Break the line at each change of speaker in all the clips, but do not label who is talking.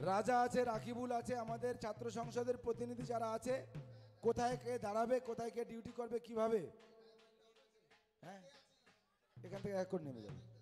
রাজা আছে, রাকিবুল আছে, আমাদের ছাত্র সংসদের প্রতিনিধি যারা আছে, কোথায় কে দাঁড়াবে, কোথায় কে ডিউটি করবে, কীভাবে? হ্যাঁ? এখান থেকে এক করে নেমে যাবে।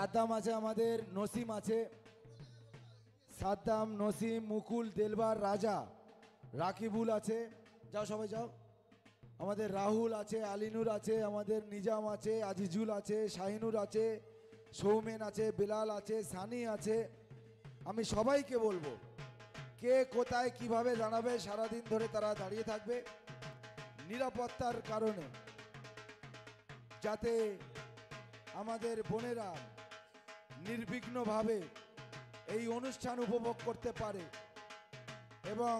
সাদ্দাম আছে আমাদের, নসিম আছে। সাদ্দাম, নসিম, মুকুল, দেলবার, রাজা, রাকিবুল আছে। যাও সবাই যাও। আমাদের রাহুল আছে, আলিনুর আছে, আমাদের নিজাম আছে, আজিজুল আছে, শাহিনুর আছে, সৌমেন আছে, বেলাল আছে, সানি আছে। আমি সবাইকে বলব, কে কোথায় কীভাবে দাঁড়াবে সারাদিন ধরে তারা দাঁড়িয়ে থাকবে নিরাপত্তার কারণে, যাতে আমাদের বোনেরা নির্বিঘ্নভাবে এই অনুষ্ঠান উপভোগ করতে পারে এবং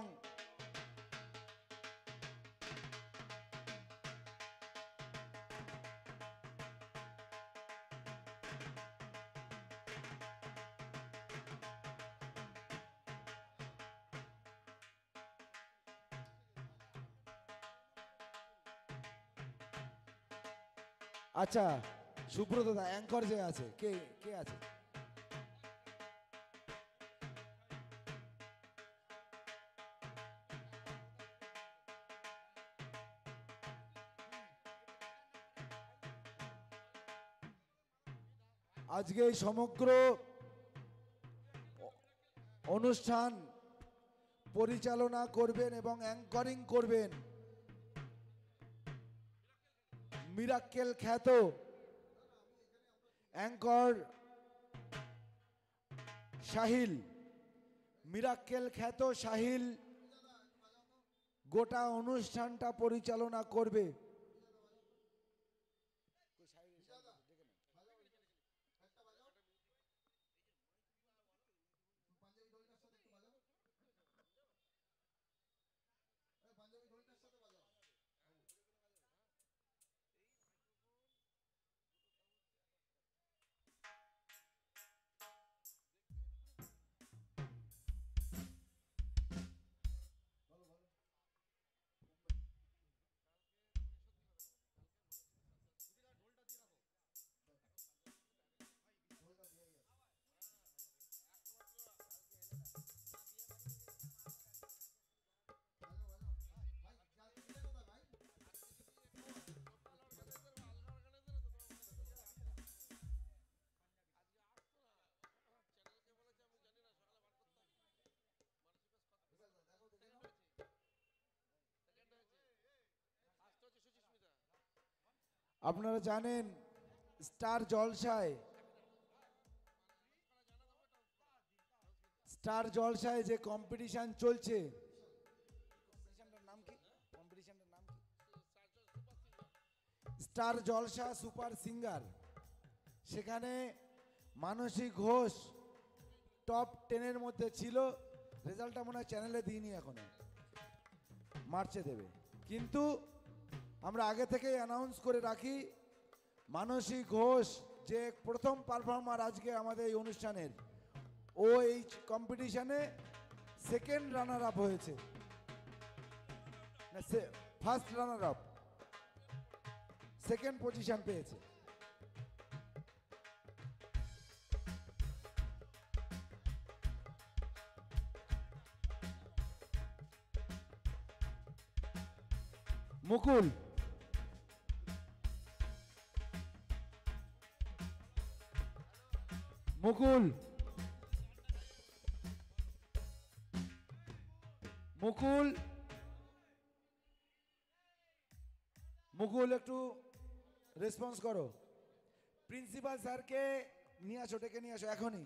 আচ্ছা সুব্রত দা অ্যাঙ্কর যে আছে, কে কে আছে? আজকে এই সমগ্র অনুষ্ঠান পরিচালনা করবেন এবং অ্যাঙ্করিং করবেন। মিরাক্কেল খ্যাত অ্যাঙ্কর শাহিল মিরাক্কেল খ্যাত শাহিল গোটা অনুষ্ঠানটা পরিচালনা করবে। আপনারা জানেন, স্টার জলসায় স্টার জলসায় যে কম্পিটিশন চলছে, স্টার জলসা সুপার সিঙ্গার, সেখানে মানসী ঘোষ টপ টেনের মধ্যে ছিল, রেজাল্টটা মনে হয় চ্যানেলে দিইনি এখনও মার্চে দেবে। কিন্তু আমরা আগে থেকেই অ্যানাউন্স করে রাখি, মানসী ঘোষ যে প্রথম পারফর্মার আজকে আমাদের এই অনুষ্ঠানের, ও এই কম্পিটিশনে সেকেন্ড রানার আপ হয়েছে first runner up second position পেয়েছে। মুকুল মুকুল। মুকুল। মুকুল একটু রেসপন্স করো। প্রিন্সিপাল স্যারকে নিয়ে আসো ডেকে নিয়ে আসো এখনই।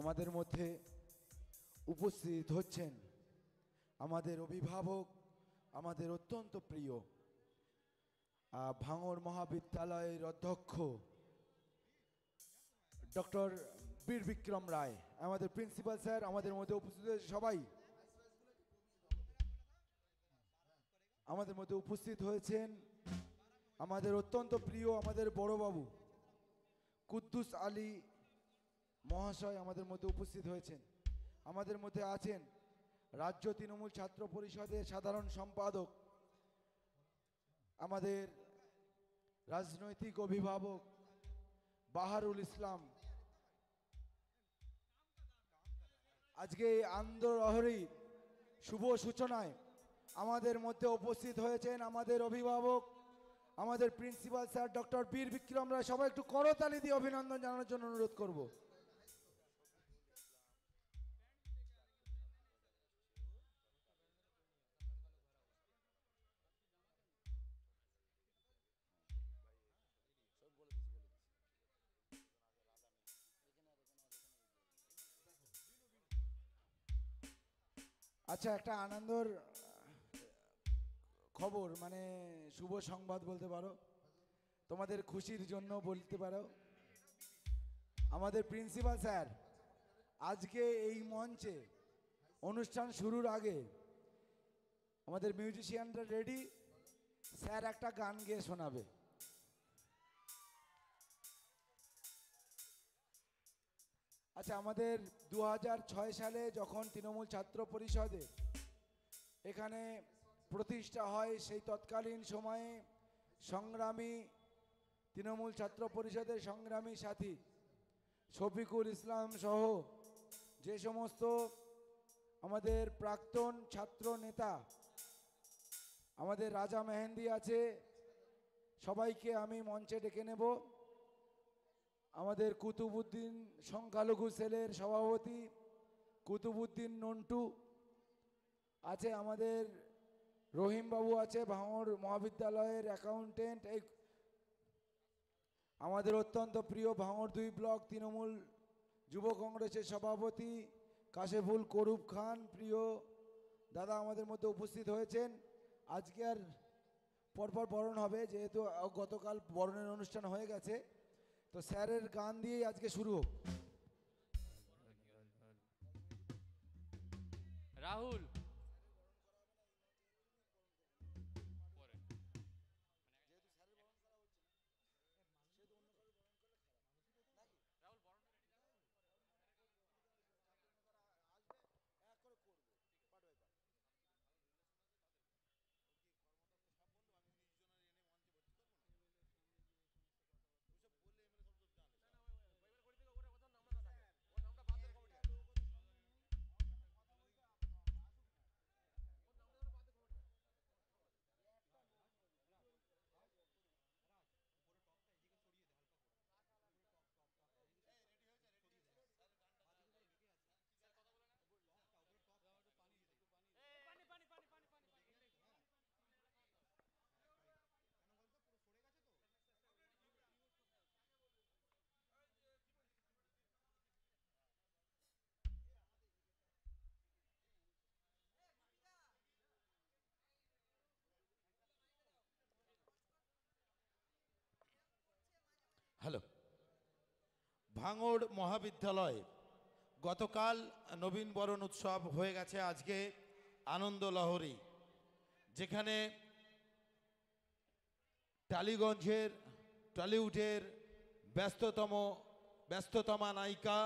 আমাদের মধ্যে উপস্থিত হচ্ছেন আমাদের অভিভাবক, আমাদের অত্যন্ত প্রিয় ভাঙড় মহাবিদ্যালয়ের অধ্যক্ষ ডক্টর বীর বিক্রম রায়, আমাদের প্রিন্সিপাল স্যার, আমাদের মধ্যে উপস্থিত হয়েছে সবাই। আমাদের মধ্যে উপস্থিত হয়েছেন আমাদের অত্যন্ত প্রিয়, আমাদের বড়বাবু কুদ্দুস আলী মহাশয় আমাদের মধ্যে উপস্থিত হয়েছেন। আমাদের মধ্যে আছেন রাজ্য তৃণমূল ছাত্র পরিষদের সাধারণ সম্পাদক, আমাদের রাজনৈতিক অভিভাবক বাহারুল ইসলাম। আজকে এই আন্দোলহরী শুভ সূচনায় আমাদের মধ্যে উপস্থিত হয়েছেন আমাদের অভিভাবক, আমাদের প্রিন্সিপাল স্যার ডক্টর বীর বিক্রম রায়। সবাই একটু করতালি দিয়ে অভিনন্দন জানানোর জন্য অনুরোধ করব। আচ্ছা একটা আনন্দর খবর মানে শুভ সংবাদ বলতে পারো। তোমাদের খুশির জন্য বলতে পারো। আমাদের প্রিন্সিপাল স্যার, আজকে এই মঞ্চে অনুষ্ঠান শুরুর আগে আমাদের মিউজিশিয়ানরা রেডি। স্যার একটা গান গেয়ে শোনাবে। আচ্ছা আমাদের দু হাজার ছয় সালে যখন তৃণমূল ছাত্র পরিষদে এখানে প্রতিষ্ঠা হয়, সেই তৎকালীন সময়ে সংগ্রামী, তৃণমূল ছাত্র পরিষদের সংগ্রামী সাথী শফিকুল ইসলাম সহ যে সমস্ত আমাদের প্রাক্তন ছাত্র নেতা, আমাদের রাজা মেহেন্দি আছে, সবাইকে আমি মঞ্চে ডেকে নেব। আমাদের কুতুবুদ্দিন সংখ্যালঘু সেলের সভাপতি কুতুবুদ্দিন নন্টু, আছে আমাদের রহিমবাবু, আছে ভাঙড় মহাবিদ্যালয়ের অ্যাকাউন্টেন্ট, এই আমাদের অত্যন্ত প্রিয় ভাঙড় দুই ব্লক তৃণমূল যুব কংগ্রেসের সভাপতি কাশেফুল করুব খান, প্রিয় দাদা আমাদের মধ্যে উপস্থিত হয়েছেন। আজকে আর পরপর বরণ হবে, যেহেতু গতকাল বরণের অনুষ্ঠান হয়ে গেছে। তো স্যারের গান দিয়েই আজকে শুরু হোক
রাহুল
ভাঙড় মহাবিদ্যালয়। গতকাল নবীন বরণ উৎসব হয়ে গেছে আজকে আনন্দ লহরী, যেখানে টালিগঞ্জের, টলিউডের ব্যস্ততম, ব্যস্ততমা নায়িকা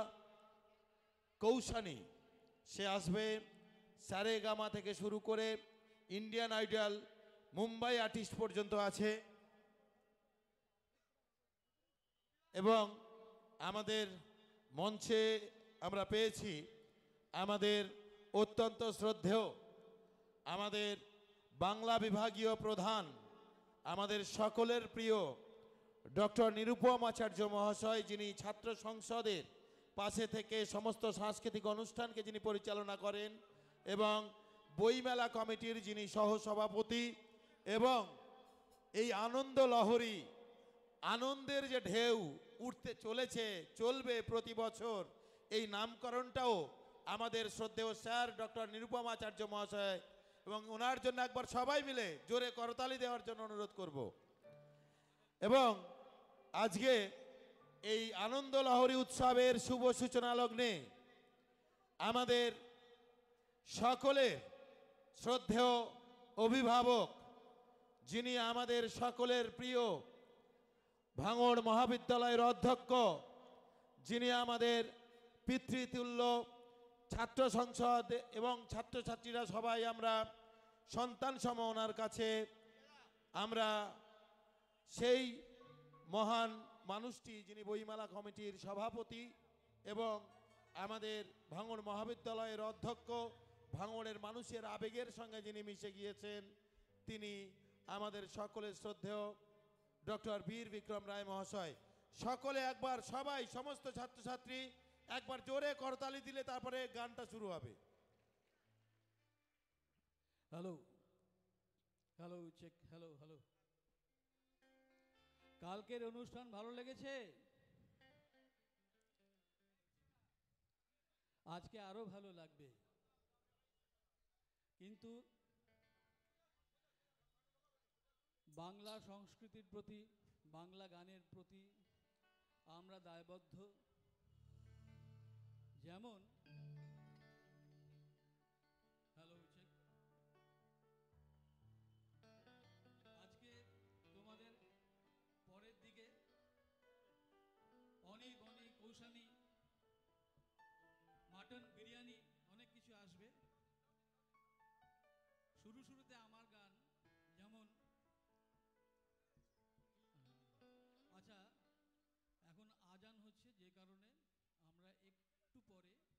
কৌশানী, সে আসবে সারেগামা থেকে শুরু করে ইন্ডিয়ান আইডল, মুম্বাই আর্টিস্ট পর্যন্ত আছে। এবং আমাদের মঞ্চে আমরা পেয়েছি আমাদের অত্যন্ত শ্রদ্ধেয়, আমাদের বাংলা বিভাগীয় প্রধান, আমাদের সকলের প্রিয় ডক্টর নিরুপম আচার্য মহাশয়, যিনি ছাত্র সংসদের পাশে থেকে সমস্ত সাংস্কৃতিক অনুষ্ঠানকে যিনি পরিচালনা করেন এবং বইমেলা কমিটির যিনি সহসভাপতি এবং এই আনন্দ লহরী, আনন্দের যে ঢেউ উঠতে চলেছে, চলবে প্রতি বছর। এই নামকরণটাও আমাদের শ্রদ্ধেয় স্যার ডক্টর নিরুপম আচার্য মহাশয় এবং ওনার জন্য একবার সবাই মিলে জোরে করতালি দেওয়ার জন্য অনুরোধ করব। এবং আজকে এই আনন্দ লহরী উৎসবের শুভ সূচনা লগ্নে আমাদের সকলের শ্রদ্ধেয় অভিভাবক যিনি আমাদের সকলের প্রিয় ভাঙড় মহাবিদ্যালয়ের অধ্যক্ষ, যিনি আমাদের পিতৃতুল্য ছাত্র সংসদ এবং ছাত্রছাত্রীরা সবাই আমরা সন্তান সম ওনার কাছে আমরা সেই মহান মানুষটি যিনি বইমেলা কমিটির সভাপতি এবং আমাদের ভাঙড় মহাবিদ্যালয়ের অধ্যক্ষ, ভাঙড়ের মানুষের আবেগের সঙ্গে যিনি মিশে গিয়েছেন, তিনি আমাদের সকলের শ্রদ্ধেয় ডক্টর বীর বিক্রম রায় মহাশয়। সকলে একবার, সবাই, সমস্ত ছাত্রছাত্রী, একবার জোরে করতালি দিলে তারপরে গানটা শুরু হবে।
Hello hello check hello hello কালকের অনুষ্ঠান ভালো লেগেছে? আজকে আরও ভালো লাগবে। কিন্তু বাংলা সংস্কৃতির প্রতি, বাংলা গানের প্রতি আমরা দায়বদ্ধ। যেমন হ্যালো আজকে তোমাদের পরের দিকে অনি বনি কৌশানি মাটন বিরিয়ানি পরে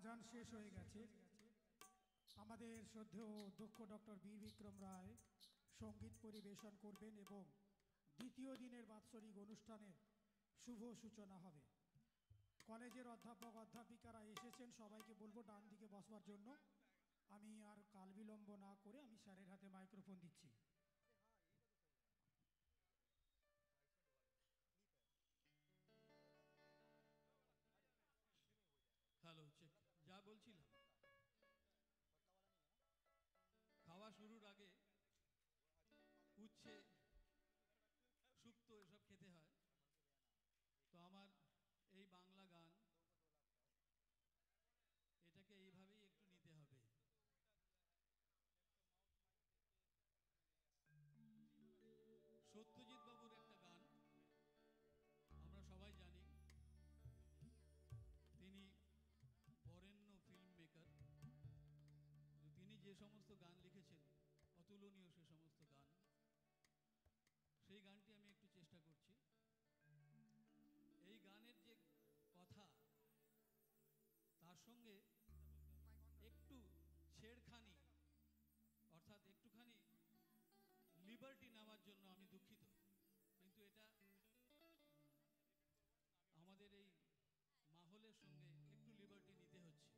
আজান শেষ হয়ে গেছে। আমাদের শ্রদ্ধেয় অধ্যক্ষ ডক্টর বীর বিক্রম রায় সংগীত পরিবেশন করবেন এবং দ্বিতীয় দিনের বাৎসরিক অনুষ্ঠানের শুভ সূচনা হবে। কলেজের অধ্যাপক, অধ্যাপিকারা এসেছেন, সবাইকে বলব ডান দিকে বসবার জন্য। আমি আর কাল বিলম্ব না করে আমি স্যারের হাতে মাইক্রোফোন দিচ্ছি।
shit. লিবার্টি নেওয়ার জন্য আমি দুঃখিত। কিন্তু এটা আমাদের এই মাহলের সঙ্গে একটু লিবার্টি নিতে হচ্ছে।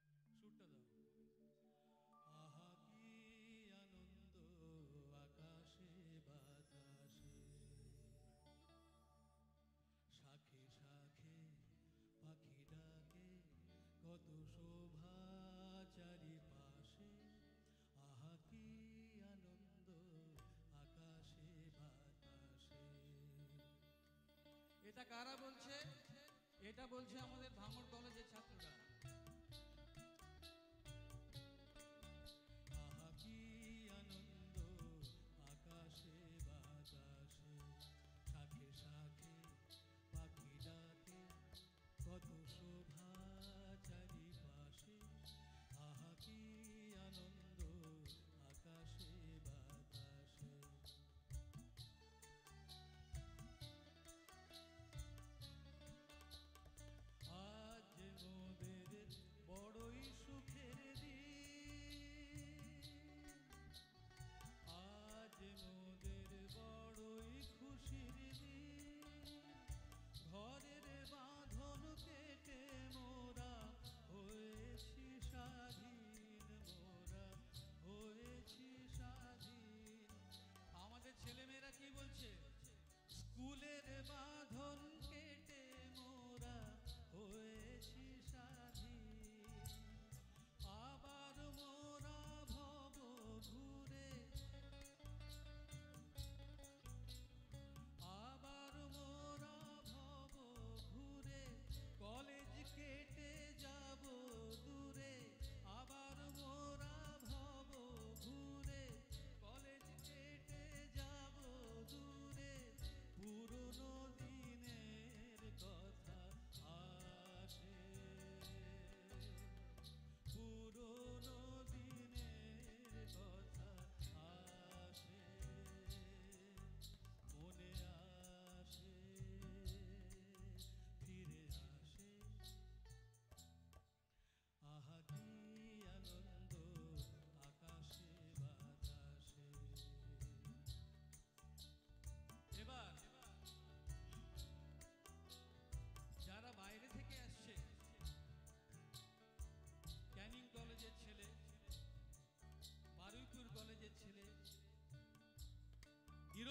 সুরটা দাও। আহা, কি আনন্দ আকাশে, বাতাসে। শাখে শাখে পাখি ডাকে, কত শোভা চারিপ এটা কারা বলছে? এটা বলছে আমাদের ভাঙর কলেজের যে ছাত্ররা।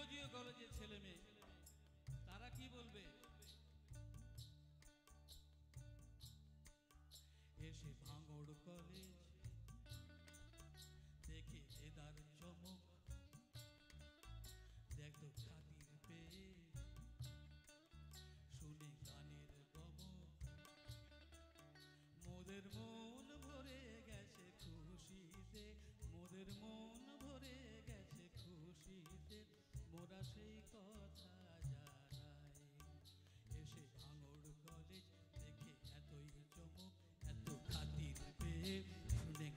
রাজকীয় কলেজের ছেলে মেয়ে।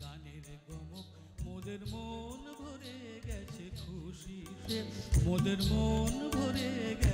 গানের গমক মোদের মন ভরে গেছে খুশি মোদের মন ভরে গেছে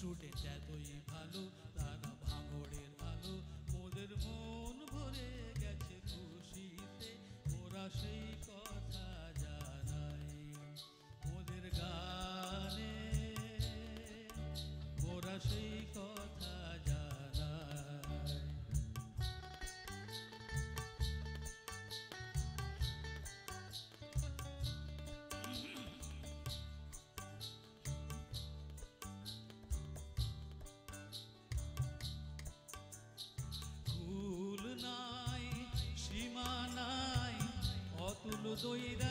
ছুটে যাতই ভালো তারা ভাঙড়ের ভালো মোদের মন ভরে। 所以的。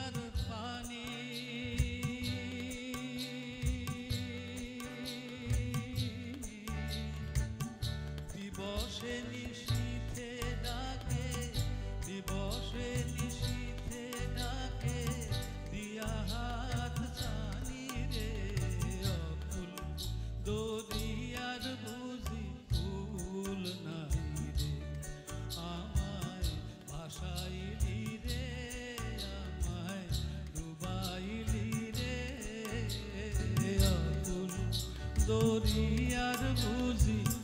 সুন্দরী আর বুঝি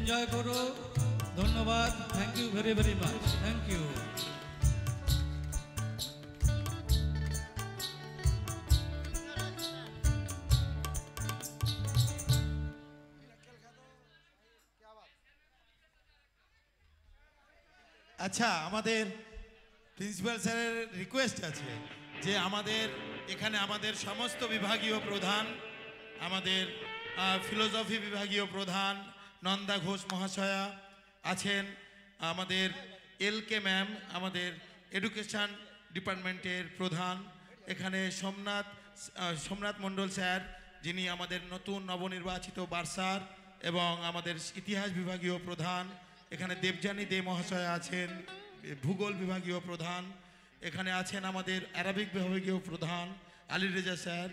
এনজয় করো ধন্যবাদ thank you very very much thank you
আচ্ছা আমাদের প্রিন্সিপাল স্যারের রিকোয়েস্ট আছে যে আমাদের এখানে আমাদের সমস্ত বিভাগীয় প্রধান, আমাদের ফিলোসফি বিভাগীয় প্রধান নন্দা ঘোষ মহাশয়া আছেন আমাদের এল কে ম্যাম, আমাদের এডুকেশন ডিপার্টমেন্টের প্রধান। এখানে সোমনাথ সোমনাথ মণ্ডল স্যার, যিনি আমাদের নতুন নবনির্বাচিত বার্সার এবং আমাদের ইতিহাস বিভাগীয় প্রধান। এখানে দেবযানী দে মহাশয় আছেন, ভূগোল বিভাগীয় প্রধান। এখানে আছেন আমাদের অ্যারাবিক বিভাগীয় প্রধান আলী রেজা স্যার।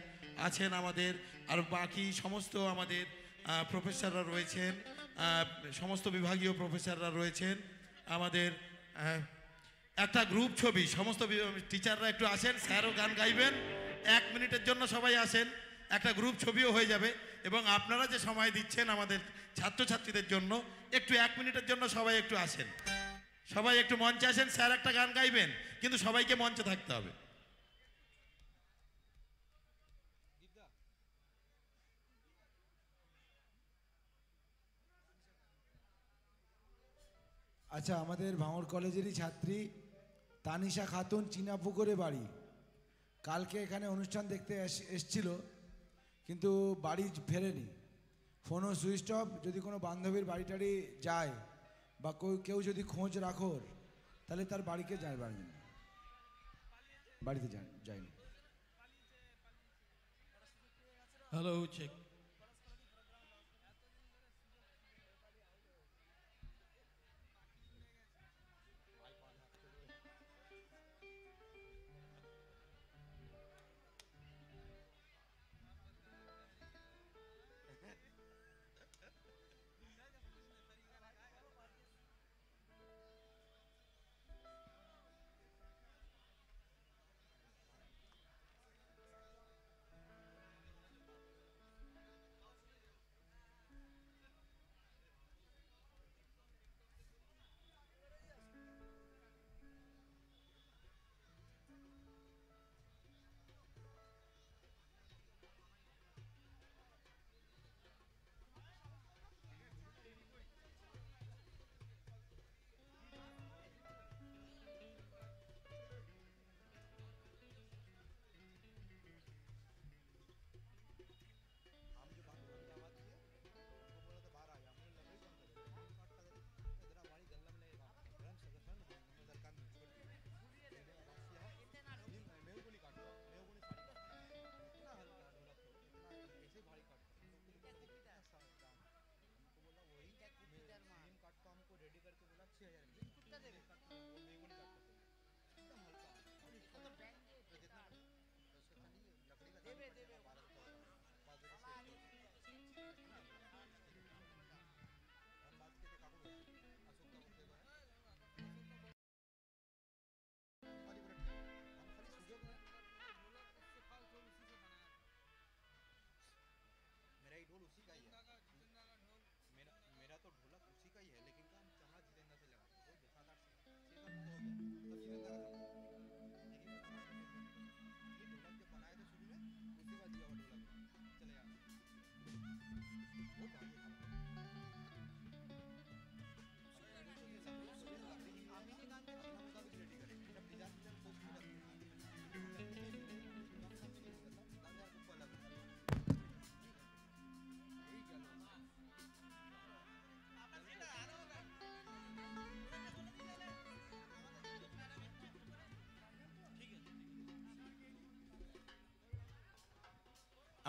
আছেন আমাদের আর বাকি সমস্ত আমাদের প্রফেসররা রয়েছেন। সমস্ত বিভাগীয় প্রফেসররা রয়েছেন, আমাদের একটা গ্রুপ ছবি, সমস্ত টিচাররা একটু আসেন, স্যারও গান গাইবেন, এক মিনিটের জন্য সবাই আসেন, একটা গ্রুপ ছবিও হয়ে যাবে, এবং আপনারা যে সময় দিচ্ছেন আমাদের ছাত্রছাত্রীদের জন্য, একটু এক মিনিটের জন্য সবাই একটু আসেন। সবাই একটু মঞ্চে আসেন, স্যার একটা গান গাইবেন, কিন্তু সবাইকে মঞ্চে থাকতে হবে।
আচ্ছা আমাদের ভাঙড় কলেজেরই ছাত্রী তানিশা খাতুন চীনাপুকুরে বাড়ি। কালকে এখানে অনুষ্ঠান দেখতে এস- এসছিল, কিন্তু বাড়ি ফেরেনি। ফোনও সুইচ অফ, যদি কোনো বান্ধবীর বাড়ি টাড়ি যায়, বা কেউ- যদি খোঁজ রাখোর, তাহলে তার বাড়িকে যায়, বাড়ি। বাড়িতে যায়, যায়নি।
হ্যালো চেক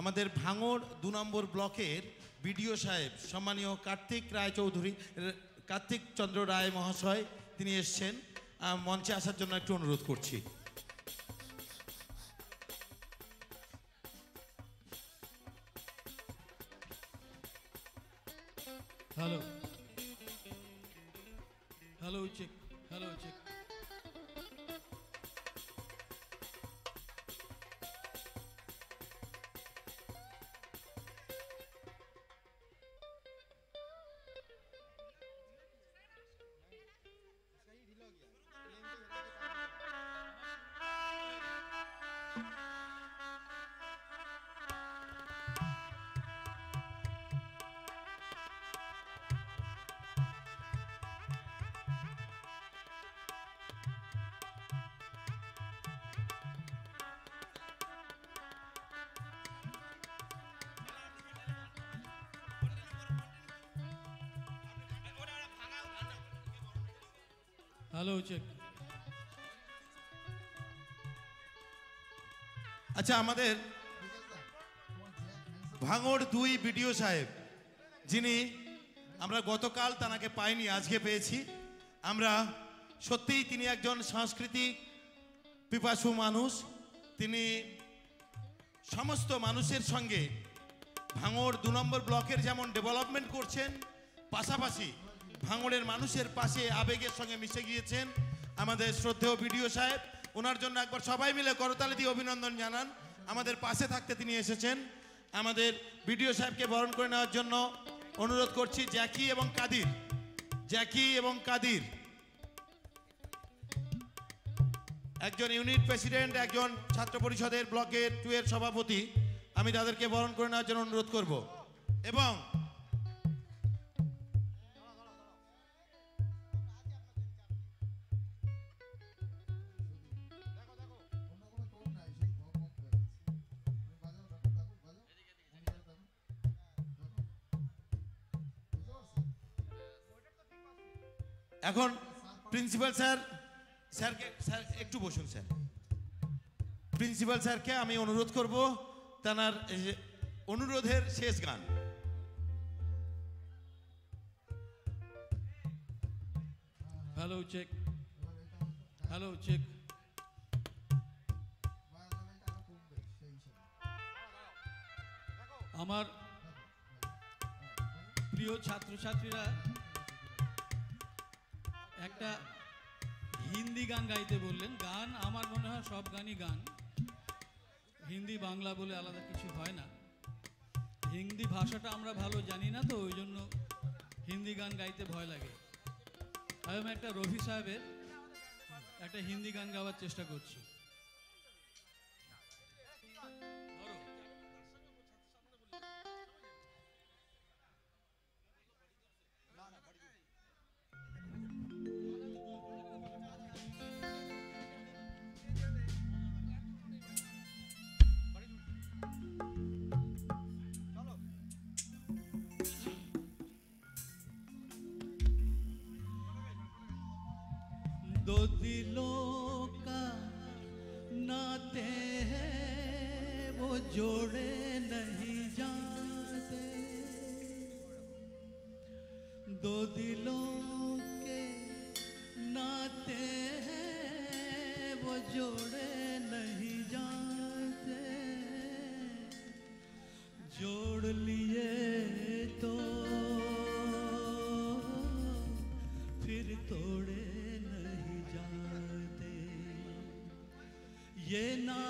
আমাদের ভাঙড় দু নম্বর ব্লকের বিডিও সাহেব, সম্মানীয় কার্তিক রায় চৌধুরী কার্তিক চন্দ্র রায় মহাশয় তিনি এসছেন। মঞ্চে আসার জন্য একটু অনুরোধ করছি।
হ্যালো চেক
আচ্ছা আমাদের ভাঙড় দুই বিডিও সাহেব, যিনি আমরা গতকাল তানাকে পাইনি, আজকে পেয়েছি। আমরা সত্যিই তিনি একজন সাংস্কৃতিক পিপাসু মানুষ। তিনি সমস্ত মানুষের সঙ্গে ভাঙড় দু নম্বর ব্লকের যেমন ডেভেলপমেন্ট করছেন, পাশাপাশি ভাঙড়ের মানুষের পাশে আবেগের সঙ্গে মিশে গিয়েছেন আমাদের শ্রদ্ধেয় বিডিও সাহেব। ওনার জন্য একবার সবাই মিলে করতালি দিয়ে অভিনন্দন জানান। আমাদের পাশে থাকতে তিনি এসেছেন। আমাদের বিডিও সাহেবকে বরণ করে নেওয়ার জন্য অনুরোধ করছি জ্যাকি এবং কাদির। জ্যাকি এবং কাদির। একজন ইউনিট প্রেসিডেন্ট, একজন ছাত্র পরিষদের ব্লকের টু এর সভাপতি, আমি তাদেরকে বরণ করে নেওয়ার জন্য অনুরোধ করব। এবং প্রিন্সিপাল স্যার স্যারকে স্যার একটু বসুন স্যার প্রিন্সিপাল স্যারকে আমি অনুরোধ করব তার অনুরোধের শেষ গান।
হ্যালো চেক হ্যালো চেক আমার প্রিয় ছাত্রছাত্রীরা একটা হিন্দি গান গাইতে বললেন। গান আমার মনে হয় সব গানই গান। হিন্দি বাংলা বলে আলাদা কিছু হয় না। হিন্দি ভাষাটা আমরা ভালো জানি না তো, ওই জন্য হিন্দি গান গাইতে ভয় লাগে। আমি একটা রফি সাহেবের একটা হিন্দি গান গাওয়ার চেষ্টা করছি। Jenna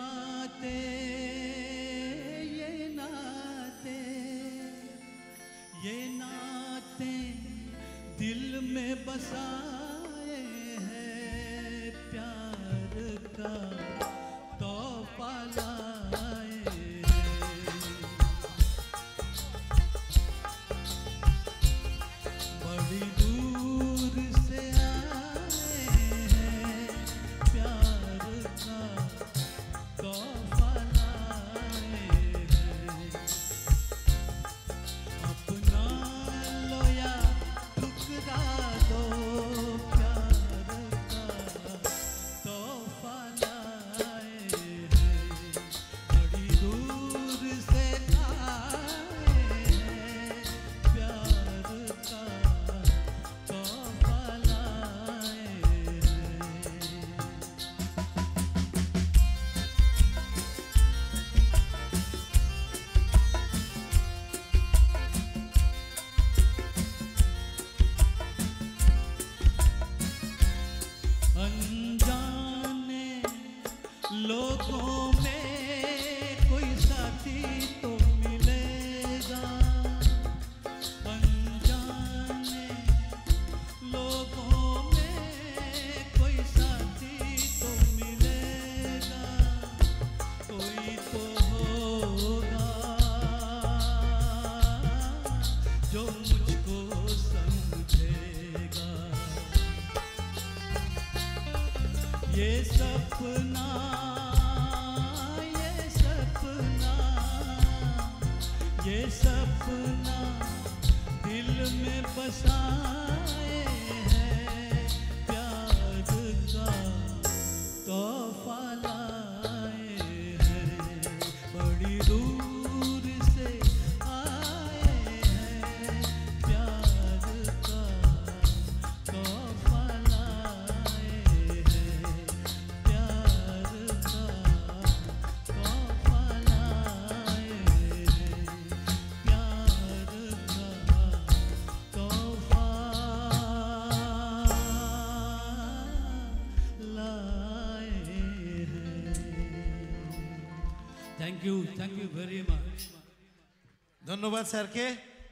ধন্যবাদ স্যারকে।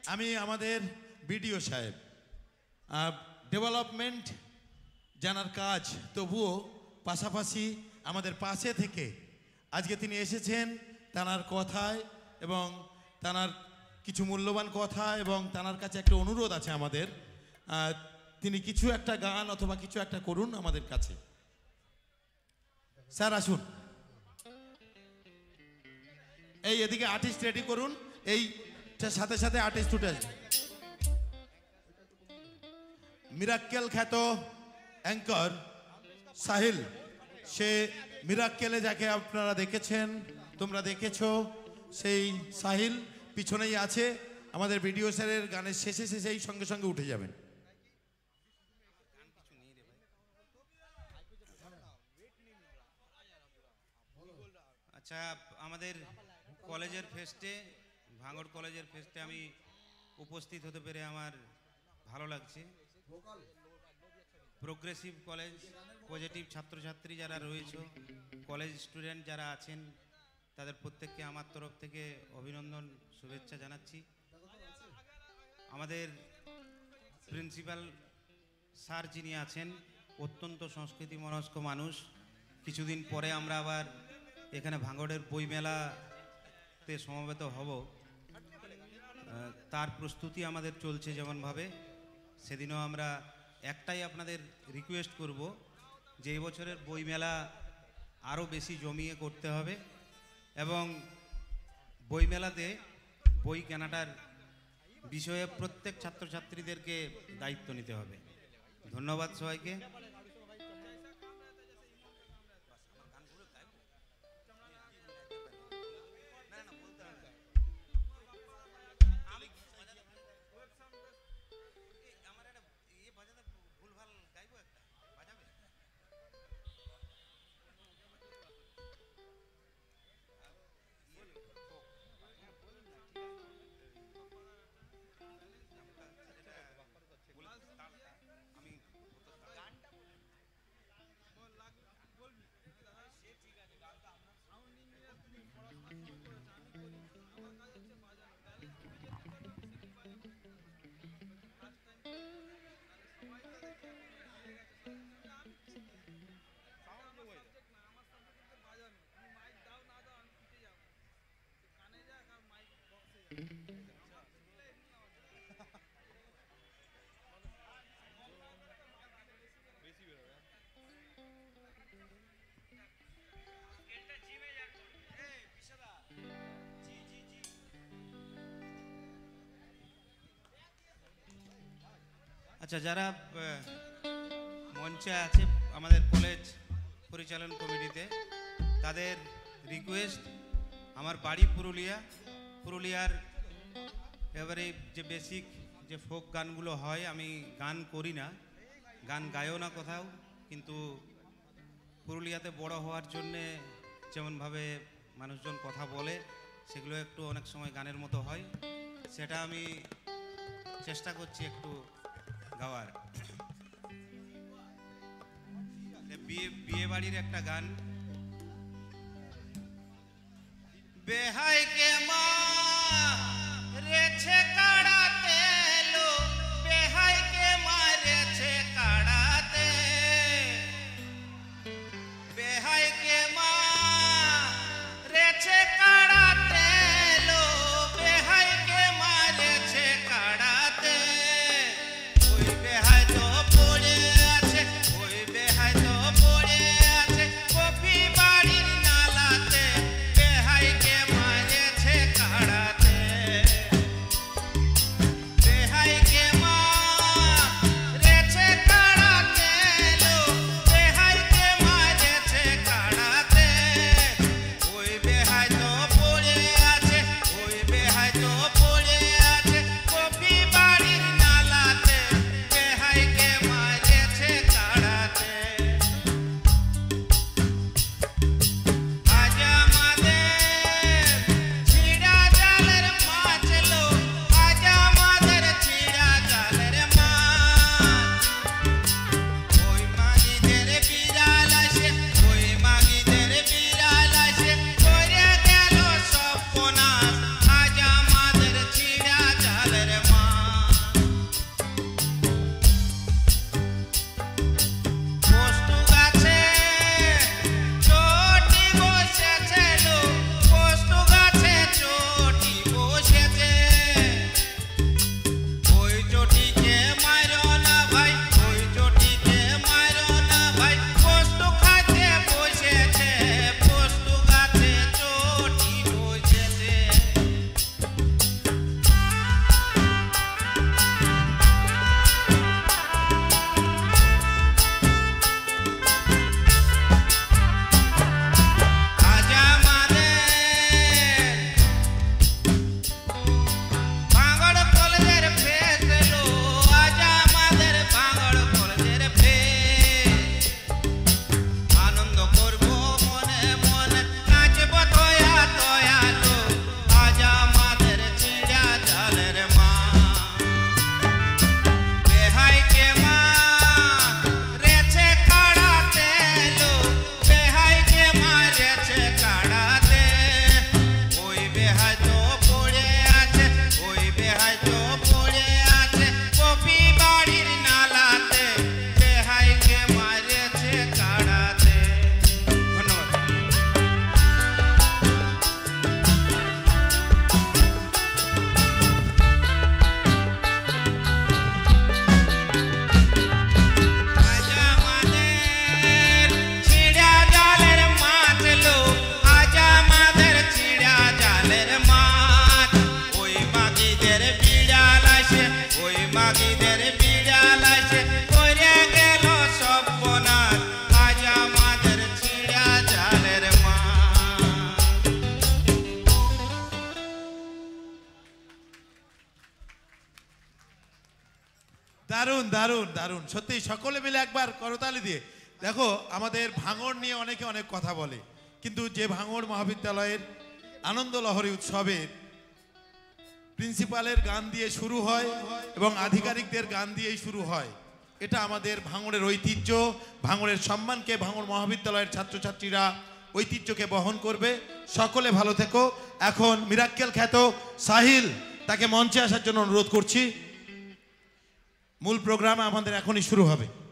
আমি আমাদের বিডিও সাহেব। ডেভেলপমেন্ট জানার কাজ তবুও পাশাপাশি আমাদের পাশে থেকে আজকে তিনি এসেছেন তানার কথায় এবং তানার কিছু মূল্যবান কথা এবং তানার কাছে একটা অনুরোধ আছে আমাদের। তিনি কিছু একটা গান অথবা কিছু একটা করুন আমাদের কাছে। স্যার, আসুন। এই এদিকে আর্টিস্ট রেডি করুন। এই সাথে সাথে আর্টিস্ট উঠে আসবে। মিরাক্কেল খ্যাত অ্যাঙ্কর সাহিল, সে মিরাক্কেলে যাকে আপনারা দেখেছেন, তোমরা দেখেছ, সেই সাহিল পিছনেই আছে, আমাদের ভিডিও স্যারের গানের শেষে শেষেই সঙ্গে সঙ্গে উঠে যাবেন।
আচ্ছা আমাদের কলেজের ফেস্টে ভাঙড় কলেজের ফেস্টে আমি উপস্থিত হতে পেরে আমার ভালো লাগছে। প্রোগ্রেসিভ কলেজ পজিটিভ ছাত্রছাত্রী যারা রয়েছে কলেজ স্টুডেন্ট যারা আছেন, তাদের প্রত্যেককে আমার তরফ থেকে অভিনন্দন, শুভেচ্ছা জানাচ্ছি। আমাদের প্রিন্সিপাল স্যার যিনি আছেন, অত্যন্ত সংস্কৃতি মনস্ক মানুষ। কিছুদিন পরে আমরা আবার এখানে ভাঙড়ের বইমেলাতে সমবেত হব। তার প্রস্তুতি আমাদের চলছে যেমনভাবে। সেদিনও আমরা একটাই আপনাদের রিকোয়েস্ট করব যে এই বছরের বইমেলা আরও বেশি জমিয়ে করতে হবে এবং বইমেলাতে বই কেনাটার বিষয়ে প্রত্যেক ছাত্রছাত্রীদেরকে দায়িত্ব নিতে হবে। ধন্যবাদ সবাইকে। আচ্ছা যারা মঞ্চে আছে আমাদের কলেজ পরিচালন কমিটিতে, তাদের রিকোয়েস্ট আমার বাড়ি পুরুলিয়া। পুরুলিয়ার এবারে যে বেসিক যে ফোক গানগুলো হয়, আমি গান করি না। গান গায়ও না কোথাও, কিন্তু পুরুলিয়াতে বড় হওয়ার জন্যে যেমনভাবে মানুষজন কথা বলে, সেগুলো একটু অনেক সময় গানের মতো হয়। সেটা আমি চেষ্টা করছি একটু গাওয়ার। বিয়ে বিয়ে বাড়ির একটা গান। বেহাই কে মা রেছে
অনেকে কথা বলে। কিন্তু যে ভাঙড় মহাবিদ্যালয়ের আনন্দ লহরী উৎসবের প্রিন্সিপালের গান দিয়ে শুরু হয় এবং আধিকারিকদের গান দিয়েই শুরু হয়। এটা আমাদের ভাঙড়ের ঐতিহ্য, ভাঙড়ের সম্মানকে ভাঙড় মহাবিদ্যালয়ের ছাত্রছাত্রীরা ঐতিহ্যকে বহন করবে। সকলে ভালো থেকো। এখন মিরাক্কেল খ্যাত সাহিল তাকে মঞ্চে আসার জন্য অনুরোধ করছি। মূল প্রোগ্রাম আমাদের এখনই শুরু হবে।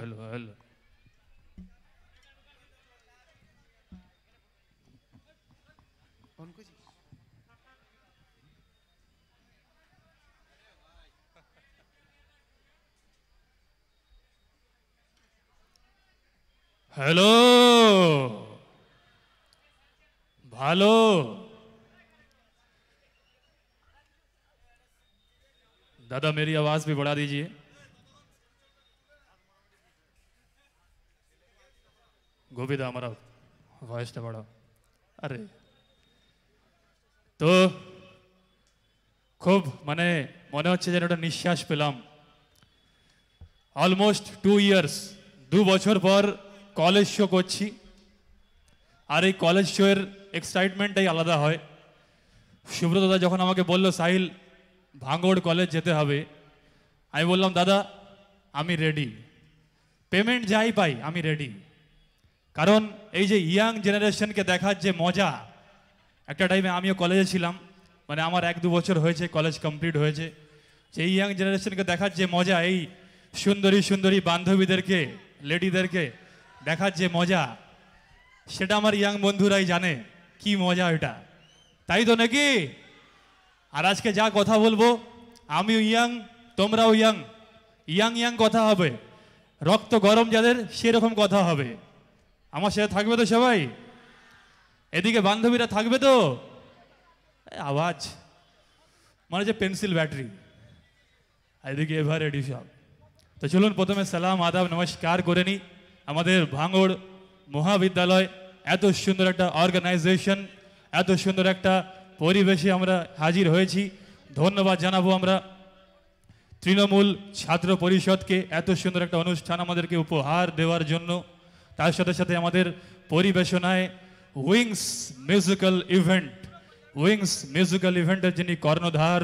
हेलो हेलो हेलो ভালো दादा मेरी आवाज़ भी बढ़ा दीजिए। গোবিদা আমার ভয়েসটা বাড়াও আরে তো খুব মানে মনে হচ্ছে যেন একটা নিঃশ্বাস পেলাম অলমোস্ট টু ইয়ার্স দু বছর পর কলেজ শো করছি আর এই কলেজ শোয়ের এক্সাইটমেন্টটাই আলাদা হয় সুব্রত দাদা যখন আমাকে বলল সাহিল ভাঙ্গড় কলেজ যেতে হবে আমি বললাম দাদা আমি রেডি পেমেন্ট যাই পাই আমি রেডি কারণ এই যে ইয়াং জেনারেশনকে দেখার যে মজা, একটা টাইমে আমিও কলেজে ছিলাম মানে আমার এক দু বছর হয়েছে কলেজ কমপ্লিট হয়েছে। সেই ইয়াং জেনারেশনকে দেখার যে মজা, এই সুন্দরী সুন্দরী বান্ধবীদেরকে লেডিদেরকে দেখার যে মজা, সেটা আমার ইয়াং বন্ধুরাই জানে, কি মজা এটা। তাই তো নাকি? আর আজকে যা কথা বলব, আমিও ইয়াং, তোমরাও ইয়াং ইয়াং ইয়াং কথা হবে। রক্ত গরম যাদের, সেরকম কথা হবে। আমার সাথে থাকবে তো সবাই? এদিকে বান্ধবীরা থাকবে তো? আওয়াজ। মানে যে পেন্সিল ব্যাটারি। এদিকে এভার এডি সব। তো চলুন প্রথমে সালাম, আদাব, নমস্কার করে নিই। আমাদের ভাঙড় মহাবিদ্যালয়, এত সুন্দর একটা অর্গানাইজেশন এত সুন্দর একটা পরিবেশে আমরা হাজির হয়েছি। ধন্যবাদ জানাব আমরা তৃণমূল ছাত্র পরিষদকে। এত সুন্দর একটা অনুষ্ঠান আমাদেরকে উপহার দেওয়ার জন্য। তার সাথে সাথে আমাদের পরিবেশনায় Wings musical event, Wings musical ইভেন্টের যিনি কর্ণধার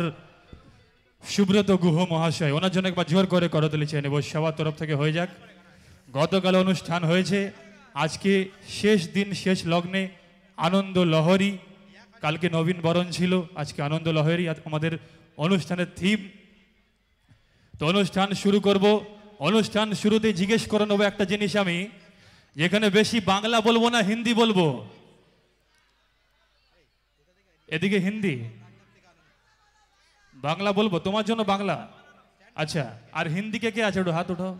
সুব্রত গুহ মহাশয়, ওনার জন্য একবার জোর করে করতলি চেয়ে নেব, সবার তরফ থেকে হয়ে যাক। গতকাল অনুষ্ঠান হয়েছে, আজকে শেষ দিন, শেষ লগ্নে আনন্দ লহরী, কালকে নবীন বরণ ছিল, আজকে আনন্দ লহরী আমাদের অনুষ্ঠানের থিম তো অনুষ্ঠান শুরু করব, অনুষ্ঠান শুরুতে জিজ্ঞেস করে নেব একটা জিনিস আমি যেখানে বেশি বাংলা বলব না, হিন্দি বলব। এদিকে হিন্দি। বাংলা বলব, তোমার জন্য বাংলা। আচ্ছা আর হিন্দি কে কে আছে? একটু হাত উঠাও।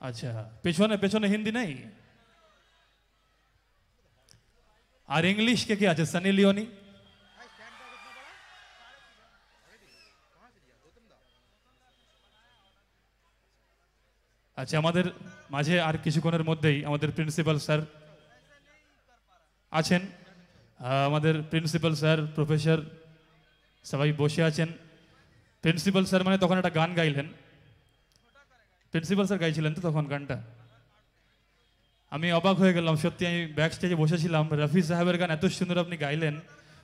আচ্ছা পেছনে পেছনে হিন্দি নাই? আর ইংলিশ কে কে আছে? সানি লিওনি? আচ্ছা আমাদের মাঝে আর কিছুক্ষণের মধ্যেই আমাদের প্রিন্সিপাল স্যার আছেন। আমাদের প্রিন্সিপাল স্যার, প্রফেসর সবাই বসে আছেন। প্রিন্সিপাল স্যার মানে তখন একটা গান গাইলেন। প্রিন্সিপাল স্যার গাইছিলেন তো তখন গানটা। আমি অবাক হয়ে গেলাম, সত্যি আমি ব্যাক স্টেজে বসেছিলাম, রফি সাহেবের গান এত সুন্দর আপনি গাইলেন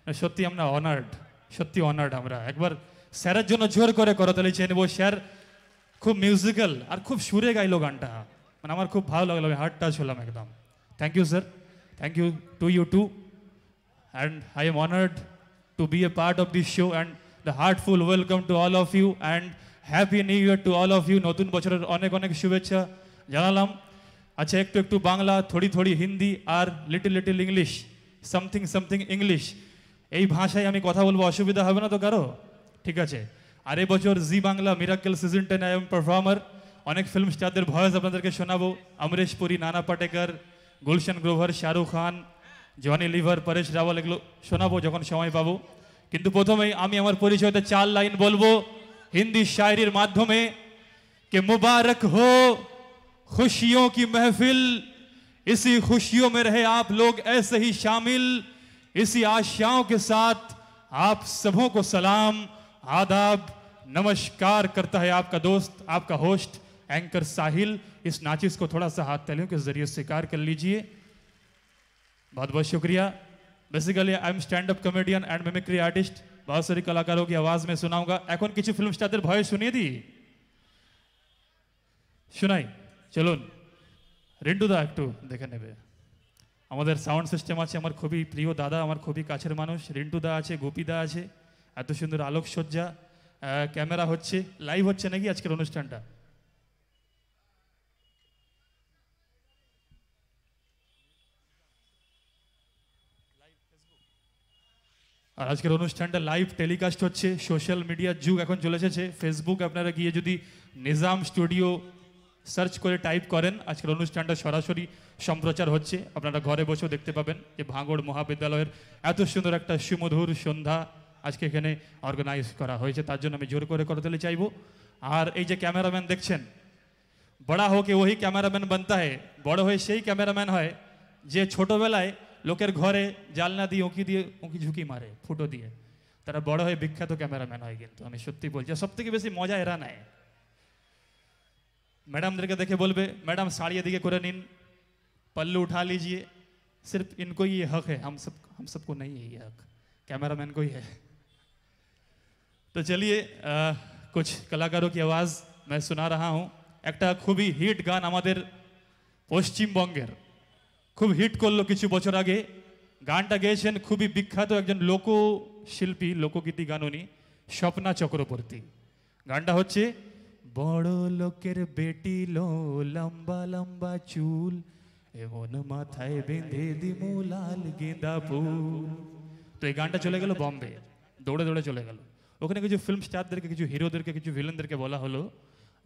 মানে সত্যি আমরা অনার্ড সত্যি অনার্ড আমরা। একবার স্যারের জন্য জোর করে করতালি চেয়ে নেব। স্যার খুব মিউজিক্যাল আর খুব সুরে গাইলো গানটা। মানে আমার খুব ভালো লাগল হার্ট টাচ হলাম একদম। Thank you sir thank you to you too and I am honored to be a part of this show and the heartful welcome to all of you and happy new year to all of you. নতুন বছরের অনেক অনেক শুভেচ্ছা জানালাম। আচ্ছা একটু একটু বাংলা, থোড়ি থোড়ি হিন্দি আর little little English something something English এই ভাষায় আমি কথা বলব, অসুবিধা হবে না তো কারও? ঠিক আছে। আর এবছর Zee Bangla Mirakkel season ten I am performer অনেক ফিল্ম স্টারদের ভয়েস আপনাদেরকে শোনাবো অমরেশ পুরী নানা পাটেকর গুলশন গ্রোভার শাহরুখ খান জনি লিভার পরেশ রাওয়াল এগুলো শোনাবো যখন সময় পাবো কিন্তু প্রথমেই আমি আমার পরিচয়তে চার লাইন বলবো हिंदी शायरीर माध्यमे कि मुबारक हो खुशियों की महफिल इसी खुशियों में रहे आप लोग ऐसे ही शामिल इसी आशाओं के साथ आप सबों को सलाम आदाब नमस्कार करता है आपका दोस्त आपका होस्ट एंकर साहिल इस नाचिस को थोड़ा सा हाथ तालियों के जरिए स्वीकार कर लीजिए बहुत बहुत शुक्रिया basically I am stand up comedian and mimicry artist बहुत सारी कलाकारों की आवाज में सुनाऊंगा এখন কিছু ফিল্ম স্টারদের ভয়ে শুনিয়ে দিই শোনাই চলুন রিন্টুদা একটু দেখে নেবে আমাদের সাউন্ড সিস্টেম আছে আমার খুবই প্রিয় দাদা আমার খুবই কাছের মানুষ রিন্টুদা আছে গোপীদা আছে এত সুন্দর আলোকসজ্জা ক্যামেরা হচ্ছে লাইভ হচ্ছে নাকি আজকের অনুষ্ঠানটা? আর আজকের অনুষ্ঠানটা লাইভ টেলিকাস্ট হচ্ছে সোশ্যাল মিডিয়ার যুগ এখন চলে এসেছে। ফেসবুক আপনারা গিয়ে যদি নিজাম স্টুডিও সার্চ করে টাইপ করেন, আজকের অনুষ্ঠানটা সরাসরি সম্প্রচার হচ্ছে। আপনারা ঘরে বসেও দেখতে পাবেন যে ভাঙড় মহাবিদ্যালয়ের এত সুন্দর একটা সুমধুর সন্ধ্যা। आज के अर्गानाइज करा तरह ज़ोर करते चाहब और ये कैमरामैन देखें बड़ा होके वही कैमरामैन बनता है बड़ हो से ही कैमरामैन है जे छोटो बल्ले लोकर घरे जालना दिए उकी दिए उकी झुकी मारे फुटो दिए तरा बड़ हो विख्यात कैमरामैन है क्योंकि हमें सत्य बोल सब बस मज़ा एरान है मैडम देखे देखे बोलें मैडम साड़ी दिखे कर नीन पल्लू उठा लीजिए, सिर्फ़ इनको ही ये हक है, हम सब, हम सबको नहीं है ये हक। कैमरामैन को ही है। तो चलिए अ, कुछ कलाकारों की आवाज़ मैं सुना रहा हूँ একটা খুবই হিট গান আমাদের পশ্চিমবঙ্গের খুব হিট করলো কিছু বছর আগে গানটা গেয়েছেন খুবই বিখ্যাত একজন লোকশিল্পী লোকগীতি গান উনি স্বপ্না চক্রবর্তী গানটা হচ্ছে বড় লোকের বেটি লো লম্বা লম্বা চুল এমন মাথায় বেঁধে দিমু লাল গেঁদা ফুল তো এই গানটা চলে গেল বম্বে দৌড়ে দৌড়ে চলে গেল ওখানে কিছু ফিল্ম স্টারদেরকে কিছু হিরোদেরকে কিছু ভিলেনদেরকে বলা হলো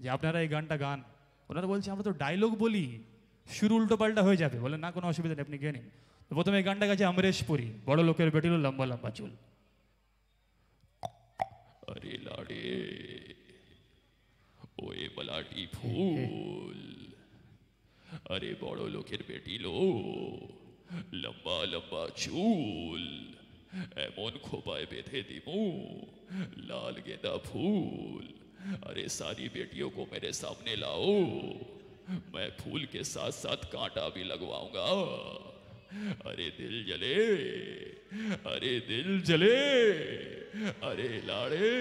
যে, আপনারা এই গানটা গান। ওনারা বলছে, আমরা তো ডায়লগ বলি। শুরু উল্টো পাল্টা হয়ে যাবে। বলে, না, কোনো অসুবিধা নেই, আপনি গিয়ে নিন। প্রথমে এই গানটা গেছে অমরেশ পুরী, বড় লোকের বেটিল, লম্বা লম্বা চুল।
আরে লাড়ে, ওই বলাটি ফুল। আরে বড় লোকের বেটিলো, লম্বা লম্বা চুল। এমন খোপায় বেঁধে দিমু लाल गेंदा फूल अरे सारी बेटियों को मेरे सामने लाओ मैं फूल के साथ साथ कांटा भी लगवाऊंगा अरे दिल जले अरे दिल जले अरे लाड़े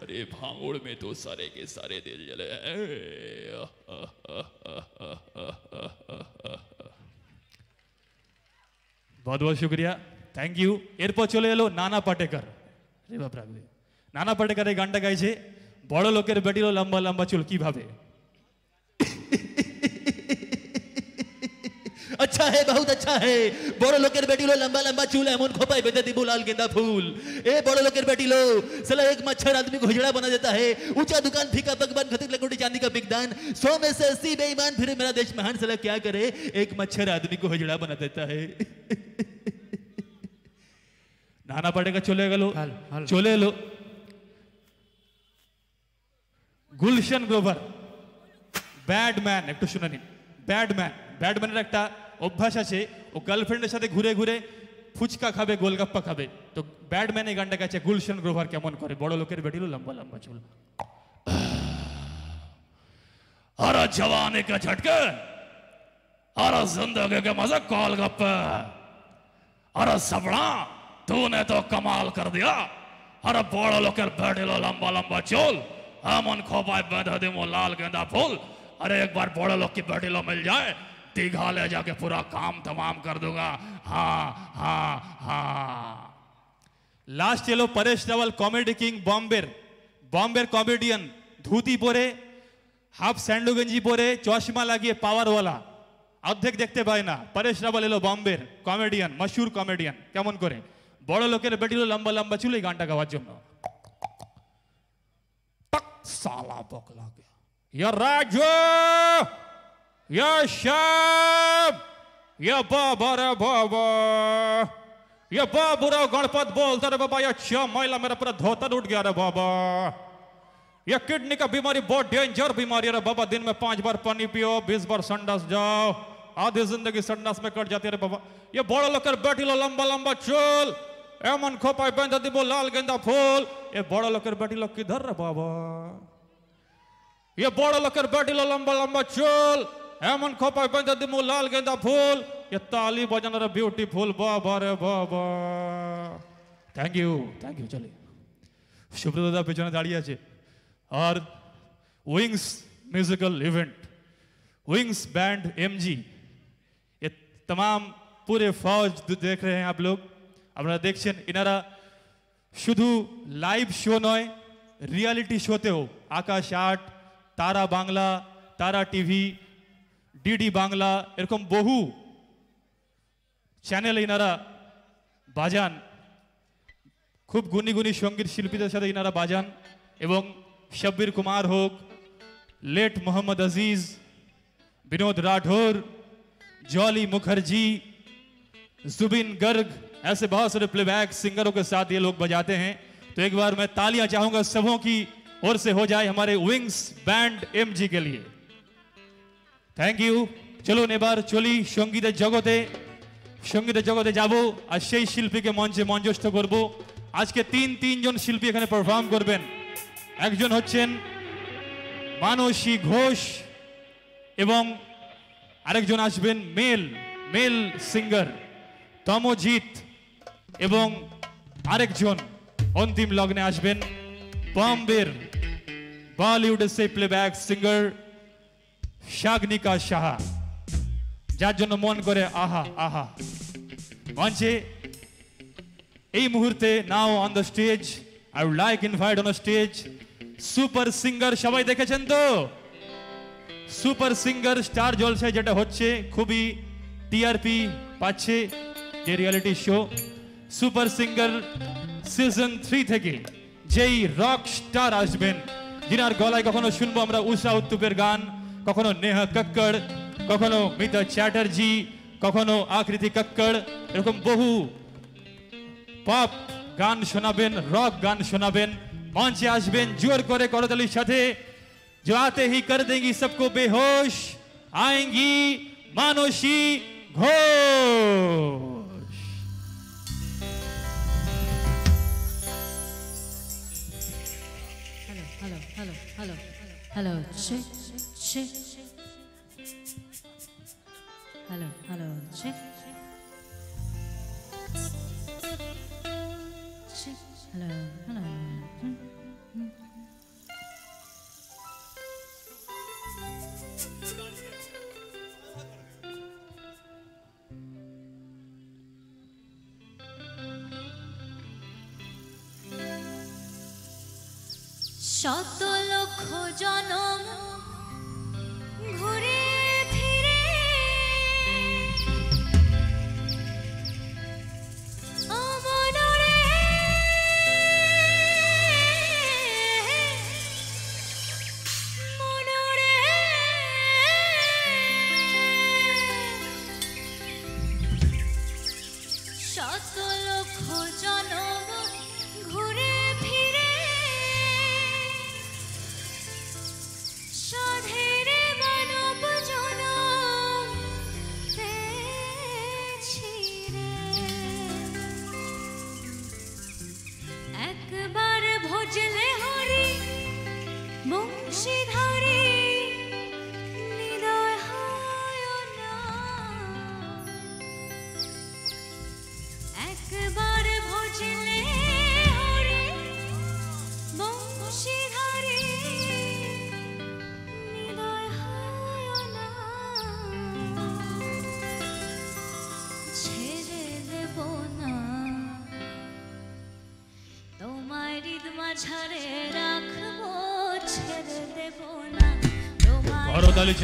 अरे भांगुड़ में तो सारे के सारे दिल जले
बहुत बहुत शुक्रिया থ্যাংক ইউ এরপর চলে এলো নানা পাটেকর রে বাপ রাখবে নানা পাটেকর এই গানটা গাইছে বড় লোকের বেটিরও লম্বা লম্বা চুল কিভাবে
अच्छा है बहुत अच्छा है বড় লোকের বেটি লো লম্বা লম্বা চুল এমন খোপায় বেঁধে দিব লাল गेंदा फूल ए बड़ो लोकेर बेटी लो साला एक मच्छर आदमी को हिजड़ा बना देता है ऊंचा दुकान फीका पकवान खतीक लकोटी चांदी का बिगदान सौ में से अस्सी बेईमान फिर मेरा देश महान साला क्या करे एक मच्छर आदमी को हिजड़ा बना देता है
নানা পাটেকর চলে গেল চলে এলো গুলশন গ্রোভার ব্যাডম্যান একটু শুনে নিন ব্যাডম্যান ব্যাডম্যানের একটা অভ্যাস আছে ও গার্লফ্রেন্ডের সাথে ঘুরে ঘুরে ফুচকা খাবে গোলগাপ্পা খাবে তো ব্যাডম্যান এই গানটা গেছে গুলশন গ্রোভার কেমন করে বড় লোকের বেটিল লম্বা লম্বা চুল
अरे जवानी का झटके अरे जिंदगी के मजे कॉल गप्पे अरे सबड़ा तूने तो कमाल कर दिया अरे बड़ो लोकर बैठे लो लंबा लंबा चोल हमन खोपाए बैठे दे लाल गेंदा फूल अरे एक बार बड़े लोग की बैठी लो मिल जाए दीघा ले जाके पूरा काम तमाम कर दूंगा हाँ हाँ हाँ
লাস্ট এলো Paresh Rawal comedy king বম্বের বম্বের comedian dhoti পরে হাফ স্যান্ডো গেঞ্জি পরে চশমা লাগিয়ে পাওয়ারওয়ালা অর্ধেক দেখতে পায় না পরেশ রাওয়াল এলো বম্বের কমেডিয়ান মশহুর কমেডিয়ান কেমন করে বড় লোকের বেটিল লম্বা লম্বা চুল এই গানটা গাওয়ার জন্য टक साला बकला गया या राजू या श्याम या बाबा रे बाबा ये बाबूराव गणपत बोलता रे बाबा ये अच्छा महिला मेरा पूरा धोतर उठ गया रे बाबा ये किडनी का बीमारी बहुत डेंजर बीमारी है रे बाबा दिन में पांच बार पानी पियो बीस बार संडास जाओ आधी जिंदगी संडास में कट जाती है रे बाबा ये बड़ा लोग कर बैठी लो लंबा लंबा चोल एमन खोपाई बेंदा दिबो लाल गेंदा फूल ये बड़ा लोग कर बैठी लो किधर रे बाबा ये बड़ा लोग कर बैठी लो लंबा लंबा चोल एमन खोपाई बेंदा दिबो लाल गेंदा फूल ये ताली बजाना रे ब्यूटीफुल बाबा रे बाबा থ্যাংক ইউ থ্যাংক ইউ চলে সুব্রতদা পেছনে দাঁড়িয়ে আছে और wings musical event wings band MG ये तमाम पूरे फौज दे- देख रहे हैं आप लोग আপনারা দেখছেন, এনারা শুধু লাইভ শো নয় রিয়ালিটি শোতেও আকাশ আট, তারা বাংলা, তারা টিভি, ডিডি বাংলা, এরকম বহু চ্যানেল এনারা বাজান। খুব গুণী গুণী সংগীত শিল্পীদের সাথে এনারা বাজান এবং শব্বির কুমার হোক লেট মোহাম্মদ আজিজ, বিনোদ রাঠোর, জলি মুখার্জি, জুবিন গর্গ ऐसे बहुत सारे प्लेबैक सिंगरों के साथ ये लोग बजाते हैं तो एक बार मैं तालियां चाहूंगा सबों की ओर से हो जाए हमारे विंग्स बैंड एमजी के लिए থ্যাংক ইউ চলুন এবার চলি সঙ্গীতের জগতে সঙ্গীতের জগতে যাব আর সেই শিল্পীকে মঞ্চে মঞ্চস্থ করব আজকে তিন তিনজন শিল্পী এখানে পারফর্ম করবেন একজন হচ্ছেন মানসী ঘোষ এবং আরেকজন আসবেন মেল মেল সিঙ্গার তমজিৎ এবং আরেকজন অন্তিম লগ্নে আসবেন বম্বের বলিউডের সেই প্লেব্যাক সিঙ্গার শাগনিকা সাহা। যার জন্য মন করে আহা আহা। মঞ্চে এই মুহূর্তে now on the stage I would like invite on stage super singer সবাই দেখেছেন তো? সুপার সিঙ্গার স্টার জলসায় যেটা হচ্ছে, খুবই টিআরপি পাচ্ছে, যে reality show super singer season three থেকে যেই রক স্টার আসবেন যিনার গলায় কখনো শুনবো আমরা উষা উত্তুপের গান কখনো নেহা কক্কড় কখনো মিতা চ্যাটার্জি কখনো আকৃতি কক্কড় এরকম বহু পপ গান শোনাবেন রক গান শোনাবেন মঞ্চে আসবেন জোর করে করতালির সাথে जो आते ही कर देंगी सबको बेहोश आएंगी मानोशी Ghosh
Hello, check, check. Hello, hello, check. Check, hello, hello. Mm -hmm. জনম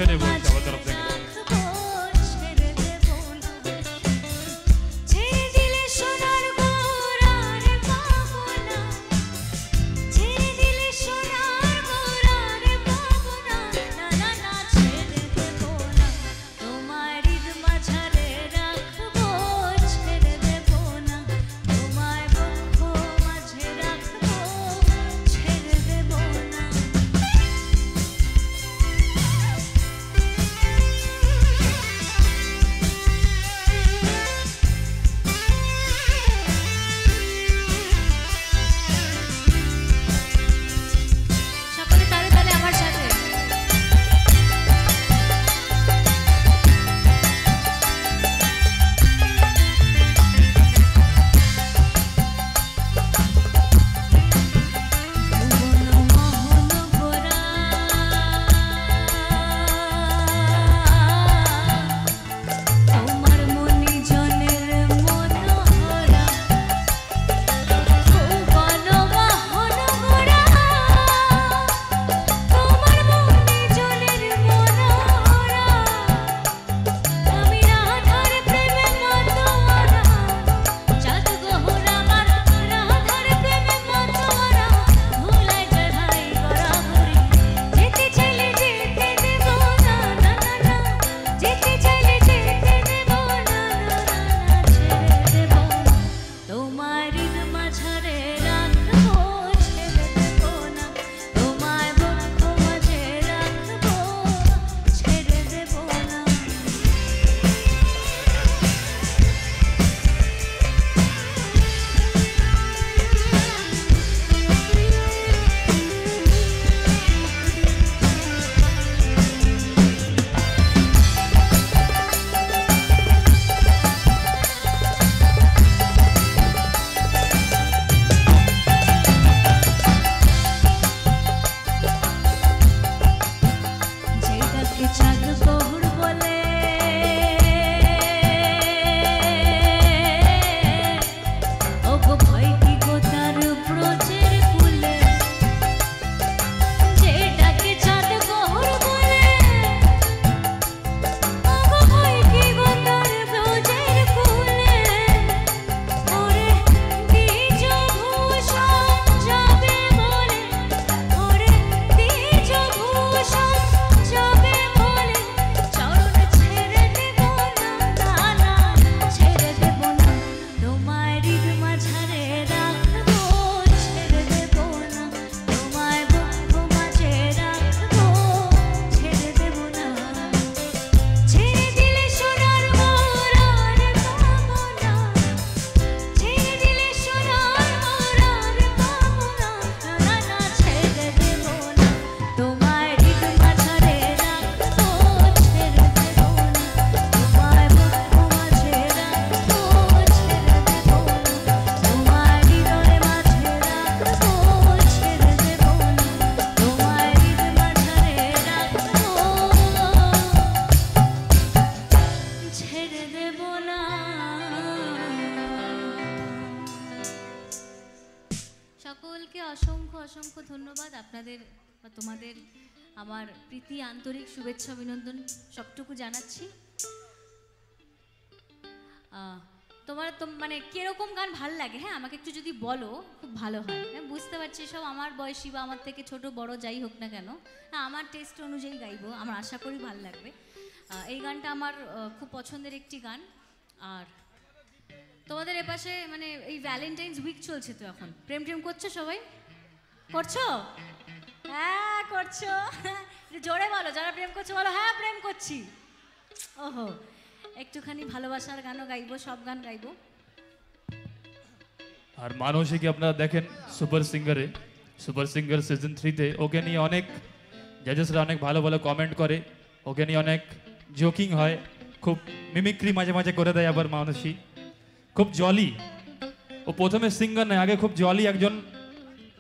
করতালি
প্রীতি, আন্তরিক শুভেচ্ছা, অভিনন্দন, সবটুকু জানাচ্ছি। তোমার তো মানে কীরকম গান ভালো লাগে? হ্যাঁ আমাকে একটু যদি বলো, খুব ভালো হয়। হ্যাঁ বুঝতে পারছি সব আমার বয়সী বা আমার থেকে ছোট, বড়, যাই হোক না কেন। হ্যাঁ আমার টেস্ট অনুযায়ী গাইবো, আমার আশা করি ভালো লাগবে। এই গানটা আমার খুব পছন্দের একটি গান। আর তোমাদের এপাশে মানে এই ভ্যালেন্টাইন্স উইক চলছে তো এখন। প্রেম প্রেম করছ সবাই? করছ? হ্যাঁ করছ। জোরে বলো, যারা প্রেম করছ বলো হ্যাঁ প্রেম করছি। ওহো, একটুখানি ভালোবাসার গানও গাইবো, সব গান গাইবো।
আর মানসিকে আপনারা দেখেন সুপার সিঙ্গারে সুপার সিঙ্গার সিজন থ্রিতে ওকে নিয়ে অনেক জাজেসরা অনেক ভালো ভালো কমেন্ট করে। ওকে নিয়ে অনেক জোকিং হয়, খুব মিমিক্রি মাঝে মাঝে করে দেয় আবার মানসী। খুব জলি ও প্রথমে সিঙ্গার নয়, আগে খুব জলি একজন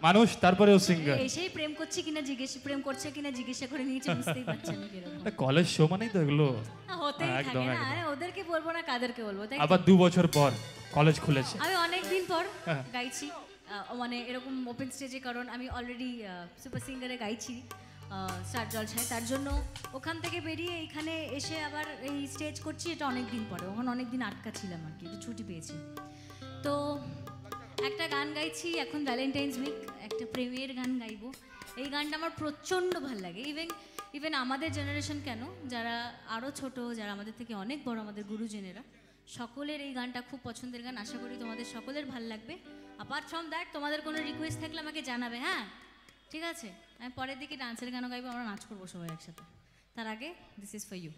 মানুষ তারপরে ও সিঙ্গার
এসেই প্রেম করছে কিনা জিজ্ঞেস প্রেম করছে কিনা জিজ্ঞাসা করে নিয়েছে বুঝতেই পারছেন না
কলেজ শো মানেই তো এগুলো।
হ্যাঁ, হতেই
হ্যাঁ,
থাকে না। ওদেরকে বলব না কাদেরকে বলব তাই
আবার দু বছর পর কলেজ খুলেছে।
আমি অনেক দিন পর
হ্যাঁ।
গাইছি মানে এরকম ওপেন স্টেজে কারণ আমি অলরেডি সুপার সিঙ্গারে গাইছি স্টার জলসায়। তার জন্য ওখান থেকে বেরিয়ে এখানে এসে আবার এই স্টেজ করছি এটা অনেক দিন পরে। ওখানে অনেক দিন আটকা ছিলাম আর কি ছুটি পেয়েছি। তো একটা গান গাইছি, এখন ভ্যালেন্টাইন্স উইক একটা প্রেমের গান গাইবো। এই গানটা আমার প্রচণ্ড ভালো লাগে। ইভেন ইভেন আমাদের জেনারেশন কেন, যারা আরও ছোট, যারা আমাদের থেকে অনেক বড় আমাদের গুরুজনেরা, সকলের এই গানটা খুব পছন্দের গান। আশা করি তোমাদের সকলের ভালো লাগবে। আপার্ট ফ্রম দ্যাট তোমাদের কোনো রিকোয়েস্ট থাকলে আমাকে জানাবে হ্যাঁ? ঠিক আছে? আমি পরের দিকে ডান্সের গানও গাইবো, আমরা নাচ করব সবাই একসাথে। তার আগে দিস ইজ ফর ইউ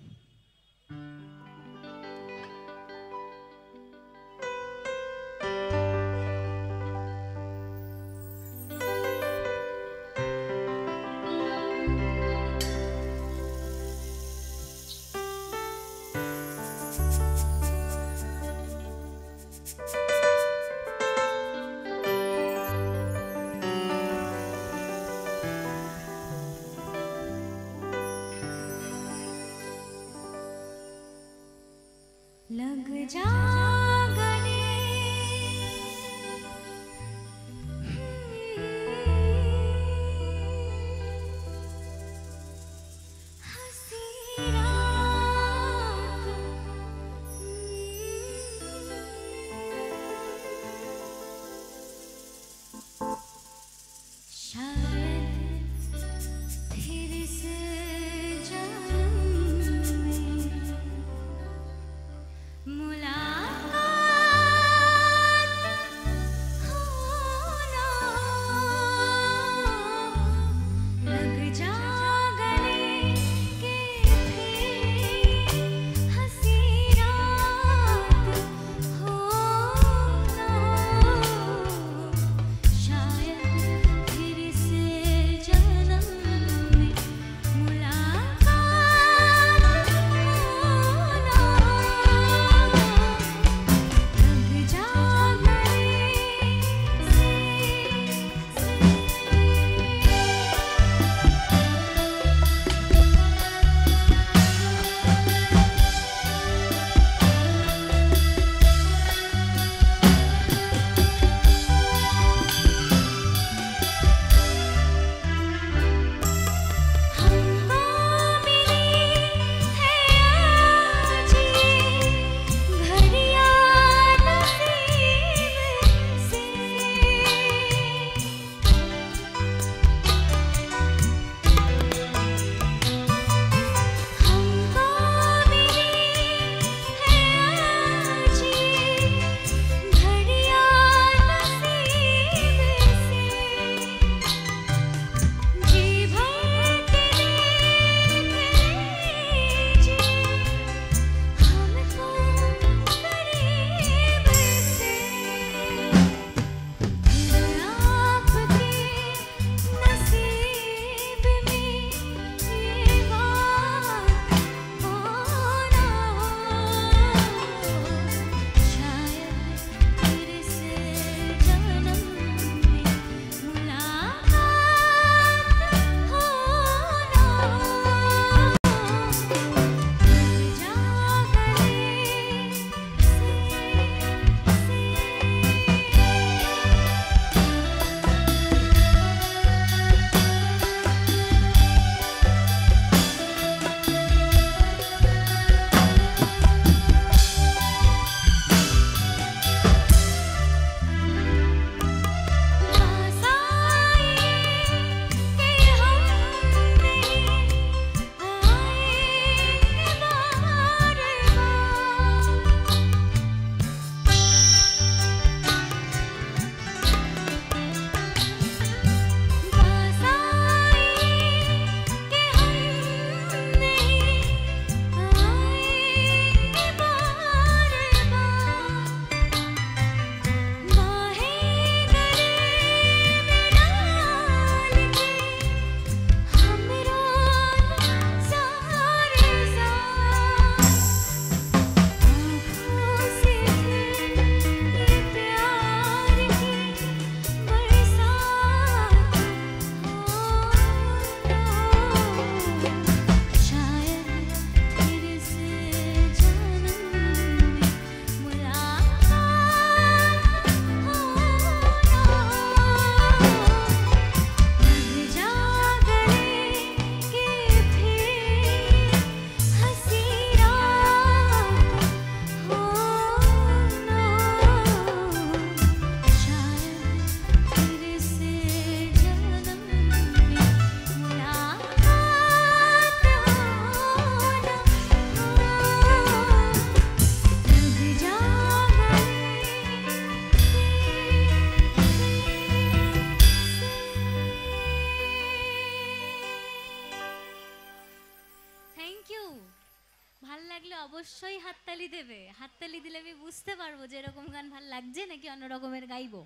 হাততালি দিলে আমি বুঝতে পারব যে এরকম গান ভালো লাগছে নাকি অন্য রকমের গাইবো।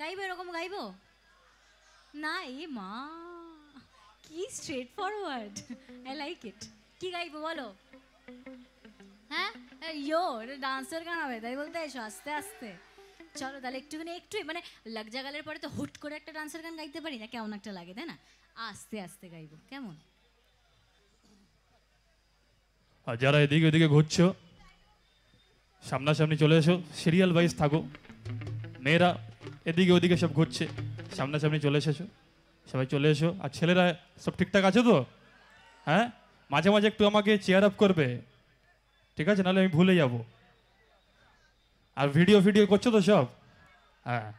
গাইবো এরকম গাইবো? না এ মা, কি straight forward I like it কি গাইবো বলো? হ্যাঁ? ইয়ো, এটা ডান্সের গান হবে, তাই বলতে এসো, আস্তে আস্তে। চলো তাহলে একটুখানি একটু মানে লাগজা গালের পরে তো হুট করে একটা ডান্সের গান গাইতে পারি না, কেমন একটা লাগে, তাই না? আস্তে আস্তে গাইবো, কেমন?
আর যারা এদিকে ওদিকে ঘুরছো সামনাসামনি চলে এসো, সিরিয়াল ওয়াইজ থাকো। মেয়েরা এদিকে ওদিকে সব ঘুরছে, সামনাসামনি চলে এসেছ, সবাই চলে এসো। আর ছেলেরা সব ঠিকঠাক আছে তো? হ্যাঁ? মাঝে মাঝে একটু আমাকে চেয়ার আপ করবে। ঠিক আছে? নাহলে আমি ভুলে যাব। আর ভিডিও ভিডিও করছ তো সব? হ্যাঁ।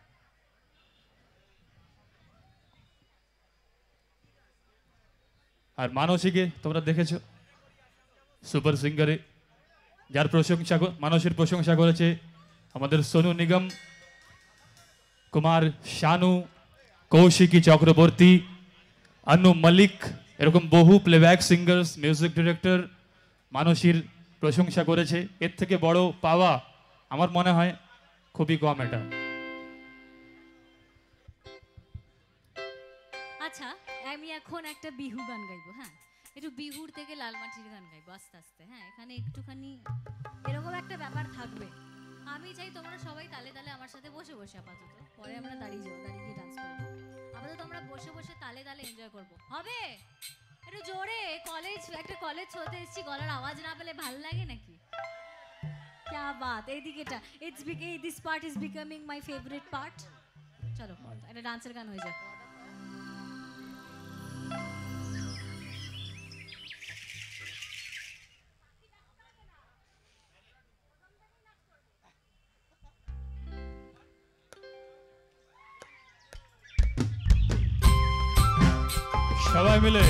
আর মানসীকে তোমরা দেখেছ? সুপার সিঙ্গারে যার প্রশংসা মানুষের প্রশংসা করেছে আমাদের সোনু নিগম, কুমার শানু, কৌশিকী চক্রবর্তী, আনু মল্লিক এরকম বহু প্লেব্যাক সিঙ্গার্স মিউজিক ডিরেক্টর মানসীর প্রশংসা করেছে। এর থেকে বড় পাওয়া আমার মনে হয় খুবই কম এটা।
আচ্ছা আমি এখন একটা বিহু গান গাইবো হ্যাঁ? একটু বিহুর থেকে লাল লালমাটির গান গাইবো আস্তে আস্তে হ্যাঁ এখানে একটুখানি এরকম একটা ব্যাপার থাকবে। আমি চাই তোমরা সবাই তালে তালে আমার সাথে বসে বসে আপাতত পরে আমরা দাঁড়িয়ে যাব দাঁড়িয়ে গিয়ে ডান্স করব। আপাতত আমরা বসে বসে তালে তালে এনজয় করব। হবে? একটু জোরে কলেজ একটা কলেজ হতে এসেছি গলার আওয়াজ না পেলে ভালো লাগে নাকি? ক্যা বাত এইদিকেটা it's this part is becoming my favourite part চলো একটা ডান্সের গান হয়ে যাক।
সবাই মিলে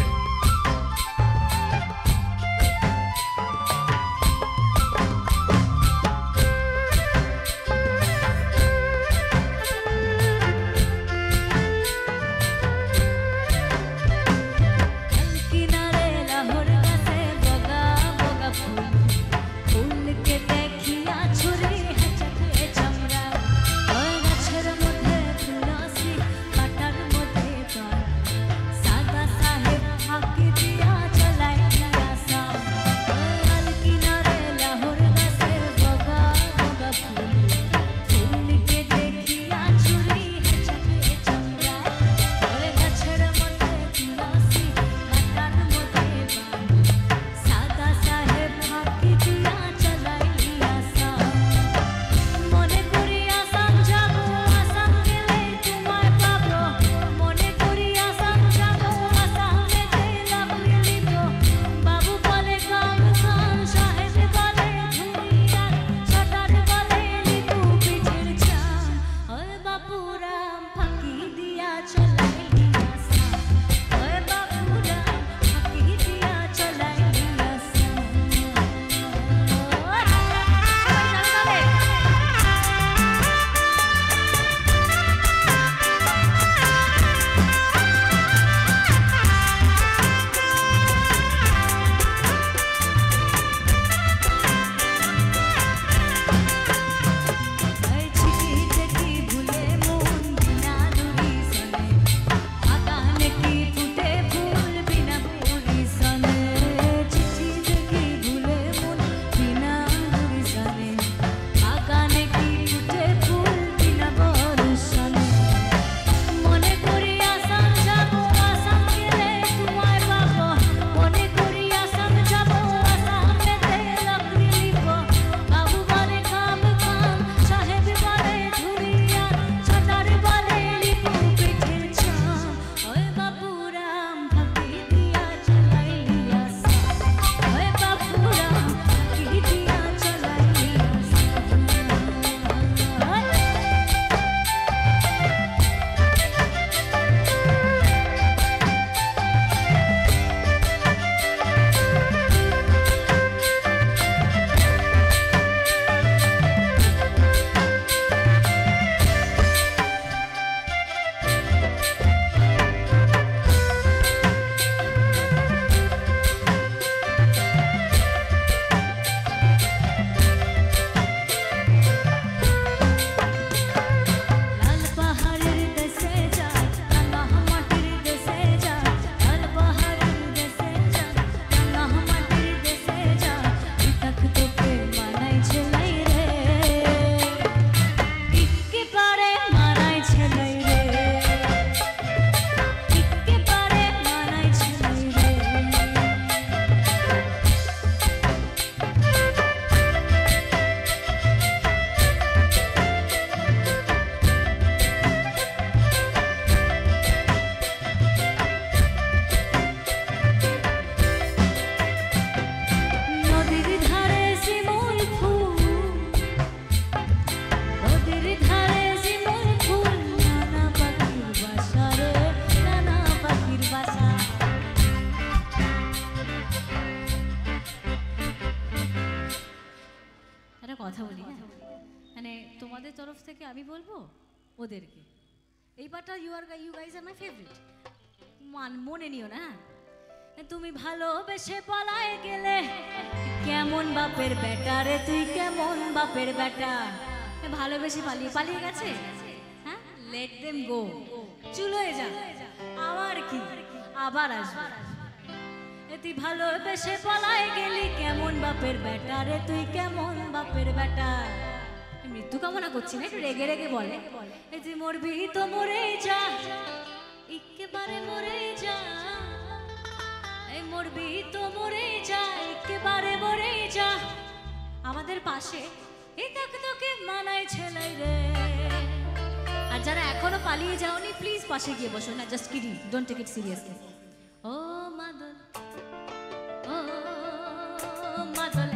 ভালোবেসে পালায় গেলে, কেমন বাপের বেটা রে তুই, কেমন বাপের বেটা? ভালোবেসে পালিয়ে পালিয়ে গেছে? হ্যাঁ? লেট দেম গো চুলোয় যা। আবার কি? আবার আসবে। তুই ভালোবেসে পালায় গেলি, কেমন বাপের বেটা রে তুই, কেমন বাপের বেটা? মৃত্যু কামনা করছি না, একটু রেগে রেগে বলে। এ তুই মরবি তো মরে যা, একেবারে মরে যা। এই মরবি তো মরে যা, একেবারে মরে যা। আমাদের পাশে এই তাক মানায় ছেলাই রে। আর যারা এখনও পালিয়ে যাওনি প্লিজ পাশে গিয়ে বসো। না just kidding don't take it seriously ও মাদল ও মাদল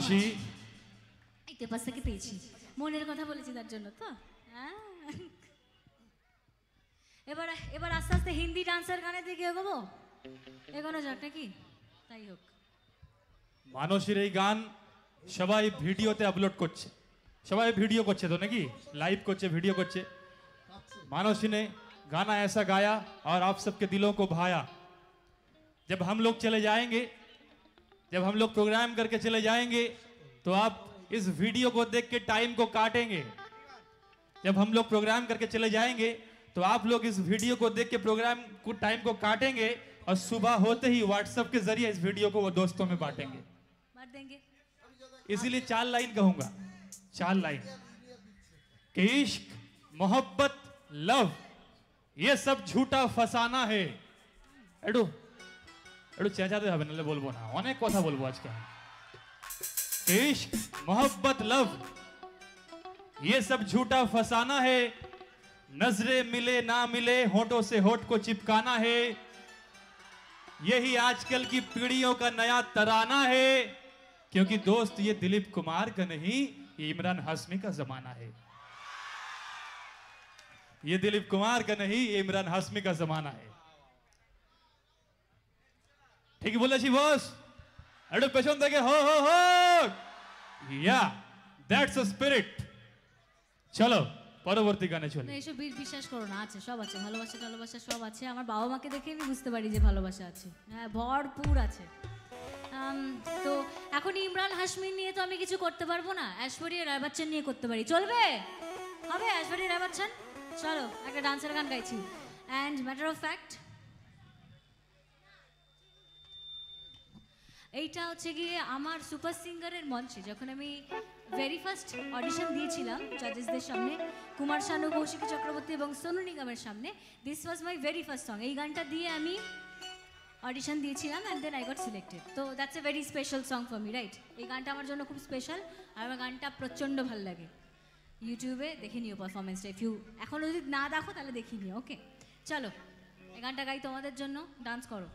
থ্যাংক ইউ
মানসী
এই পেপার থেকে পেয়েছি মনের কথা বলেছি তার জন্য তো হ্যাঁ। এবার এবার আস্তে আস্তে হিন্দি ডান্সের গানের দিকে এগোবো এগোনো যাক নাকি তাই হোক
মানসীর এই গান সবাই ভিডিওতে আপলোড করছে সবাই ভিডিও করছে তো নাকি लाइव করছে ভিডিও করছে मानसी ने गाना ऐसा गाया और आप सबके दिलों को भाया जब हम लोग चले जाएंगे जब हम लोग प्रोग्राम करके चले जाएँगे तो आप इस वीडियो को देख के टाइम को काटेंगे। जब हम लोग प्रोग्राम करके चले जाएँगे तो आप लोग इस वीडियो को देख के प्रोग्राम को टाइम को काटेंगे और सुबह होते ही व्हाट्सएप के ज़रिए इस वीडियो को वो दोस्तों में बांटेंगे। इसीलिए चार लाइन कहूँगा। चार लाइन। इश्क मोहब्बत लव ये सब झूठा फसाना है। एडू একটু চেঁচাতে হবে নাহলে বলবো না অনেক কথা বলবো আজকে আমি कि इश्क मोहब्बत लव ये सब झूठा फसाना है नजरे मिले ना मिले होठों से होठ को चिपकाना है यही आजकल की पीढ़ियों का नया तराना है क्योंकि दोस्त ये दिलीप कुमार का नहीं ये इमरान हाशमी का जमाना है ये दिलीप कुमार का नहीं ये इमरान हाशमी का जमाना है ঠিক বলেছি বস একটু পেছন থেকে হো হো হো। ইয়া দ্যাটস আ স্পিরিট চলো, পরবর্তী গানে চলি।
না, এসব বীর বিশ্বাস করো না, আছে, সব আছে, ভালোবাসা, টালোবাসা, সব আছে। আমার বাবা মাকে দেখে আমি বুঝতে পারি যে ভালোবাসা আছে। হ্যাঁ ভরপুর আছে। তো এখন ইমরান হাসমিন নিয়ে তো আমি কিছু করতে পারব না। ঐশ্বরিয়া রায় বচ্চন নিয়ে করতে পারি। চলবে? হবে ঐশ্বরিয়া রায় বচ্চন? চলো, একটা ডান্সের গান গাইছি। অ্যান্ড ম্যাটার অফ ফ্যাক্ট এইটা হচ্ছে গিয়ে আমার সুপার সিঙ্গারের মঞ্চে, যখন আমি ভেরি ফার্স্ট অডিশন দিয়েছিলাম জাজেসদের সামনে, কুমার শানু, কৌশিকী চক্রবর্তী এবং সোনু নিগমের সামনে this was my very first song এই গানটা দিয়ে আমি অডিশন দিয়েছিলাম and then I got selected তো that's a very special song for me right এই গানটা আমার জন্য খুব স্পেশাল আর আমার গানটা প্রচণ্ড ভালো লাগে। ইউটিউবে দেখে নিও পারফরমেন্সটা ইফ ইউ এখন যদি না দেখো তাহলে দেখে নিও ওকে চলো, এই গানটা গাই তোমাদের জন্য ডান্স করো।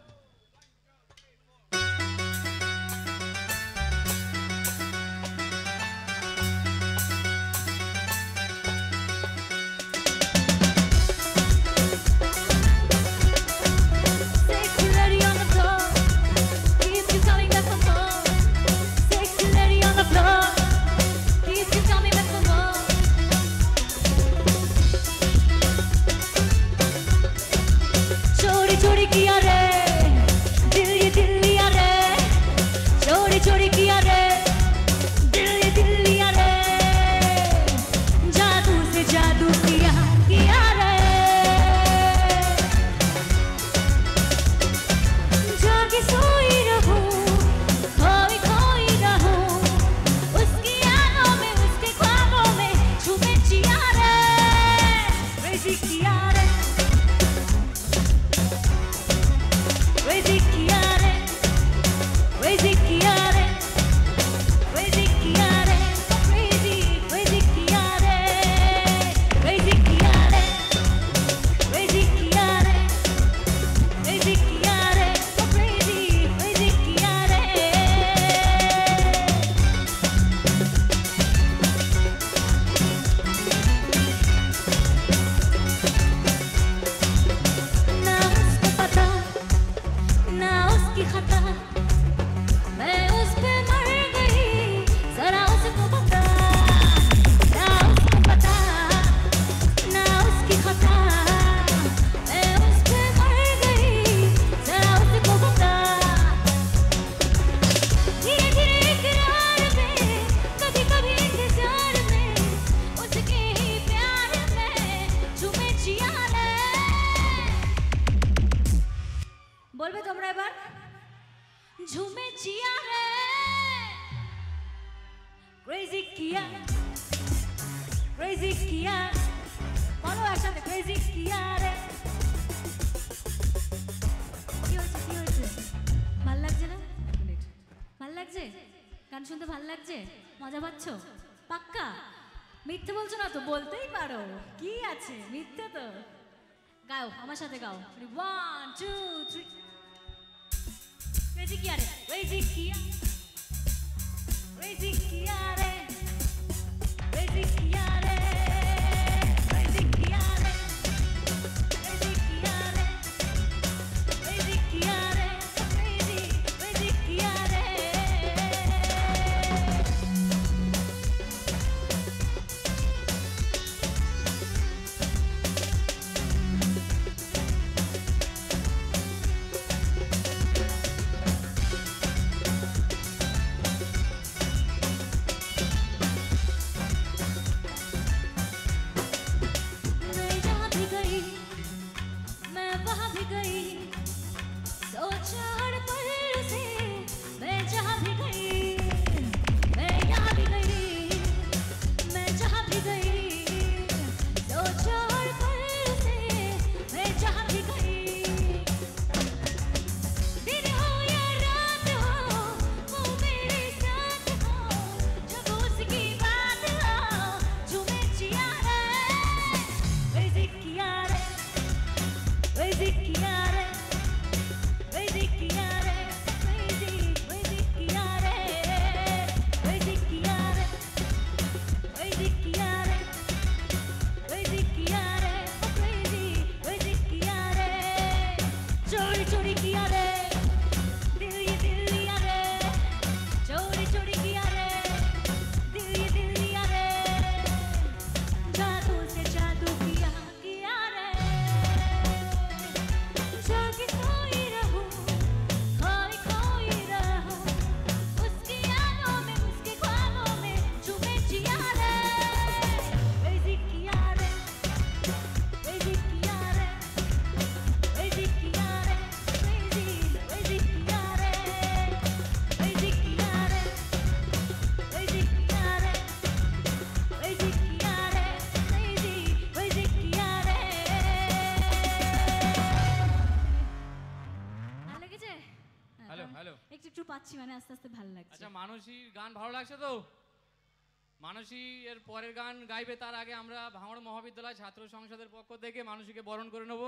পরের গান গাইবে তার আগে আমরা ভাঙড় মহাবিদ্যালয় ছাত্র সংসদের পক্ষ থেকে মানুষকে বরণ করে নেব।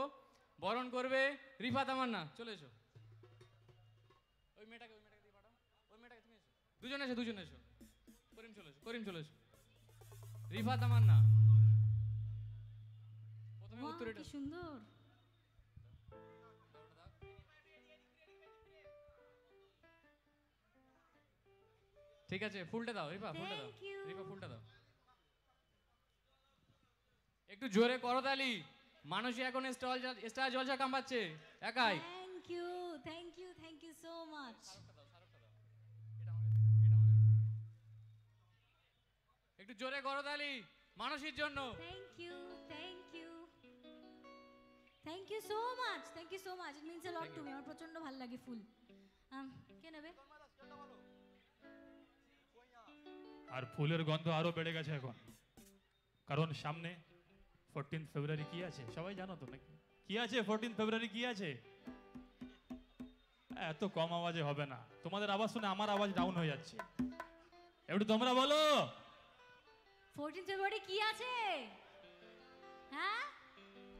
বরণ করবে রিফা তামান্না চলে এসো। ওই মেয়েটাকে ওই মেয়েটাকে দিয়ে পাঠাও। ওই মেয়েটাকে তুমি এসো। দুজন এসো দুজন এসো। করিম চলে এসো করিম চলে এসো। রিফা তামান্না প্রথমে উত্তর এটা
সুন্দর।
ঠিক আছে ফুলটা দাও রিফা ফুলটা দাও। রিফা ফুলটা দাও। একটু জোরে করো তালি। মানুষই এখন স্টল স্টার জলসা কামাচ্ছে একাই।
Thank you thank you thank you so much
একটু জোরে করো তালি মানুষের জন্য।
Thank you thank you thank you so much thank you so much it means a lot to me আমার প্রচণ্ড ভালো লাগে ফুল। কে নেবে?
আর ফুলের গন্ধ আরও বেড়ে গেছে এখন। কারণ সামনে ফোরটিন ফেব্রুয়ারি কি আছে? সবাই জানো তো নাকি? কি আছে ফোরটিন ফেব্রুয়ারি কি আছে? এত কম আওয়াজে হবে না। তোমাদের আওয়াজ শুনে আমার আওয়াজ ডাউন হয়ে যাচ্ছে। একটু তোমরা বলো।
ফোরটিন ফেব্রুয়ারি কি আছে? হ্যাঁ?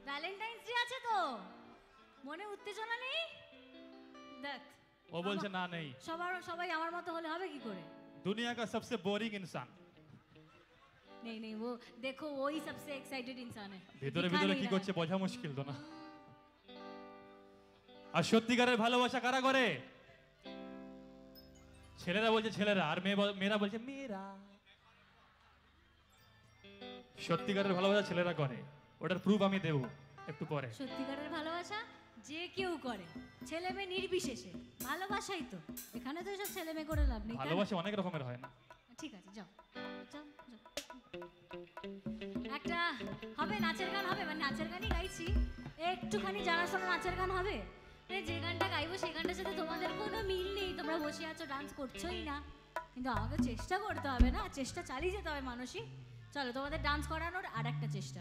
ভ্যালেন্টাইন্স ডে আছে তো? মনে উত্তেজনা নেই? দেখ
ও বলছে না নেই।
সবার সবাই আমার মতো হলে হবে কি করে?
দুনিয়া কা সবচেয়ে বোরিং ইনসান।
नहीं नहीं वो देखो वो ही सबसे एक्साइटेड इंसान है
ভেতরে
दिखा
ভিতরে
नहीं
কি
रहा
করছে বোঝা মুশকিল তো না আর সত্যিকারের ভালোবাসা কারা করে ছেলেরা বলছে ছেলেরা আর মেয়ে বল- মেয়েরা বলছে মেয়েরা সত্যিকারের ভালোবাসা ছেলেরা করে ওটার প্রুফ আমি দেবো একটু পরে
है। সত্যিকারের ভালোবাসা যে কেউ করে ছেলে মেয়ে নির্বিশেষে ভালোবাসাই তো এখানে তো সব ছেলে মেয়ে করে লাভ নেই তাই না?
ভালোবাসা অনেক রকমের হয় না
ঠিক আছে যাও যাও যাও একটা হবে, নাচের গান হবে মানে নাচের গানই গাইছি। একটুখানি জানা শোনা নাচের গান হবে। মানে যে গানটা গাইবো, সেই গানটার সাথে তোমাদের কোনো মিল নেই। তোমরা বসে আছো ডান্স করছোই না। কিন্তু আমাকে চেষ্টা করতে হবে না, চেষ্টা চালিয়ে যেতে হবে মানুষই
চলো, তোমাদের ডান্স করানোর আর একটা চেষ্টা।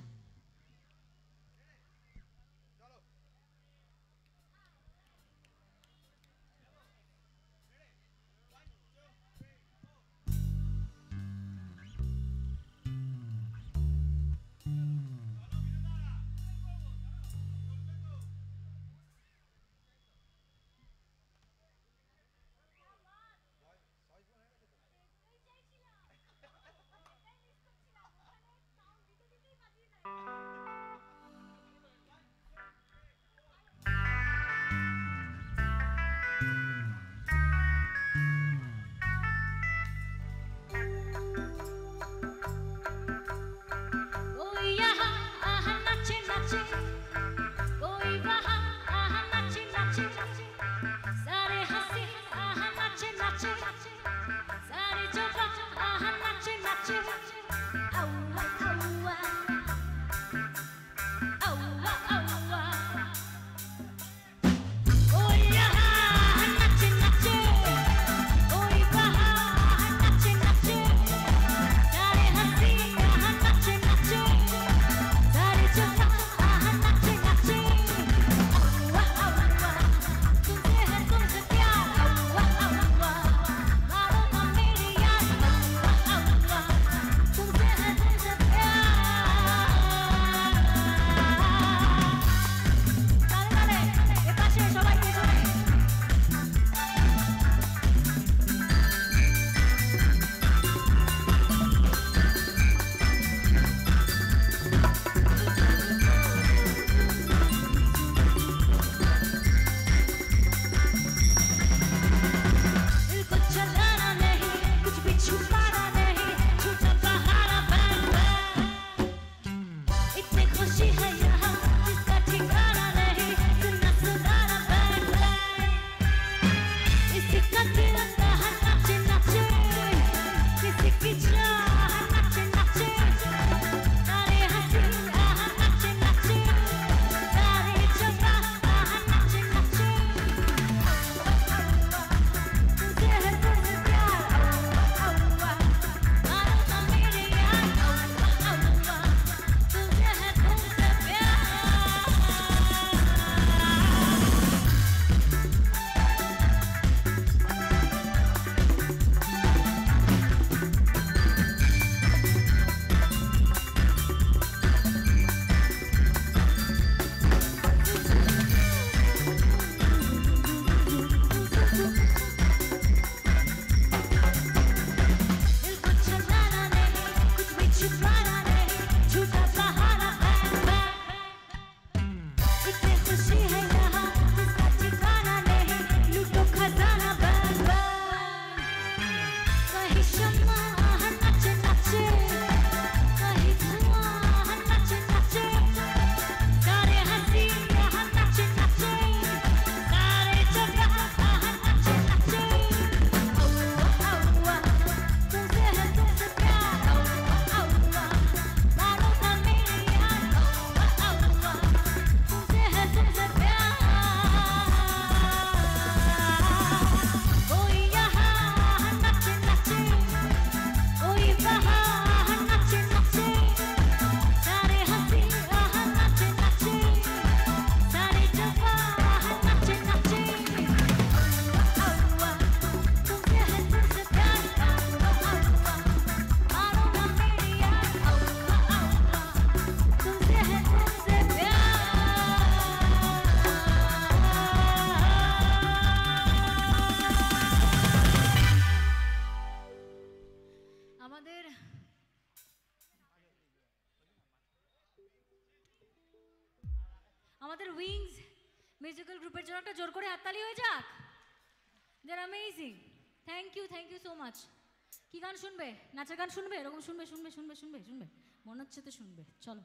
নাচা গান শুনবে? এরকম শুনবে শুনবে শুনবে শুনবে শুনবে? মনে হচ্ছে তো শুনবে। চলো।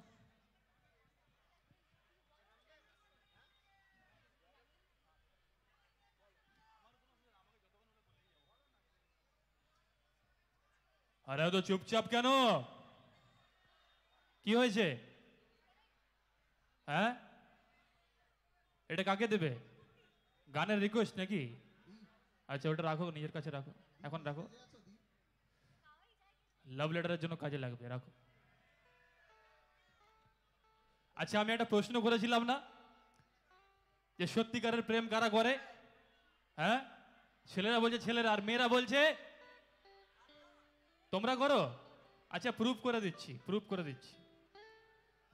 আরে তো চুপচাপ কেন? কি হয়েছে? হ্যাঁ? এটা কাকে দেবে? গানের রিকোয়েস্ট নাকি? আচ্ছা ওটা রাখো, নিজের কাছে রাখো। এখন রাখো। লাভ লেটারের জন্য কাজে লাগবে, রাখো। আচ্ছা আমি একটা প্রশ্ন করেছিলাম না? যে সত্যিকারের প্রেম কারা করে? হ্যাঁ? ছেলেরা বলছে ছেলেরা, আর মেয়েরা বলছে, তোমরা করো? আচ্ছা প্রুফ করে দিচ্ছি প্রুফ করে দিচ্ছি।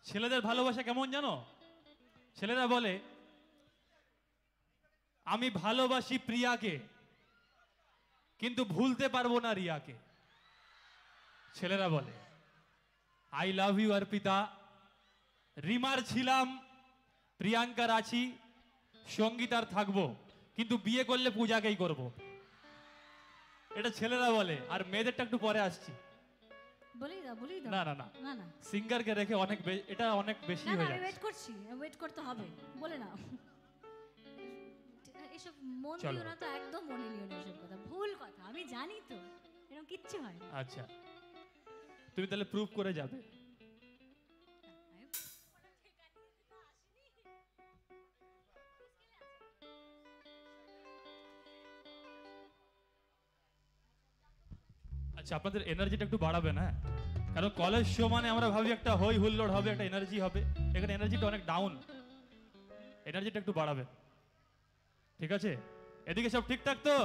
ছেলেদের ভালোবাসা কেমন জানো? ছেলেরা বলে, আমি ভালোবাসি প্রিয়াকে, কিন্তু ভুলতে পারব না রিয়াকে। ছেলেরা বলে আই লাভ ইউ অর্পিতা। রিমার ছিলাম প্রিয়াঙ্কার আছি সঙ্গীতার থাকব কিন্তু বিয়ে করলে পূজাকেই করব। এটা ছেলেরা বলে আর মেয়েদেরটা একটু পরে আসছি।
বলেই দাও বলেই দাও।
না না না।
না না।
সিঙ্গারকে রেখে অনেক এটা অনেক বেশি
না না
হয়ে
আমি
যাচ্ছে।
ওয়েট করছি ওয়েট করতে হবে বলে নাও। এসব মন দিও না তো একদম মনে নিও না এসব কথা। ভুল কথা আমি জানি তো এরকম কিচ্ছু হয়
আচ্ছা। তুমি তাহলে প্রুফ করে যাবে। আচ্ছা আপনাদের এনার্জিটা একটু বাড়াবেন হ্যাঁ? কারণ কলেজ শো মানে আমরা ভাবি একটা হই হুল্লোড় হবে, একটা এনার্জি হবে। এখানে এনার্জিটা অনেক ডাউন এনার্জিটা একটু বাড়াবে ঠিক আছে? এদিকে সব ঠিকঠাক তো?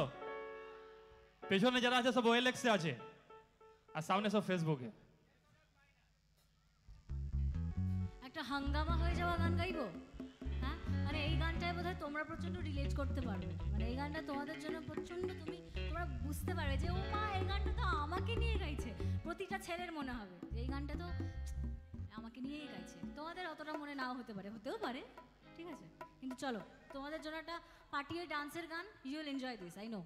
পেছনে যারা আছে, সব ওয়েলেক্সে আছে। আর সামনে সব ফেসবুকে
একটা হাঙ্গামা হয়ে যাওয়া গান গাইবো? হ্যাঁ? মানে এই গানটায় বোধহয় তোমরা প্রচণ্ড রিলেট করতে পারবে। মানে এই গানটা তোমাদের জন্য প্রচণ্ড তুমি, তোমরা বুঝতে পারবে যে ও মা এই গানটা তো আমাকে নিয়ে গাইছে। প্রতিটা ছেলের মনে হবে যে, এই গানটা তো আমাকে নিয়েই গাইছে। তোমাদের অতটা মনে নাও হতে পারে, হতেও পারে, ঠিক আছে? কিন্তু চলো, তোমাদের জন্য একটা পার্টিয়ে ডান্সের গান
you will enjoy this I know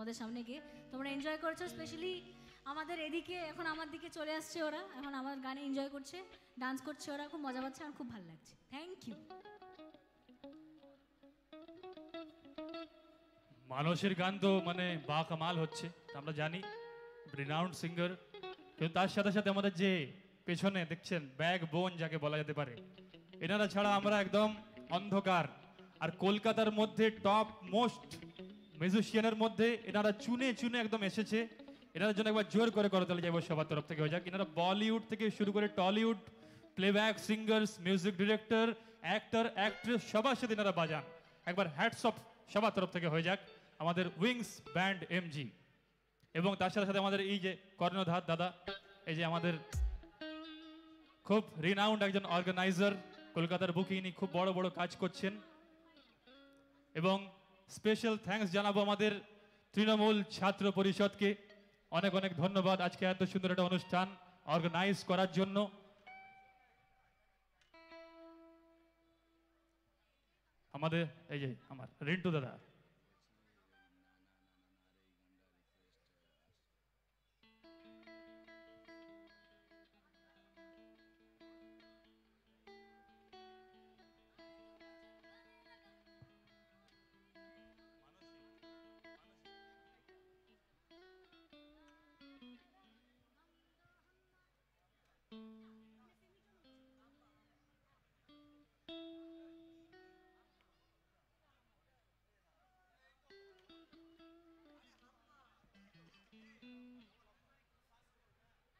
তোমাদের সামনে গিয়ে। তোমরা এনজয় করছ স্পেশালি আমাদের এদিকে, এখন আমার দিকে চলে আসছে ওরা। এখন আমার গানে এনজয় করছে ডান্স করছে ওরা, খুব মজা পাচ্ছে আমার খুব ভালো লাগছে। থ্যাংক ইউ
মানুষের গান তো মানে বা কামাল হচ্ছে আমরা জানি। রিনাউন্ড সিঙ্গার কিন্তু তার সাথে সাথে আমাদের যে পেছনে দেখছেন ব্যাগ বোন যাকে বলা যেতে পারে, এনারা ছাড়া আমরা একদম অন্ধকার। আর কলকাতার মধ্যে টপ মোস্ট মিউজিশিয়ানের মধ্যে এনারা চুনে চুনে একদম এসেছে। এনাদের জন্য একবার জোর করে করে তোলা যাব সবার তরফ থেকে হয়ে যাক। এনারা বলিউড থেকে শুরু করে Tollywood, playback singers, music director, actor, actress সবার সাথে এনারা বাজান। একবার হ্যাটস অফ সবার তরফ থেকে হয়ে যাক। আমাদের উইংস ব্যান্ড এমজি। এবং তার সাথে সাথে আমাদের এই যে কর্ণধার দাদা, এই যে আমাদের খুব রিনাউন্ড একজন অর্গানাইজার কলকাতার বুকে খুব বড় বড় কাজ করছেন। এবং স্পেশাল থ্যাঙ্কস জানাব আমাদের তৃণমূল ছাত্র পরিষদকে। অনেক অনেক ধন্যবাদ আজকে এত সুন্দর একটা অনুষ্ঠান অর্গানাইজ করার জন্য। আমাদের, এই যে আমার রিন্টু দাদা।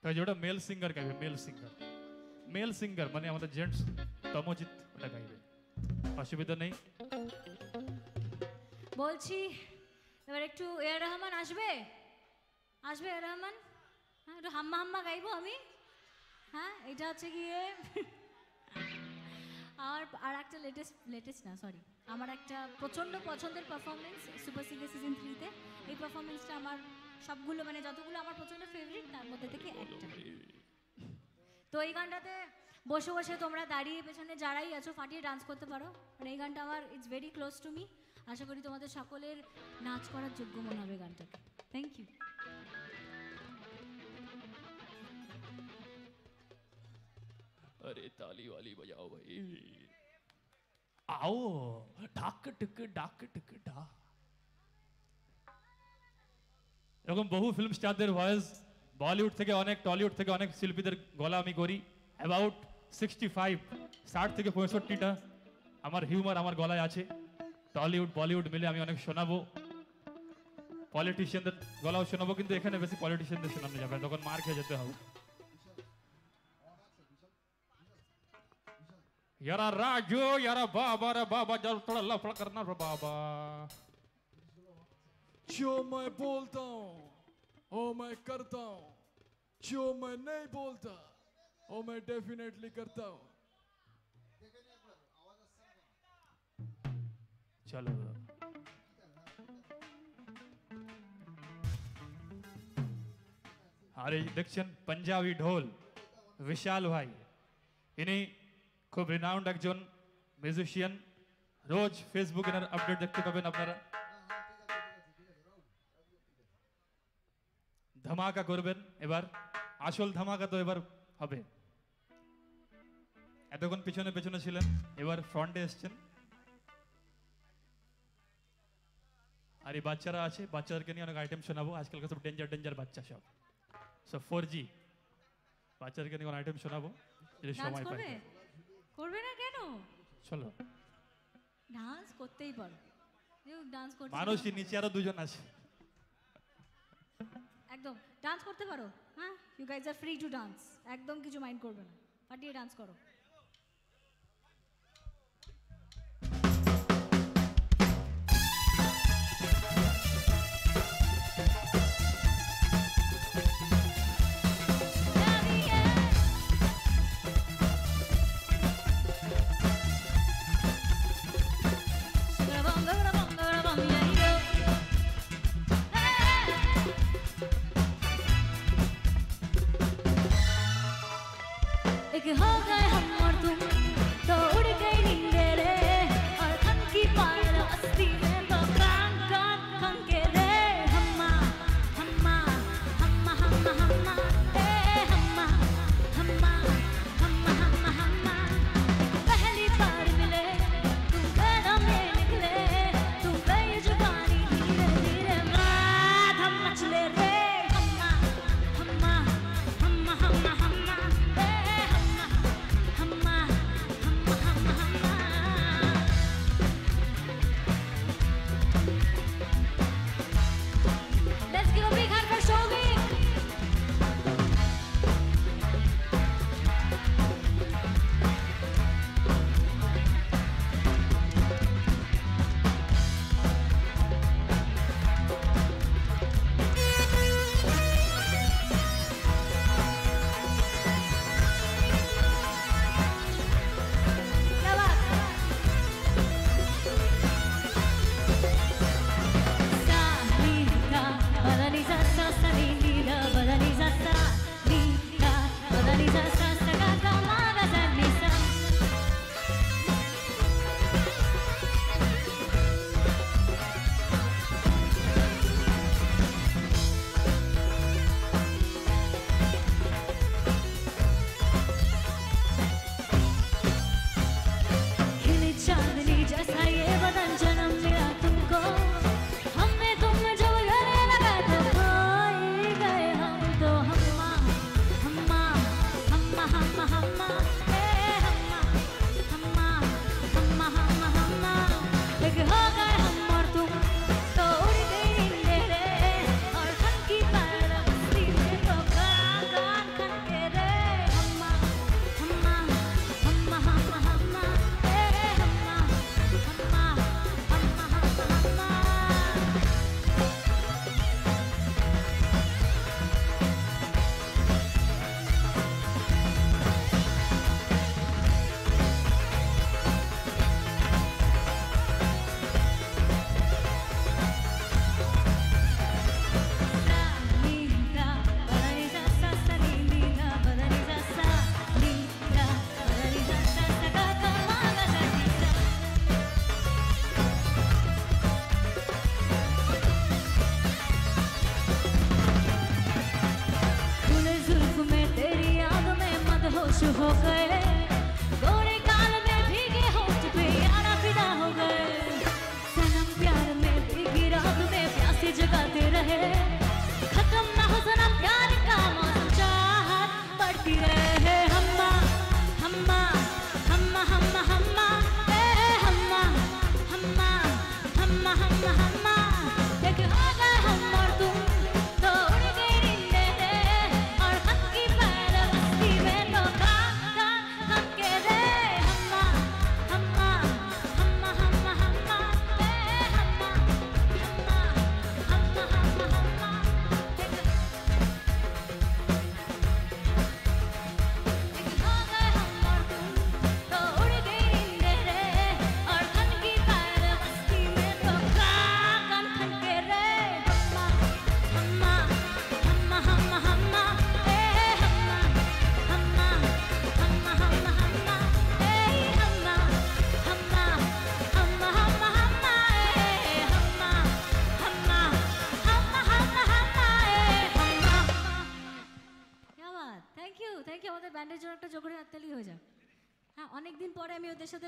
তাই যে ওটা মেল সিঙ্গার গাইবে মেল সিঙ্গার মেল সিঙ্গার মানে আমাদের জেন্টস তমজিৎ ওটা গাইবে। অসুবিধা নেই।
বলছি, এবার একটু এ রহমান আসবে? আসবে এ রহমান? হ্যাঁ একটু হাম্মা হাম্মা গাইবো আমি? হ্যাঁ এটা হচ্ছে গিয়ে আর আর একটা লেটেস্ট লেটেস্ট না সরি আমার একটা প্রচণ্ড পছন্দের পারফরমেন্স সুপার সিঙ্গার সিজন থ্রিতে এই পারফরমেন্সটা আমার সবগুলো মানে যতগুলো আমার প্রচণ্ড ফেভারিট তার মধ্যে থেকে একটা তো এই গানটাতে বসে বসে তোমরা দাঁড়িয়ে পেছনে যারাই আছো ফাটিয়ে ডান্স করতে পারো মানে এই গানটা আমার it's very close to me আশা করি তোমাদের সকলের নাচ করার যোগ্য মনে হবে গানটাকে থ্যাংক ইউ
अरे ताली वाली बजाओ भाई
आओ ঢাক টিক ডাক টিক ডা এরকম বহু ফিল্ম স্টারদের ভয়েস বলিউড থেকে অনেক টলিউড থেকে অনেক শিল্পীদের গলা আমি করি অ্যাবাউট সিক্সটি ফাইভ ষাট থেকে পঁয়ষট্টিটা আমার হিউমার আমার গলায় আছে টলিউড বলিউড মিলে আমি অনেক শোনাবো পলিটিশিয়ানদের গলাও শোনাবো কিন্তু এখানে বেশি পলিটিশিয়ানদের শোনানো যাবে না, তখন মার খেয়ে যেতে হবে यारा राजू यारा बाबा रे बाबा जब थोड़ा लफड़ा करना रे बाबा
जो मैं बोलता हूँ वो मैं करता हूँ जो मैं नहीं बोलता वो मैं डेफिनेटली करता हूँ
चलो আর এই দেখছেন পাঞ্জাবি ঢোল বিশাল ভাই ইনি খুব রিনাউন্ড একজন মিউজিশিয়ান রোজ ফেসবুক এনার আপডেট দেখতে পাবেন আপনারা ধামাকা করবেন এবার আসল ধামাকা তো এবার হবে। এতক্ষণ পিছনে পেছনে ছিলেন এবার ফ্রন্টে এসছেন। আর এই বাচ্চারা আছে বাচ্চাদেরকে নিয়ে অনেক আইটেম শোনাবো। আজকালকার সব ডেঞ্জার ডেঞ্জার বাচ্চা সব। সব ফোর জি বাচ্চাদেরকে নিয়ে অনেক আইটেম শোনাবো যদি সময় পাই।
করবে? না কেন?
চলো।
ডান্স করতেই পারো। ডান্স করতে
মানুষই নিচে আরও দুজন আছে।
একদম ডান্স করতে পারো হ্যাঁ? You guys are free to dance একদম কিছু মাইন্ড করবে না। ফাটিয়ে ডান্স করো।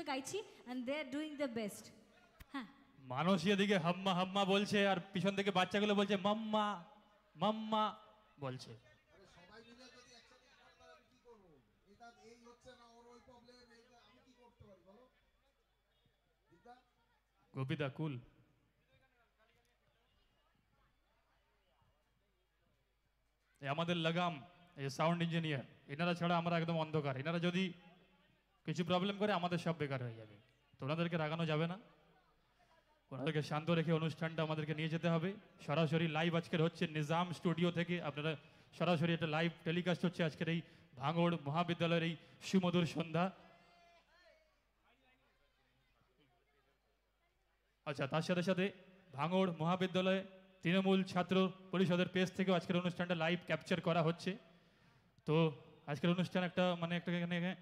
গাইছি and they are doing the best হ্যাঁ।
মানুষ এদিকে হাম্মা হাম্মা বলছে আর পিছন থেকে বাচ্চাগুলো বলছে মাম্মা মাম্মা বলছে। গোপিদা কুল। এই আমাদের লাগাম এই সাউন্ড ইঞ্জিনিয়ার এনারা ছাড়া আমরা একদম অন্ধকার। এনারা যদি কিছু প্রবলেম করে আমাদের সব বেকার হয়ে যাবে। তো ওনাদেরকে রাগানো যাবে না। ওনাদেরকে শান্ত রেখে অনুষ্ঠানটা আমাদেরকে নিয়ে যেতে হবে। সরাসরি লাইভ আজকের হচ্ছে নিজাম স্টুডিও থেকে। আপনারা সরাসরি একটা লাইভ টেলিকাস্ট হচ্ছে আজকের এই ভাঙড় মহাবিদ্যালয়ের এই সুমধুর সন্ধ্যা। আচ্ছা তার সাথে সাথে ভাঙড় মহাবিদ্যালয়ে তৃণমূল ছাত্র পরিষদের পেজ থেকেও আজকের অনুষ্ঠানটা লাইভ ক্যাপচার করা হচ্ছে। তো আজকের অনুষ্ঠান একটা মানে একটা এখানে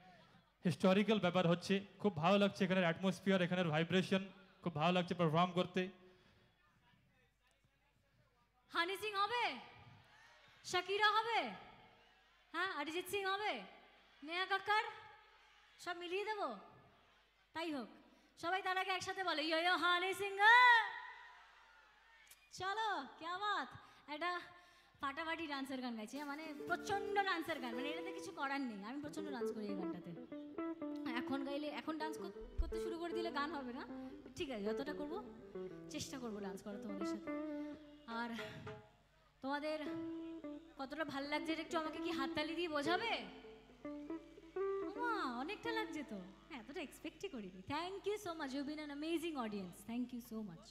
হিস্টোরিক্যাল ব্যাপার হচ্ছে, খুব ভালো লাগছে এখানের অ্যাটমসফিয়ার এখানের ভাইব্রেশন খুব ভালো লাগছে পারফর্ম করতে।
হানি সিং হবে? শাকিরা হবে? হ্যাঁ অরিজিৎ সিং হবে? নেহা কাক্কার সব মিলিয়ে দেবো? তাই হোক, সবাই তার আগে একসাথে বলে ইয়ো ইয়ো হানি সিং চলো, কে বাত একটা ফাটাফাটি ডান্সের গান গাইছি মানে প্রচণ্ড ডান্সের গান মানে এটাতে কিছু করার নেই, আমি প্রচণ্ড ডান্স করি এই গানটাতে। এখন গাইলে, এখন ডান্স করতে শুরু করে দিলে গান হবে না? ঠিক আছে, যতটা করব, চেষ্টা করব ডান্স করা তোমাদের সাথে। আর তোমাদের কতটা ভালো লাগছে একটু আমাকে কি হাততালি দিয়ে বোঝাবে? মা অনেকটা লাগছে তো। হ্যাঁ এতটা এক্সপেক্টই করিনি।
Thank you so much you been an amazing audience thank you so much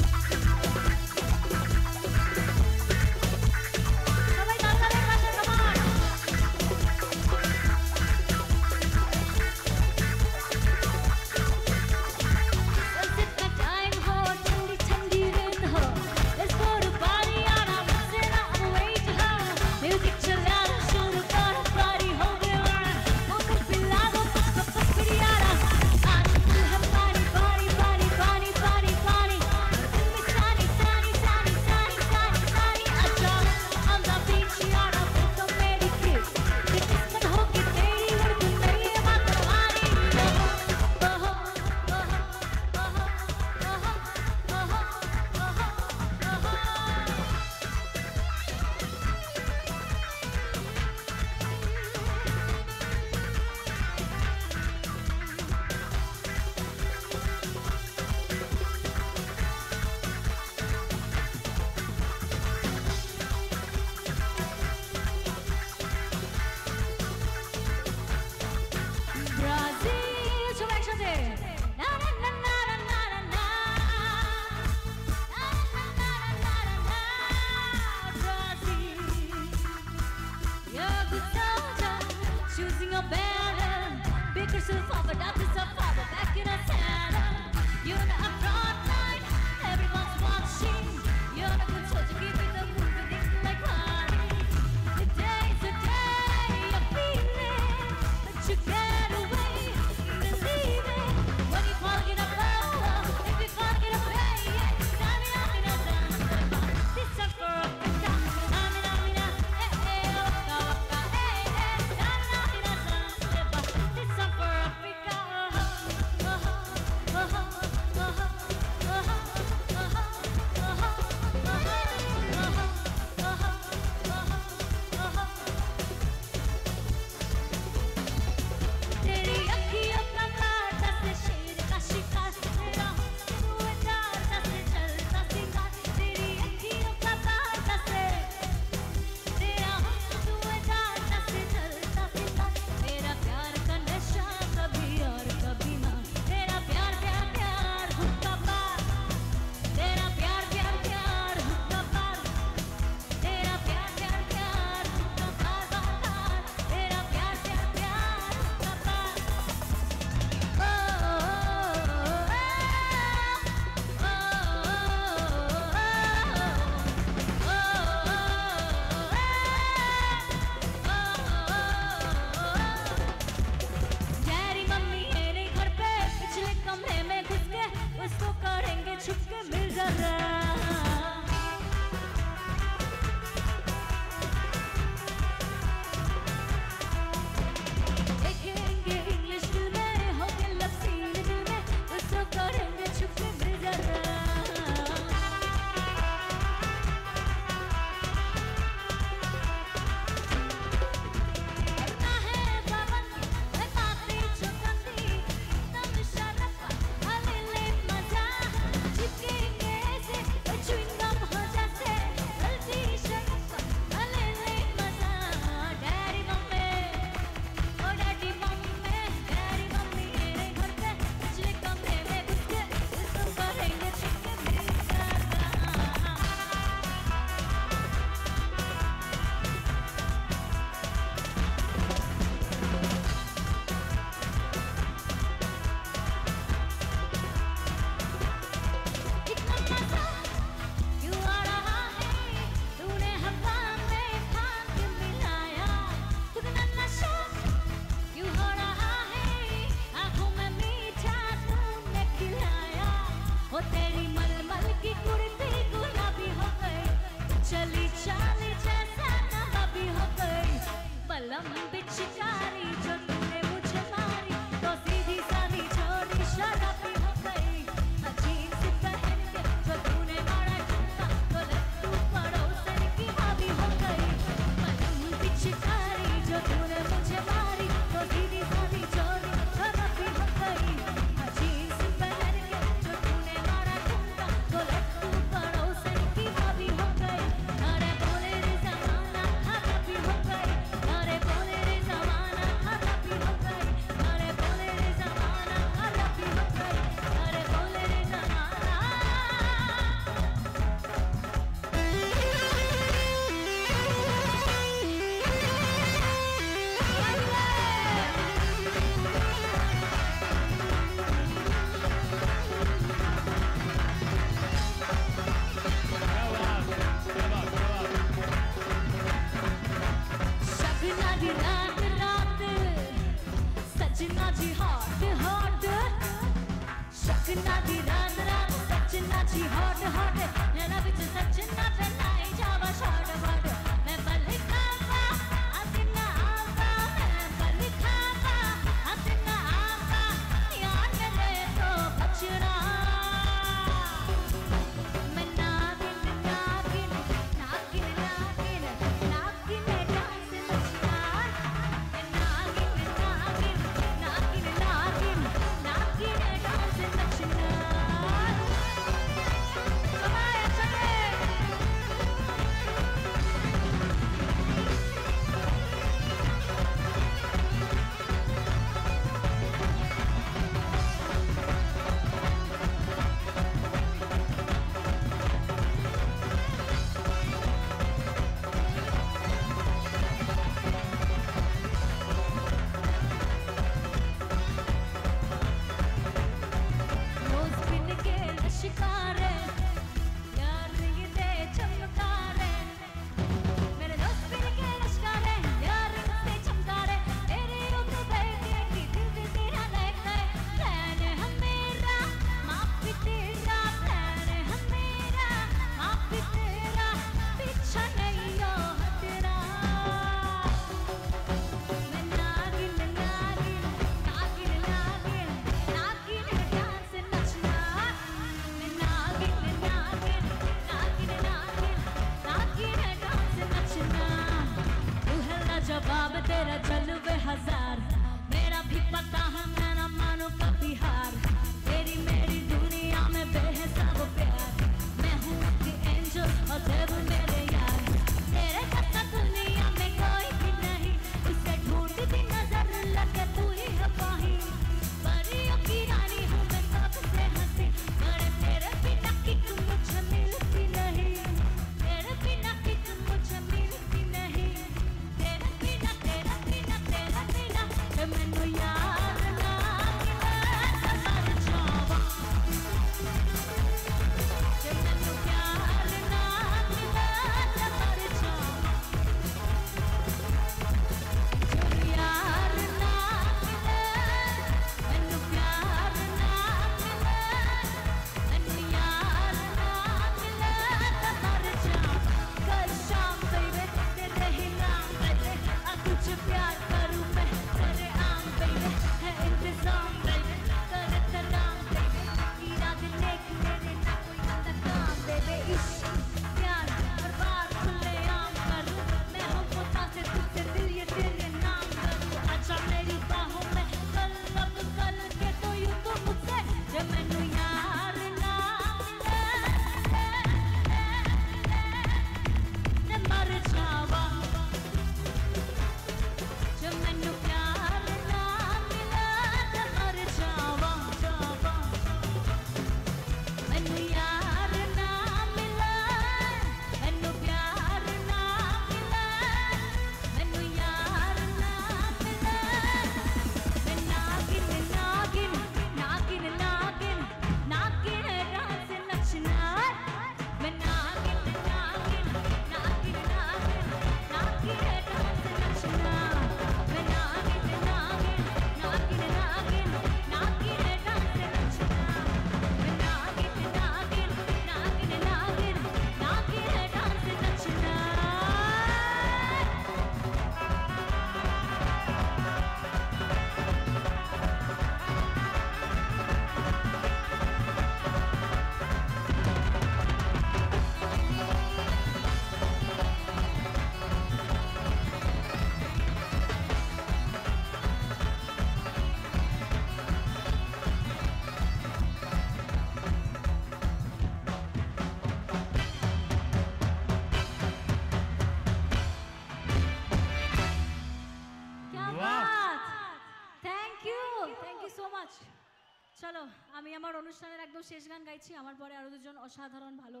শেষ গান গাইছি। আমার পরে আরও দুজন অসাধারণ ভালো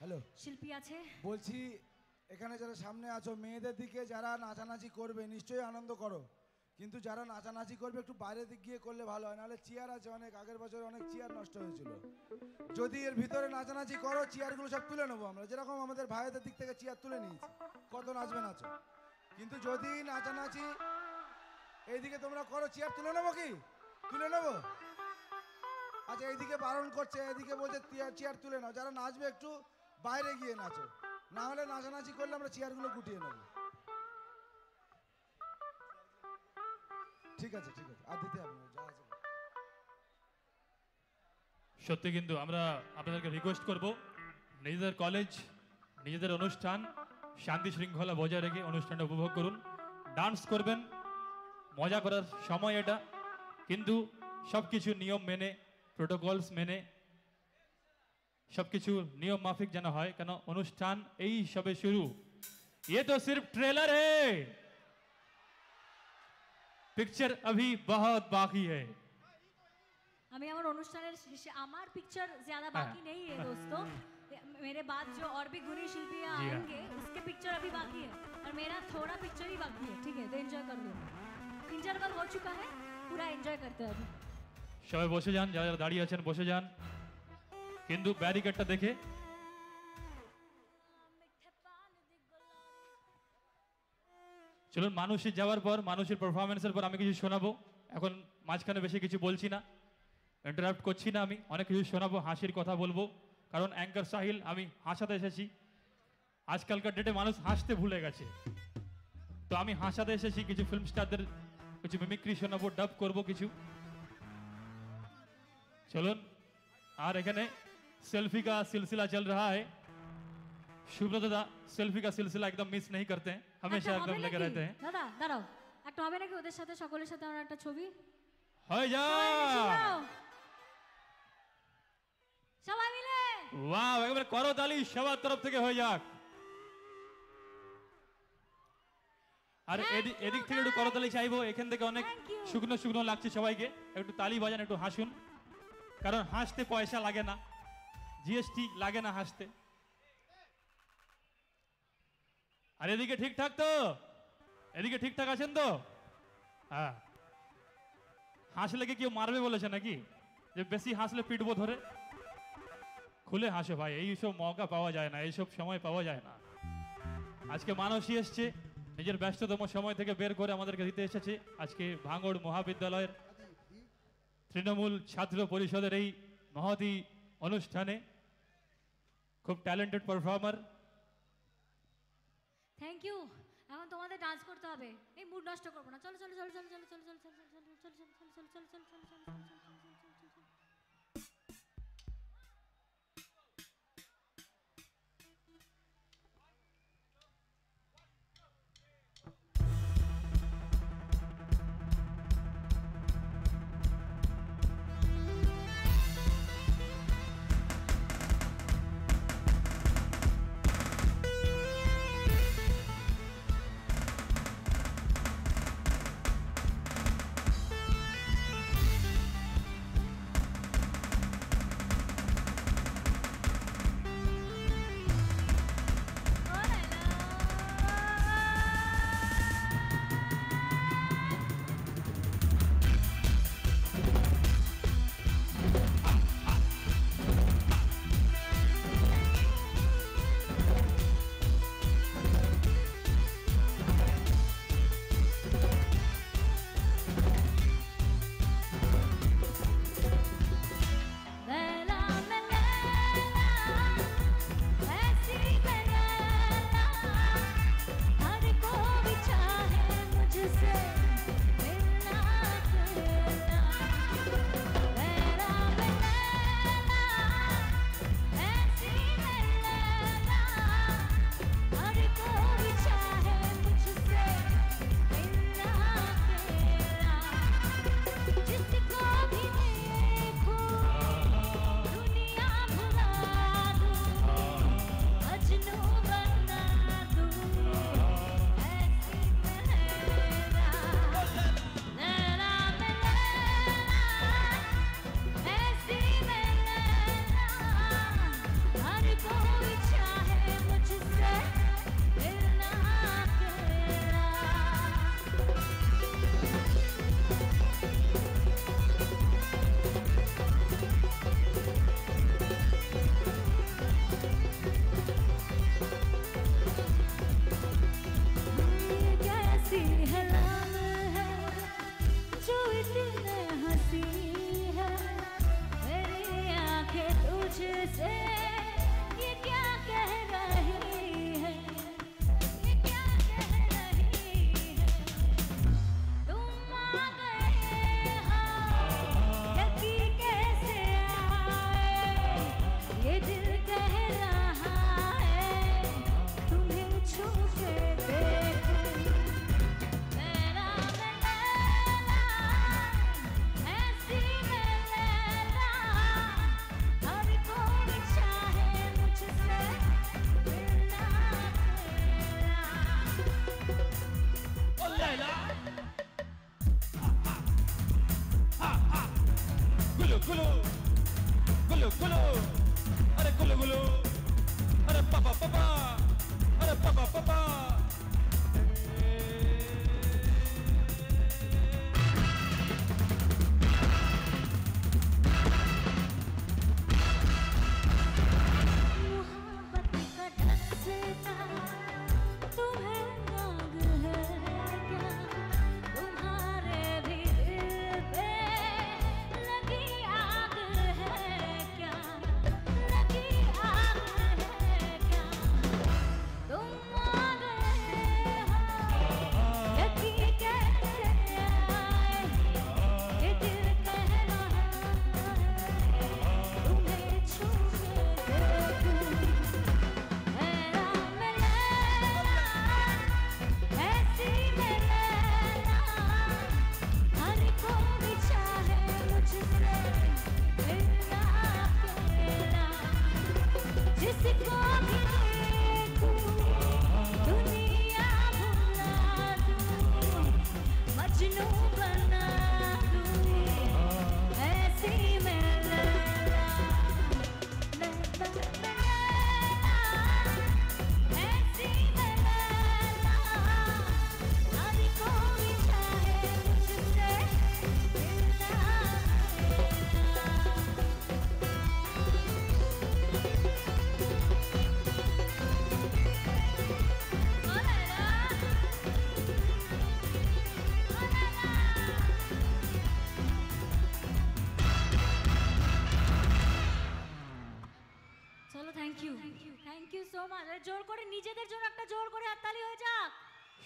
হ্যালো।
শিল্পী আছে।
বলছি এখানে যারা সামনে আছো মেয়েদের দিকে যারা নাচানাচি করবে নিশ্চয়ই আনন্দ করো। কিন্তু যারা নাচানাচি করবে একটু বাইরে দিক গিয়ে করলে ভালো হয়। নাহলে চেয়ার আছে অনেক আগের বছর অনেক চেয়ার নষ্ট হয়েছিল। যদি এর ভিতরে নাচানাচি করো চেয়ারগুলো সব তুলে নেব আমরা। যেরকম আমাদের ভাইদের দিক থেকে চেয়ার তুলে নিয়েছি। কত নাচবে নাচো। কিন্তু যদি নাচানাচি এইদিকে তোমরা করো চেয়ার তুলে নেব কি? তুলে নেব? আচ্ছা এইদিকে বারণ করছে এদিকে বলছে চেয়ার তুলে নাও। যারা নাচবে একটু বাইরে গিয়ে নাচো। না হলে নাচানাচি করলে আমরা চেয়ারগুলো গুটিয়ে নেব। ঠিক আছে ঠিক আছে। আর দিতে হবে
সত্যি কিন্তু আমরা আপনাদেরকে রিকোয়েস্ট করব, নিজেদের কলেজ নিজেদের অনুষ্ঠান, শান্তি শৃঙ্খলা বজায় রেখে অনুষ্ঠানটা উপভোগ করুন। ডান্স করবেন, মজা করার সময় এটা। কিন্তু সব কিছু নিয়ম মেনে প্রোটোকলস মেনে সব কিছু নিয়ম মাফিক যেন হয় কেন অনুষ্ঠান এই সবে শুরু ये तो सिर्फ ट्रेलर है पिक्चर अभी बहुत बाकी है
আমি আমার অনুষ্ঠানের শেষে আমার पिक्चर ज्यादा
हाँ।
बाकी नहीं है दोस्तों मेरे बाद जो और भी गुणी शिल्पी
हाँ।
आएंगे उसके पिक्चर अभी बाकी है और मेरा थोड़ा पिक्चर ही बाकी है ठीक है तो एंजॉय कर लो इंटरवल हो चुका है पूरा एंजॉय करते हैं अभी
সবাই বসে যান, যারা যারা দাঁড়িয়ে আছেন বসে যান। কিন্তু ব্যারিকেডটা দেখে। চলুন মানুষের যাওয়ার পর, মানুষের পারফরমেন্সের পর আমি কিছু শোনাবো। এখন মাঝখানে বেশি কিছু বলছি না। ইন্টারাপ্ট করছি না আমি, অনেক কিছু শোনাবো, হাসির কথা বলব। কারণ অ্যাঙ্কার সাহিল আমি হাসাতে এসেছি। আজকালকার ডেটে মানুষ হাসতে ভুলে গেছে। তো আমি হাসাতে এসেছি, কিছু ফিল্ম স্টারদের কিছু মিমিক্রি শোনাবো ডাব করব কিছু। चलुन और एखाने सेल्फी का सिलसिला चल रहा है सुब्रत दादा सेल्फी का सिलसिला एकदम मिस नहीं करते हैं हमेशा
একটা হবে
एकदम लगे
নাকি?
रहते हैं
দাদা দাঁড়াও একটা হবে নাকি ওদের সাথে সকলের সাথে আমার একটা ছবি
हो जा
সবাই মিলে ছিলাও। সবাই মিলে
वाह একবারে করো তালি সবার তরফ থেকে হয়ে যাক আর এদিক এদিক থেকে একটু করতালি চাইবো এখান থেকে অনেক শুকনো শুকনো লাগছে সবাইকে একটু তালি বাজান একটু হাসুন কারণ হাসতে পয়সা লাগে না জিএসটি লাগে না হাসতে। আর এদিকে ঠিকঠাক তো? এদিকে ঠিকঠাক আছেন তো? হ্যাঁ। হাসলে কি কেউ মারবে বলেছে নাকি? যে বেশি হাসলে পিটবো ধরে? খুলে হাসো ভাই এইসব মৌকা পাওয়া যায় না এইসব সময় পাওয়া যায় না। আজকে মানুষই এসছে, নিজের ব্যস্ততম সময় থেকে বের করে আমাদেরকে দিতে এসেছে। আজকে ভাঙড় মহাবিদ্যালয়ের তৃণমূল ছাত্র পরিষদের এই মহতি অনুষ্ঠানে খুব ট্যালেন্টেড পারফর্মার
থ্যাংক ইউ এখন তোমাদের ডান্স করতে হবে এই মুড নষ্ট করব না চলো চলো চলো চলো চলো চলো চলো চলো চলো চলো চলো চলো চলো চলো চলো চলো চলো
ये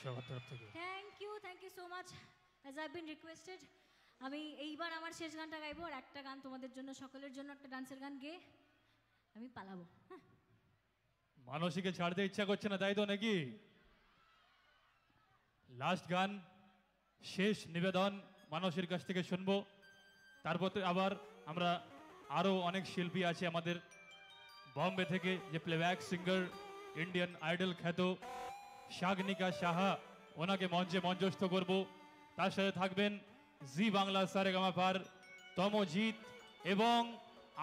সবার তরফ থেকে।
Thank you thank you so much as I been requested আমি এইবার আমার শেষ গানটা গাইবো আর একটা গান তোমাদের জন্য সকলের জন্য একটা ডান্সের গান গেয়ে আমি পালাবো। হ্যাঁ।
মানসীকে ছাড়তে ইচ্ছা করছে না তাই তো নাকি? লাস্ট গান শেষ নিবেদন মানসীর কাছ থেকে শুনব। তারপর আবার আমরা আরও অনেক শিল্পী আছে আমাদের। বম্বে থেকে যে প্লেব্যাক সিঙ্গার ইন্ডিয়ান আইডল খ্যাত শাগনিকা সাহা ওনাকে মঞ্চে মঞ্চস্থ করব। তার সাথে থাকবেন জি বাংলা সারেগামাপার তমজিৎ এবং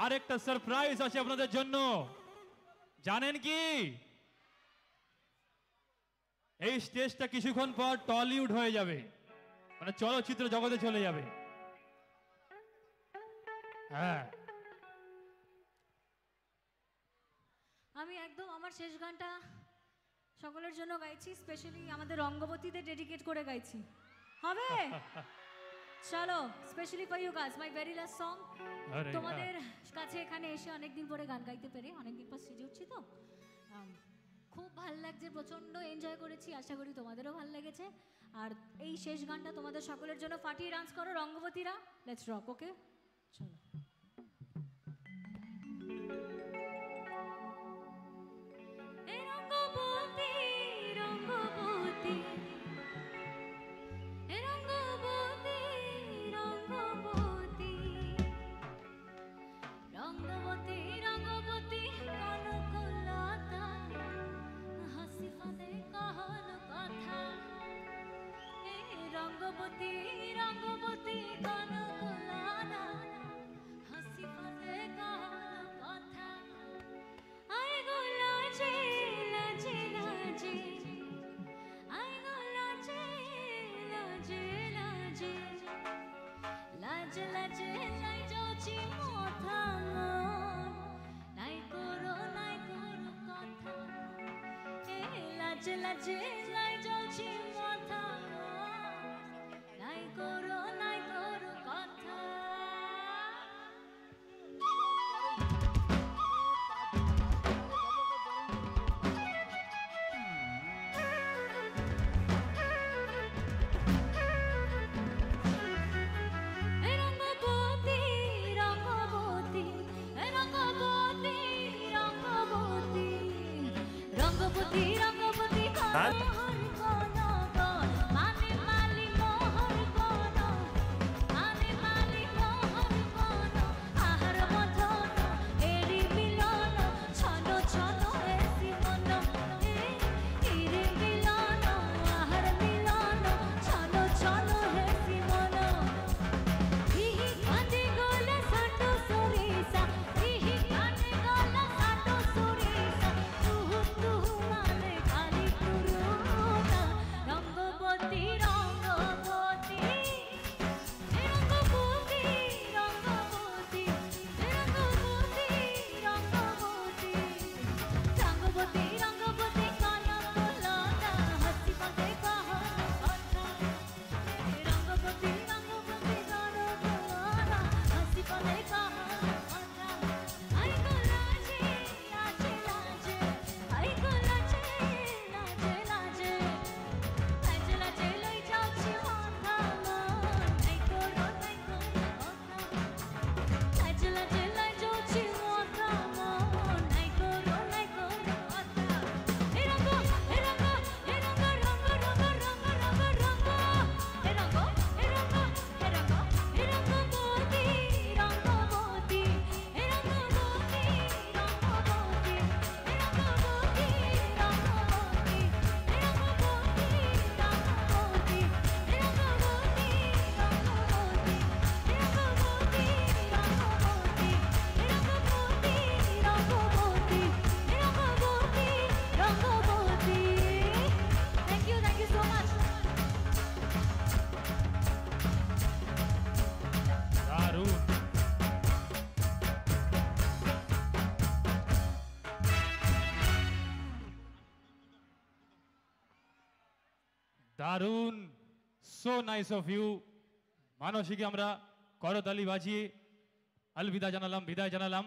আরেকটা সারপ্রাইজ আছে আপনাদের জন্য। জানেন কি? এই স্টেজটা কিছুক্ষণ পর টলিউড হয়ে যাবে। মানে চলচ্চিত্র জগতে চলে যাবে। হ্যাঁ।
আমি একদম আমার শেষ গানটা সকলের জন্য গাইছি স্পেশালি আমাদের রঙ্গবতীদের ডেডিকেট করে গাইছি। হবে? চলো specially for you guys my very last
song
তোমাদের কাছে এখানে এসে অনেকদিন পরে গান গাইতে পেরে অনেকদিন পর স্টেজে উঠছি তো। খুব ভালো লাগছে প্রচণ্ড এনজয় করেছি আশা করি তোমাদেরও ভালো লেগেছে। আর এই শেষ গানটা তোমাদের সকলের জন্য ফাটিয়ে ডান্স করো রঙ্গবতীরা। লেটস রক ওকে চলো। lajela
দারুণ সো নাইস অফ ইউ মানসিকে আমরা করতালি বাজিয়ে আলবিদা জানালাম, বিদায় জানালাম।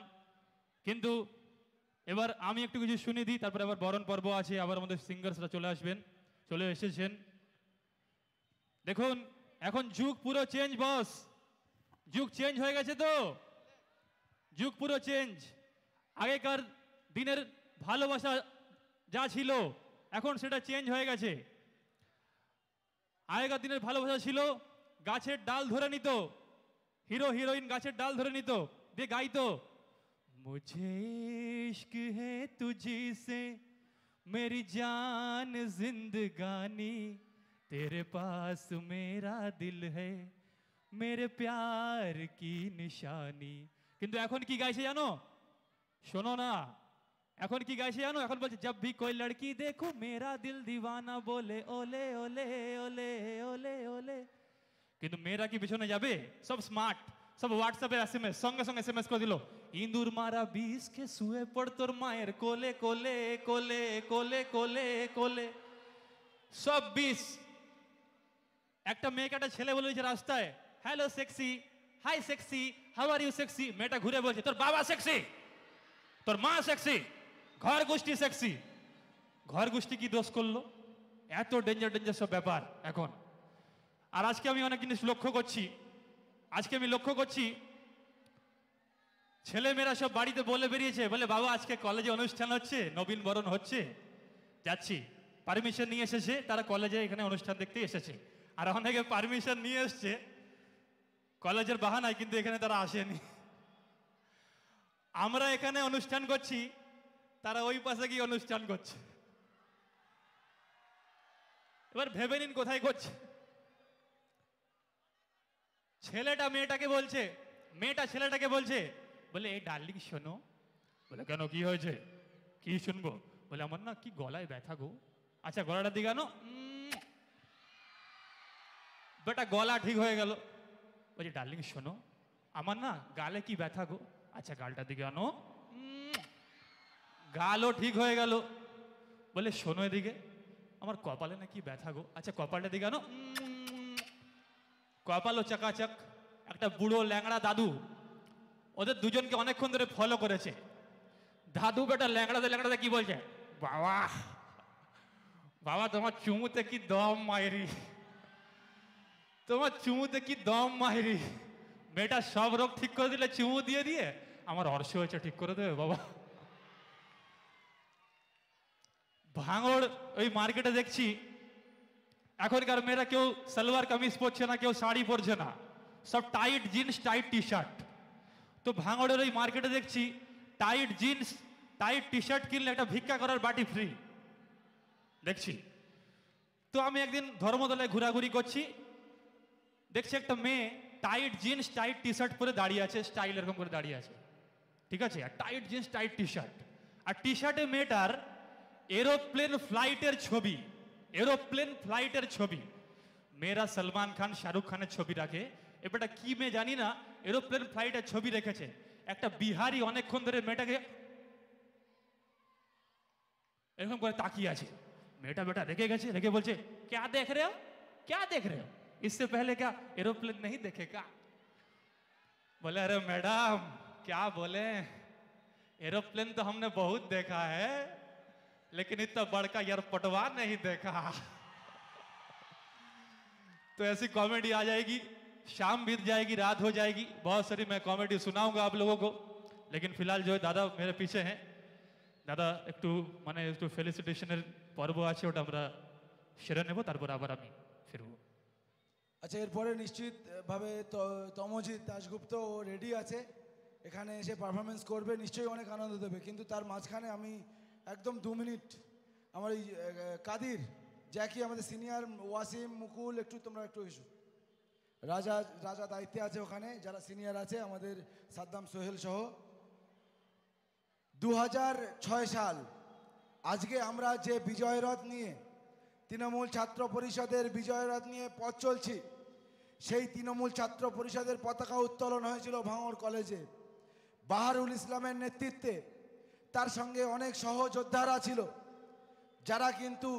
কিন্তু এবার আমি একটু কিছু শুনে দিই, তারপরে আবার বরণ পর্ব আছে, আবার আমাদের সিঙ্গার্সরা চলে আসবেন, চলে এসেছেন। দেখুন, এখন যুগ পুরো চেঞ্জ বস যুগ চেঞ্জ হয়ে গেছে তো? যুগ পুরো চেঞ্জ আগেকার দিনের ভালোবাসা যা ছিল, এখন সেটা চেঞ্জ হয়ে গেছে। আগেকার দিনের ভালোবাসা ছিল গাছের ডাল ধরে নিত। হিরো, হিরোইন গাছের ডাল ধরে নিত। দিয়ে গাইতো মুঝে ইশক হে তুঝিসে? মেরি জান জিন্দগানি। তেরে পাস মেরা দিল হে। মেরে প্যার কি নিশানি। কিন্তু এখন কি গাইছে জানো? শোনো না। এখন কি গাইছে জানো? এখন বলছে জব ভি কোই লড়কি দেখো মেরা দিল দিওয়ানা বলে ওলে ওলে ওলে ওলে ওলে কিন্তু মেয়েরা কি পিছনে যাবে সব স্মার্ট সব হোয়াটসঅ্যাপে এসএমএস সঙ্গে সঙ্গে এসএমএস করে দিল ইন্দুর মারা বিষ কে শুয়ে পড় তোর মায়ের কোলে কোলে কোলে কোলে কোলে কোলে সব বিষ একটা মেয়েকে একটা ছেলে বলে দিয়েছে রাস্তায় hello sexy hi sexy how are you sexy মেয়েটা ঘুরে বলছে, তোর বাবা সেক্সি তোর মা সেক্সি ঘর গোষ্ঠী সেক্সি ঘর গোষ্ঠী কি দোষ করল? এত ডেঞ্জার ডেঞ্জার সব ব্যাপার এখন। আর আজকে আমি অনেক জিনিস লক্ষ্য করছি। আজকে আমি লক্ষ্য করছি, ছেলেমেয়েরা সব বাড়িতে বলে বেরিয়েছে, বলে, বাবা, আজকে কলেজে অনুষ্ঠান হচ্ছে, নবীন বরণ হচ্ছে। যাচ্ছি। পারমিশন নিয়ে এসেছে, তারা কলেজে এখানে অনুষ্ঠান দেখতে এসেছে। আর অনেকে পারমিশন নিয়ে এসছে। কলেজের বাহানায় কিন্তু এখানে তারা আসেনি। আমরা এখানে অনুষ্ঠান করছি তারা ওই পাশে গিয়ে অনুষ্ঠান করছে। এবার ভেবে নিন কোথায় করছে। ছেলেটা মেয়েটাকে বলছে, মেয়েটা ছেলেটাকে বলছে, বলে এই ডার্লিং, শোনো। বলে, কেন, কি হয়েছে? কি শুনব? বলে, আমার না কি গলায় ব্যথা গো। আচ্ছা গলাটা দিকে আনো। বেটা, গলা ঠিক হয়ে গেল। বলছি ডার্লিং, শোনো, আমার না গালে কি ব্যথা গো? আচ্ছা গালটা দিকে আনো। গালও ঠিক হয়ে গেল। বলে, শোনো এদিকে, আমার কপালে না কি ব্যথা গো। আচ্ছা কপালটা দিকে আনো। কপালও চাকাচাক, একটা বুড়ো ল্যাংড়া দাদু, ওদের দুজনকে অনেকক্ষণ ধরে ফলো করেছে। দাদু বেটা ল্যাংড়াতে ল্যাংড়াতে কি বলছে? বাবা বাবা, তোমার চুমুতে কি দম মায়েরি তোমার চুমুতে কি দম মায়েরি মেয়েটা সব রোগ ঠিক করে দিলে চুমু দিয়ে দিয়ে, আমার অর্শ হয়েছে ঠিক করে দেবে বাবা। ভাঙড় ওই মার্কেটে দেখছি, এখনকার মেয়েরা কেউ সালোয়ার কামিজ পরছে না, কেউ শাড়ি পরছে না, সব tight jeans tight T shirt তো ভাঙড়ের ওই মার্কেটে দেখছি tight jeans tight T shirt কিনলে একটা ভিক্ষা করার বাটি ফ্রি দেখছি। তো আমি একদিন ধর্মতলায় ঘোরাঘুরি করছি, দেখছি একটা মেয়ে tight jeans tight T shirt পরে দাঁড়িয়ে আছে স্টাইল এরকম করে দাঁড়িয়ে আছে। ঠিক আছে? আর tight jeans tight T shirt আর টি শার্টে মেয়েটার এরোপ্লেন ফ্লাইটের ছবি এরোপ্লেন ফ্লাইটের ছবি মেয়েরা সলমান খান শাহরুখ খানের ছবি রাখে এবারটা কি মেয়ে জানি না এরোপ্লেন ফ্লাইটের ছবি রেখেছে একটা বিহারি অনেকক্ষণ ধরে মেয়েটাকে এরকম করে তাকিয়ে আছে মেয়েটা বেটা রেখে গেছে রেখে বলছে क्या देख रहे हो क्या देख रहे हो इससे पहले क्या एरोप्लेन नहीं देखे क्या बोले अरे मैडम क्या बोले एरोप्लेन तो हमने बहुत देखा है लेकिन इतना बड़का एयरपोर्टवा नहीं देखा तो ऐसी कॉमेडी आ जाएगी शाम बीत जाएगी रात हो जाएगी बहुत सारी मैं कॉमेडी सुनाऊंगा आप लोगों को लेकिन फिलहाल जो है दादा मेरे पीछे हैं দাদা একটু মানে একটু ফেলিসিটেশনের পর্ব আছে ওটা আমরা সেরে নেব তারপর আবার আমি ফিরবো
আচ্ছা এরপরে নিশ্চিতভাবে ত- তমজিৎ দাশগুপ্ত রেডি আছে এখানে এসে পারফরমেন্স করবে নিশ্চয়ই অনেক আনন্দ দেবে কিন্তু তার মাঝখানে আমি একদম দু মিনিট। আমার এই কাদির, জ্যাকি, আমাদের সিনিয়র, ওয়াসিম, মুকুল, একটু তোমরা একটু এসো। রাজা রাজা দায়িত্বে আছে ওখানে, যারা সিনিয়র আছে, আমাদের সাদ্দাম সোহেল সহ। দু সাল, আজকে আমরা যে বিজয়রথ নিয়ে, তৃণমূল ছাত্র পরিষদের বিজয়রথ নিয়ে পথ চলছি, সেই তৃণমূল ছাত্র পরিষদের পতাকা উত্তোলন হয়েছিল ভাঙড় কলেজে। বাহারুল ইসলামের নেতৃত্বে তার সঙ্গে অনেক সহযোদ্ধারা ছিল, যারা কিন্তু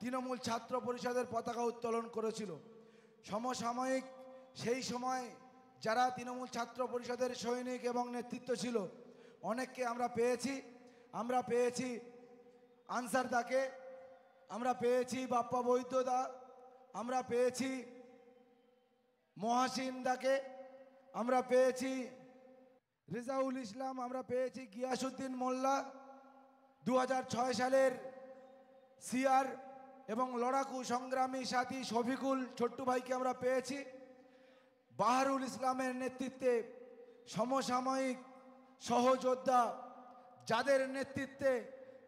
তৃণমূল ছাত্র পরিষদের পতাকা উত্তোলন করেছিল। সমসাময়িক সেই সময় যারা তৃণমূল ছাত্র পরিষদের সৈনিক এবং নেতৃত্ব ছিল, অনেককে আমরা পেয়েছি। আমরা পেয়েছি আনসার দাকে, আমরা পেয়েছি বাপ্পা বৈদ্যদা আমরা পেয়েছি মহাসিন দাকে, আমরা পেয়েছি রেজাউল ইসলাম, আমরা পেয়েছি গিয়াসুদ্দিন মোল্লা দু হাজার ছয় সালের সিআর এবং লড়াকু সংগ্রামী সাথী শফিকুল ছোট্টু ভাইকে আমরা পেয়েছি। বাহারুল ইসলামের নেতৃত্বে সমসাময়িক সহযোদ্ধা, যাদের নেতৃত্বে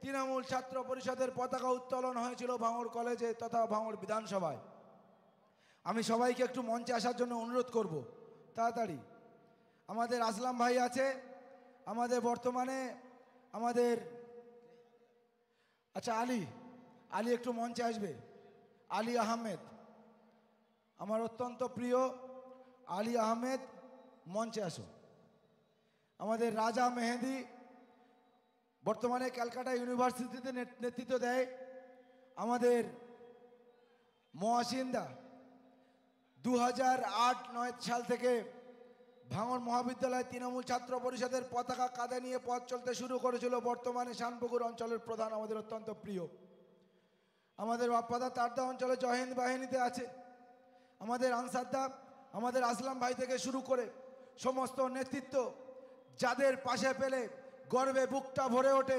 তৃণমূল ছাত্র পরিষদের পতাকা উত্তোলন হয়েছিল ভাঙড় কলেজে তথা ভাঙড় বিধানসভায়। আমি সবাইকে একটু মঞ্চে আসার জন্য অনুরোধ করব। তাড়াতাড়ি। আমাদের আসলাম ভাই আছে, আমাদের বর্তমানে আমাদের আচ্ছা আলী আলী একটু মঞ্চে আসবে, আলী আহমেদ, আমার অত্যন্ত প্রিয় আলী আহমেদ, মঞ্চে আসো। আমাদের রাজা মেহেদি বর্তমানে ক্যালকাটা ইউনিভার্সিটিতে নেত- নেতৃত্ব দেয়। আমাদের মহাসিন্দা দু হাজার আট নয় সাল থেকে ভাঙড় মহাবিদ্যালয় তৃণমূল ছাত্র পরিষদের পতাকা কাঁধে নিয়ে পথ চলতে শুরু করেছিল বর্তমানে শানপুকুর অঞ্চলের প্রধান আমাদের অত্যন্ত প্রিয়। আমাদের বাপ্পাদা তারদা অঞ্চলে জয়হিন্দ বাহিনীতে আছে। আমাদের আনসারদা, আমাদের আসলাম ভাই থেকে শুরু করে সমস্ত নেতৃত্ব যাদের পাশে পেলে গর্বে বুকটা ভরে ওঠে,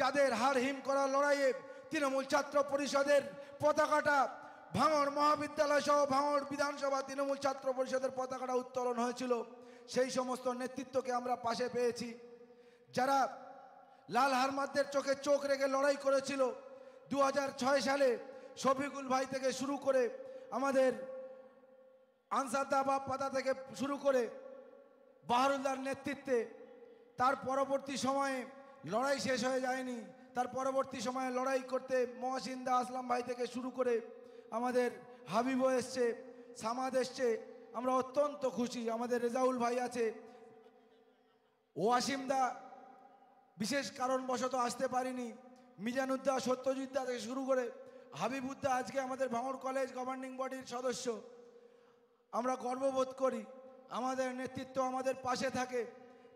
যাদের হার হিম করা লড়াইয়ে তৃণমূল ছাত্র পরিষদের পতাকাটা ভাঙড় মহাবিদ্যালয় সহ ভাঙড় বিধানসভা তৃণমূল ছাত্র পরিষদের পতাকাটা উত্তোলন হয়েছিল। সেই সমস্ত নেতৃত্বকে আমরা পাশে পেয়েছি। যারা লাল হারমাদের চোখে চোখ রেখে লড়াই করেছিল দু হাজার ছয় সালে শফিকুল ভাই থেকে শুরু করে আমাদের আনসারদা বা পাতা থেকে শুরু করে বাহারুল্লার নেতৃত্বে, তার পরবর্তী সময়ে লড়াই শেষ হয়ে যায়নি। তার পরবর্তী সময়ে লড়াই করতে মহাসিন্দা আসলাম ভাই থেকে শুরু করে আমাদের হাবিবও এসছে, সামাদ এসছে আমরা অত্যন্ত খুশি। আমাদের রেজাউল ভাই আছে। ওয়াসিমদা বিশেষ কারণবশত আসতে পারিনি। মিজানুদ্দা সত্যজিৎদা থেকে শুরু করে হাবিবুদ্দা আজকে আমাদের ভাঙড় কলেজ গভর্নিং বডির সদস্য। আমরা গর্ববোধ করি। আমাদের নেতৃত্ব আমাদের পাশে থাকে।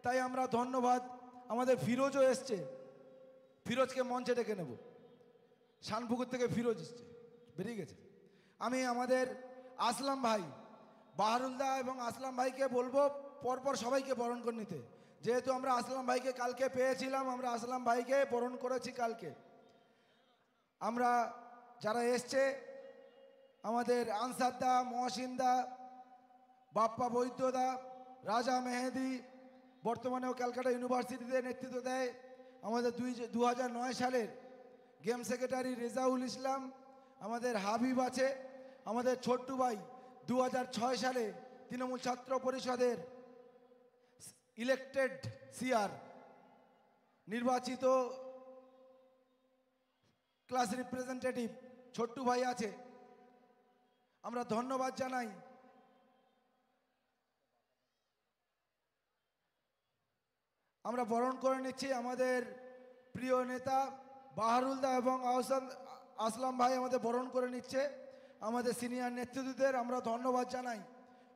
তাই আমরা ধন্যবাদ। আমাদের ফিরোজও এসছে। ফিরোজকে মঞ্চে ডেকে নেব। শানপুকুর থেকে ফিরোজ এসছে। বেরিয়ে গেছে। আমি আমাদের আসলাম ভাই। বাহারুলদা এবং আসলাম ভাইকে বলব, পরপর সবাইকে বরণ করে নিতে। যেহেতু আমরা আসলাম ভাইকে কালকে পেয়েছিলাম, আমরা আসলাম ভাইকে বরণ করেছি কালকে। আমরা যারা এসছে, আমাদের আনসারদা মহসিনদা বাপ্পা বৈদ্যদা রাজা মেহেদি, বর্তমানেও ক্যালকাটা ইউনিভার্সিটিতে নেতৃত্ব দেয়। আমাদের দুই দু সালের গেম সেক্রেটারি রেজাউল ইসলাম, আমাদের হাবিব আছে, আমাদের ছোট্টু ভাই দু সালে তৃণমূল ছাত্র পরিষদের ইলেকটেড সিআর নির্বাচিত ক্লাস রিপ্রেজেন্টেটিভ ছোট্টু ভাই আছে। আমরা ধন্যবাদ জানাই। আমরা বরণ করে নিচ্ছি আমাদের প্রিয় নেতা বাহারুলদা এবং আহসান আসলাম ভাই আমাদের বরণ করে নিচ্ছে। আমাদের সিনিয়র নেতৃত্বদের আমরা ধন্যবাদ জানাই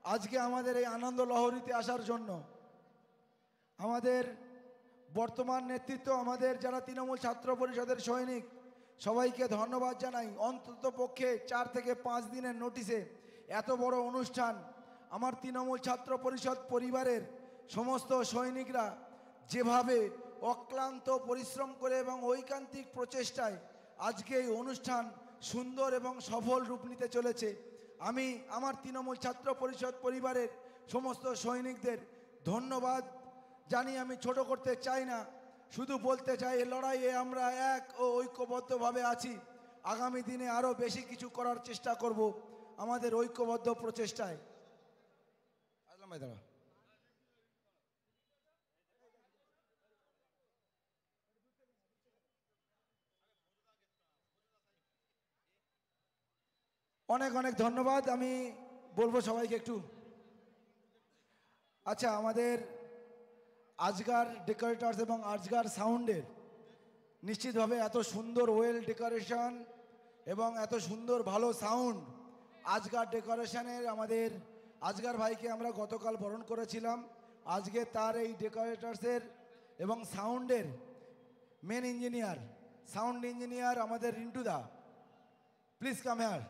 আজকে আমাদের এই আনন্দ লহরীতে আসার জন্য। আমাদের বর্তমান নেতৃত্ব, আমাদের যারা তৃণমূল ছাত্র পরিষদের সৈনিক, সবাইকে ধন্যবাদ জানাই। অন্তত পক্ষে চার থেকে পাঁচ দিনের নোটিশে এত বড় অনুষ্ঠান আমার তৃণমূল ছাত্র পরিষদ পরিবারের সমস্ত সৈনিকরা যেভাবে অক্লান্ত পরিশ্রম করে এবং ঐকান্তিক প্রচেষ্টায় আজকে এই অনুষ্ঠান সুন্দর এবং সফল রূপ নিতে চলেছে। আমি আমার তৃণমূল ছাত্র পরিষদ পরিবারের সমস্ত সৈনিকদের ধন্যবাদ জানি আমি ছোট করতে চাই না। শুধু বলতে চাই লড়াইয়ে আমরা এক ও ঐক্যবদ্ধভাবে আছি। আগামী দিনে আরও বেশি কিছু করার চেষ্টা করব আমাদের ঐক্যবদ্ধ প্রচেষ্টায়। দাঁড়া অনেক অনেক ধন্যবাদ। আমি বলব সবাইকে একটু। আচ্ছা আমাদের আজগার ডেকোরেটার্স এবং আজগার সাউন্ডের নিশ্চিতভাবে এত সুন্দর ওয়েল ডেকোরেশন এবং এত সুন্দর ভালো সাউন্ড আজগার ডেকোরেশনের আমাদের আজগার ভাইকে আমরা গতকাল বরণ করেছিলাম। আজকে তার এই ডেকোরেটার্সের এবং সাউন্ডের মেন ইঞ্জিনিয়ার সাউন্ড ইঞ্জিনিয়ার আমাদের Rintu da. Please come here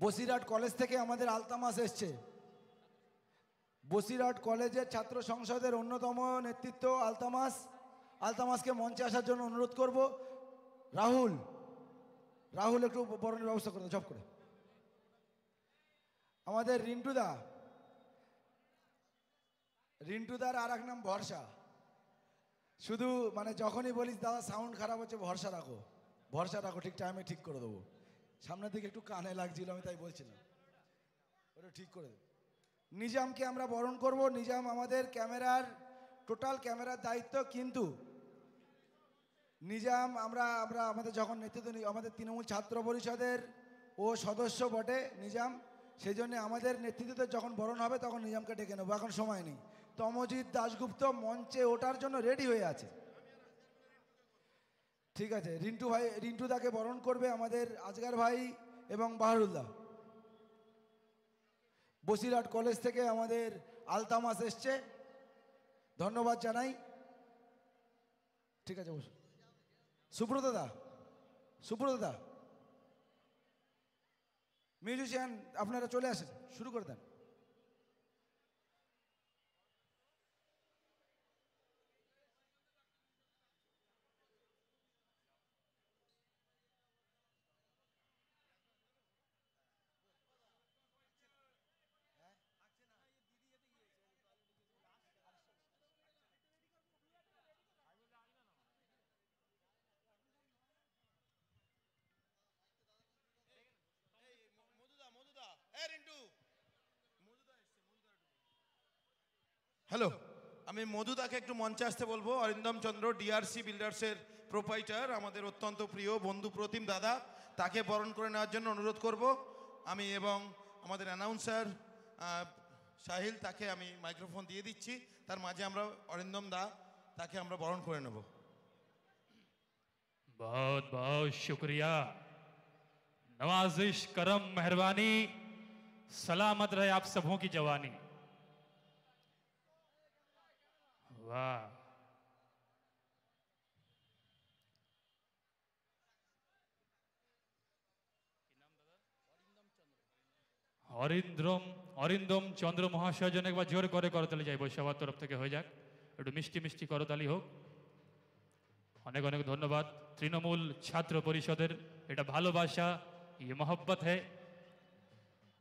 Basirhat college থেকে আমাদের আলতামাস এসছে। বসিরহাট কলেজের ছাত্র সংসদের অন্যতম নেতৃত্ব আলতামাস আলতামাসকে মঞ্চে আসার জন্য অনুরোধ করব। রাহুল রাহুল একটু বরণের ব্যবস্থা করে জব করে। আমাদের রিন্টুদা রিন্টুদার আর এক নাম ভরসা। শুধু মানে যখনই বলিস, দাদা সাউন্ড খারাপ হচ্ছে, ভরসা রাখো। ভরসা রাখো, ঠিক টাইমে ঠিক করে দেবো। সামনের দিকে একটু কানে লাগছিল, আমি তাই বলছিলাম। ওটা ঠিক করে নিজামকে আমরা বরণ করব। নিজাম আমাদের ক্যামেরার, টোটাল ক্যামেরার দায়িত্ব কিন্তু নিজাম, আমরা আমরা আমাদের যখন নেতৃত্ব আমাদের তৃণমূল ছাত্র পরিষদের ও সদস্য বটে নিজাম সেই জন্য আমাদের নেতৃত্বে যখন বরণ হবে তখন নিজামকে ডেকে নেব। এখন সময় নেই। তমজিৎ দাশগুপ্ত মঞ্চে ওঠার জন্য রেডি হয়ে আছে। ঠিক আছে, রিন্টু ভাই, রিন্টু দাকে বরণ করবে আমাদের আজগার ভাই এবং বাহারুল্লাহ বসিরহাট কলেজ থেকে আমাদের আলতামাস এসছে। ধন্যবাদ জানাই। ঠিক আছে সুব্রত দা সুব্রত দা। মিউজিশিয়ান, আপনারা চলে আসেন, শুরু করে দেন।
হ্যালো আমি মধুদাকে একটু মঞ্চে আসতে বলবো অরিন্দম চন্দ্র ডিআরসি বিল্ডার্সের প্রোপাইটার আমাদের অত্যন্ত প্রিয় বন্ধু প্রতিম দাদা তাকে বরণ করে নেওয়ার জন্য অনুরোধ করব আমি এবং আমাদের অ্যানাউন্সার সাহিল তাকে আমি মাইক্রোফোন দিয়ে দিচ্ছি তার মাঝে আমরা অরিন্দম দা তাকে আমরা বরণ করে নেব
बहुत बहुत शुक्रिया नवाजिश करम मेहरबानी सलामत रहे आप सबों की जवानी वाह অরিন্দ্রম অরিন্দম চন্দ্র মহাশয় জন্য একবার জোর করে করতালি যাইব সবার তরফ থেকে হয়ে যাক। একটু মিষ্টি মিষ্টি করতালি হোক। অনেক অনেক ধন্যবাদ। তৃণমূল ছাত্র পরিষদের, এটা ভালোবাসা ইয়ে মহব্বত হ্যায়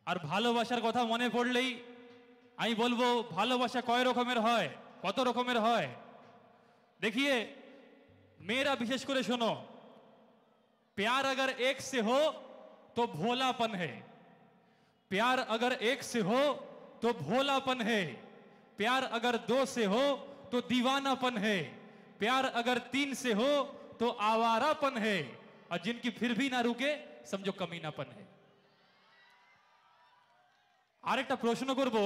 আর ভালোবাসার কথা মনে পড়লেই আমি বলব, ভালোবাসা কয় রকমের হয়? কত রকমের হয় देखिए मेरा विशेष করে শোনো प्यार अगर एक से हो तो भोलापन है प्यार अगर एक से हो तो भोलापन है प्यार अगर दो से हो तो दीवानापन है प्यार अगर तीन से हो तो आवारापन है और जिनकी फिर भी ना रुके समझो कमीनापन है আরেকটা প্রশ্ন করব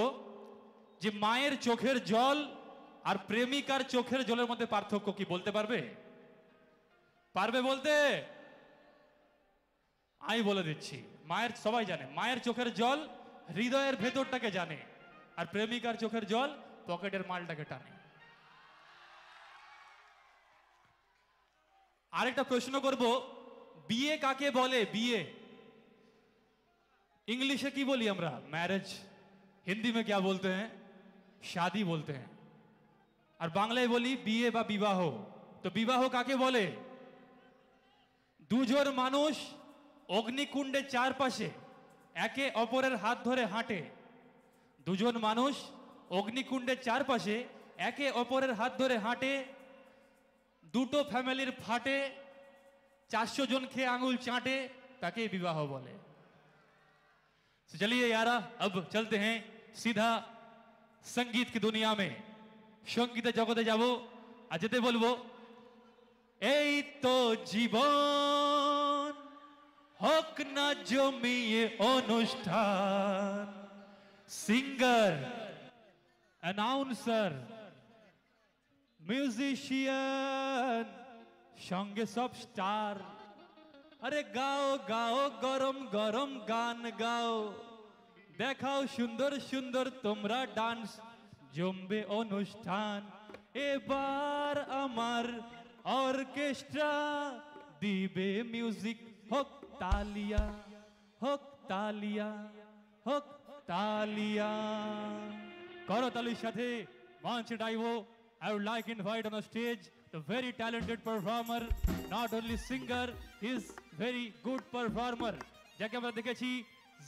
যে মায়ের চোখের জল আর প্রেমিকার চোখের জলের মধ্যে পার্থক্য কি বলতে পারবে পারবে বলতে আমি বলে দিচ্ছি মায়ের সবাই জানে মায়ের চোখের জল হৃদয়ের ভেতরটাকে জানে আর প্রেমিকার চোখের জল পকেটের মালটাকে টানে আরেকটা প্রশ্ন করব বিয়ে কাকে বলে বিয়ে इंग्लिश की बोली हमरा मैरिज हिंदी में क्या बोलते हैं शादी बोलते हैं আর বাংলায় বলি বিয়ে বা বিবাহ তো বিবাহ কাকে বলে দুজন মানুষ অগ্নিকুণ্ডের চারপাশে একে অপরের হাত ধরে হাঁটে দুজন মানুষ অগ্নিকুণ্ডের চারপাশে একে অপরের হাত ধরে হাঁটে দুটো ফ্যামিলির ফাটে চারশো জন খেয়ে আঙুল চাটে তাকে বিবাহ বলে तो चलिए यारा अब चलते हैं सीधा संगीत की दुनिया में সঙ্গীতে জগতে যাব, আর যেতে বলব, এই তো জীবন হোক না জমিয়ে অনুষ্ঠান। সিঙ্গার অ্যানাউন্সার মিউজিশিয়ান সঙ্গে সব স্টার আরে গাও গাও, গরম গরম গান গাও। দেখাও সুন্দর সুন্দর তোমরা ডান্স জমবে অনুষ্ঠান। এবার আমার অর্কেস্ট্রা দিবে মিউজিক হোক তালিয়া হোক তালিয়া হোক তালিয়া। করতালির সাথে মঞ্চে ডাইভো I would like invite on stage the very talented performer not only singer is very good performer যাকে আমরা দেখেছি,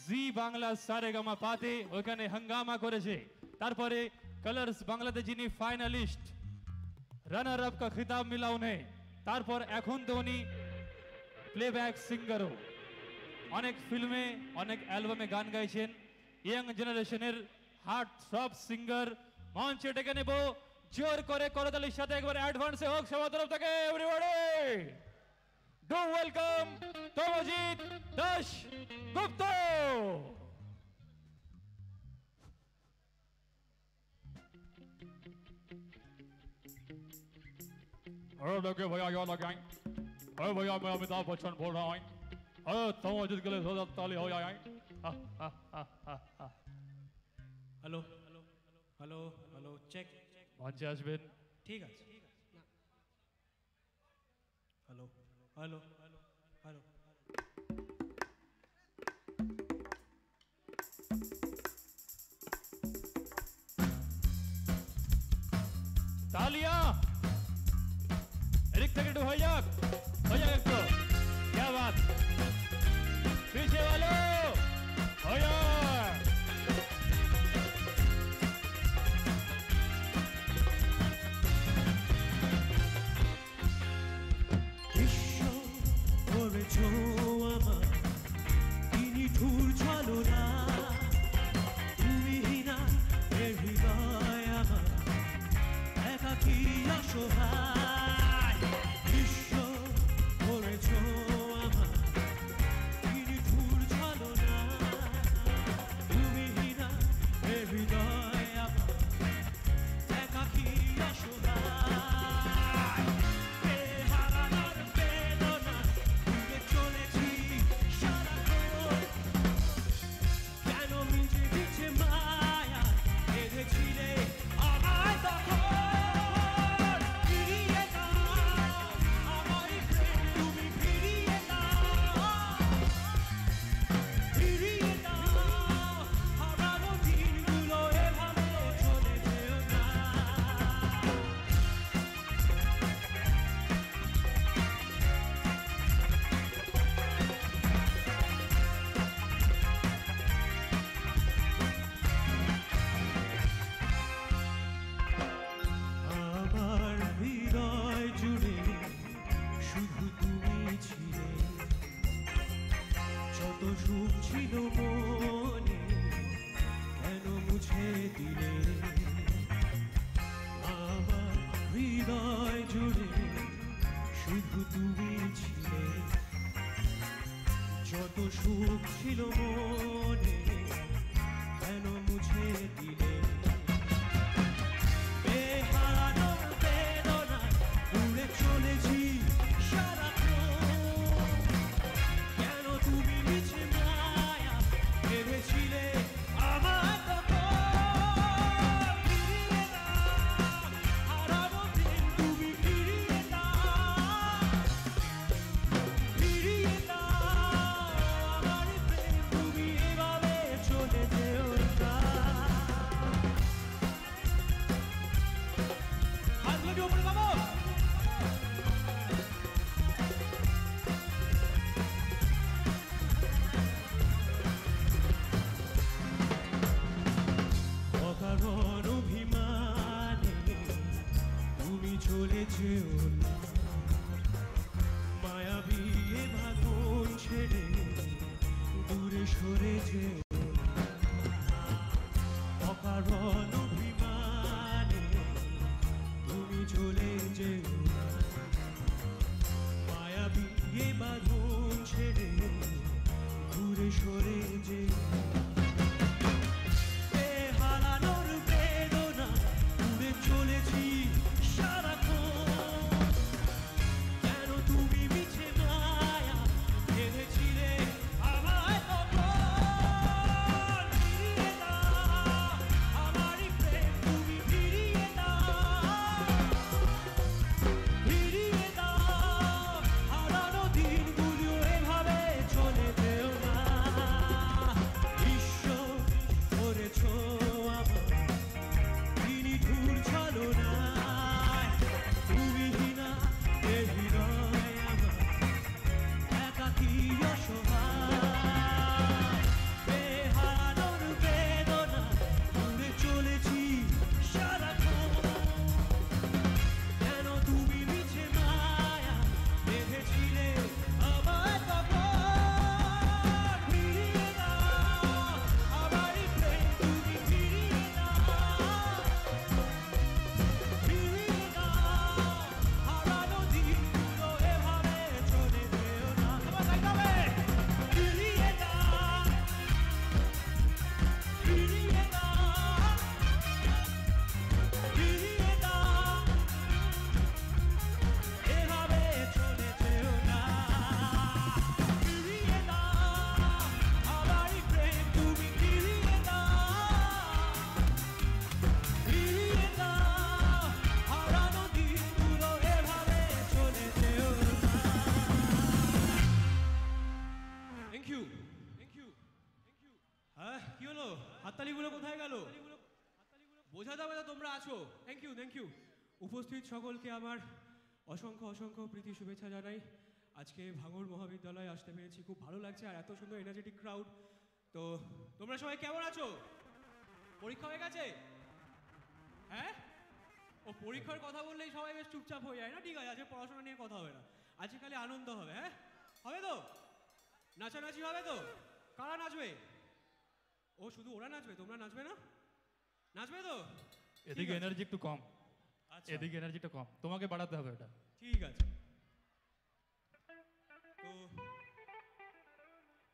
জি বাংলা সারেগামা পাতে ওইখানে হাঙ্গামা করেছে। তারপরে কালার্স বাংলাদেশ যিনি ফাইনালিস্ট রানার আপ কা খিতাব মিলা উन्हें তারপর এখন তো উনি প্লেব্যাক সিঙ্গারও অনেক ফিল্মে অনেক অ্যালবামে গান গাইছেন ইয়াং জেনারেশনের হার্ট সব সিঙ্গার মঞ্চে ডেকে নেব জোর করে করতালির সাথে একবার অ্যাডভান্সে হোক সবার তরফ থেকে everybody do welcome Tamajit Das Gupta अरे लगे भैया यहाँ लगे आई अरे भैया मैं अमिताभ बच्चन बोल रहा हूँ। अरे तुम अजीत के लिए ताली हो जाए।
हेलो हेलो हेलो चेक
हाँ अजबिन
ठीक है। Hello hello hello hello.
तालियाँ! एरिक सेक्रेटरी हो जाक हो जाक एक तो क्या बात पीछे वालों हो जाक
বিশ্ব করেছ আমার তিনি ঠুর চলো না তুমি না এ হৃদয় আমার একাকী অসহায় সকলকে আমার অসংখ্য অসংখ্য প্রীতি শুভেচ্ছা জানাই। আজকে ভাঙড় মহাবিদ্যালয়ে আসতে পেরেছি খুব ভালো লাগছে আর এত সুন্দর এনার্জেটিক ক্রাউড তো তোমরা সবাই কেমন আছো? পরীক্ষা হয়ে গেছে? হ্যাঁ? ও পরীক্ষার কথা বললেই সবাই বেশ চুপচাপ হয়ে যায় না? ঠিক আছে আজকে পড়াশোনা নিয়ে কথা হবে না। আজকে খালি আনন্দ হবে হ্যাঁ? হবে তো? নাচানাচি হবে তো? কারা নাচবে? ও শুধু ওরা নাচবে তোমরা নাচবে না? নাচবে তো?
এদিকে এনার্জি একটু কম। এদিকে এনার্জিটা কম তোমাকে বাড়াতে হবে এটা
ঠিক আছে তো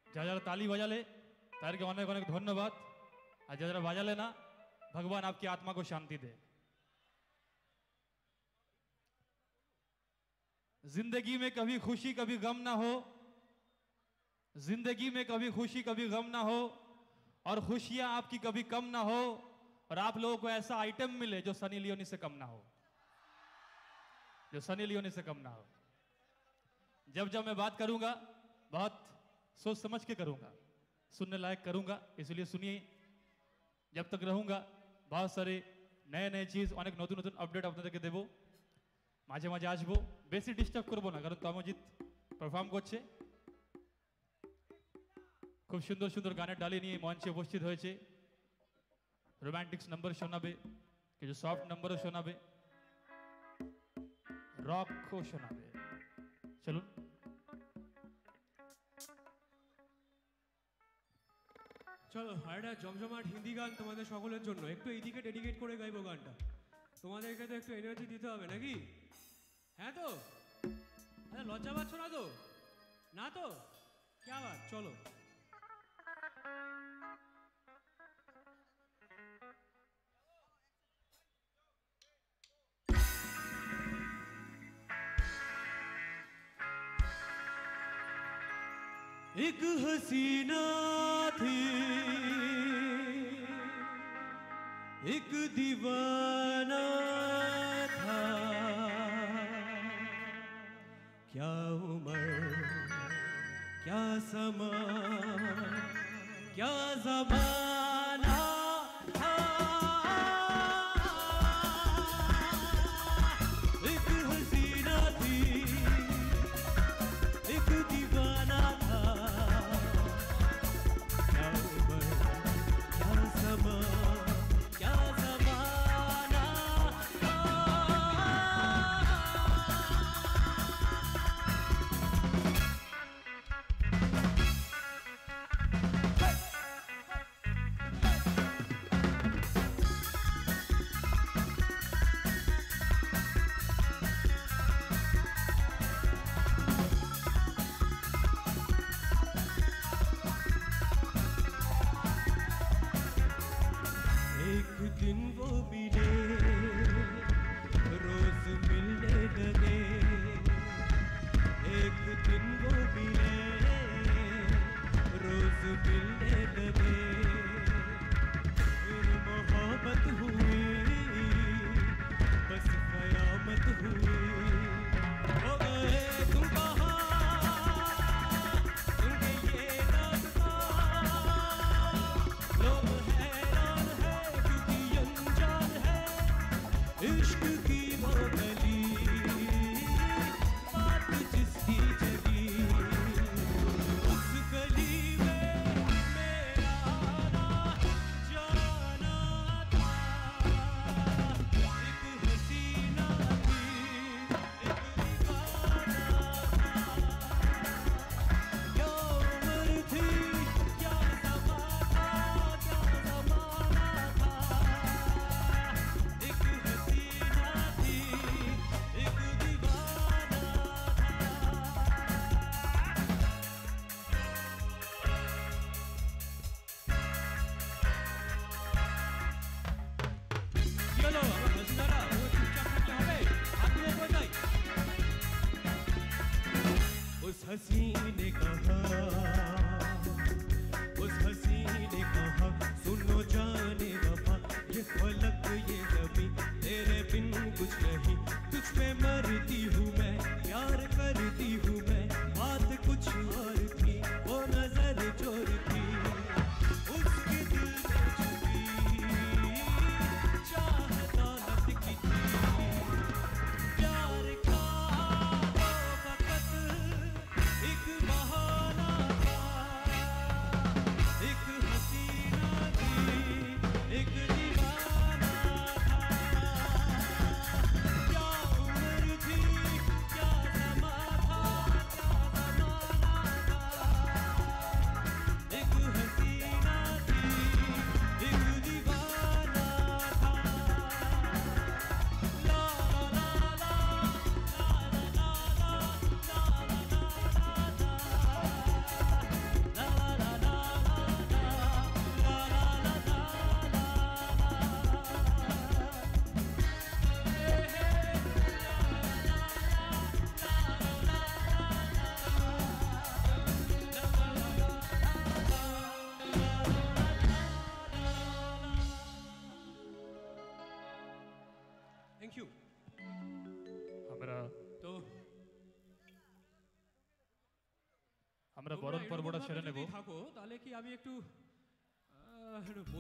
যারা যারা তালি বাজালে তাদেরকে অনেক অনেক ধন্যবাদ আর যারা যারা বাজালে না भगवान आपकी आत्मा को शांति दे जिंदगी में कभी खुशी कभी गम ना हो जिंदगी में कभी खुशी कभी गम ना हो और खुशियां आपकी कभी कम ना हो और आप लोगों को ऐसा आइटम मिले जो सनी लियोनी से कम ना हो जो सनी लियोनी से कम ना हो जब जब मैं बात करूंगा बहुत सोच समझ के करूंगा सुनने लायक करूंगा इसलिए सुनिए जब तक रहूंगा बहुत सारे নয় নয় চিজ অনেক নতুন নতুন আপডেট আপনাদেরকে দেবো মাঝে মাঝে আসবো বেশি ডিস্টার্ব করবো না কারণ তমজিৎ পারফর্ম করছে খুব সুন্দর সুন্দর গানের ডালি নিয়ে মঞ্চে উপস্থিত হয়েছে রোম্যান্টিক্স নাম্বার শোনাবে কিছু সফট নাম্বারও শোনাবে রকও শোনাবে। চলুন।
চলো একটা জমজমাট হিন্দি গান তোমাদের সকলের জন্য। একটু এইদিকে ডেডিকেট করে গাইবো গানটা। তোমাদেরকে তো একটু এনার্জি দিতে হবে নাকি? হ্যাঁ তো? আরে, লজ্জা পাচ্ছ না তো? না তো? কে আবার? চলো।
एक हसीना थी एक दीवाना था। क्या उम्र क्या समा क्या जमाना।
be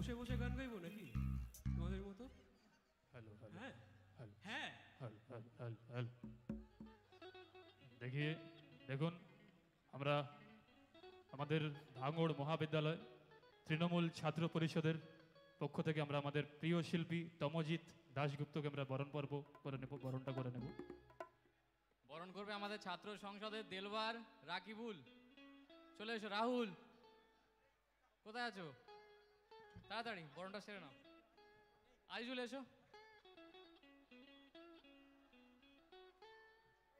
বসে বসে গান গাইবো নাকি? তোমাদের মতো?
হ্যালো হ্যালো
হ্যাঁ? হ্যাঁ?
Hello hello hello hello. দেখিয়ে দেখুন আমরা আমাদের ভাঙড় মহাবিদ্যালয় তৃণমূল ছাত্র পরিষদের পক্ষ থেকে আমরা আমাদের প্রিয় শিল্পী তমজিৎ দাশগুপ্তকে আমরা বরণ পর্ব করে নেব বরণটা করে নেব।
বরণ করবে আমাদের ছাত্র সংসদের দেলবার রাকিবুল। চলে এসো রাহুল। কোথায় আছো? তাড়াতাড়ি বরণটা সেরে নাও আইজুল এসো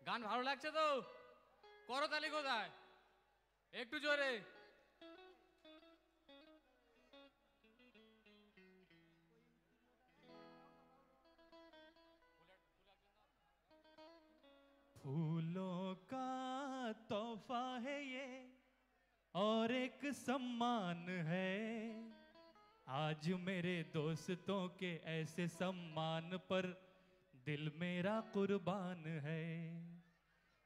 গান ভালো লাগছে তো করতালি কোথায় একটু জোরে
फूलों का तोहफा है ये और एक सम्मान है आज मेरे दोस्तों के ऐसे सम्मान पर दिल मेरा कुर्बान है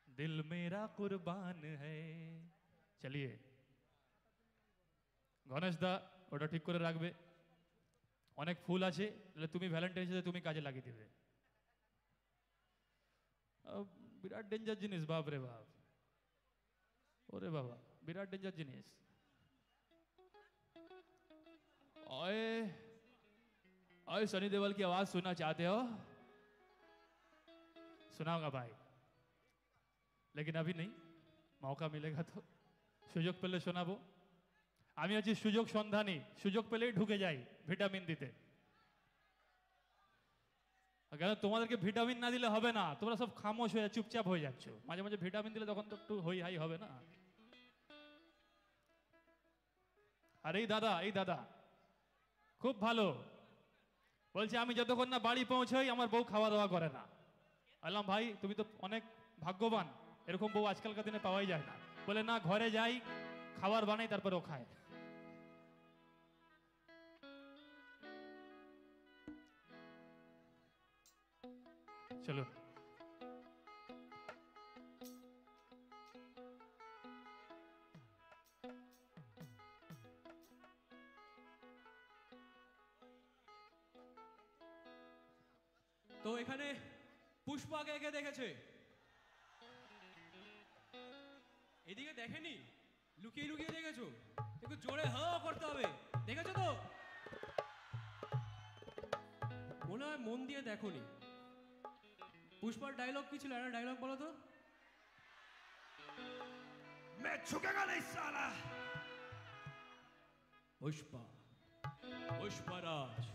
दिल मेरा कुर्बान है
চালিয়ে গণেশ দা ওটা ঠিক করে রাখবে অনেক ফুল আছে তাহলে তুমি ভ্যালেন্টাইন্স ডে তুমি কাজে লাগিয়ে দিবে আহ, বিরাট ডেঞ্জার জিনিস বাপ রে বাপ ওরে বাবা বিরাট ডেঞ্জার জিনিস ओए ओए सनी देओल की आवाज सुनना चाहते हो सुनाऊंगा भाई लेकिन अभी नहीं मौका मिलेगा तो সুযোগ পেলে শোনাবো আমি আছি সুযোগ সন্ধানী সুযোগ পেলেই ঢুকে যাই ভিটামিন দিতে কেন তোমাদেরকে ভিটামিন না দিলে হবে না তোমরা সব খামোশ হয়ে চুপচাপ হয়ে যাচ্ছ মাঝে মাঝে ভিটামিন দিলে তখন তো একটু হই হাই হবে না আর এই দাদা এই দাদা খুব ভালো। বলছে, আমি যতক্ষণ না বাড়ি পৌঁছাই, আমার বউ খাওয়া দাওয়া করে না। বললাম, ভাই, তুমি তো অনেক ভাগ্যবান। এরকম বউ আজকালকার দিনে পাওয়াই যায় না। বলে, না, ঘরে যাই, খাবার বানাই, তারপরে ও খায়। চলো
তো এখানে পুষ্পাকে একে দেখেছে এদিকে দেখেনি লুকিয়ে লুকিয়ে দেখেছো একটু জোরে হ করতে হবে দেখেছো তো মনে হয় মন দিয়ে দেখোনি পুষ্পার ডায়লগ কি ছিল একটা ডায়লগ বলো তো
मैं झुकेगा नहीं साला
পুষ্পা পুষ্পরাজ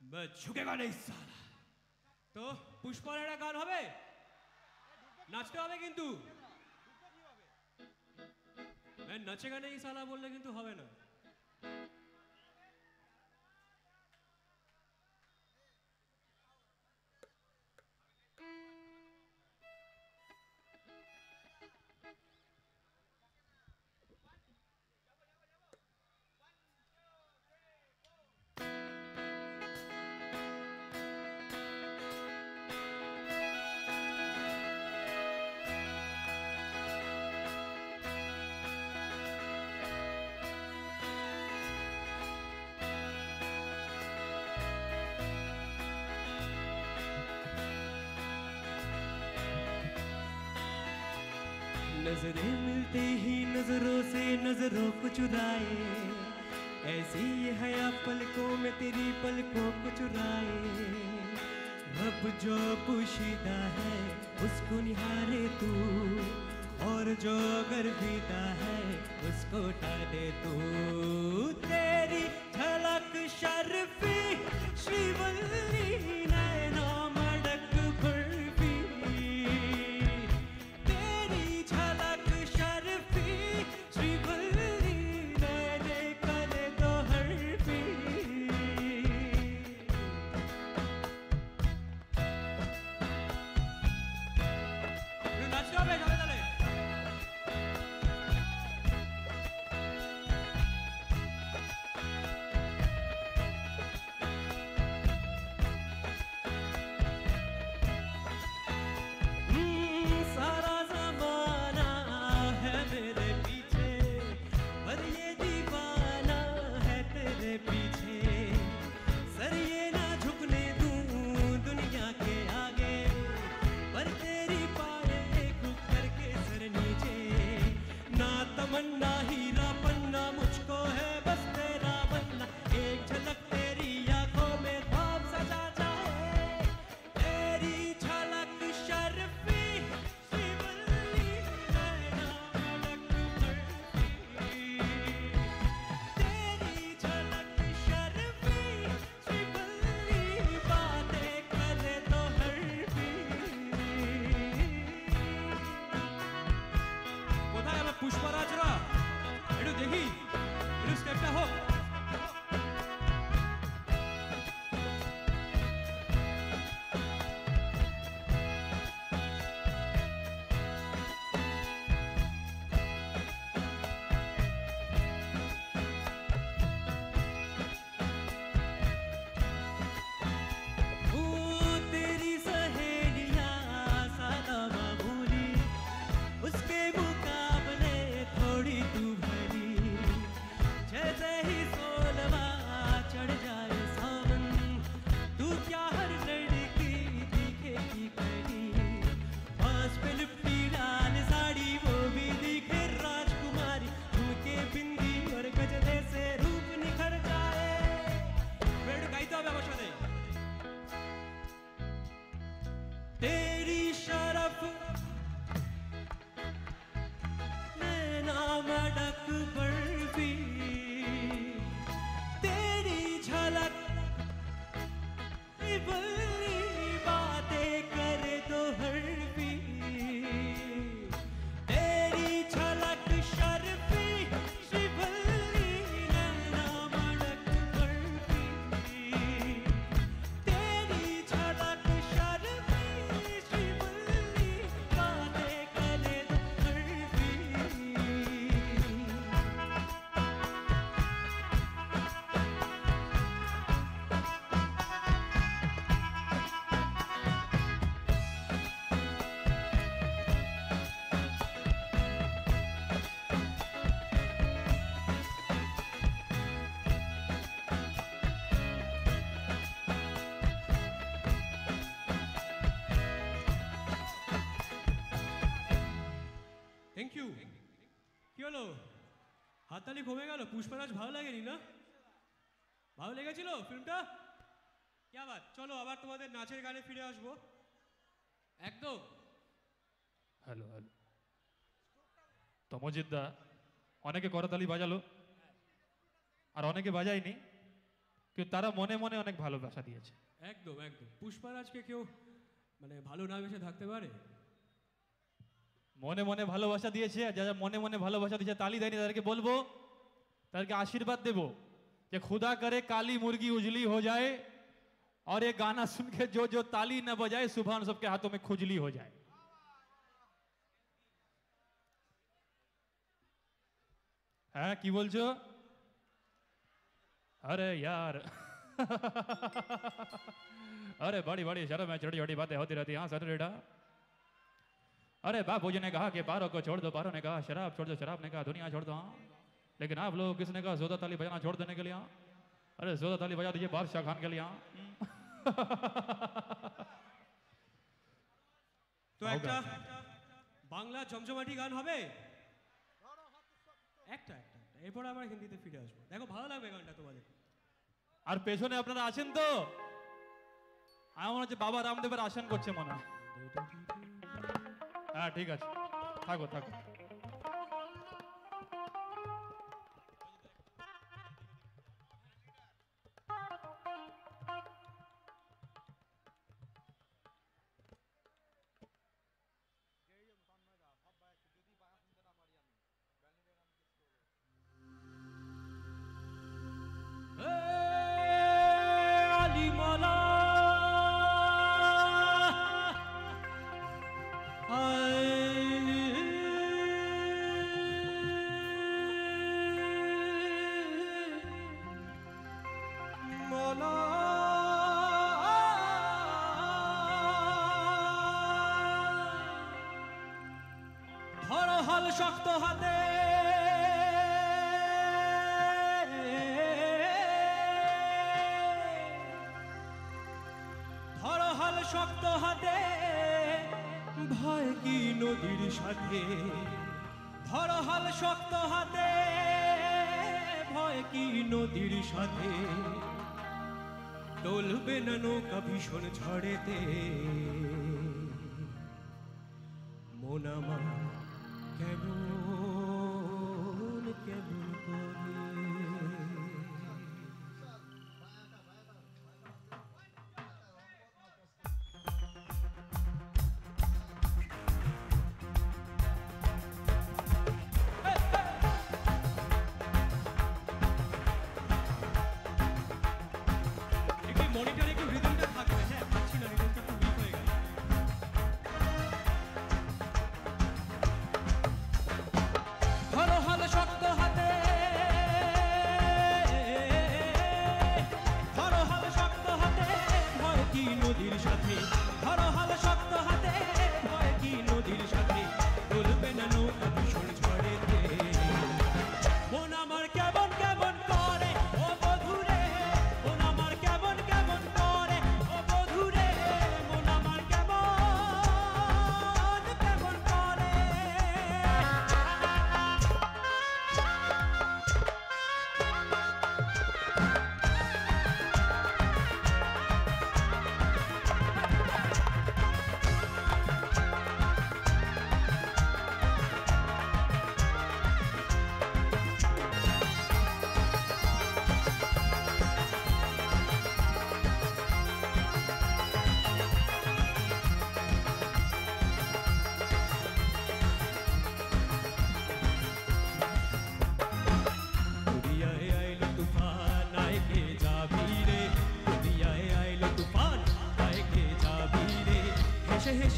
मैं झुकेगा नहीं साला তো পুষ্পার একটা গান হবে? নাচতে হবে কিন্তু। নাচে নাচেগা নেই সালা বললে কিন্তু হবে না।
नज़रों को चुराए। ऐसी ये हया पलकों में तेरी पलकों को चुराए। रब जो पुशीदा है, उसको निहारे तू। और जो गर्विदा है, उसको उठा दे तू। तेरी झलक शर्फी, श्रीवल्ली।
পুষ্পরাজ ভালো লাগেনি না? ভালো লেগেছিল ফিল্মটা? কি আবার? চলো আবার তোমাদের নাচের গানে ফিরে আসব।
একদম।
Hello hello. তমজিৎ দা অনেকে করতালি বাজালো আর অনেকে বাজায়নি কিন্তু তারা মনে মনে অনেক ভালোবাসা দিয়েছে।
একদম একদম। পুষ্পারাজকে কেউ মানে ভালো না বেসে থাকতে পারে?
মনে মনে ভালোবাসা দিয়েছে আর যারা মনে মনে ভালোবাসা দিয়েছে তালি দেয়নি তাদেরকে বলব তাদেরকে आशीर्वाद देबो कि खुदा करे काली मुर्गी उजली हो जाए और ये गाना सुन के जो जो ताली न बजाए सुबह उन सबके हाथों में खुजली हो जाए হ্যাঁ কি বলছো अरे यार अरे बड़ी बड़ी शर्म है छोटी छोटी बातें होती रहती हाँ सर रेडा अरे बाबूजी ने कहा कि पारो को छोड़ दो पारो ने कहा शराब छोड़ दो शराब ने कहा दुनिया छोड़ दो हाँ लेकिन आप लोग किसने कहा जोधा ताली बजाना छोड़ देने के लिए हाँ अरे जोधा ताली बजा दीजिए बादशाह खान के लिए हाँ
তো একটা বাংলা জমজমাটি গান হবে একটা একটা এরপর আবার হিন্দিতে ফিরে আসবো দেখো ভালো লাগবে গানটা তোমাদের
আর পেছনে আপনারা আছেন তো আমার মনে হচ্ছে বাবা রামদেবের আসন করছে মনে হয় হ্যাঁ ঠিক আছে থাকো থাকো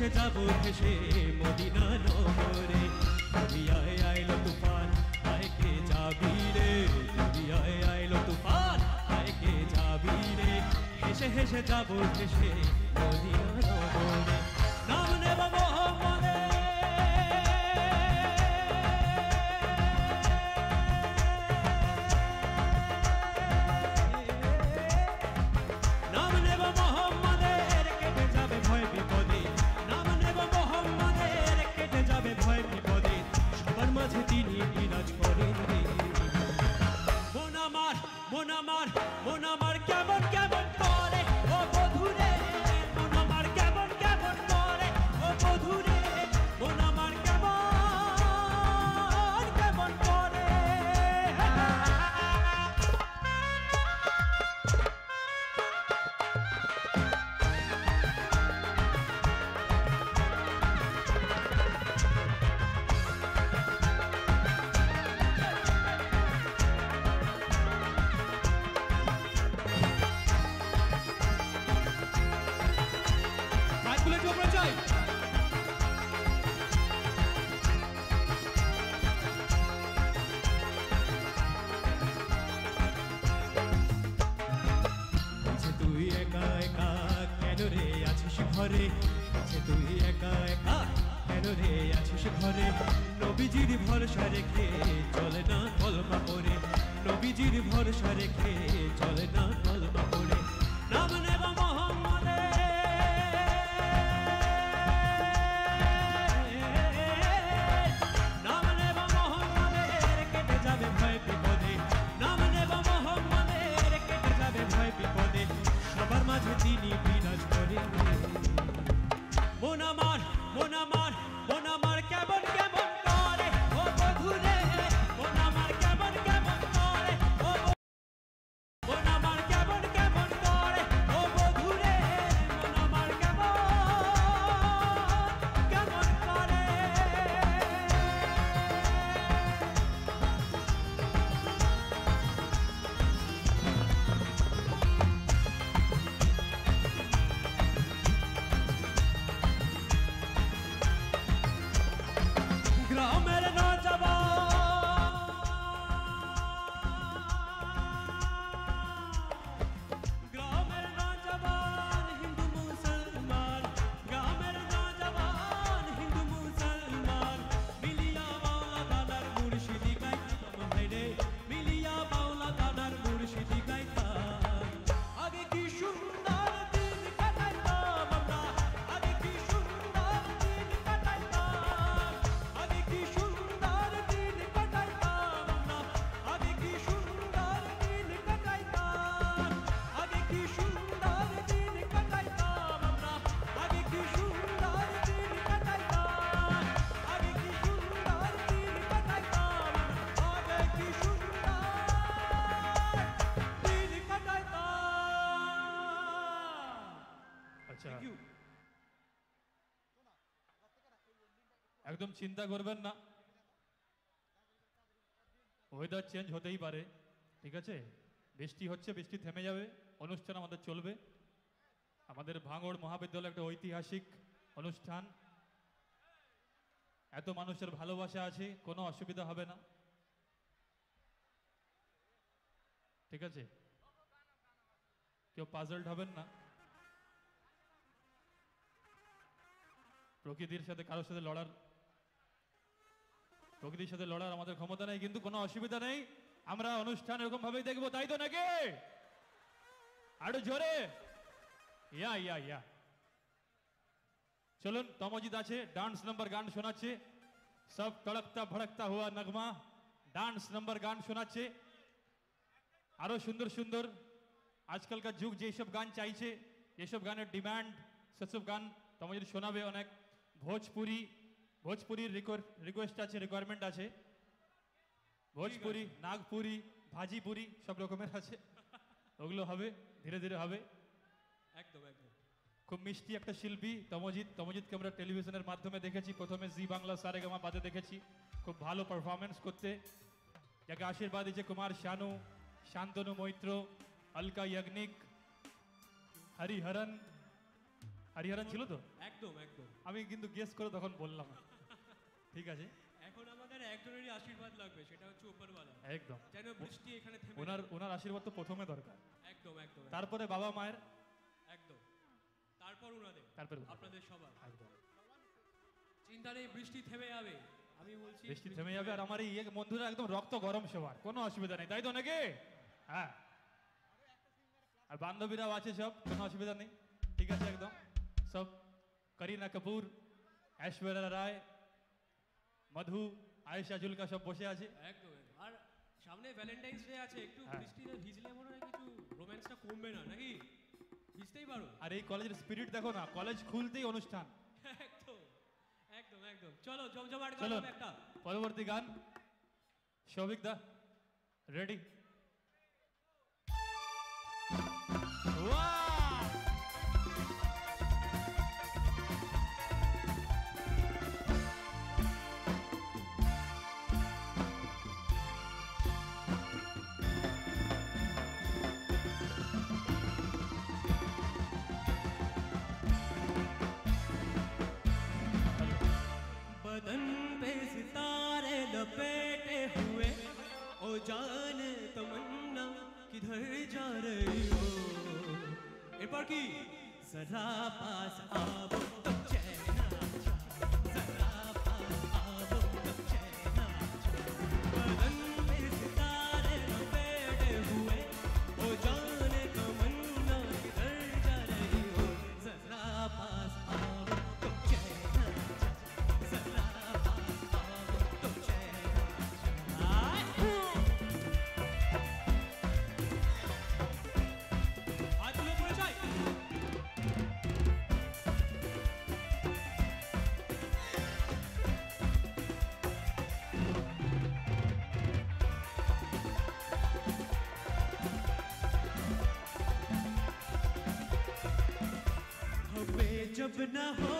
হেসে যাব হেসে মদিনা নগরে। দুনিয়ায় আইলো তুফান, আয় কে যাবি রে? দুনিয়ায় আইলো তুফান, আয় কে যাবি রে? হেসে হেসে যাব হেসে রেখে
একদম চিন্তা করবেন না। ওয়েদার চেঞ্জ হতেই পারে, ঠিক আছে? বৃষ্টি হচ্ছে, বৃষ্টি থেমে যাবে, অনুষ্ঠান আমাদের চলবে। আমাদের ভাঙড় মহাবিদ্যালয় একটা ঐতিহাসিক অনুষ্ঠান। এত মানুষের ভালোবাসা আছে, কোনো অসুবিধা হবে না। ঠিক আছে? কেউ পাজলড হবেন না। প্রকৃতির সাথে কারোর সাথে লড়ার প্রকৃতির সাথে লড়ার আমাদের ক্ষমতা নেই, কিন্তু কোনো অসুবিধা নেই। আমরা অনুষ্ঠান এরকম ভাবেই দেখব, তাই তো নাকি? আরও জোরে। ইয়া ইয়া ইয়া। চলুন, তমজিৎ আছে ডান্স নাম্বার গান শোনাচ্ছে। সব তড়কতা ভড়কতা হুয়া নগমা ডান্স নাম্বার গান শোনাচ্ছে। আরও সুন্দর সুন্দর। আজকালকার যুগ যেসব গান চাইছে যেসব গানের ডিমান্ড সেসব গান তমজিৎ শোনাবে অনেক। ভোজপুরি ভোজপুরির রিকোয়েস্ট আছে রিকোয়ারমেন্ট আছে। ভোজপুরি নাগপুরি ভাজিপুরি সব রকমের আছে। ওগুলো হবে ধীরে ধীরে হবে।
একদম একদম।
খুব মিষ্টি একটা শিল্পী তমজিৎ। তমজিৎকে আমরা টেলিভিশনের মাধ্যমে দেখেছি। প্রথমে জি বাংলা সারেগামা বাদে দেখেছি। খুব ভালো পারফরমেন্স করতে। যাকে আশীর্বাদ দিয়েছে কুমার শানু শান্তনু মৈত্র অলকা ইয়াগনিক হরিহরন। হরিহরন ছিল তো?
একদম একদম।
আমি কিন্তু গেস করে তখন বললাম। ঠিক আছে?
এখন আমাদের একজনেরই আশীর্বাদ লাগবে সেটা হচ্ছে উপরওয়ালা।
একদম।
যেন বৃষ্টি এখানে থেমে
ওনার ওনার আশীর্বাদ তো প্রথমে দরকার।
একদম একদম
তারপরে বাবা মায়ের
একদম। তারপর উনাদের।
তারপরে।
আপনাদের সবার।
একদম।
চিন্তা নেই বৃষ্টি থেমে যাবে আমি বলছি
বৃষ্টি থেমে যাবে আর আমার এই ইয়ে বন্ধুরা একদম রক্ত গরম সবার। কোনো অসুবিধা নেই তাই তো নাকি? হ্যাঁ। আর বান্ধবীরাও আছে সব কোনো অসুবিধা নেই। ঠিক আছে একদম। সব করিনা কাপুর ঐশ্বর্যা রায় মধু আয়েশা জুলকা সব বসে আছে।
একদম। আর সামনে ভ্যালেন্টাইন্স ডে আছে একটু
হ্যাঁ।
বৃষ্টিতে ভিজলে মনে হয় কিছু রোম্যান্সটা কমবে না নাকি? ভিজতেই পারো?
আর এই কলেজের স্পিরিট দেখো না কলেজ খুলতেই অনুষ্ঠান।
একদম একদম একদম। চলো জমজমাট গান একটা।
পরবর্তী গান। সৌভিক দা রেডি
ওয়া जाने तमन्ना किधर जा रही हो? एक
बार
की
जरा पास
आप जब न होंगे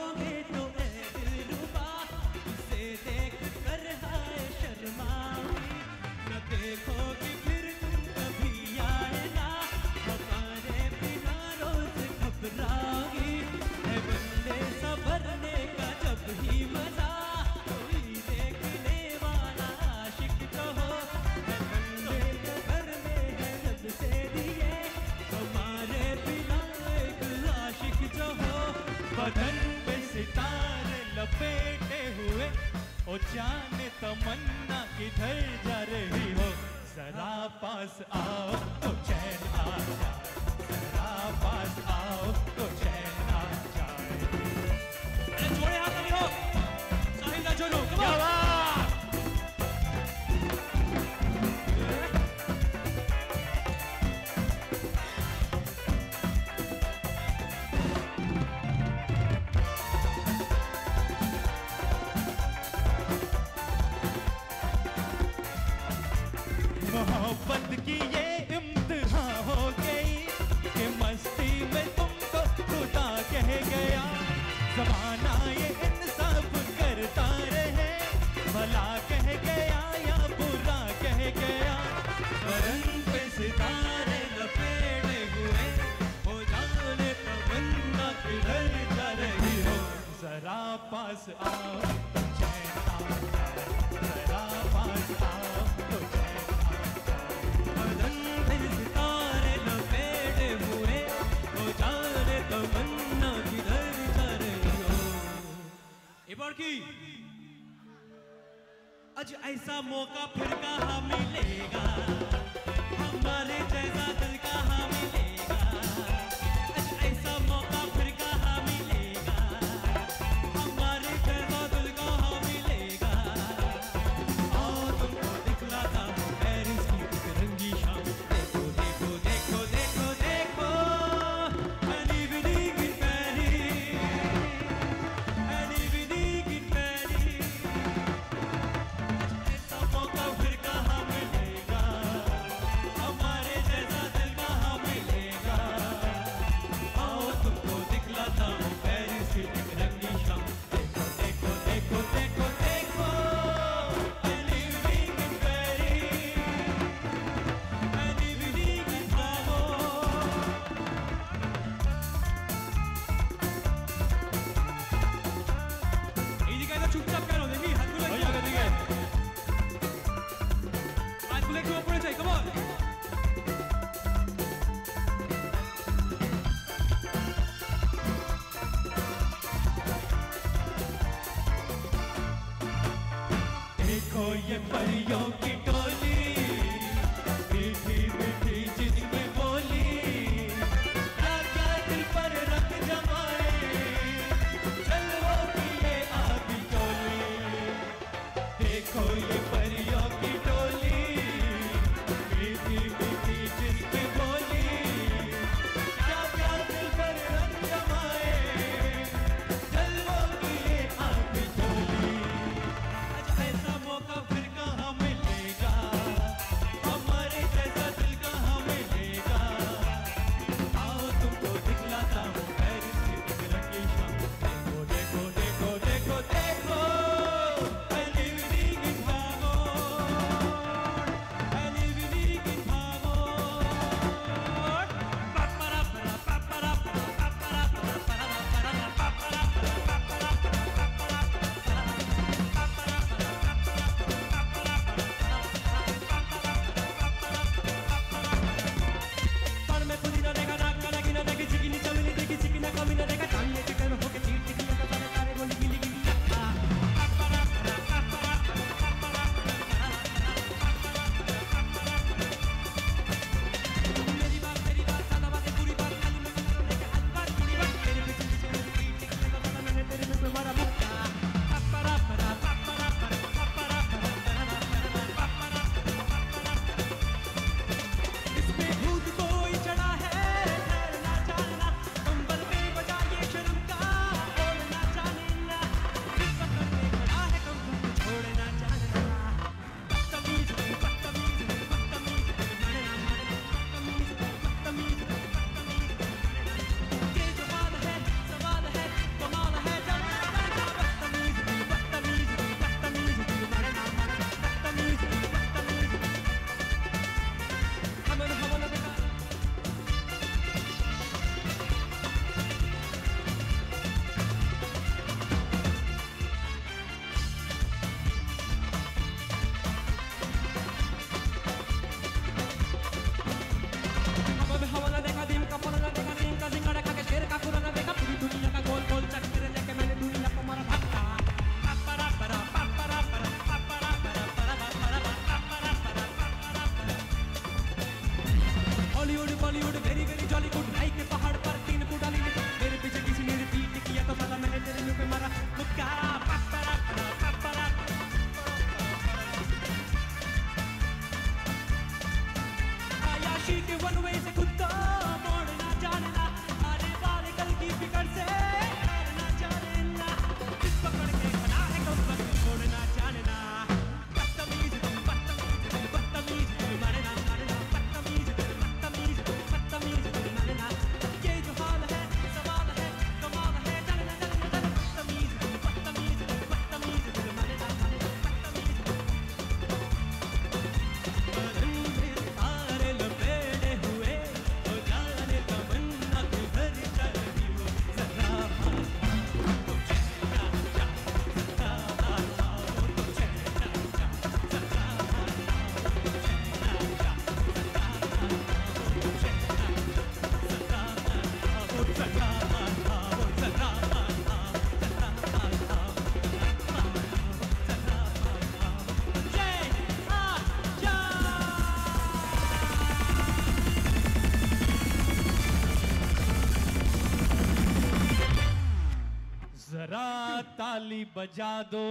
ताली बजा दो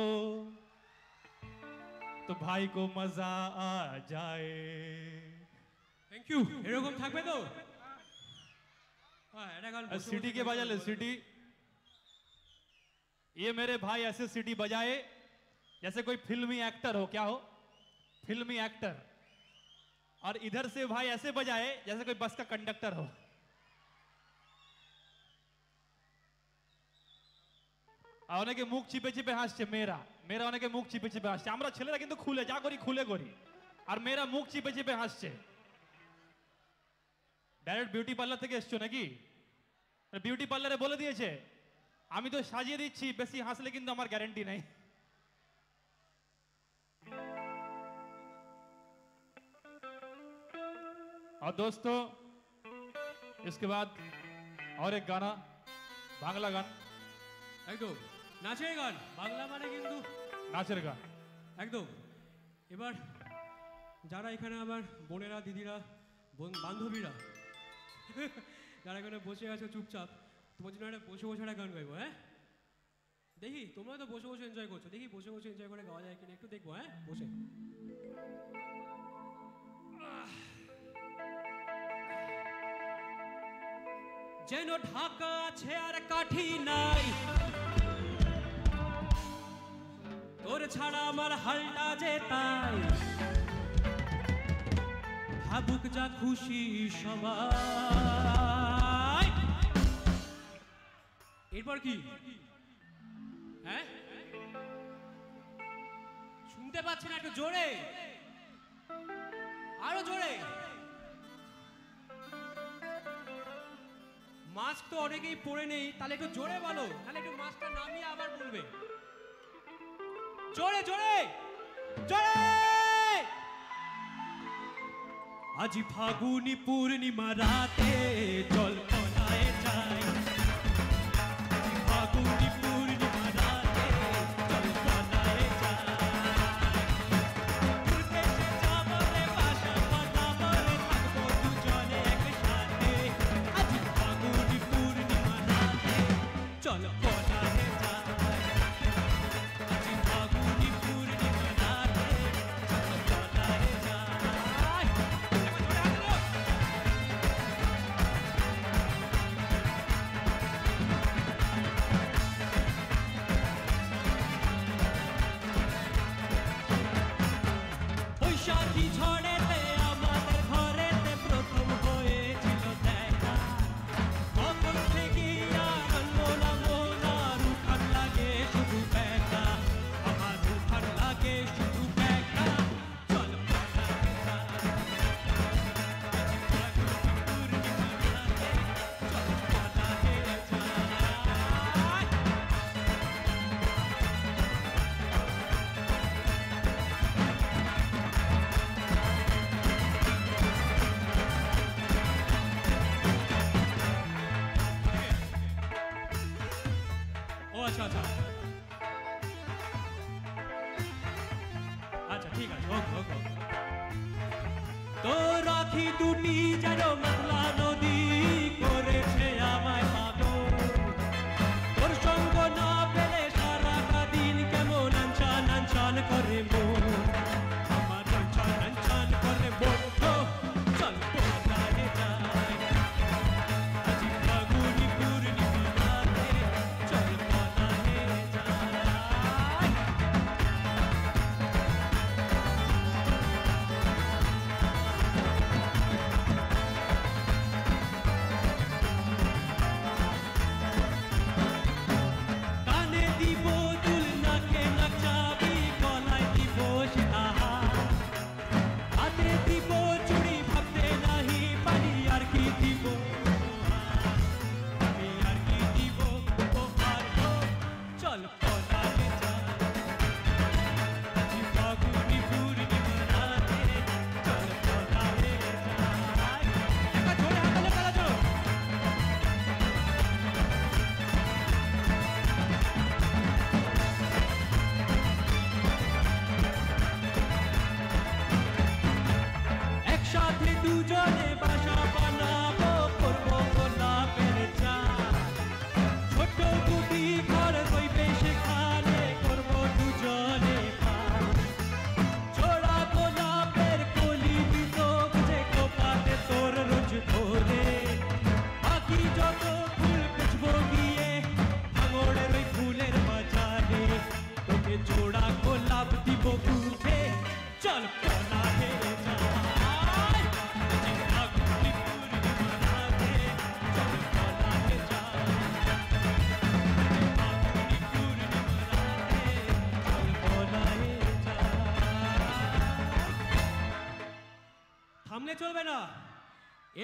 तो भाई को मजा आ जाए
থ্যাংক ইউ এরকম থাকবে তো হ্যাঁ এটা গান বসে
सिटी
বসে
के
গাইতে
बजाले
হবে।
सिटी ये मेरे भाई ऐसे सिटी बजाए जैसे कोई फिल्मी एक्टर हो क्या हो फिल्मी एक्टर और इधर से भाई ऐसे बजाए जैसे कोई बस का कंडक्टर हो আর অনেকে মুখ চিপে চিপে হাসছে মেয়েরা মেয়েরা অনেকে মুখ চিপে চিপে হাসছে আমরা ছেলেরা কিন্তু খুলে যা করি খুলে করি আর মেয়েরা মুখ চিপে চিপে হাসছে ডাইরেক্ট বিউটি পার্লার থেকে এসছো নাকি বিউটি পার্লারে বলে দিয়েছে আমি তো সাজিয়ে দিচ্ছি বেশি হাসলে কিন্তু আমার গ্যারেন্টি নেই और दोस्तों इसके बाद और एक गाना बांग्ला गान
একদম নাচের গান। বাংলা মানে কিন্তু
নাচের গান।
একদম। এবার যারা এখানে আমার বোনেরা দিদিরা বোন- বান্ধবীরা যারা এখানে বসে আছো চুপচাপ তোমার জন্য একটা বসে বসে একটা গান গাইবো হ্যাঁ? দেখি তোমরা তো বসে বসে এনজয় করছ। দেখি বসে বসে এনজয় করে গাওয়া যায় কিনা একটু দেখব হ্যাঁ? বসে। যেন ঢাকা আছে আর কাঠি নাই তোর ছাড়া আমার হালটা যে তাই। ভাবুক যা খুশি সবাই। এরপর কি? হ্যাঁ? শুনতে পাচ্ছি না একটু জোরে। আরও জোরে। মাস্ক তো অনেকেই পরে নেই, তাহলে একটু জোরে বলো, তাহলে একটু মাস্কটা নামিয়ে আবার বলবে। জোরে জোরে জোরে আজি ফাগুনি পূর্ণিমা রাতে জল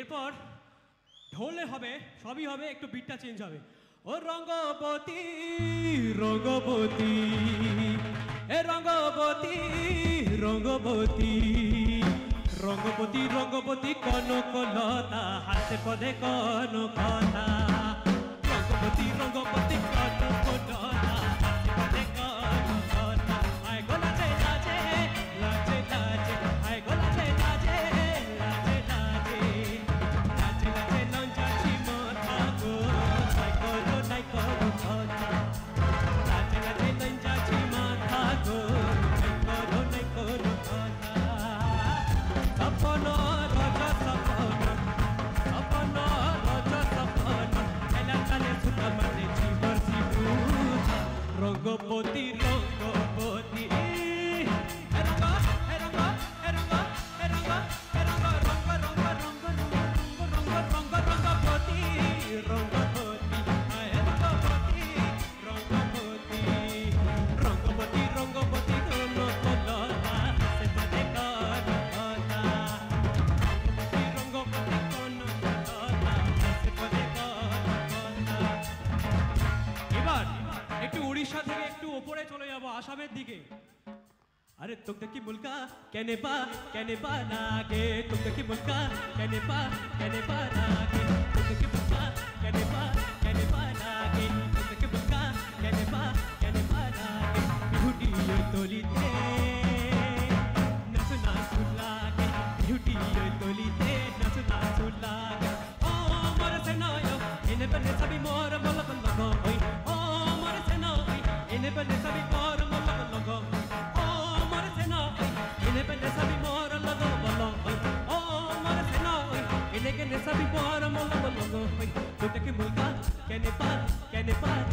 এরপর ঢোলে হবে, সবই হবে, একটু বিটটা চেঞ্জ হবে। ও রঙ্গপতি রঙ্গপতি এ রঙ্গপতি রঙ্গপতি রঙ্গপতি রঙ্গবতী, কনকলতা হাতে পদে কনকতা রঙ্গপতি রঙ্গপতি কন Tuktaki bulka kene pa kene pa nage Tuktaki bulka kene pa kene pa nage Casa before I'm all alone. Put a kimulka, can it pass, can it pass?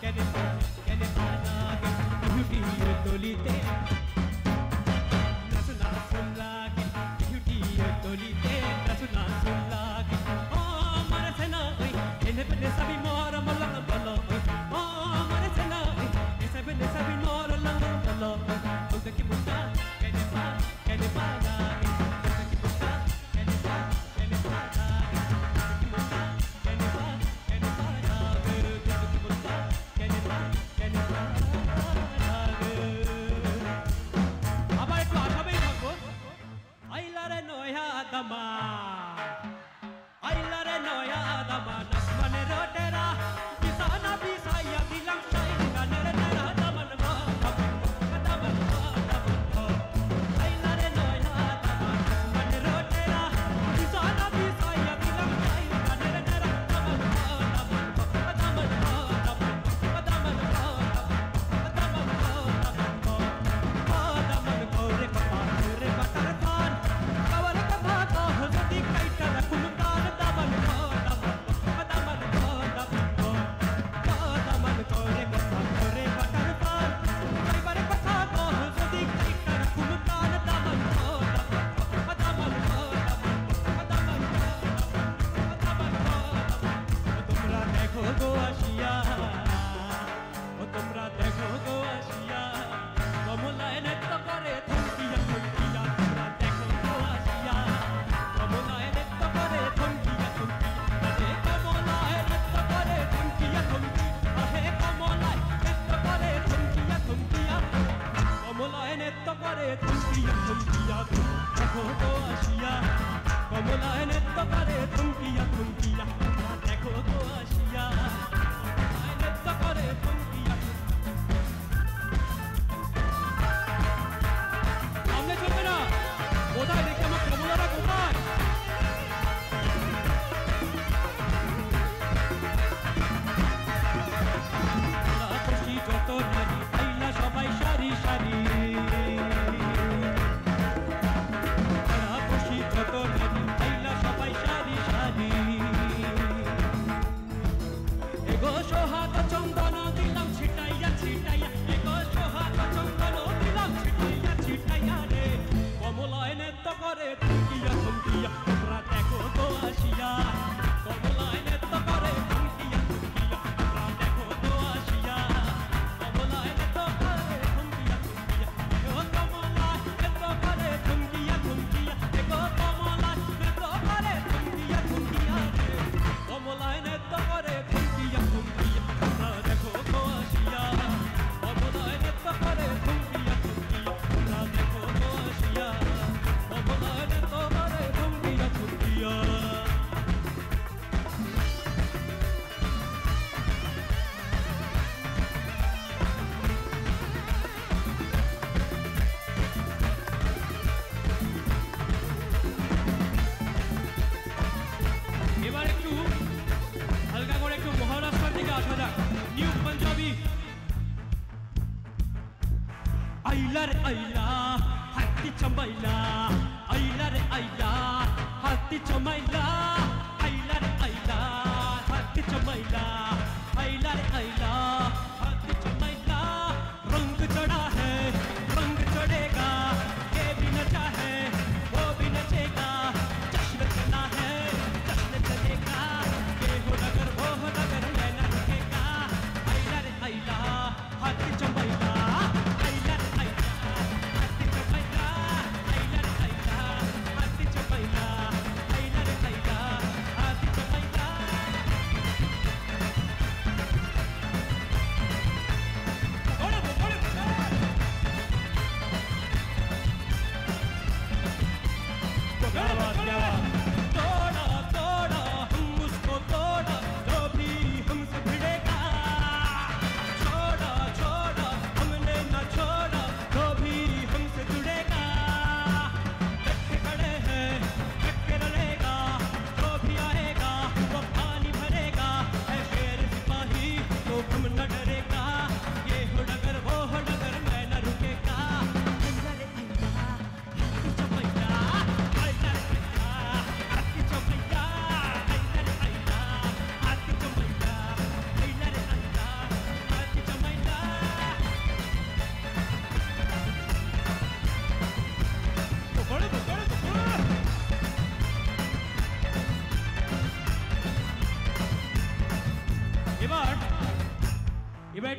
Can it pass? Can it pass?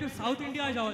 South India जाओ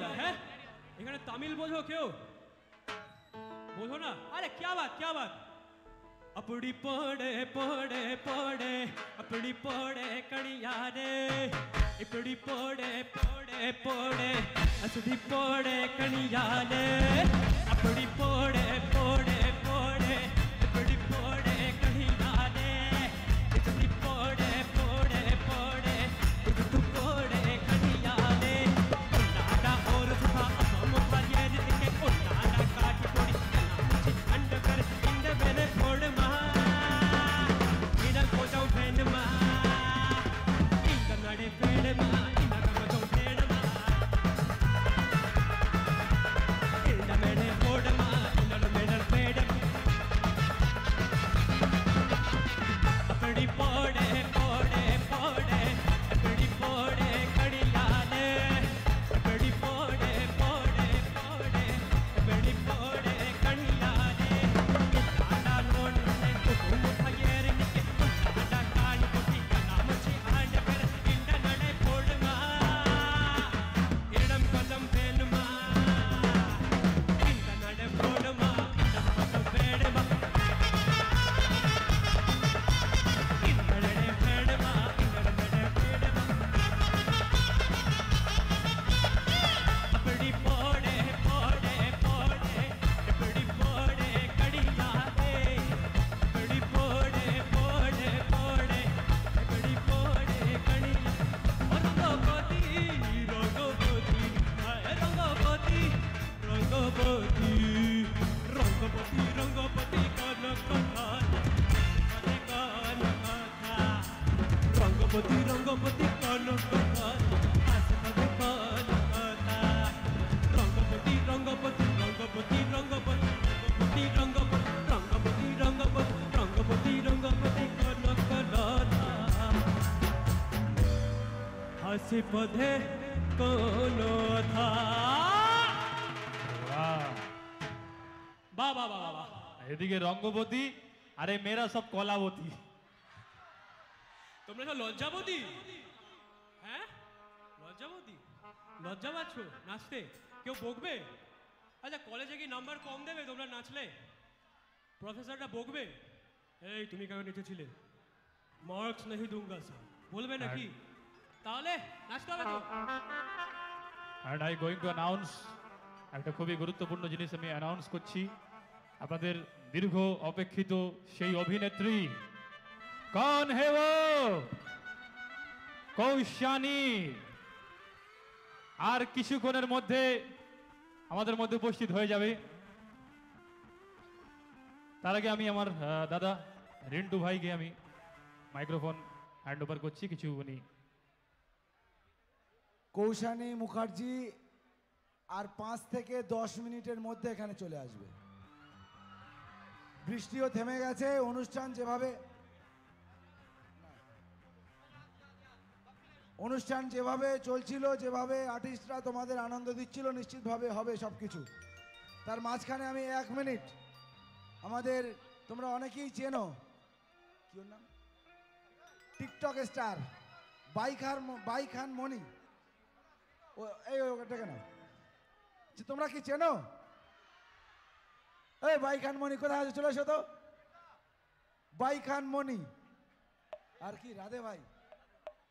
বোধে কোনো
বাবা বাবা এদিকে রঙ্গবতী আরে মেয়েরা সব কলাবতী।
তোমরা সব লজ্জাবতী? হ্যাঁ? লজ্জাবতী? লজ্জা পাচ্ছ? নাচতে? কেউ বকবে? আচ্ছা কলেজে কি নাম্বার কম দেবে তোমরা নাচলে? প্রফেসরটা বকবে? এই তুমি কেন নেচেছিলে? মার্কস নেই দুঙ্গা স্যার বলবে নাকি? তাহলে
and I going to announce একটা খুবই গুরুত্বপূর্ণ জিনিস আমি অ্যানাউন্স করছি। আপনাদের দীর্ঘ অপেক্ষিত সেই অভিনেত্রী কন হে হেব কৌশানী। আর কিছুক্ষণের মধ্যে আমাদের মধ্যে উপস্থিত হয়ে যাবে। তার আগে আমি আমার দাদা রিন্টু ভাইকে আমি মাইক্রোফোন হ্যান্ড ওভার করছি। কিছু উনি
কৌশানী মুখার্জি আর পাঁচ থেকে দশ মিনিটের মধ্যে এখানে চলে আসবে। বৃষ্টিও থেমে গেছে, অনুষ্ঠান যেভাবে অনুষ্ঠান যেভাবে চলছিল, যেভাবে আর্টিস্টরা তোমাদের আনন্দ দিচ্ছিল, নিশ্চিতভাবে হবে সব কিছু তার মাঝখানে আমি এক মিনিট। আমাদের, তোমরা অনেকেই চেনো, কি নাম? টিকটক স্টার বাইক হার বাইক হান মনি কেন? তোমরা কি চেনো? এই বাইখান মনি কোথায় আছে? চলে এসো তো। বাইখান মনি আর কি, রাধে ভাই?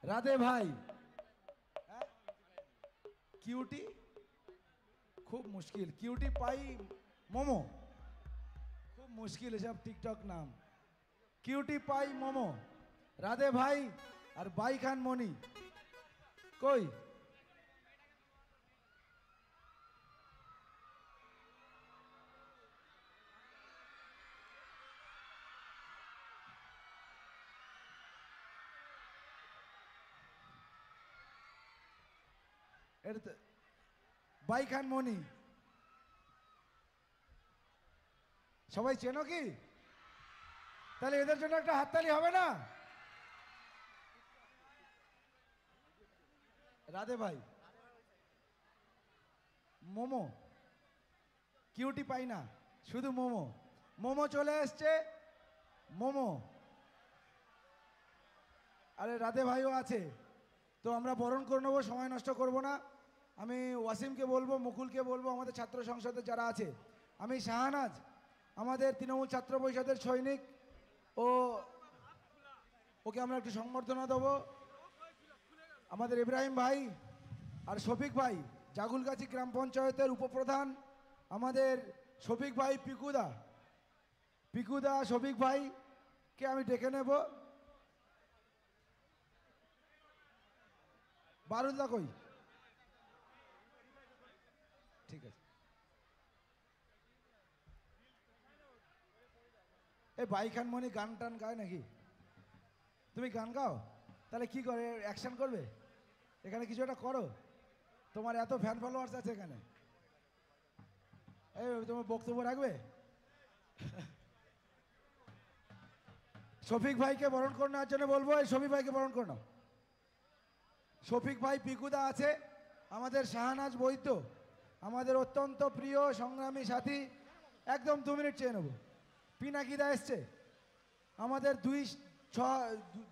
রাধে ভাই। হ্যাঁ? কিউটি? খুব মুশকিল। Cutie pie Momo. খুব মুশকিল এসব টিকটক নাম। Cutie pie momo. রাধে ভাই আর বাই খান মনি কই? এটা খান সবাই চেনো কি তাহলে এদের জন্য একটা হাততালি হবে না রাধে ভাই মোমো কিউটি পাই না শুধু মোমো মোমো চলে এসছে মোমো আরে রাধে ভাইও আছে তো আমরা বরণ করে নেব, সময় নষ্ট করব না। আমি ওয়াসিমকে বলব, মুকুলকে বলব, আমাদের ছাত্র সংসদের যারা আছে। আমি শাহানাজ, আমাদের তৃণমূল ছাত্র পরিষদের সৈনিক। ও, ওকে আমরা একটু সংবর্ধনা দেবো। আমাদের ইব্রাহিম ভাই আর শফিক ভাই, জাগুলগাছি গ্রাম পঞ্চায়েতের উপপ্রধান। আমাদের শফিক ভাই পিকুদা। পিকুদা, শফিক ভাইকে আমি ডেকে নেব। বারুদা কই ঠিক আছে এই বাইখান মনি গান টান গায় নাকি? তুমি গান গাও? তাহলে কি করে? অ্যাকশন করবে? এখানে কিছু একটা করো। তোমার এত ফ্যান ফলোয়ার্স আছে এখানে। এই, তোমার বক্তব্য রাখবে? শফিক ভাইকে বরণ করে নেওয়ার জন্য বলব, এই শফিক ভাইকে বরণ করে নাও। শফিক ভাই, পিকুদা আছে, আমাদের শাহানাজ বৈদ্য, আমাদের অত্যন্ত প্রিয় সংগ্রামী সাথী, একদম দু মিনিট চেয়ে নেব। পিনাকিদা এসছে। আমাদের দুই ছ,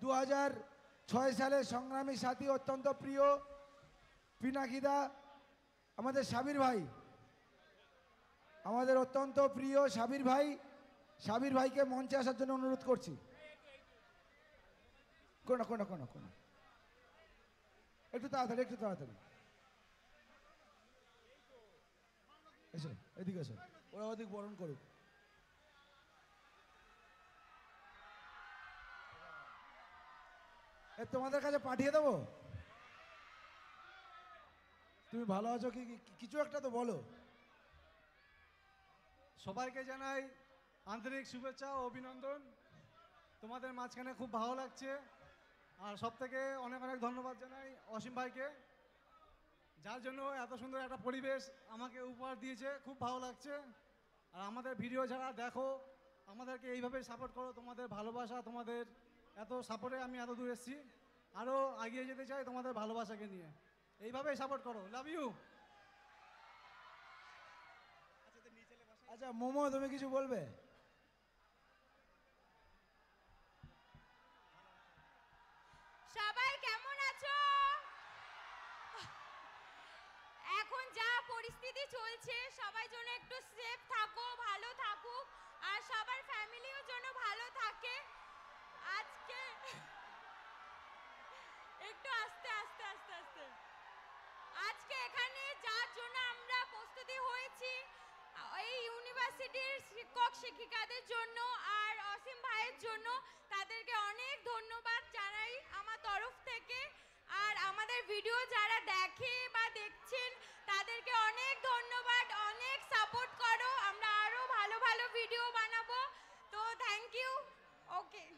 দু হাজার ছয় সালের সংগ্রামী সাথী অত্যন্ত প্রিয় পিনাকিদা, আমাদের সাবির ভাই। আমাদের অত্যন্ত প্রিয় সাবির ভাই। সাবির ভাইকে মঞ্চে আসার জন্য অনুরোধ করছি। কোনা কোনা কোনা কোনা। একটু তাড়াতাড়ি একটু তাড়াতাড়ি। এসো, এদিকে এসো। ওরা ওদিক বরণ করুক। তোমাদের কাছে পাঠিয়ে দেবো? তুমি ভালো আছো কি কিছু একটা তো বলো।
সবাইকে জানাই আন্তরিক শুভেচ্ছা ও অভিনন্দন। তোমাদের মাঝখানে খুব ভালো লাগছে। আর সব থেকে অনেক অনেক ধন্যবাদ জানাই অসীম ভাইকে। যার জন্য এত সুন্দর একটা পরিবেশ আমাকে উপহার দিয়েছে, খুব ভালো লাগছে। আর আমাদের ভিডিও যারা দেখো, আমাদেরকে এইভাবে সাপোর্ট করো, তোমাদের ভালোবাসা, তোমাদের এত সাপোর্টে আমি এত দূর এসেছি। আরও এগিয়ে যেতে চাই তোমাদের ভালোবাসাকে নিয়ে। এইভাবেই সাপোর্ট করো। লাভ ইউ
আচ্ছা মোমো তুমি কিছু বলবে?
সবাই কেমন আছো? এখন যা পরিস্থিতি চলছে সবাই জন্য একটু সেফ থাকো ভালো থাকুক আর সবার ফ্যামিলিও যেন ভালো থাকে। আজকে একটু আস্তে আস্তে আস্তে আস্তে। আজকে এখানে যার জন্য আমরা প্রস্তুতি হয়েছি, এই ইউনিভার্সিটির শিক্ষক, শিক্ষিকাদের জন্য আর অসীম ভাইয়ের জন্য, তাদেরকে অনেক ধন্যবাদ জানাই আমার তরফ থেকে। আর আমাদের ভিডিও যারা দেখে বা দেখছেন, তাদেরকে অনেক ধন্যবাদ, অনেক সাপোর্ট করো। আমরা আরও ভালো ভালো ভিডিও বানাবো তো থ্যাংক ইউ ওকে
আচ্ছা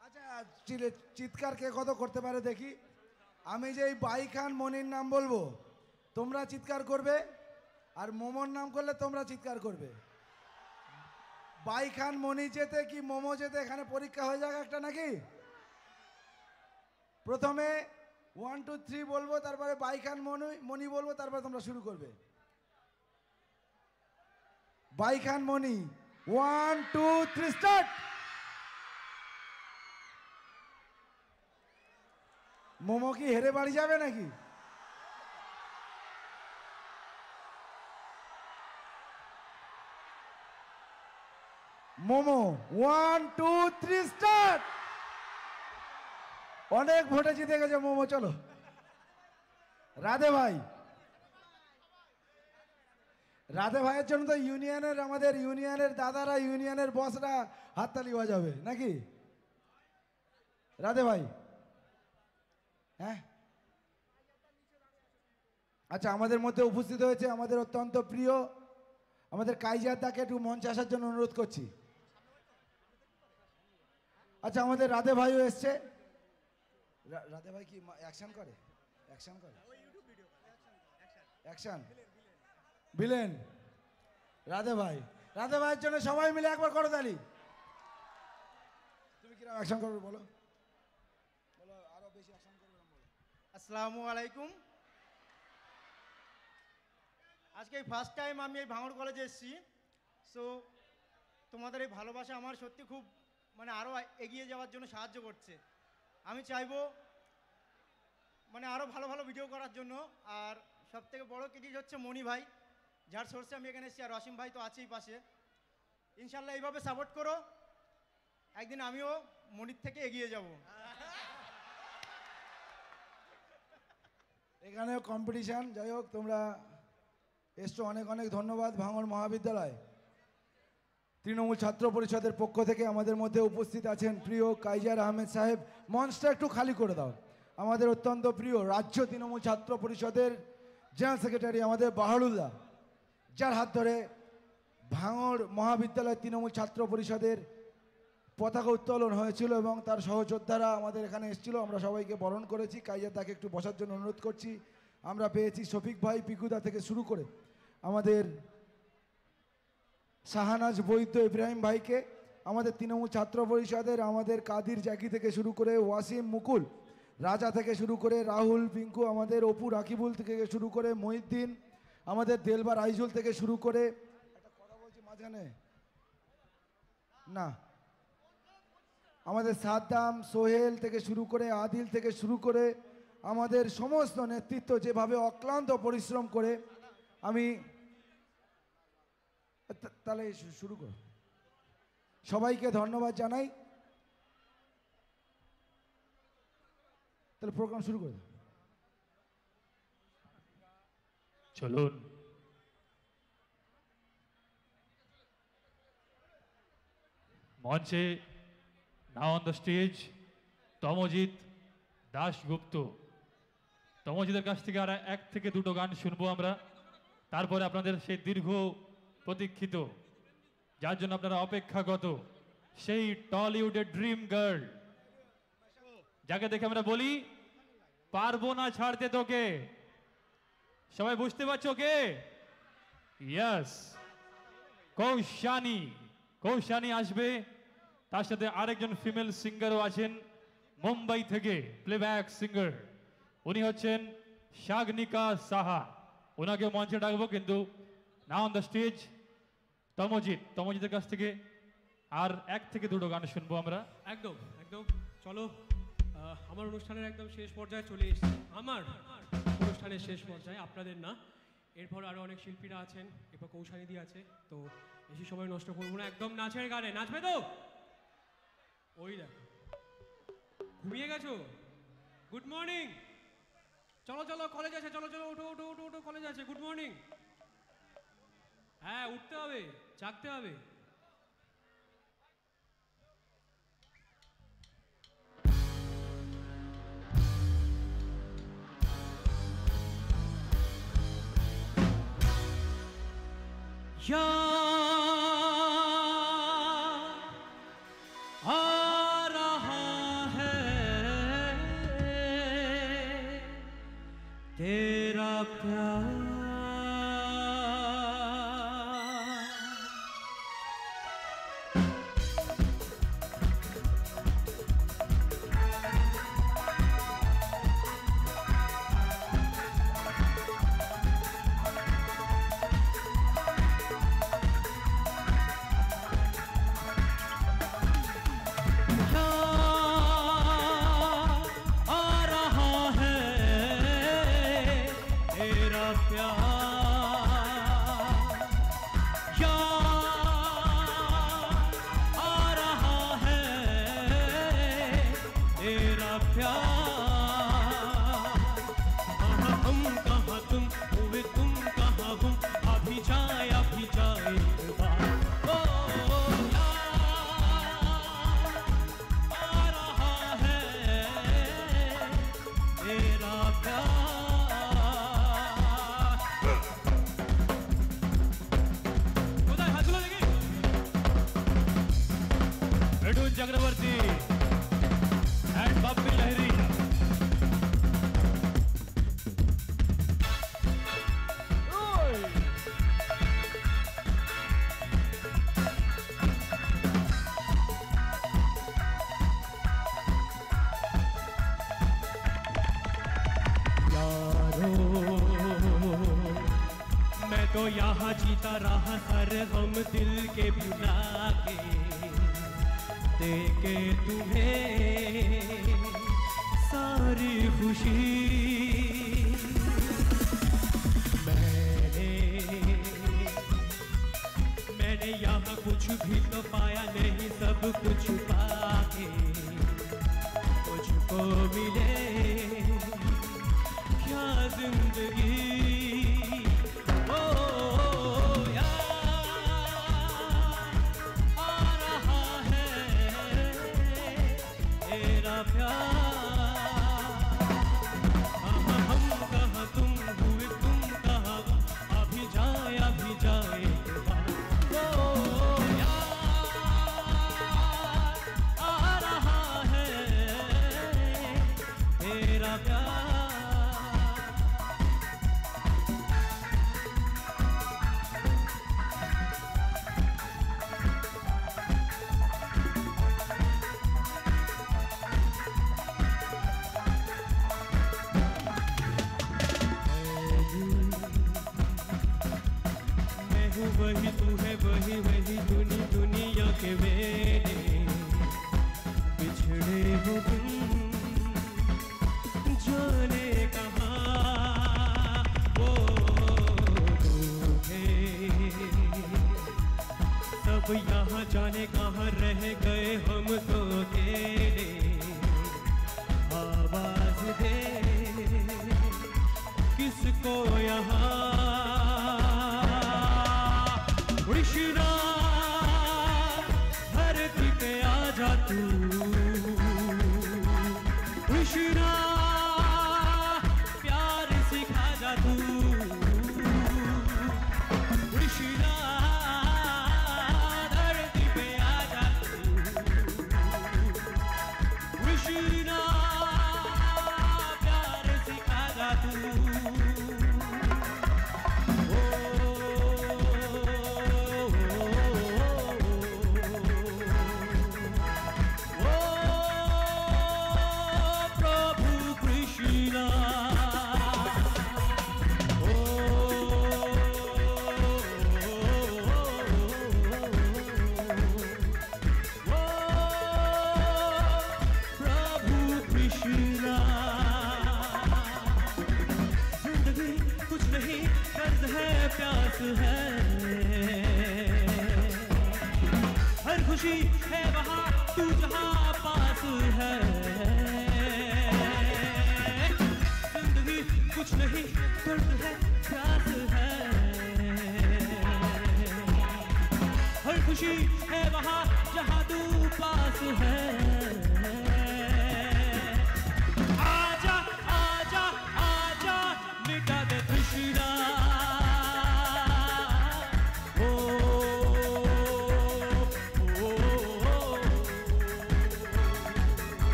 চিলে- চিৎকার কে কত করতে পারে দেখি? আমি যে এই বাই খান মনির নাম বলব, তোমরা চিৎকার করবে, আর মোমোর নাম করলে তোমরা চিৎকার করবে। বাইখান মনি যেতে কি মোমো যেতে এখানে পরীক্ষা হয়ে যাক একটা নাকি? প্রথমে ওয়ান টু থ্রি বলব, তারপরে বাইখান মনি মনি বলব, তারপরে তোমরা শুরু করবে। Baikhan Moni one two three start Momo কি হেরে বাড়ি যাবে নাকি? Momo one two three start অনেক ভোটে জিতে গেছে মোমো, চলো। রাধে ভাই। রাধে ভাইয়ের জন্য তো ইউনিয়নের, আমাদের ইউনিয়নের দাদারা, ইউনিয়নের বসরা হাততালি বাজাবে, নাকি? রাধে ভাই। হ্যাঁ? আচ্ছা আমাদের মধ্যে উপস্থিত হয়েছে আমাদের অত্যন্ত প্রিয়, আমাদের কাইজার দাকে একটু মঞ্চে আসার জন্য অনুরোধ করছি। আচ্ছা আমাদের রাধে ভাইও এসছে। রাধে ভাই কি অ্যাকশন করে? অ্যাকশন করে? অ্যাকশন। ভিলেন। রাধে ভাই। রাধে ভাইয়ের জন্য সবাই মিলে একবার করো তালি তুমি কীরকম অ্যাকশন করবে বলো বলো আরও বেশি অ্যাকশন করবে
আসসালামু আলাইকুম। আজকে ফার্স্ট টাইম আমি এই ভাঙড় কলেজে এসেছি। সো তোমাদের এই ভালোবাসা আমার সত্যি খুব মানে আরও এগিয়ে যাওয়ার জন্য সাহায্য করছে। আমি চাইব মানে আরও ভালো ভালো ভিডিও করার জন্য। আর সব থেকে বড়ো ক্রেডিট হচ্ছে মণি ভাই, যার সোর্সে আমি এখানে এসেছি। আর অসীম ভাই তো আছেই পাশে। ইনশাল্লাহ এইভাবে সাপোর্ট করো। একদিন আমিও মনির থেকে এগিয়ে যাব।
এখানেও কম্পিটিশান যাই হোক, তোমরা এসছো, অনেক অনেক ধন্যবাদ ভাঙড় মহাবিদ্যালয়। তৃণমূল ছাত্র পরিষদের পক্ষ থেকে আমাদের মধ্যে উপস্থিত আছেন প্রিয় কাইজার আহমেদ সাহেব। মঞ্চটা একটু খালি করে দাও। আমাদের অত্যন্ত প্রিয় রাজ্য তৃণমূল ছাত্র পরিষদের জেনারেল সেক্রেটারি আমাদের বাহারুল্লাহ যার হাত ধরে ভাঙড় মহাবিদ্যালয় তৃণমূল ছাত্র পরিষদের পতাকা উত্তোলন হয়েছিল এবং তার সহযোদ্ধারা আমাদের এখানে এসেছিল। আমরা সবাইকে বরণ করেছি। কাইজার তাকে একটু বসার জন্য অনুরোধ করছি। আমরা পেয়েছি শফিক ভাই পিকুদা থেকে শুরু করে আমাদের শাহানাজ বৈদ্য ইব্রাহিম ভাইকে, আমাদের তৃণমূল ছাত্র পরিষদের, আমাদের কাদির জাকি থেকে শুরু করে ওয়াসিম মুকুল, রাজা থেকে শুরু করে রাহুল, পিঙ্কু, আমাদের অপু রাকিবুল থেকে শুরু করে মহিউদ্দিন, আমাদের দেলবার আইজুল থেকে শুরু করে একটা কথা বলছি মাঝখানে। না। আমাদের সাদ্দাম, সোহেল থেকে শুরু করে আদিল থেকে শুরু করে আমাদের সমস্ত নেতৃত্ব যেভাবে অক্লান্ত পরিশ্রম করে, আমি তাহলে শুরু কর। সবাইকে ধন্যবাদ জানাই। তাহলে প্রোগ্রাম শুরু করে।
চলুন। মঞ্চে now on the stage Tamajit Dasgupta তমজিতের কাছ থেকে আর এক থেকে দুটো গান শুনব আমরা। তারপরে আপনাদের সেই দীর্ঘ প্রতীক্ষিত, যার জন্য আপনারা অপেক্ষাগত, সেই টলিউডের ড্রিম গার্ল যাকে দেখে আমরা বলি, পারব না ছাড়তে তোকে। সবাই বুঝতে পারছ কে ইয়াস কৌশানি। কৌশানি আসবে। তার সাথে আরেকজন ফিমেল সিঙ্গারও আছেন, মুম্বাই থেকে প্লেব্যাক সিঙ্গার উনি হচ্ছেন শাগনিকা সাহা। ওনাকে মঞ্চে ডাকবো কিন্তু না অন দ্য স্টেজ তমজিৎ। তমজিতের কাছ থেকে আর এক থেকে দুটো গান শুনব আমরা।
একদম একদম। চলো আমার অনুষ্ঠানের একদম শেষ পর্যায়ে চলে এসেছি। আমার অনুষ্ঠানের শেষ পর্যায়ে, আপনাদের না। এরপর আরও অনেক শিল্পীরা আছেন, এরপর কৌশানিদি আছে। তো বেশি সময় নষ্ট করব না। একদম নাচের গানে। নাচবে তো? ওই দেখো। ঘুমিয়ে গেছো? গুড মর্নিং চলো চলো কলেজ আছে, চলো চলো ওঠো ওঠো ওঠো ওঠো কলেজ আছে। গুড মর্নিং হ্যাঁ উঠতে হবে, জাগতে হবে।
या
대답해. पर हम दिल के बुला के देखे तुम्हें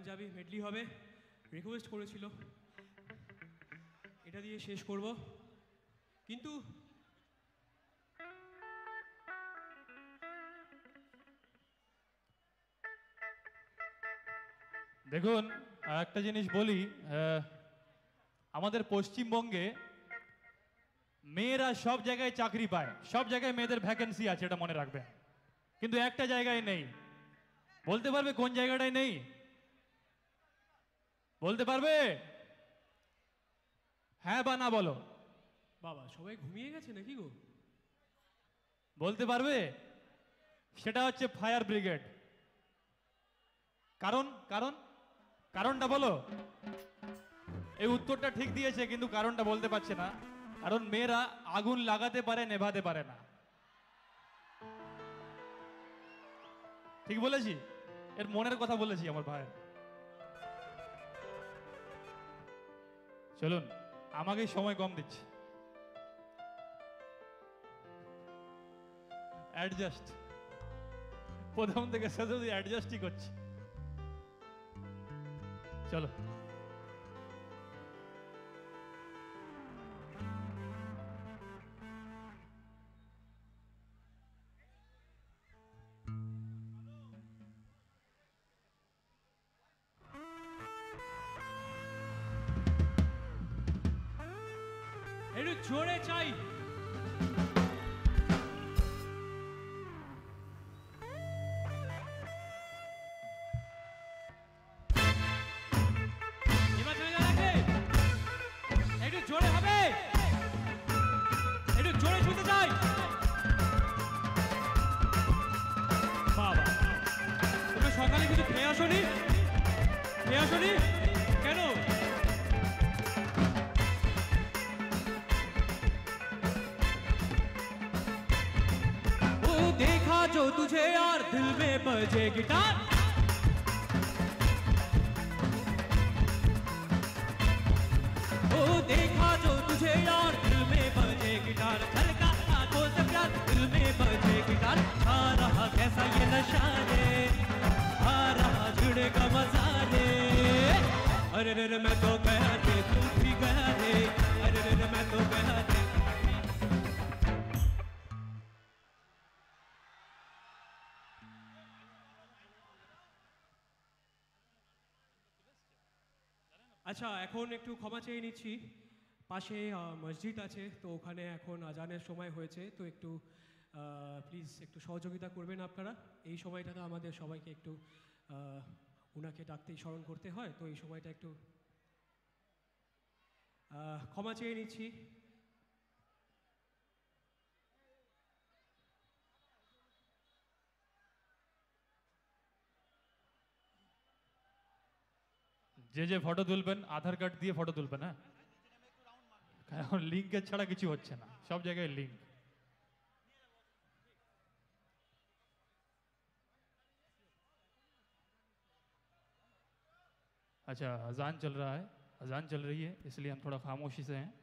পাঞ্জাবি মেডলি হবে রিকোয়েস্ট করেছিল। এটা দিয়ে শেষ করব। কিন্তু
দেখুন একটা জিনিস বলি আমাদের পশ্চিমবঙ্গে মেয়েরা সব জায়গায় চাকরি পায়। সব জায়গায় মেয়েদের ভ্যাকেন্সি আছে, এটা মনে রাখবে কিন্তু একটা জায়গায় নেই। বলতে পারবে কোন জায়গাটায় নেই? বলতে পারবে? হ্যাঁ বা না বলো।
বাবা সবাই ঘুমিয়ে গেছে নাকি গো?
বলতে পারবে? সেটা হচ্ছে ফায়ার ব্রিগেড। কারণ কারণ কারণটা বলো। এই উত্তরটা ঠিক দিয়েছে কিন্তু কারণটা বলতে পারছে না। কারণ মেয়েরা আগুন লাগাতে পারে নেভাতে পারে না। ঠিক বলেছি? এর মনের কথা বলেছি আমার ভাইয়ের। চলুন আমাকে সময় কম দিচ্ছি। অ্যাডজাস্ট প্রথম থেকে শেষ অ্যাডজাস্টই করছি। চলো।
बजे गिटार। এখন একটু ক্ষমা চেয়ে নিচ্ছি। পাশে মসজিদ আছে, তো ওখানে এখন আজানের সময় হয়েছে, তো একটু প্লিজ একটু সহযোগিতা করবেন আপনারা। এই সময়টাতে আমাদের সবাইকে একটু ওনাকে ডাকতেই স্মরণ করতে হয়, তো এই সময়টা একটু ক্ষমা চেয়ে নিচ্ছি।
যে যে ফটো তুলবেন আধার কার্ড দিয়ে ফটো তুলবেন হ্যাঁ এখন লিঙ্কের ছাড়া কিছু হচ্ছে না সব জায়গায় লিঙ্ক अच्छा अजान चल रहा है अजान चल रही है इसलिए हम थोड़ा खामोशी से हैं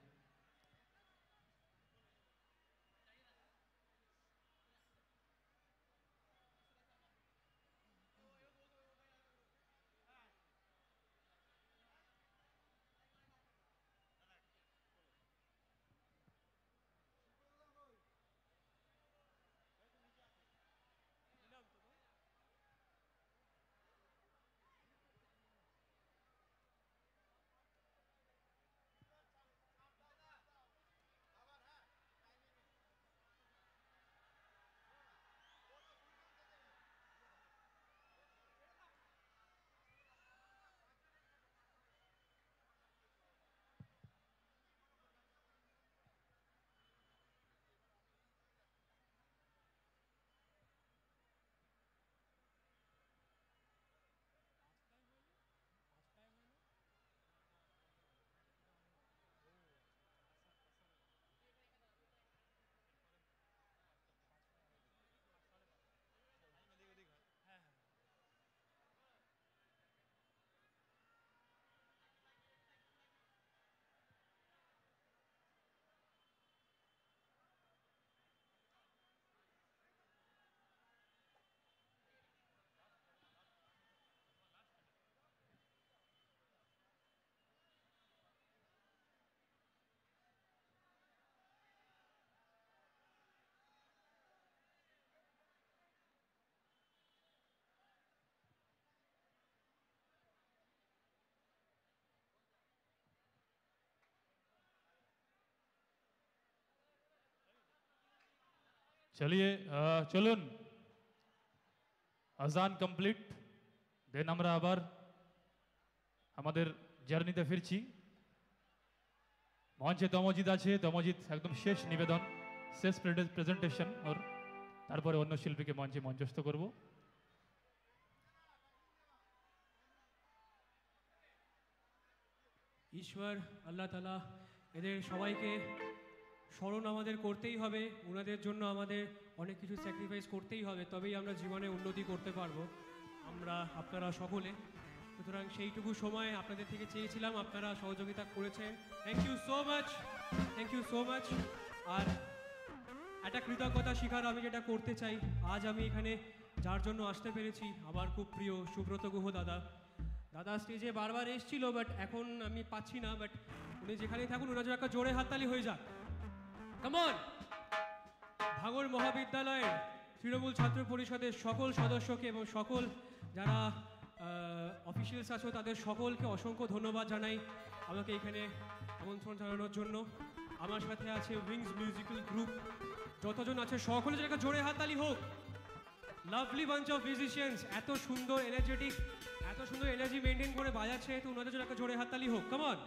চলিয়ে চলুন আজান কমপ্লিট দেন আমরা আবার আমাদের জার্নিতে ফিরছি মঞ্চে তমজিৎ আছে তমজিৎ একদম শেষ নিবেদন শেষ প্রেজেন্টেশন ওর তারপরে অন্য শিল্পীকে মঞ্চে মঞ্চস্থ করব
ঈশ্বর আল্লাহ তালা এদের সবাইকে স্মরণ আমাদের করতেই হবে ওনাদের জন্য আমাদের অনেক কিছু স্যাক্রিফাইস করতেই হবে, তবেই আমরা জীবনে উন্নতি করতে পারব। আমরা, আপনারা সকলে। সুতরাং সেইটুকু সময় আপনাদের থেকে চেয়েছিলাম, আপনারা সহযোগিতা করেছেন। Thank you so much thank you so much আর একটা কৃতজ্ঞতা স্বীকার আমি যেটা করতে চাই, আজ আমি এখানে যার জন্য আসতে পেরেছি, আমার খুব প্রিয় সুব্রত গুহ দাদা। দাদা স্টেজে বারবার এসেছিল বাট এখন আমি পাচ্ছি না বাট উনি যেখানেই থাকুন, ওনার জন্য একটা জোরে হাততালি হয়ে যাক। কেমন ভাঙর মহাবিদ্যালয়ের তৃণমূল ছাত্র পরিষদের সকল সদস্যকে এবং সকল যারা অফিসিয়ালস আছো, তাদের সকলকে অসংখ্য ধন্যবাদ জানাই আমাকে এখানে আমন্ত্রণ জানানোর জন্য। আমার সাথে আছে উইংস মিউজিক্যাল গ্রুপ যতজন আছে সকলে একটা জোরে হাততালি হোক। লাভলি বাঞ্চ অফ মিউজিশিয়ানস এত সুন্দর এনার্জেটিক এত সুন্দর এনার্জি মেনটেন করে বাজাচ্ছে, তো ওনাদের জন্য একটা জোরে হাততালি হোক। কেমন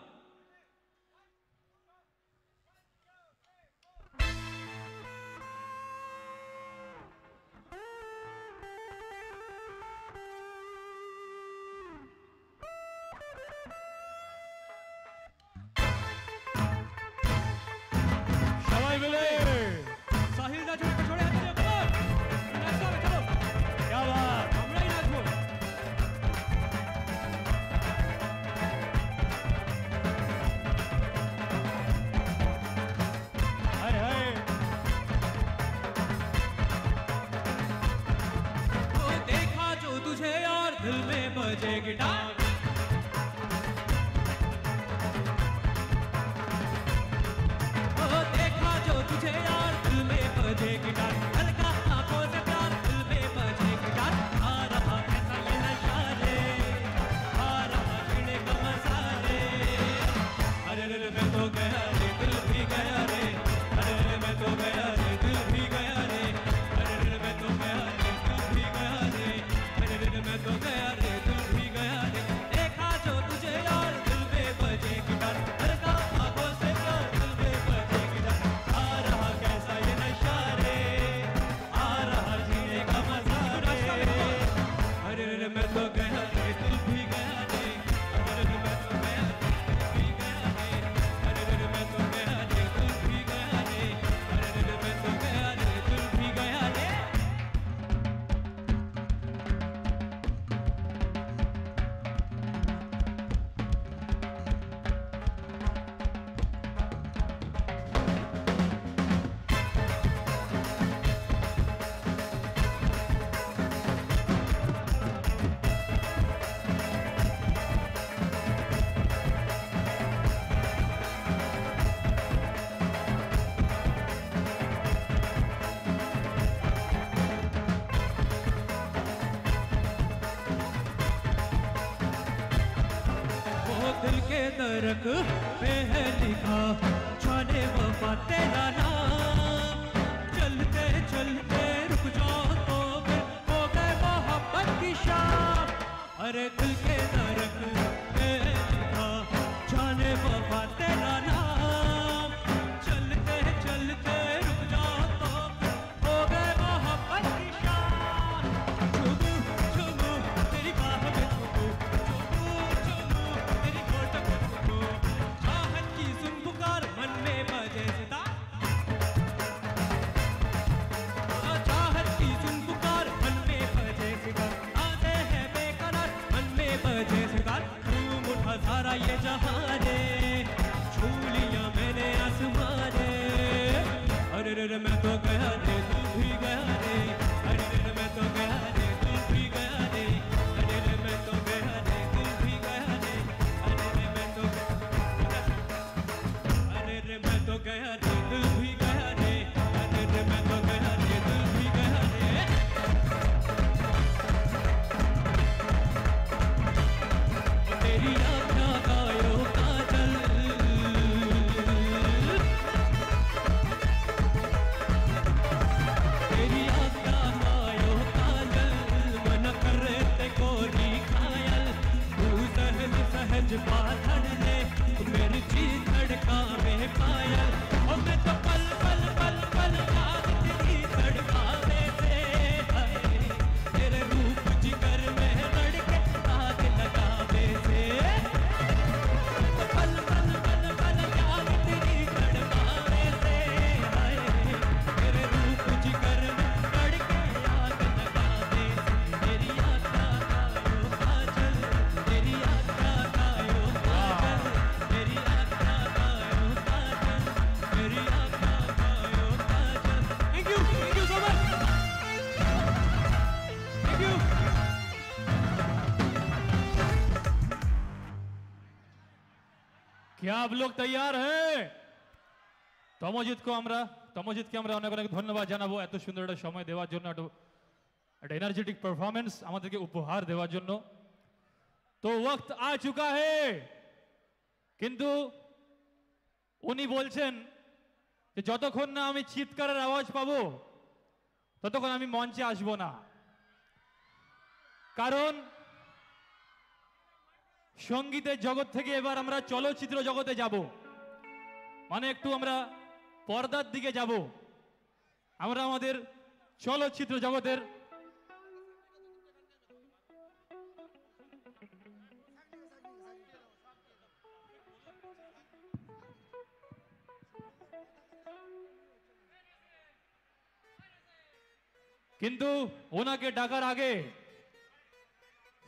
दरक पे है लिखा
সব লোক তৈয়ার হ্যাঁ তমজিৎকে আমরা তমজিৎকে আমরা অনেক অনেক ধন্যবাদ জানাব এত সুন্দর একটা সময় দেওয়ার জন্য একটা এনার্জেটিক পারফরমেন্স আমাদেরকে উপহার দেওয়ার জন্য। তো ওক্ত আ চুকা হে কিন্তু উনি বলছেন যে যতক্ষণ না আমি চিৎকারের আওয়াজ পাবো, ততক্ষণ আমি মঞ্চে আসব না। কারণ সঙ্গীতের জগৎ থেকে এবার আমরা চলচ্চিত্র জগতে যাব। মানে একটু আমরা পর্দার দিকে যাব। আমরা আমাদের চলচ্চিত্র জগতের কিন্তু ওনাকে ডাকার আগে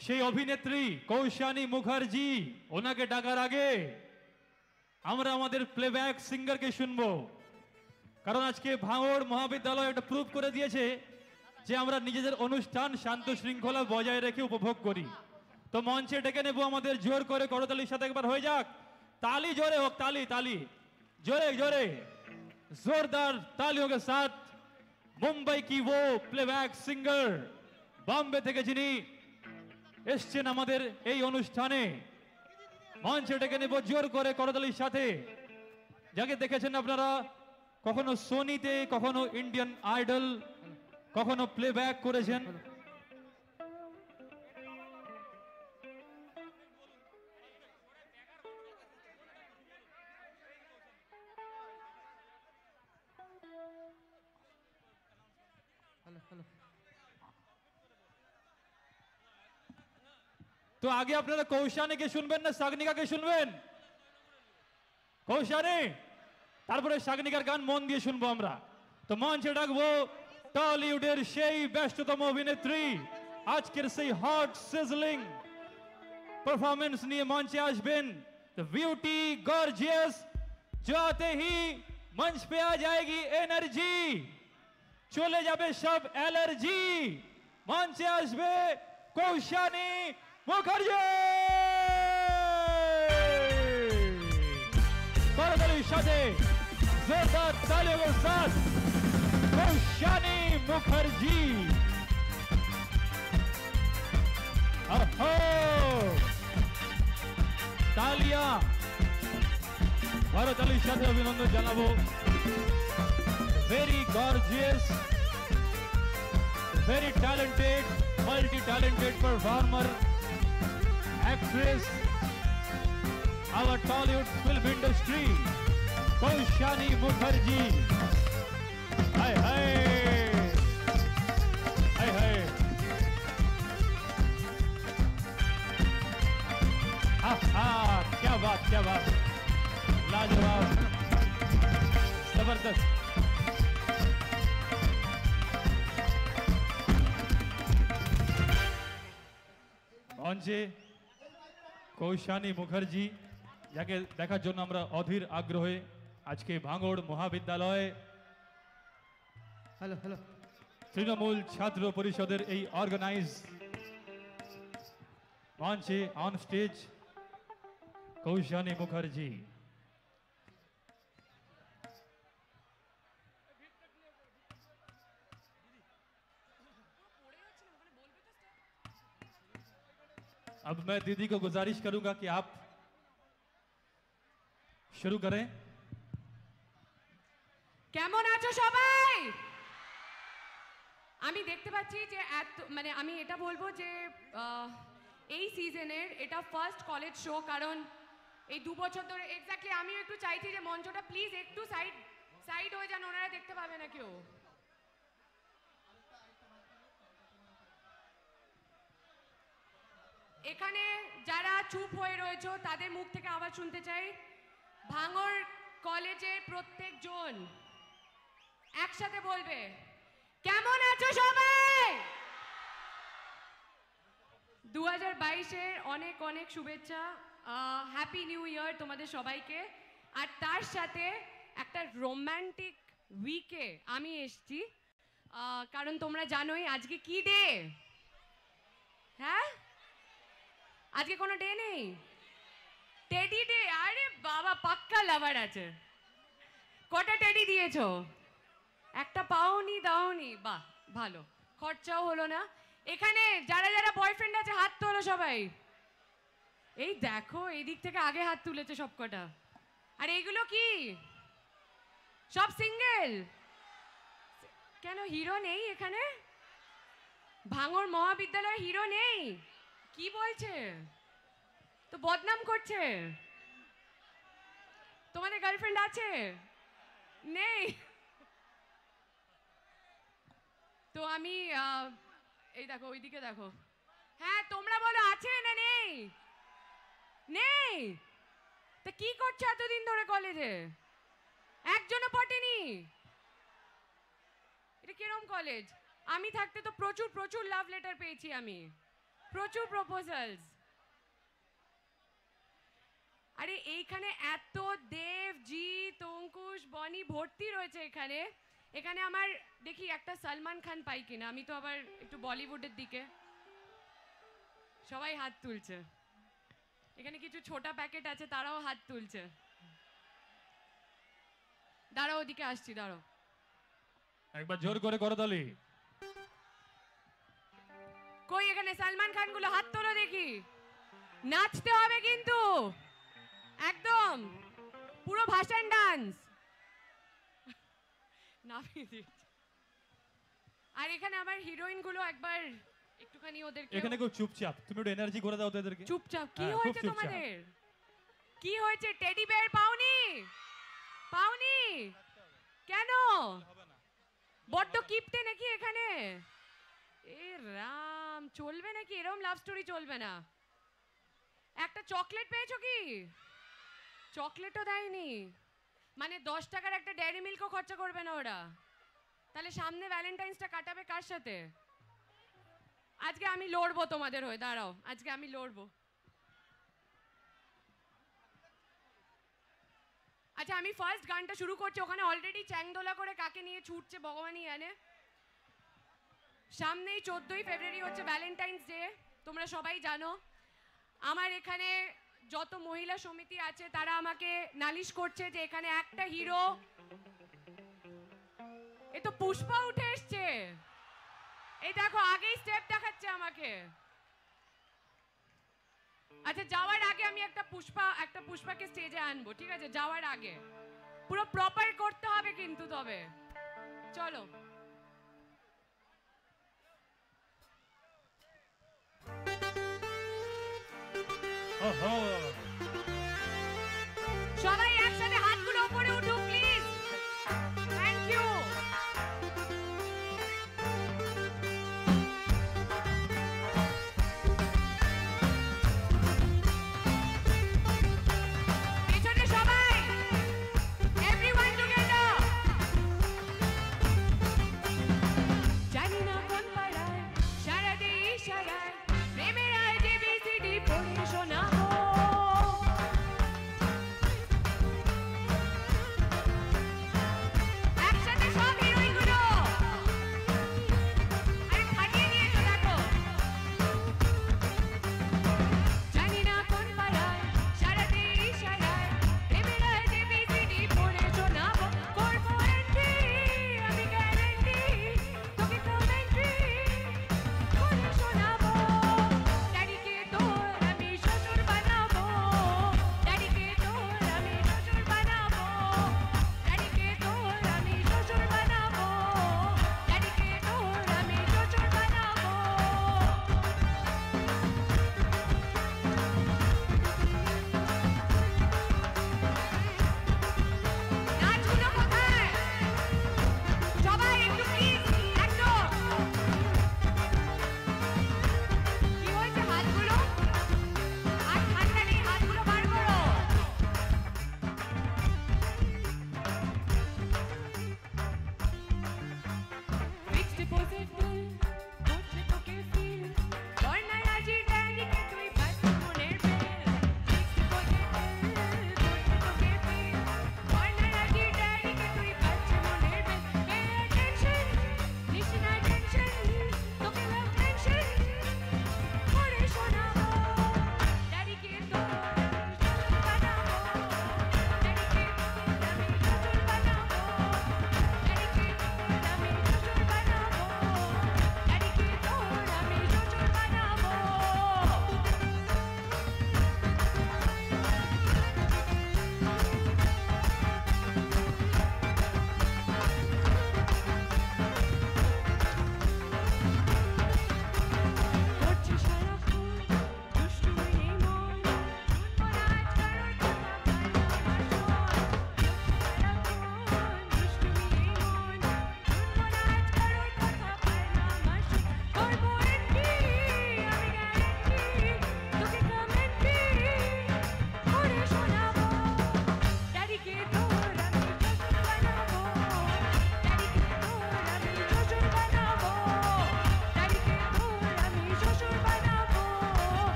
সেই অভিনেত্রী কৌশানী মুখার্জি ওনাকে ডাকার আগে আমরা আমাদের প্লেব্যাক সিঙ্গারকে শুনবো কারণ আজকে ভাঙড় মহাবিদ্যালয় একটা প্রুভ করে দিয়েছে যে আমরা নিজেদের অনুষ্ঠান শান্ত শৃঙ্খলা বজায় রেখে উপভোগ করি তো মঞ্চে ডেকে নেবো আমাদের জোর করে করতালির সাথে একবার হয়ে যাক ताली जोरे हो ताली ताली जोरे जोरे जोरदार तालियों के साथ মুম্বাই কি वो প্লেব্যাক সিঙ্গার বম্বে থেকে যিনি এসছেন আমাদের এই অনুষ্ঠানে। মঞ্চে ডেকে নেব, জোর করে করতালির সাথে। যাকে দেখেছেন আপনারা, কখনো সোনিতে, কখনো ইন্ডিয়ান আইডল, কখনো প্লেব্যাক করেছেন। তো আগে আপনারা কৌশানীকে শুনবেন না সাগনিকাকে শুনবেন কৌশানী তারপরে সাগনিকার গান মন দিয়ে শুনবো আমরা তো মঞ্চে ডাকবো টলিউডের সেই ব্যস্ততম অভিনেত্রী আজকের সেই হট সিজলিং পারফরমেন্স নিয়ে মঞ্চে আসবেন द ब्यूटी गॉर्जियस जो आते ही मंच पे आ जाएगी एनर्जी চলে যাবে সব অ্যালার্জি মঞ্চে আসবে কৌশানী मुखर्जी! भारत अली शादे, जोरदार तालियों के साथ, खुशानी मुखर्जी। अहो तालिया। भारत अली शादे अभिनंदन जानव very gorgeous, very talented multi talented performer actress, our Tollywood film industry, Paushani Mukherjee. Hi, hi. Hi, hi. Ah, ah, क्या बात, क्या बात. लाजवाब. ज़बरदस्त. 언제 কৌশানী মুখার্জি যাকে দেখার জন্য আমরা অধীর আগ্রহে আজকে ভাঙড় মহাবিদ্যালয়ে
হ্যালো হ্যালো
তৃণমূল ছাত্র পরিষদের এই অর্গানাইজ মঞ্চে অন স্টেজ কৌশানী মুখার্জি। अब मैं दीदी को गुजारिश करूंगा कि आप शुरू करें
কেমন আছো সবাই আমি দেখতে পাচ্ছি যে এত মানে আমি এটা বলবো যে আহ, এই সিজনের এটা ফার্স্ট কলেজ শো কারণ এই দু বছর ধরে এক্স্যাক্টলি আমিও একটু চাইছি যে মঞ্চটা প্লিজ একটু সাইড সাইড হয়ে যান ওনারা দেখতে পাবে না কেউ এখানে যারা চুপ হয়ে রয়েছে, তাদের মুখ থেকে আবার শুনতে চাই। ভাঙর কলেজের প্রত্যেকজন একসাথে বলবে, কেমন আছো সবাই? দু হাজার বাইশের অনেক অনেক শুভেচ্ছা। হ্যাপি নিউ ইয়ার তোমাদের সবাইকে। আর তার সাথে একটা রোম্যান্টিক উইকে আমি এসছি। কারণ তোমরা জানোই আজকে কি ডে হ্যাঁ? আজকে কোনো ডে নেই। টেডি ডে আরে বাবা, পাক্কা লাভার আছে। কটা টেডি দিয়েছ? একটা পাওনি দাওনি বাহ, ভালো। খরচাও হলো না। এখানে যারা যারা বয়ফ্রেন্ড আছে, হাত তোলো সবাই। এই দেখো, এই দিক থেকে আগে হাত তুলেছে সবকটা। আর এইগুলো কি? সব সিঙ্গেল কেন হিরো নেই এখানে? ভাঙর মহাবিদ্যালয়ে হিরো নেই? কি বলছে? তো বদনাম করছে। তোমাদের গার্লফ্রেন্ড আছে? নেই। তো আমি এই দেখো, ওইদিকে দেখো। হ্যাঁ তোমরা বলো, আছে না নেই? নেই? তা কি করছ এতদিন ধরে কলেজে একজনও পটেনি? এটা কিরম কলেজ আমি থাকতে তো প্রচুর প্রচুর লাভ লেটার পেয়েছি আমি। প্রচুর প্রপোজালস আরে এইখানে এত দেব, জিৎ, অঙ্কুশ, বনি ভর্তি রয়েছে এখানে। এখানে আমার দেখি একটা সালমান খান পাই কিনা, আমি তো আবার একটু বলিউডের দিকে। সবাই হাত তুলছে। এখানে কিছু ছোটা প্যাকেট আছে, তারাও হাত তুলছে। দাঁড়াও, ওদিকে আসছি, দাঁড়াও।
একবার জোর করে করো তালি।
কই এখানে সালমান খানগুলো হাত তোলো দেখি। নাচতে হবে কিন্তু। একদম। পুরো ভাষণ ডান্স নামিয়ে দিয়েছে। আর এখানে আবার হিরোইনগুলো একবার একটুখানি ওদেরকে
এখানে খুব চুপচাপ। তুমি একটু এনার্জি করে দাও তো এদেরকে।
চুপচাপ। কি
হ্যাঁ, খুব
হয়েছে
চুপচাপ।
তোমাদের? কি হয়েছে? টেডি বেয়ার পাওনি? পাওনি? কেন? বড্ড কিপটে নাকি এখানে? এ রাম, চলবে নাকি? এরকম লাভ স্টোরি চলবে না। একটা চকলেট পেয়েছ কি? চকলেটও দেয়নি। মানে দশ টাকার একটা ডেয়ারি মিল্কও খরচা করবে না ওরা। তাহলে সামনে ভ্যালেন্টাইন্সটা কাটাবে কার সাথে? আজকে আমি লড়বো তোমাদের হয়ে, দাঁড়াও, আজকে আমি লড়বো। আচ্ছা আমি ফার্স্ট গানটা শুরু করছি, ওখানে অলরেডি চ্যাংদোলা করে কাকে নিয়ে ছুটছে, ভগবানই জানে। সামনেই চোদ্দোই ফেব্রুয়ারি হচ্ছে ভ্যালেন্টাইন্স ডে তোমরা সবাই জানো। আমার এখানে যত মহিলা সমিতি আছে, তারা আমাকে নালিশ করছে যে এখানে একটা হিরো এ তো পুষ্পা উঠে এসছে। এই দেখো, আগেই স্টেপ দেখাচ্ছে আমাকে। আচ্ছা যাওয়ার আগে আমি একটা পুষ্পা, একটা পুষ্পাকে স্টেজে আনব, ঠিক আছে? যাওয়ার আগে। পুরো প্রপার করতে হবে কিন্তু তবে। চলো।
ওহো
সবাই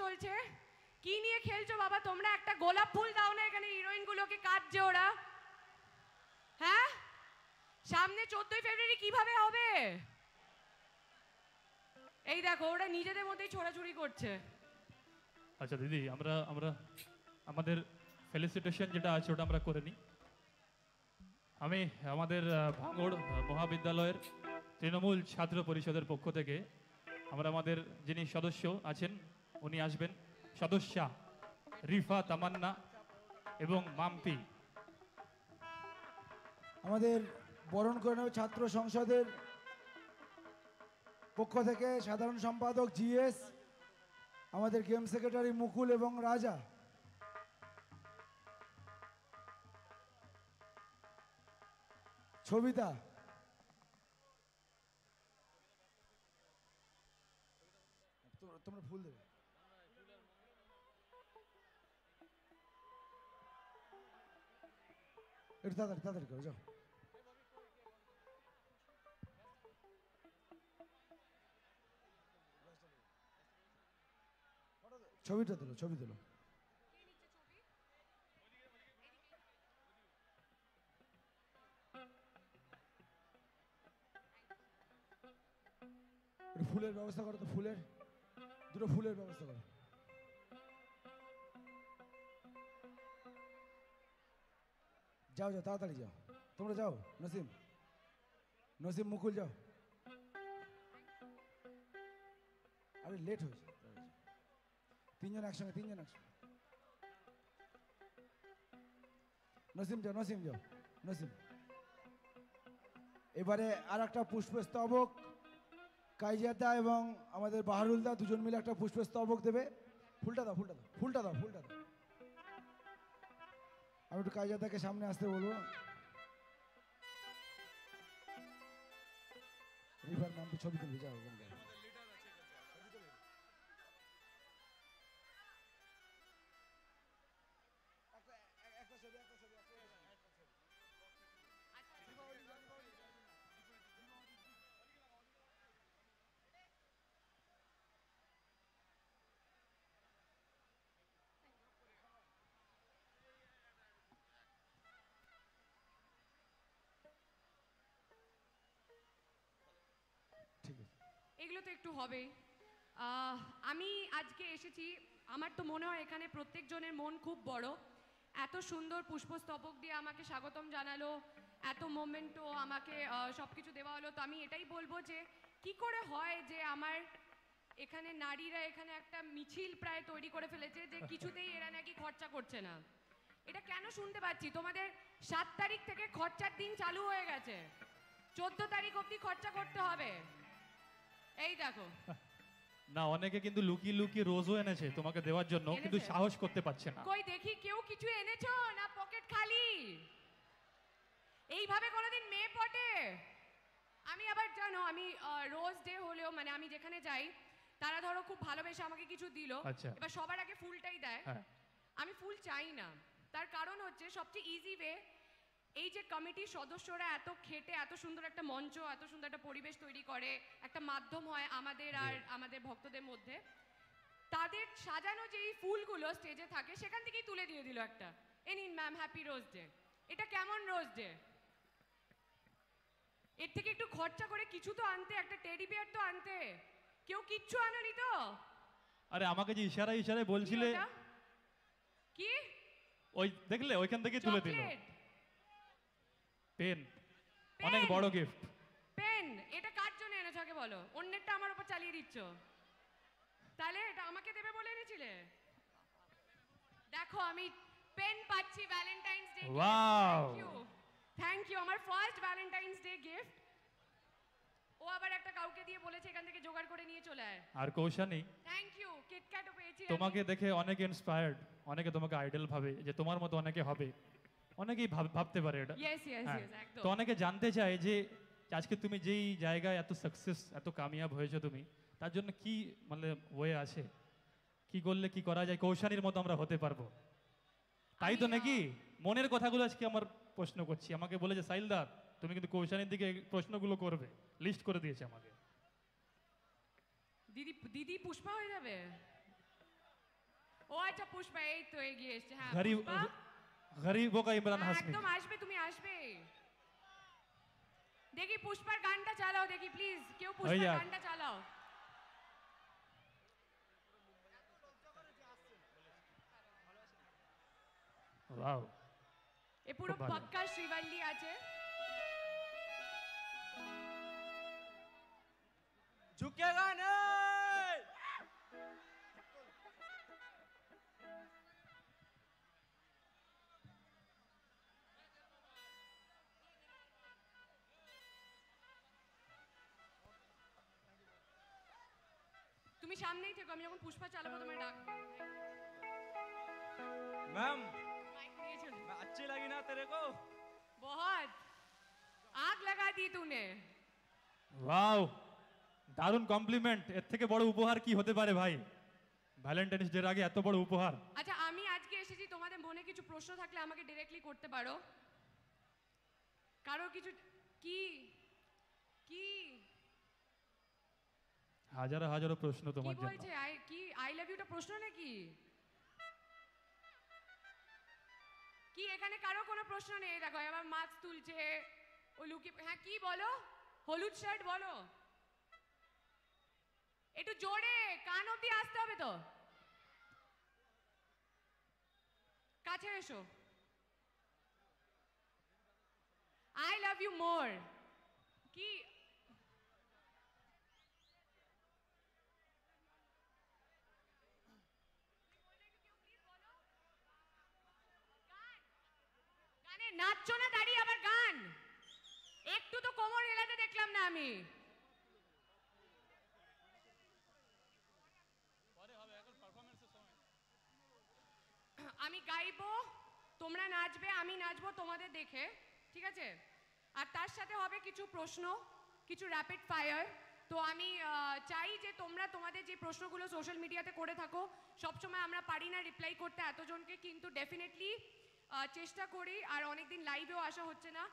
চলছে? কি নিয়ে খেলছো বাবা? তোমরা একটা গোলাপ ফুল দাও না এখানে হিরোইন গুলোকে কাটছে ওরা। হ্যাঁ? সামনে চোদ্দই ফেব্রুয়ারি কীভাবে হবে? এই দেখো, ওরা নিজেদের মধ্যেই ছোড়াছুড়ি করছে।
আচ্ছা দিদি, আমরা আমরা, আমাদের ফেলিসিটেশন যেটা আছে ওটা আমরা করে নিই। আমি আমাদের ভাঙড় মহাবিদ্যালয়ের তৃণমূল ছাত্র পরিষদের পক্ষ থেকে আমরা আমাদের যিনি সদস্য আছেন উনি আসবেন। সদস্যা রিফা, তামান্না এবং মাম্পি
আমাদের বরণ করে নেবে ছাত্র সংসদের পক্ষ থেকে সাধারণ সম্পাদক জিএস, আমাদের গেম সেক্রেটারি মুকুল এবং রাজা। ছবিতা। তোমরা- ফুল দেবে। একটু তাড়াতাড়ি তাড়াতাড়ি করো যাও ছবিটা তোলো ছবি একটু ফুলের ব্যবস্থা করো তো ফুলের দুটো ফুলের ব্যবস্থা করো। যাও যাও তাড়াতাড়ি যাও তোমরা যাও নসিম নসিম মুকুল যাও আরে লেট হয়েছে তিনজন একসঙ্গে তিনজন একসঙ্গে নসিম যাও নসিম যাও নসিম এবারে আর একটা পুষ্পস্তবক কাইজাদা এবং আমাদের বাহারুলদা দুজন মিলে একটা পুষ্পস্তবক দেবে। ফুলটা দাও ফুলটা দাও ফুলটা দাও ফুলটা দাও। আমি একটু কাজাদাকে সামনে আসতে বলব। রিভার নাম ছবি তুলবে যাও
এগুলো তো একটু হবেই। আমি আজকে এসেছি, আমার তো মনে হয় এখানে প্রত্যেকজনের মন খুব বড়। এত সুন্দর পুষ্পস্তবক দিয়ে আমাকে স্বাগতম জানালো, এত মোমেন্টও আমাকে সব কিছু দেওয়া হলো। তো আমি এটাই বলব যে, কি করে হয় যে আমার এখানে নারীরা এখানে একটা মিছিল প্রায় তৈরি করে ফেলেছে যে কিছুতেই এরা নাকি খরচা করছে না। এটা কেন শুনতে পাচ্ছি? তোমাদের সাত তারিখ থেকে খরচার দিন চালু হয়ে গেছে। চোদ্দ তারিখ অবধি খরচা করতে হবে। এই দেখো।
না অনেকে কিন্তু লুকিয়ে লুকিয়ে রোজও এনেছে তোমাকে দেওয়ার জন্য কিন্তু সাহস করতে পারছে না।
কই দেখি কেউ কিছু এনেছো না পকেট খালি? এইভাবে কোনোদিন মেয়ে পটে? আমি আবার জানো আমি রোজ ডে হলেও মানে আমি যেখানে যাই তারা ধরো খুব ভালোবেসে আমাকে কিছু দিল।
আচ্ছা।
এবার সবার আগে ফুলটাই দেয়।
হ্যাঁ।
আমি ফুল চাই না। তার কারণ হচ্ছে সবচেয়ে ইজি ওয়ে এই যে কমিটির সদস্যরা এত খেটে এত সুন্দর একটা মঞ্চ এত সুন্দর একটা পরিবেশ তৈরি করে একটা মাধ্যম হয় আমাদের আর আমাদের ভক্তদের মধ্যে তাদের সাজানো যে ফুলগুলো স্টেজে থাকে সেখান থেকেই তুলে দিয়ে দিল একটা। এ নিন ম্যাম হ্যাপি রোজ ডে এটা কেমন রোজ ডে এর থেকে একটু খরচা করে কিছু তো আনতে একটা টেডি বিয়ার তো আনতে। কেউ কিচ্ছু আনেনি তো?
আরে আমাকে যে ইশারা ইশারায় বলছিলে?
কি
ওই দেখলে ওইখান থেকে তুলে দিল। পেন। অনেক বড় গিফট
পেন এটা কার জন্য এনেছো? আগে বলো। অন্যেরটা আমার উপর চালিয়ে দিচ্ছ। তাহলে এটা আমাকে দেবে বলে এনেছিলে? দেখো আমি পেন পাচ্ছি Valentine's
Day!
Thank you thank you আমার ফার্স্ট ভ্যালেন্টাইন্স ডে গিফট ও আবার একটা কাউকে দিয়ে বলেছে এখান থেকে জোগাড় করে নিয়ে চলে আয়।
আর কৌশানি
থ্যাংক ইউ কিটক্যাটও পেয়েছি
তোমাকে দেখে অনেকে ইন্সপায়ার্ড অনেকে তোমাকে আইডল ভাবে যে তোমার মতো অনেকে হবে। অনেকেই ভাব- ভাবতে পারে এটা। হ্যাঁ। তো অনেকে জানতে চায় যে আজকে তুমি যেই জায়গায় এত সাকসেস এত কামিয়াব হয়েছো তুমি তার জন্য কি মানে ওয়ে আছে? কি করলে কি করা যায়? কৌশানির মতো আমরা হতে পারব। তাই তো নাকি? মনের কথাগুলো আজকে আমার প্রশ্ন করছি। আমাকে বলেছে সাইলদা তুমি কিন্তু কৌশানির দিকে প্রশ্নগুলো করবে। লিস্ট করে দিয়েছে আমাকে।
দিদি দিদি পুষ্পা হয়ে যাবে? ও আচ্ছা পুষ্পা এই তো এগিয়ে এসছে। হ্যাঁ
গরিবও কা ইমরান
হ্যাঁ,
হাসমি
একদম আসবে তুমি আসবে দেখি পুষ্পার গানটা চালাও দেখি প্লিজ কেউ পুষ্পার
যাক।
গানটা চালাও
ওয়াও
এ পুরো
খুব ভালো।
পাক্কা শ্রীবল্লী আছে
झुकेगा नहीं
সামনেই থেকো আমি যখন পুষ্পা চালাবো তোমার ডাক
मैम
माइक लिए चलो
मैं अच्छी लगी ना तेरे को
बहुत आग लगा दी तूने
ওয়াও দারুণ কমপ্লিমেন্ট এর থেকে বড় উপহার কি হতে পারে ভাই ভ্যালেন্টাইন্স ডের আগে এত বড় উপহার
আচ্ছা আমি আজকে এসেছি তোমাদের মনে কিছু প্রশ্ন থাকলে আমাকে ডিরেক্টলি করতে পারো কারো কিছু কি কি
হাজারো হাজারো প্রশ্ন
কি
তোমার জন্য।
বলছে? আই কি আই লাভ ইউটা প্রশ্ন নাকি? কি এখানে কারও কোনো প্রশ্ন নেই? দেখো আবার মাস্ক তুলছে ও লুকি হ্যাঁ কি বলো? হলুদ শার্ট বলো। একটু জোরে কান অব্দি আসতে হবে তো। কাছে এসো। আই লাভ ইউ মোর কি গানে নাচছো না দাঁড়িয়ে আবার গান। একটু তো কোমর হেলাতে দেখলাম না আমি। আমি গাইবো তোমরা নাচবে আমি নাচবো তোমাদের দেখে ঠিক আছে? আর তার সাথে হবে কিছু প্রশ্ন কিছু র্যাপিড ফায়ার তো আমি চাই যে তোমরা তোমাদের যে প্রশ্নগুলো সোশ্যাল মিডিয়াতে করে থাকো সবসময় আমরা পারি না রিপ্লাই করতে এতজনকে কিন্তু ডেফিনেটলি চেষ্টা করি, আর অনেকদিন লাইভেও আসা হচ্ছে না।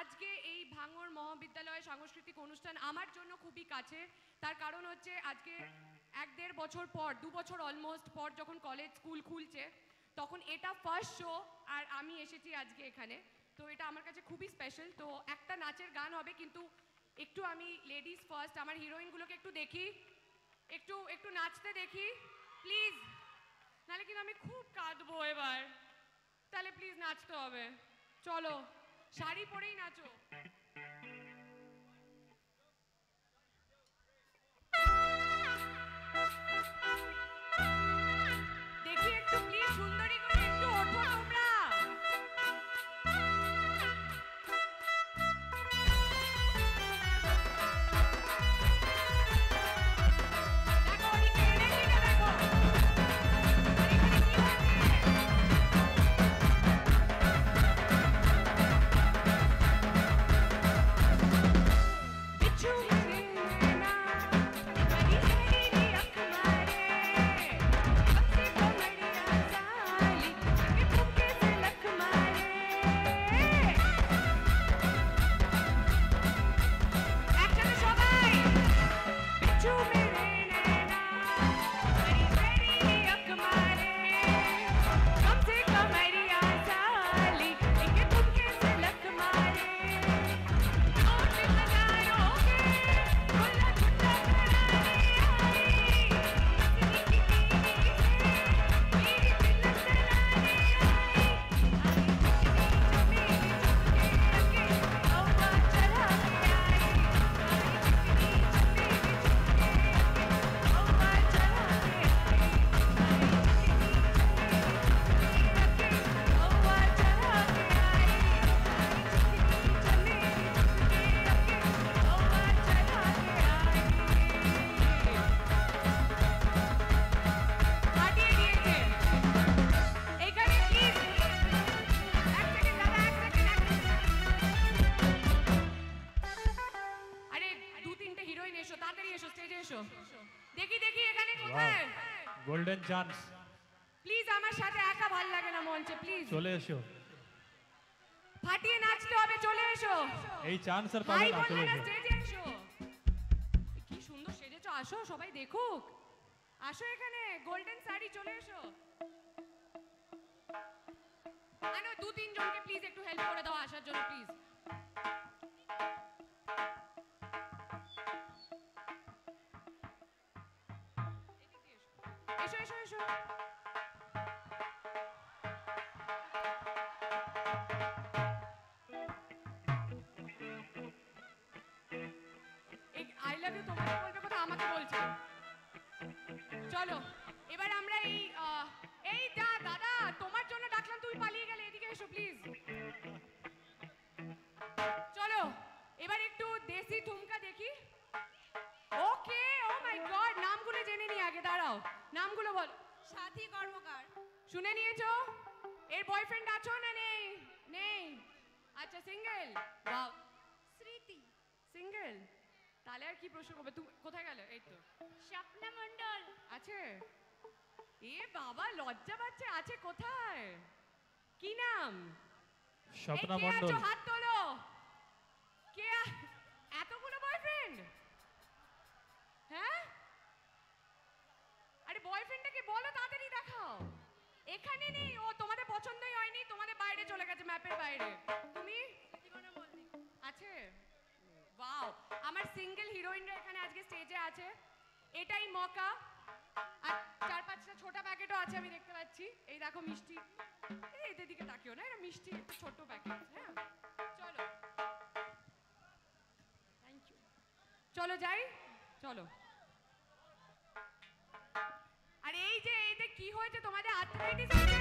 আজকে এই ভাঙর মহাবিদ্যালয় সাংস্কৃতিক অনুষ্ঠান আমার জন্য খুবই কাছে তার কারণ হচ্ছে আজকে এক দেড় বছর পর, দু বছর অলমোস্ট পর যখন কলেজ স্কুল খুলছে, তখন এটা ফার্স্ট শো আর আমি এসেছি আজকে এখানে। তো এটা আমার কাছে খুবই স্পেশাল তো একটা নাচের গান হবে, কিন্তু একটু আমি লেডিস ফার্স্ট আমার হিরোইনগুলোকে একটু দেখি। একটু একটু নাচতে দেখি প্লিজ নাহলে কিন্তু আমি খুব কাঁদবো এবার। তাহলে প্লিজ নাচতে হবে। চলো শাড়ি পরেই নাচো।
চান্স
প্লিজ আমার সাথে একা ভালো লাগে না মঞ্চে প্লিজ
চলে এসো।
ফাটিয়ে নাচতে হবে চলে এসো।
এই চান্স আর পাবে না চলে এসো।
কি সুন্দর সেজেছো আসো সবাই দেখুক। আসো এখানে গোল্ডেন শাড়ি চলে এসো। আনো দু তিন জনকে প্লিজ একটু হেল্প করে দাও আসার জন্য প্লিজ এসো এসো এসো চলো, এবার আমরা এই এই দা, দাদা, তোমার জন্য ডাকলাম, তুমি পালিয়ে গেলে, এদিকে এসো প্লিজ চলো, এবার একটু দেশি ঠুমকা দেখি। জেনে নি আগে দাঁড়াও। নামগুলো বল। সাথী কর্মকার। শুনে নিয়েছো? এর বয়ফ্রেন্ড আছো না নেই? নেই? আচ্ছা সিঙ্গেল বাহ। স্মৃতি। সিঙ্গেল তাহলে আর কি প্রশ্ন করবে? তুমি কোথায় গেলে? এই তো। স্বপ্না মণ্ডল। আছে? এ বাবা লজ্জা পাচ্ছে। আছে কোথায়? কি নাম?
স্বপ্না
এই কে আছো?
মণ্ডল।
হাত তোলো। কে এতগুলো বয়ফ্রেন্ড হ্যাঁ? আরে বয়ফ্রেন্ডটাকে বলো তাড়াতাড়ি দেখাও। এখানে নেই, ও তোমাদের পছন্দই হয়নি, তোমাদের বাইরে চলে গেছে ম্যাপের বাইরে। তুমি? আছে? ওয়াও আমার সিঙ্গেল হিরোইনরা এখানে আজকে স্টেজে আছে। এটাই মকা। আর চার পাঁচটা ছোট প্যাকেটও আছে আমি দেখতে পাচ্ছি। এই দেখো মিষ্টি। এই এদের দিকে তাকিও না এটা মিষ্টি, একটা ছোট প্যাকেট হ্যাঁ? চলো। থ্যাংক ইউ চলো যাই। চলো। এই যে এইতে কি হয়েছে তোমাদের আর্থ্রাইটিস হয়েছে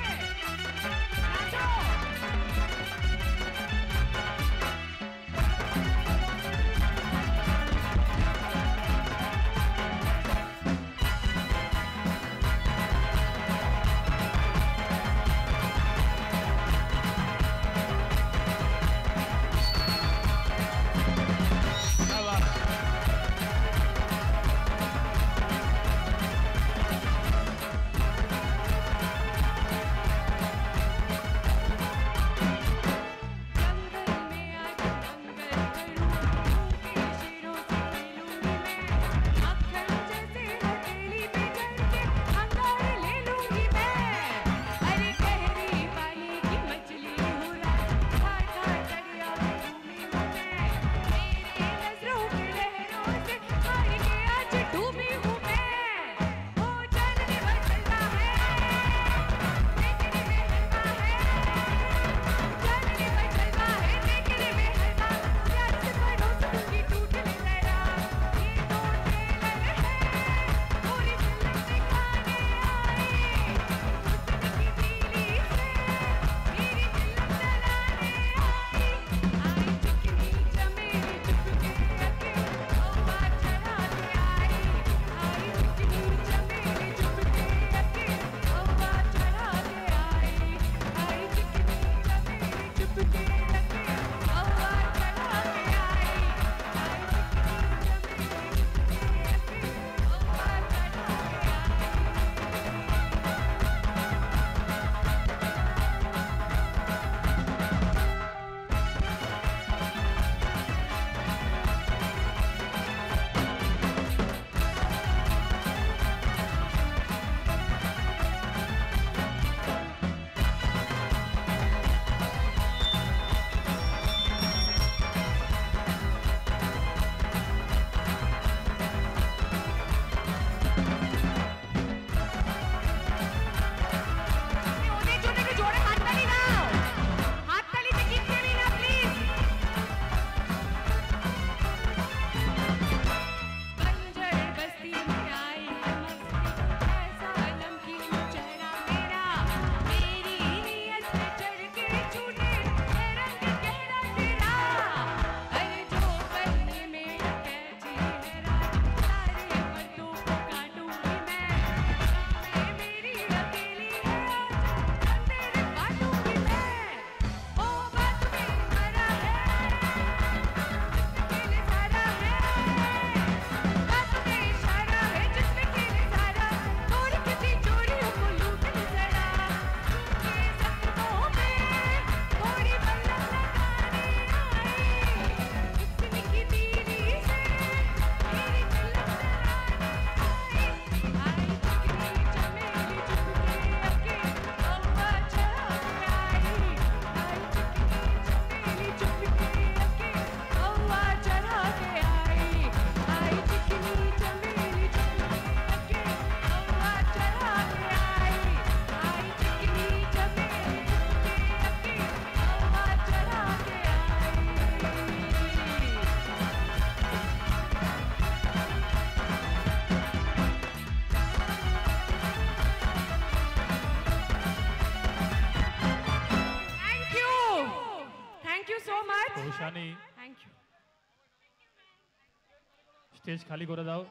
স্টেজ খালি করে দাও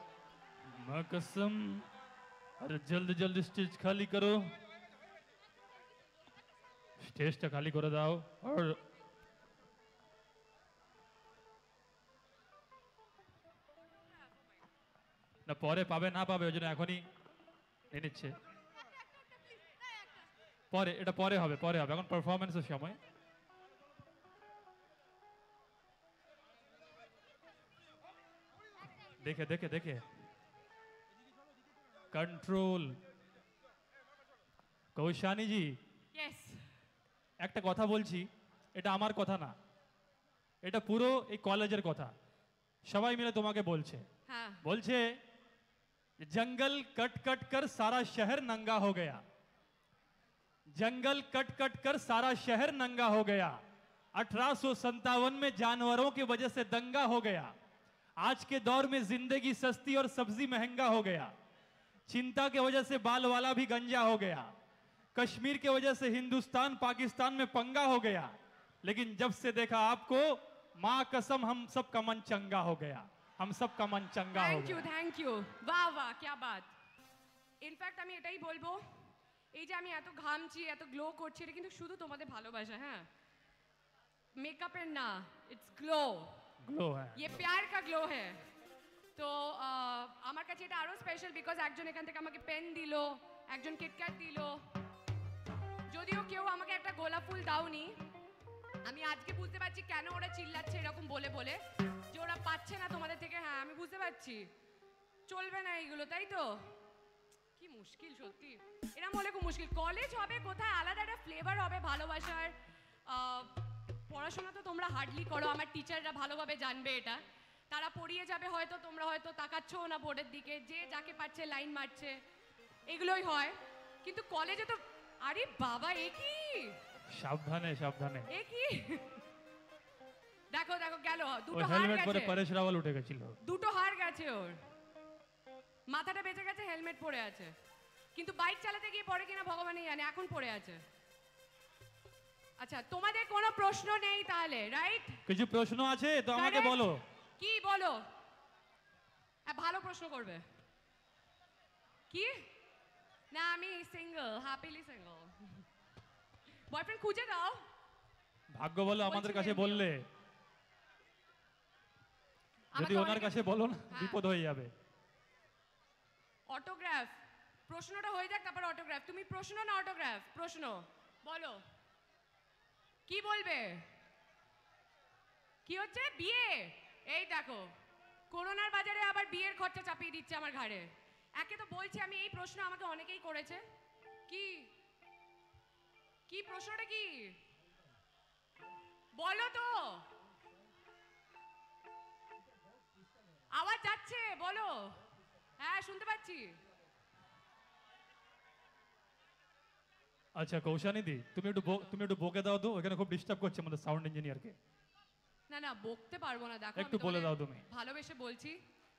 মা আরে জলদি জলদি স্টেজ খালি করো স্টেজটা খালি করে দাও না পরে পাবে না পাবে ওই জন্য এখনই নিয়ে নিচ্ছে পরে এটা পরে হবে পরে হবে এখন পারফরমেন্সের সময় দেখে দেখে দেখে কন্ট্রোল কৌশানি জি
ইয়েস
একটা কথা বলছি এটা আমার কথা না এটা পুরো এই কলেজের কথা সবাই মিলে তোমাকে বলছে
হ্যাঁ
বলছে जंगल कट कट कर सारा शहर नंगा हो गया जंगल कट कट कर सारा शहर नंगा हो गया अठारह में जानवरों की वजह से दंगा हो गया आज के दौर में जिंदगी सस्ती और सब्जी महंगा हो गया चिंता की वजह से बाल वाला भी गंजा हो गया कश्मीर की वजह से हिंदुस्तान पाकिस्तान में पंगा हो गया लेकिन जब से देखा आपको माँ कसम हम सबका मन चंगा हो गया हम सबका मन चंगा हो
থ্যাংক ইউ
गया
থ্যাংক ইউ বাহ বাহ ক্যা বাত ইনফ্যাক্ট আমি এটাই বলবো এই যে আমি এত ঘামছি এত গ্লো করছি এটা কিন্তু শুধু তোমাদের ভালোবাসা হ্যাঁ মেকআপের না ইটস গ্লো
ग्लो है
ये प्यार का ग्लो है তো আহ, আমার কাছে এটা আরো স্পেশাল বিকজ একজন এখান থেকে আমাকে পেন দিল একজন কিটক্যাট দিল যদিও কেউ আমাকে একটা গোলাপ ফুল দাওনি আমি আজকে বুঝতে পারছি কেন ওরা চিল্লাচ্ছে এরকম বলে বলে যে ওরা পাচ্ছে না তোমাদের থেকে হ্যাঁ আমি বুঝতে পারছি চলবে না এইগুলো তাই তো কি মুশকিল সত্যি এরম হলে খুব মুশকিল কলেজ হবে কোথায় আলাদা একটা ফ্লেভার হবে ভালোবাসার আহ, পড়াশোনা তো তোমরা হার্ডলি করো আমার টিচাররা ভালোভাবে জানবে এটা। তারা পড়িয়ে যাবে হয়তো তোমরা হয়তো তাকাচ্ছও না বোর্ডের দিকে যে যাকে পাচ্ছে লাইন মারছে এগুলোই হয়। কিন্তু কলেজে তো আরে বাবা এ কি?
সাবধানে সাবধানে।
এ কি? দেখো দেখো গেল। দুটো হার
হেলমেট পরে
গেছে।
পরেশ রাওয়াল উঠে গেছিল।
দুটো হার গেছে ওর। মাথাটা বেঁচে গেছে হেলমেট পরে আছে। কিন্তু বাইক চালাতে গিয়ে পরে কিনা ভগবানই জানে এখন পড়ে আছে। আচ্ছা তোমাদের কোনো প্রশ্ন নেই তাহলে রাইট
কিছু প্রশ্ন আছে তো আমাকে বলো।
কি বলো? হ্যাঁ, ভালো প্রশ্ন করবে। কি? না আমি সিঙ্গেল হ্যাপিলি সিঙ্গেল বয়ফ্রেন্ড খুঁজে দাও।
ভাগ্য বলো আমাদের কাছে বললে। যদি ওনার কাছে বলো না
হ্যাঁ।
বিপদ হয়ে যাবে।
অটোগ্রাফ প্রশ্নটা হয়ে যাক তারপর অটোগ্রাফ তুমি প্রশ্ন না অটোগ্রাফ প্রশ্ন। বলো। কি বলবে? কি হচ্ছে? বিয়ে? এই দেখো, করোনার বাজারে আবার বিয়ের খরচা চাপিয়ে দিচ্ছে আমার ঘাড়ে। একে তো বলছি আমি, এই প্রশ্ন আমাকে অনেকেই করেছে। কি? কি প্রশ্নটা কি? বলো তো। আওয়াজ যাচ্ছে, বলো। হ্যাঁ শুনতে পাচ্ছি।
আচ্ছা কৌশানিদি তুমি একটু তুমি একটু বকে দাও তো এখানে খুব ডিস্টার্ব করছে আমাদের সাউন্ড ইঞ্জিনিয়ারকে
না না বকতে পারব না দেখো
একটু বলে দাও তুমি।
ভালোবেসে বলছি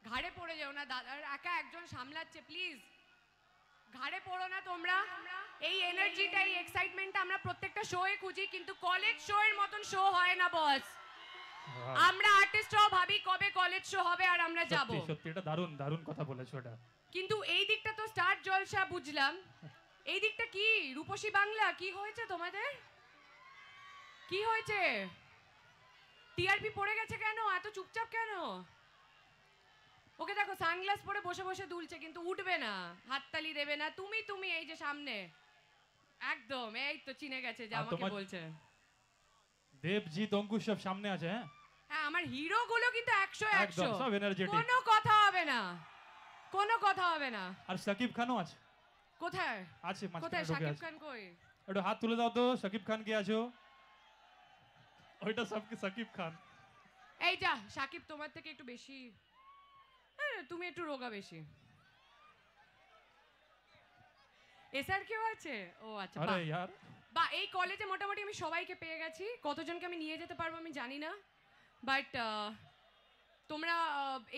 ঘাড়ে পড়ে যাও না দাদার একা একজন সামলাচ্ছে প্লিজ ঘাড়ে পড়ো না তোমরা। এই এনার্জিটা এই এক্সাইটমেন্টটা আমরা প্রত্যেকটা শোয়ে খুঁজি কিন্তু কলেজ শো এর মতন শো হয় না বস আমরা আর্টিস্টরাও ভাবি কবে কলেজ শো হবে আর আমরা যাব।
সত্যি সত্যি এটা দারুণ দারুণ কথা বলেছ এটা।
কিন্তু এই দিকটা তো স্টার জলসা বুঝলাম। এই দিকটা কি? রূপসী বাংলা কি হয়েছে তোমাদের? কি হয়েছে? টিআরপি পড়ে গেছে কেন? এত চুপচাপ কেন? ওকে দেখো সানগ্লাস পরে বসে বসে দুলছে কিন্তু উঠবে না। হাততালি দেবে না। তুমি তুমি এই যে সামনে। একদম এই তো চিনে গেছে যে আমাকে বলছে।
দেবজিৎ অঙ্কুশ সব সামনে আছে হ্যাঁ?
হ্যাঁ আমার হিরো গুলো কিন্তু একশো একশো।
সব energetic।
কোনো কথা হবে না। কোনো কথা হবে না।
আর সাকিব খানও আছে?
কোথায়?
আছে
কোথায়? শাকিব খান কই?
একটু হাত তুলে দাও তো সাকিব খান কে আছো? ওইটা সবকে সাকিব খান?
এই যা সাকিব তোমার থেকে একটু বেশি। হ্যাঁ, তুমি একটু রোগা বেশি। এসআর কেউ আছে? ও আচ্ছা
আরে। ইয়ার।
বা এই কলেজে মোটামুটি আমি সবাইকে পেয়ে গেছি। কতজনকে আমি নিয়ে যেতে পারব আমি জানি না। বাট তোমরা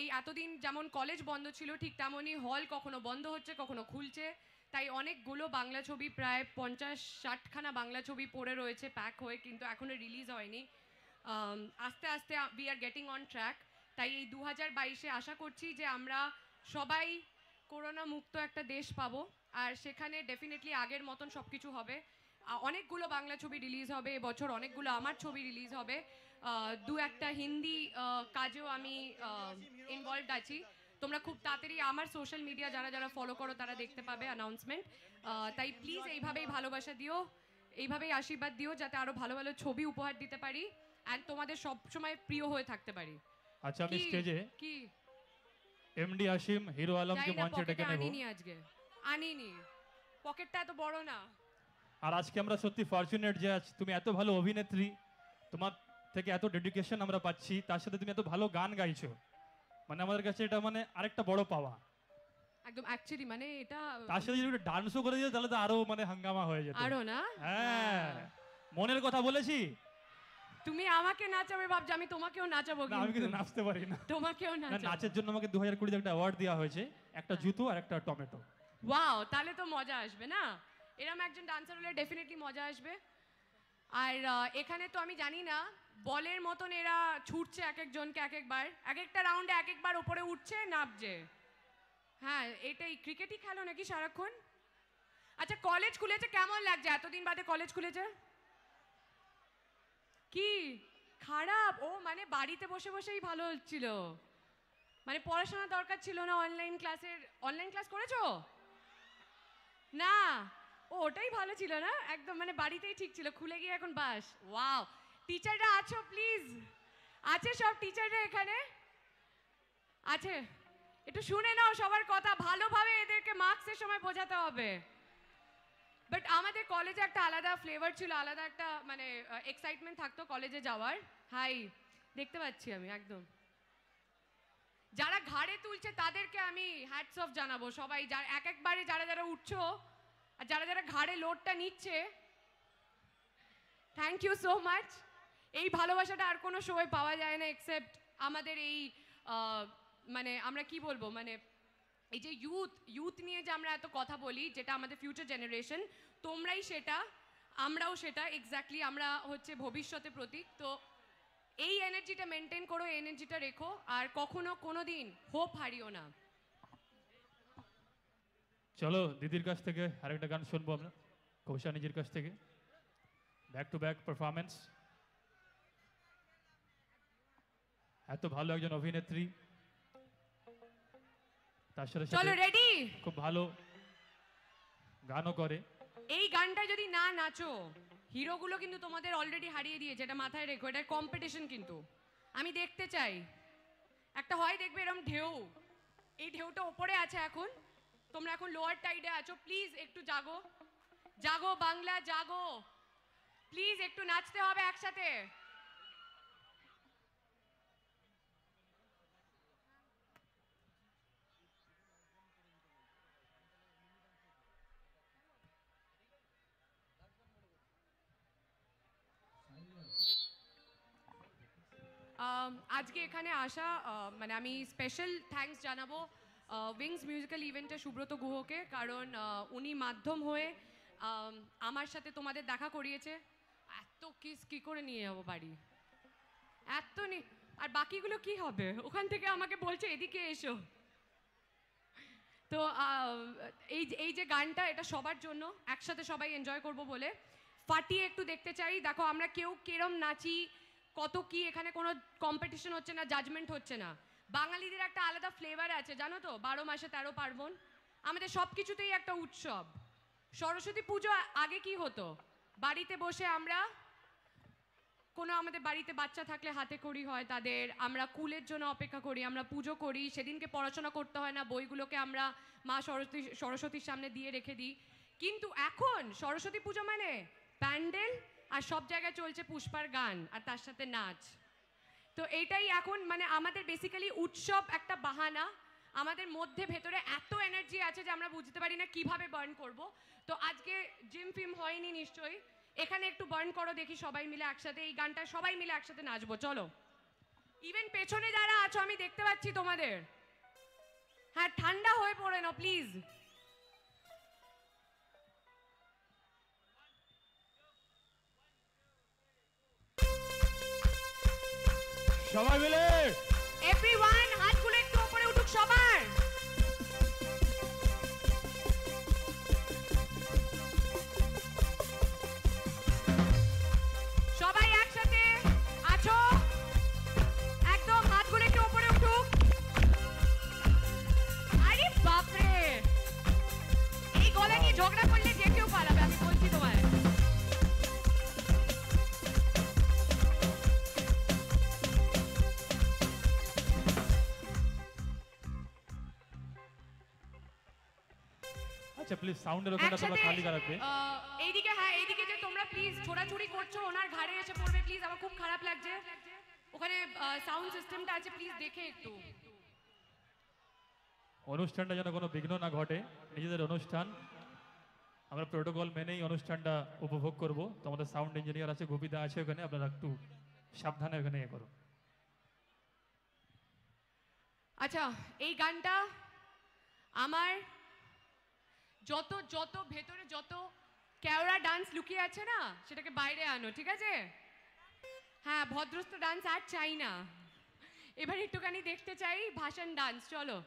এই এতদিন যেমন কলেজ বন্ধ ছিল ঠিক তেমনই হল কখনো বন্ধ হচ্ছে কখনো খুলছে। তাই অনেকগুলো বাংলা ছবি, প্রায় পঞ্চাশ ষাটখানা বাংলা ছবি পড়ে রয়েছে প্যাক হয়ে কিন্তু এখনও রিলিজ হয়নি। আস্তে আস্তে we are getting on track তাই এই দু হাজার বাইশে আশা করছি যে আমরা সবাই করোনা মুক্ত একটা দেশ পাবো, আর সেখানে ডেফিনেটলি আগের মতন সব কিছু হবে অনেকগুলো বাংলা ছবি রিলিজ হবে বছর অনেকগুলো আমার ছবি রিলিজ হবে। দু একটা হিন্দি কাজেও আমি ইনভলভড আছি। তোমরা খুব তাড়াতাড়ি আমার সোশ্যাল মিডিয়া যারা যারা ফলো করো তারা দেখতে পাবে অ্যানাউন্সমেন্ট তাই প্লিজ এইভাবেই ভালোবাসা দিও এইভাবেই আশীর্বাদ দিও যাতে আরও ভালো ভালো ছবি উপহার দিতে পারি অ্যান্ড তোমাদের সব সময় প্রিয় হয়ে থাকতে পারি।
আচ্ছা আমি স্টেজে
কি?
এমডি আসিম হিরো আলমকে মঞ্চে ডেকে নেব?
আনিনি আজকে। আনিনি। পকেটটা এত বড় না।
আর আজকে আমরা সত্যি ফরচুনেট যে আজ তুমি এত ভালো অভিনেত্রী তোমার থেকে এত ডেডিকেশন আমরা পাচ্ছি তার সাথে তুমি এত ভালো গান গাইছো। মানে আমাদের কাছে এটা মানে আরেকটা বড় পাওয়া।
একদম অ্যাকচুয়ালি মানে এটা
তার সাথে যদি একটু ডান্সও করে দিও তাহলে তো আরও মানে হাঙ্গামা হয়ে যেত।
আরও না?
হ্যাঁ। মনের কথা বলেছি?
তুমি আমাকে নাচাবে ভাবছ আমি তোমাকেও নাচাবো
না আমি কিন্তু নাচতে পারি না।
তোমাকেও
না নাচের জন্য আমাকে দু হাজার কুড়িতে একটা অ্যাওয়ার্ড দেওয়া হয়েছে একটা জুতো আর একটা টমেটো।
ওয়াও তাহলে তো মজা আসবে না? এরম একজন ডান্সার হলে ডেফিনেটলি মজা আসবে। আর এখানে তো আমি জানি না, বলের মতন এরা ছুটছে এক একজনকে এক একবার এক একটা রাউন্ডে এক একবার ওপরে উঠছে নামছে হ্যাঁ এটাই ক্রিকেটই খেলো নাকি সারাক্ষণ? আচ্ছা কলেজ খুলেছে, কেমন লাগছে? এতদিন বাদে কলেজ খুলেছে? কি? খারাপ? ও মানে বাড়িতে বসে বসেই ভালো হচ্ছিল। মানে পড়াশোনা দরকার ছিল না অনলাইন ক্লাসের অনলাইন ক্লাস করেছ? না। ও, ওটাই ভালো ছিল না? একদম মানে বাড়িতেই ঠিক ছিল, খুলে গিয়ে এখন বাস। ওয়াও! টিচাররা আছো, প্লিজ। আছে সব টিচাররা এখানে? আছে। একটু শুনে নাও সবার কথা। ভালোভাবে এদেরকে মার্কসের সময় বোঝাতে হবে। বাট আমাদের কলেজে একটা আলাদা ফ্লেভার ছিল, আলাদা একটা মানে এক্সাইটমেন্ট থাকতো কলেজে যাওয়ার। হাই, দেখতে পাচ্ছি আমি, একদম। যারা ঘাড়ে তুলছে তাদেরকে আমি হ্যাটস অফ জানাব সবাই। যারা এক একবারে যারা যারা উঠছো আর যারা যারা ঘাড়ে লোডটা নিচ্ছে থ্যাংক ইউ সো মাচ এই ভালোবাসাটা আর কোনো সময় পাওয়া যায় না এক্সেপ্ট আমাদের এই মানে আমরা কি বলব মানে এই যে ইউথ ইউথ নিয়ে যে আমরা এত কথা বলি, যেটা আমাদের ফিউচার জেনারেশন তোমরাই সেটা, আমরাও সেটা এক্স্যাক্টলি আমরা হচ্ছে ভবিষ্যতের প্রতীক। তো এই এনার্জিটা মেনটেন করো, এই এনার্জিটা রেখো, আর কখনো কোনো দিন হোপ হারিও না।
চলো দিদির কাছ থেকে আরেকটা গান শুনব আমরা কৌশানীজির কাছ থেকে। ব্যাক টু ব্যাক পারফরমেন্স এত ভালো একজন অভিনেত্রী। তার সাথে
চলো রেডি
খুব ভালো গানও করে।
এই গানটা যদি না নাচো হিরোগুলো কিন্তু তোমাদের অলরেডি হারিয়ে দিয়েছে এটা মাথায় রেখো এটা কম্পিটিশন কিন্তু। আমি দেখতে চাই। একটা হয় দেখবে এরকম ঢেউ। এই ঢেউটা ওপরে আছে এখন। তোমরা এখন লোয়ার টাইডে আছো প্লিজ একটু জাগো। জাগো বাংলা, জাগো। প্লিজ একটু নাচতে হবে একসাথে। আজকে এখানে আসা মানে আমি স্পেশাল থ্যাঙ্কস জানাব। উইংস মিউজিক্যাল ইভেন্টে সুব্রত গুহকে, কারণ উনি মাধ্যম হয়ে আমার সাথে তোমাদের দেখা করিয়েছে। এত কিস কি করে নিয়ে যাব বাড়ি? এত নি, আর বাকিগুলো কি হবে? ওখান থেকে আমাকে বলছে, এদিকে এসো। তো এই এই যে গানটা, এটা সবার জন্য, একসাথে সবাই এনজয় করব বলে। ফাটিয়ে একটু দেখতে চাই। দেখো, আমরা কেউ কেরম নাচি, কত কি, এখানে কোনো কম্পিটিশন হচ্ছে না জাজমেন্ট হচ্ছে না। বাঙালিদের একটা আলাদা ফ্লেভার আছে, জানো তো? বারো মাসে তেরো পার্বণ। আমাদের সব কিছুতেই একটা উৎসব। সরস্বতী পুজো আগে কি হতো? বাড়িতে বসে আমরা কোনো আমাদের বাড়িতে বাচ্চা থাকলে হাতে করি হয় তাদের, আমরা কুলের জন্য অপেক্ষা করি, আমরা পুজো করি, সেদিনকে পড়াশোনা করতে হয় না, বইগুলোকে আমরা মা সরস্বতী, সরস্বতীর সামনে দিয়ে রেখে দিই। কিন্তু এখন সরস্বতী পুজো মানে প্যান্ডেল আর সব জায়গায় চলছে পুষ্পার গান আর তার সাথে নাচ। তো এইটাই এখন মানে আমাদের বেসিক্যালি উৎসব একটা বাহানা। আমাদের মধ্যে, ভেতরে এত এনার্জি আছে যে আমরা বুঝতে পারি না কীভাবে বার্ন করব। তো আজকে জিম ফিম হয়নি নিশ্চয়ই। এখানে একটু বার্ন করো, দেখি সবাই মিলে একসাথে এই গানটা, সবাই মিলে একসাথে নাচবো, চলো। ইভেন পেছনে যারা আছো, আমি দেখতে পাচ্ছি তোমাদের। হ্যাঁ ঠান্ডা হয়ে পড়ে না প্লিজ
সবাই মিলে।
এভরিওয়ান একটু উপরে উঠুক সবার। সবাই একসাথে আছো? একদম উপরে উঠুক। আরে এই ঝগড়া
প্লিজ সাউন্ডের ওখানটা তোমরা খালি রাখবে।
এইদিকে হ্যাঁ এইদিকে যে তোমরা প্লিজ ছোড়াছুড়ি করছ ওনার ঘাড়ে এসে পড়বে প্লিজ আমার খুব খারাপ লাগছে। ওখানে সাউন্ড সিস্টেমটা আছে প্লিজ দেখে একটু।
অনুষ্ঠানটা যেন কোনো বিঘ্ন না ঘটে নিজেদের অনুষ্ঠান। আমরা প্রোটোকল মেনেই অনুষ্ঠানটা উপভোগ করব। তো আমাদের সাউন্ড ইঞ্জিনিয়ার আছে গোপিদা আছে ওখানে আপনারা একটু সাবধানে ওখানে ইয়ে করো।
আচ্ছা এই গানটা আমার যত যত ভেতরে যত ক্যাওড়া ডান্স লুকিয়ে আছে না, সেটাকে বাইরে আনো, ঠিক আছে? হ্যাঁ ভদ্রস্থ ডান্স আর চাই না। এবার একটুখানি দেখতে চাই ভাষণ ডান্স চলো।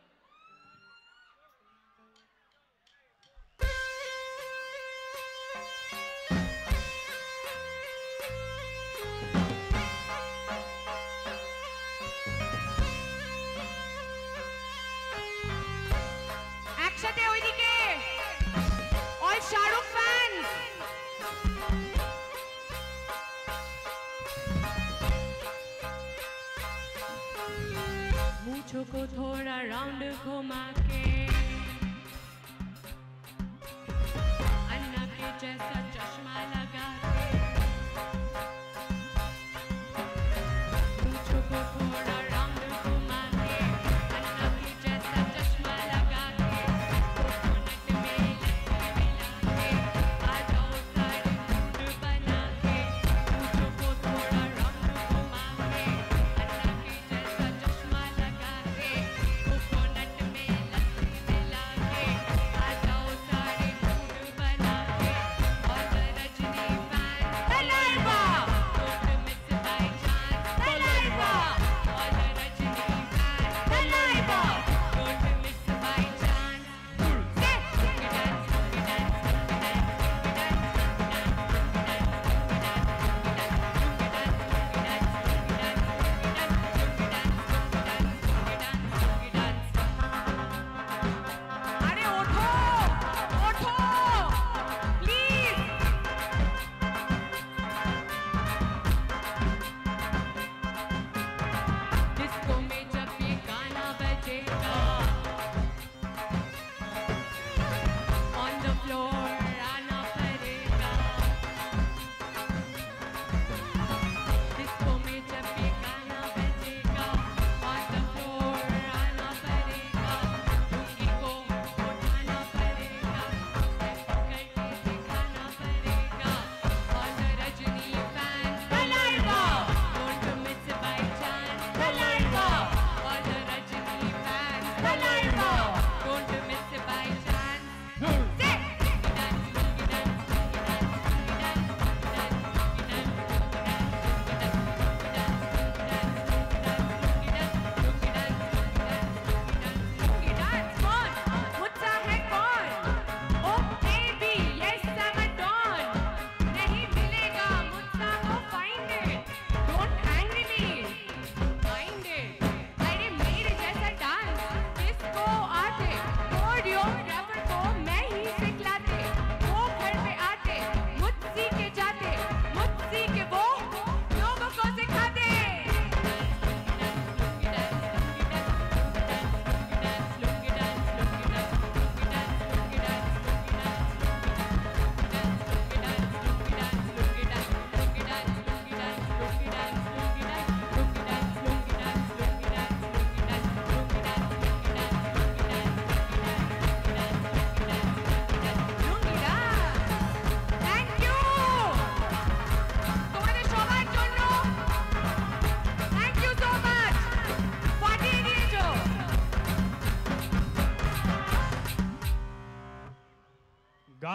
मूछों को थोड़ा राउंड घुमा के। अन्ना के जैसा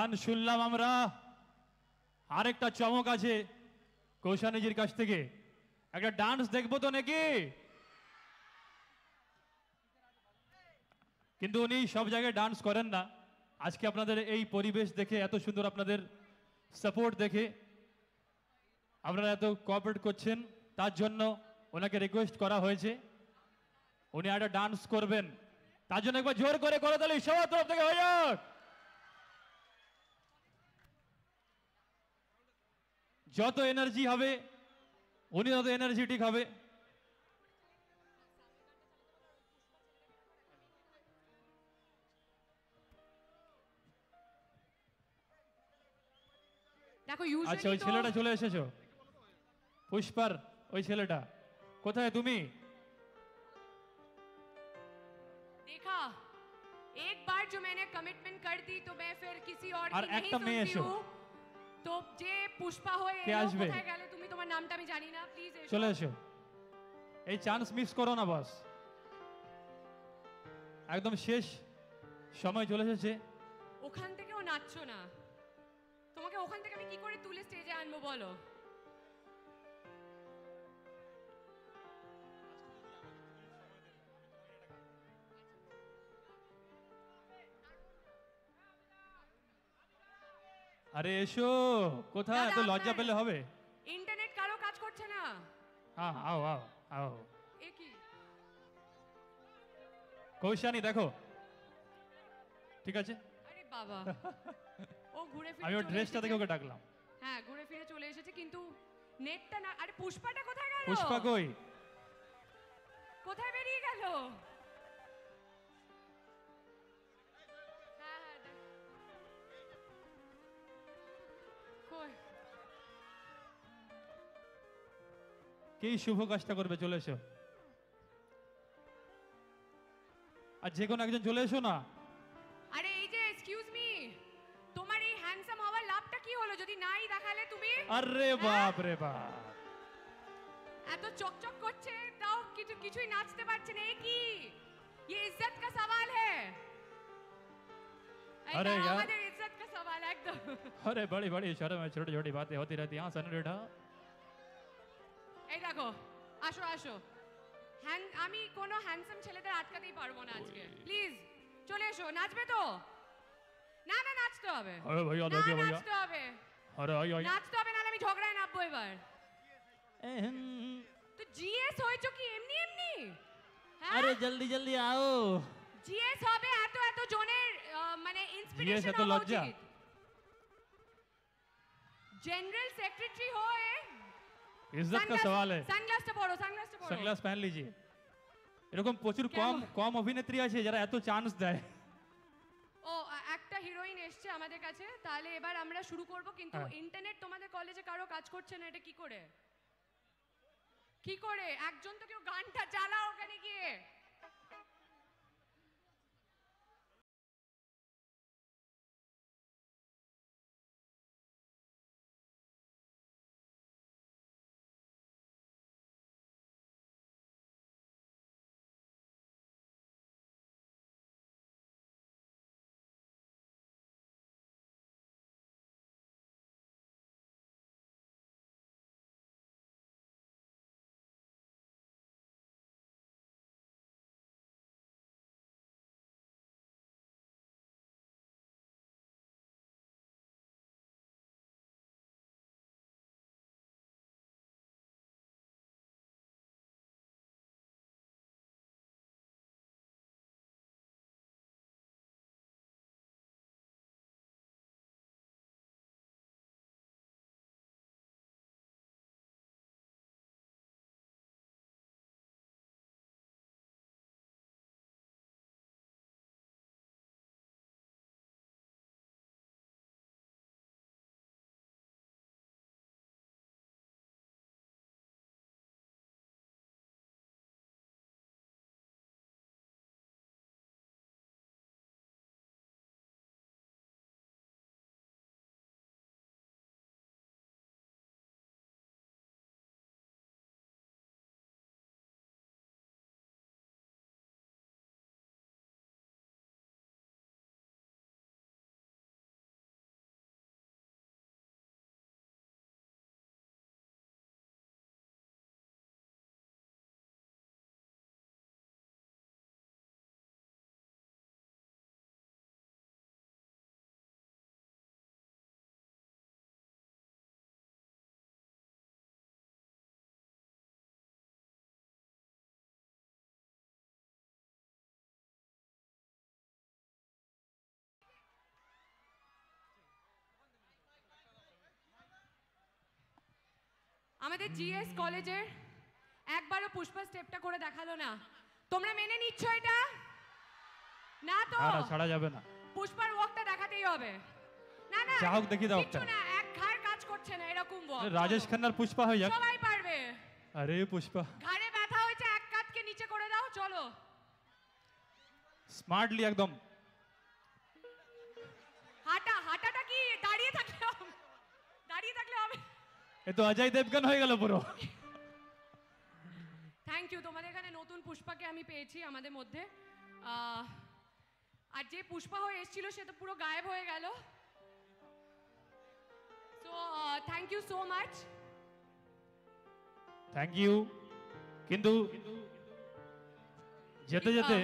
গান শুনলাম আমরা। আরেকটা চমক আছে কৌশানীজির কাছ থেকে। একটা ডান্স দেখব তো নাকি? কিন্তু উনি সব জায়গায় ডান্স করেন না। আজকে আপনাদের এই পরিবেশ দেখে, এত সুন্দর আপনাদের সাপোর্ট দেখে আপনারা এত কোঅপারেট করছেন, তার জন্য ওনাকে রিকোয়েস্ট করা হয়েছে। উনি একটা ডান্স করবেন। তার জন্য একবার জোর করে করে তাহলে সবার তরফ থেকে হয়ে যাক। যত এনার্জি হবে উনি তত এনার্জেটিক হবে
দেখো
আচ্ছা ওই
ইউজুয়ালি
ছেলেটা চলে এসেছো পুষ্পার ওই ছেলেটা কোথায় তুমি
देखा एक बार जो मैंने कमिटमेंट कर दी तो मैं फिर किसी और
আর
की नहीं
একটা মেয়ে
सुनती
এসো।
हूँ তো যে পুষ্পা হয়ে
কে আসবে?
কোথায় গেলে তুমি? তোমার নামটা আমি জানি না প্লিজ
চলে এসো। এই চান্স মিস করো না বস একদম শেষ। সময় চলে এসেছে।
ওখান থেকেও নাচছো না। তোমাকে ওখান থেকে আমি কি করে তুলে স্টেজে আনব বলো?
আরে এসো কোথায়? এত লজ্জা পেলে হবে।
ইন্টারনেট কারও কাজ করছে না।
হ্যাঁ আও আও আও।
এ কি?
কৌশানি দেখো। ঠিক আছে?
আরে বাবা। ও ঘুরে ফিরে
আমি ওর ড্রেসটা। দেখে ওকে ডাকলাম।
হ্যাঁ ঘুরে ফিরে চলে এসেছে কিন্তু নেটটা না আরে পুষ্পাটা কোথায় গেল?
পুষ্পা কই?
কোথায় বেরিয়ে গেল?
কে শুভ কাজটা করবে চলে এসো আর যে কোনো একজন চলে এসো না
আরে এই যে এক্সকিউজ মি তোমার এই হ্যান্ডসাম হওয়ার লাভটা কি হলো যদি নাই দেখালে তুমি
আরে বাপ রে বাপ
এত চকচক করছে তাও কিছু কিছুই নাচতে পারছে না এ কি ये इज्जत का सवाल है
अरे
এটা
यार।
আমাদের इज्जत का सवाल একদম
अरे बड़ी बड़ी शहरों में छोटी छोटी बातें होती रहती हैं हाँ सन रेठा
এই দেখো আসো আসো হ্যান আমি কোনো হ্যান্ডসাম ছেলেদের আটকাতেই পারবো না আজকে প্লিজ চলে এসো নাচবে তো না না নাচতে হবে
अरे भैया
না
देखिए भैया
নাচতে হবে
अरे आई आई
নাচতে হবে নাহলে আমি ঝগড়ায় নামবো এবার তো জিএস হয়েছো কি এমনি এমনি হ্যাঁ
अरे जल्दी जल्दी आओ
জিএস হবে এত এত জনের আহ, মানে ইন্সপিরেশন
এত লজ্জা?
জেনারেল সেক্রেটারি হয়ে
इज्जत का सवाल है
সানগ্লাসটা পরো সানগ্লাসটা পরো
সানগ্লাস पहन लीजिए এরকম প্রচুর কম কম অভিনেত্রী আছে যারা এত চান্স দেয়
ও আ- একটা হিরোইন এসছে আমাদের কাছে তাহলে এবার আমরা শুরু করব কিন্তু
হ্যাঁ।
ইন্টারনেট তোমাদের কলেজে কারো কাজ করছে না এটা কি করে কি করে একজন তো কেউ গানটা চালাও ওখানে গিয়ে আমাদের জিএস কলেজের একবারও পুষ্পা স্টেপটা করে দেখাল না। তোমরা মেনে নিচ্ছ এটা? না তো।
ছাড়া যাবে না।
পুষ্পার ওয়াকটা দেখাতেই হবে। না না
যা হোক দেখি দাও একটা।
না এক ঘাড় কাজ করছে না এরকম walk।
রাজেশ খান্নার পুষ্পা হয়ে যাক।
সবাই পারবে।
আরে পুষ্পা।
ঘাড়ে ব্যথা হয়েছে এক কাতকে নিচে করে দাও চলো।
স্মার্টলি একদম। এ তো অজয় দেবগান হয়ে গেল পুরো।
থ্যাংক ইউ তোমাদের এখানে নতুন পুষ্পাকে আমি পেয়েছি আমাদের মধ্যে। আর যে পুষ্পা হয়ে এসেছিল সে তো পুরো গায়েব হয়ে গেল। So thank you so much
thank you কিন্তু যেতে যেতে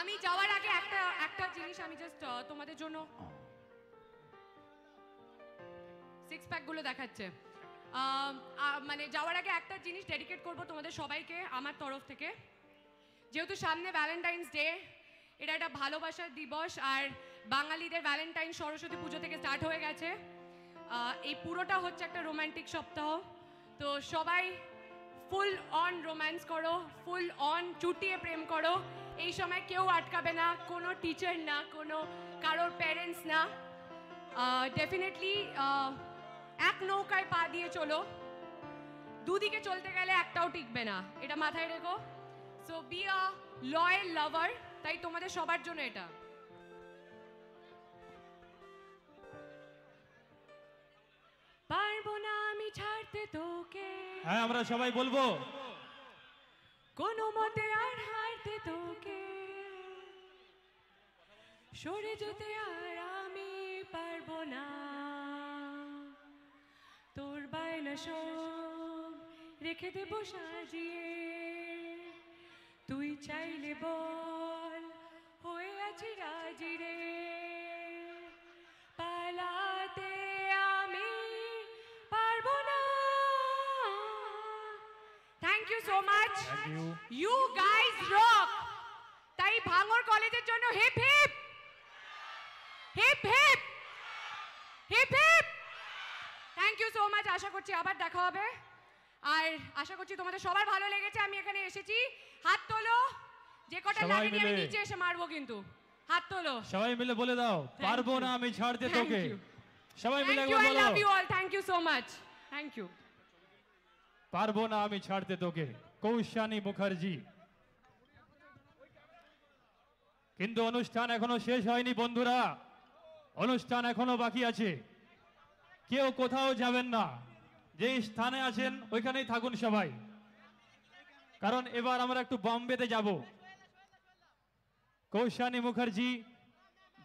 আমি যাওয়ার আগে একটা একটা জিনিস আমি জাস্ট তোমাদের জন্য সিক্স প্যাকগুলো দেখাচ্ছে আহ, আহ, মানে যাওয়ার আগে একটা জিনিস ডেডিকেট করব তোমাদের সবাইকে আমার তরফ থেকে। যেহেতু সামনে ভ্যালেন্টাইন্স ডে এটা একটা ভালোবাসার দিবস আর বাঙালিদের ভ্যালেন্টাইন সরস্বতী পুজো থেকে স্টার্ট হয়ে গেছে। এই পুরোটা হচ্ছে একটা রোমান্টিক সপ্তাহ। তো সবাই ফুল অন রোম্যান্স করো ফুল অন চুটিয়ে প্রেম করো। এই সময় কেউ আটকাবে না, কোনো টিচার না, কোনো কারোর প্যারেন্টস না। ডেফিনেটলি এক নৌকায় পা দিয়ে চলো। দুদিকে চলতে গেলে একটাও টিকবে না। এটা মাথায় রেখো। So be a loyal lover তাই তোমাদের সবার জন্য এটা। পারব না আমি ছাড়তে তোকে।
হ্যাঁ আমরা সবাই বলব।
কোনো মতে আর হারতে তোকে। সরে যেতে আর আমি পারব না। সব রেখে দেবো সাজিয়ে। তুই চাইলে বল হয়ে আছি রাজি রে। পালাতে আমি পারব না। Thank you so much you guys rock তাই ভাঙর কলেজের জন্য hip hip hip hip hip hip thank you so much আশা করছি আবার দেখা হবে। আর আশা করছি তোমাদের সবার ভালো লেগেছে। আমি এখানে এসেছি। হাত তোলো। যে কটা লাগেনি আমি নিচে এসে মারবো কিন্তু। হাত তোলো।
সবাই মিলে বলে দাও পারব না আমি ছাড়তে তোকে। সবাই মিলে একবার বলো।
Love you all thank you so much thank you
পারব না আমি ছাড়তে তোকে। কৌশানী মুখার্জি। কিন্তু অনুষ্ঠান এখনও শেষ হয়নি বন্ধুরা। অনুষ্ঠান এখনও বাকি আছে। কেউ কোথাও যাবেন না। যে স্থানে আছেন, ওইখানেই থাকুন সবাই। কারণ এবার আমরা একটু বম্বেতে যাব। কৌশানী মুখার্জি,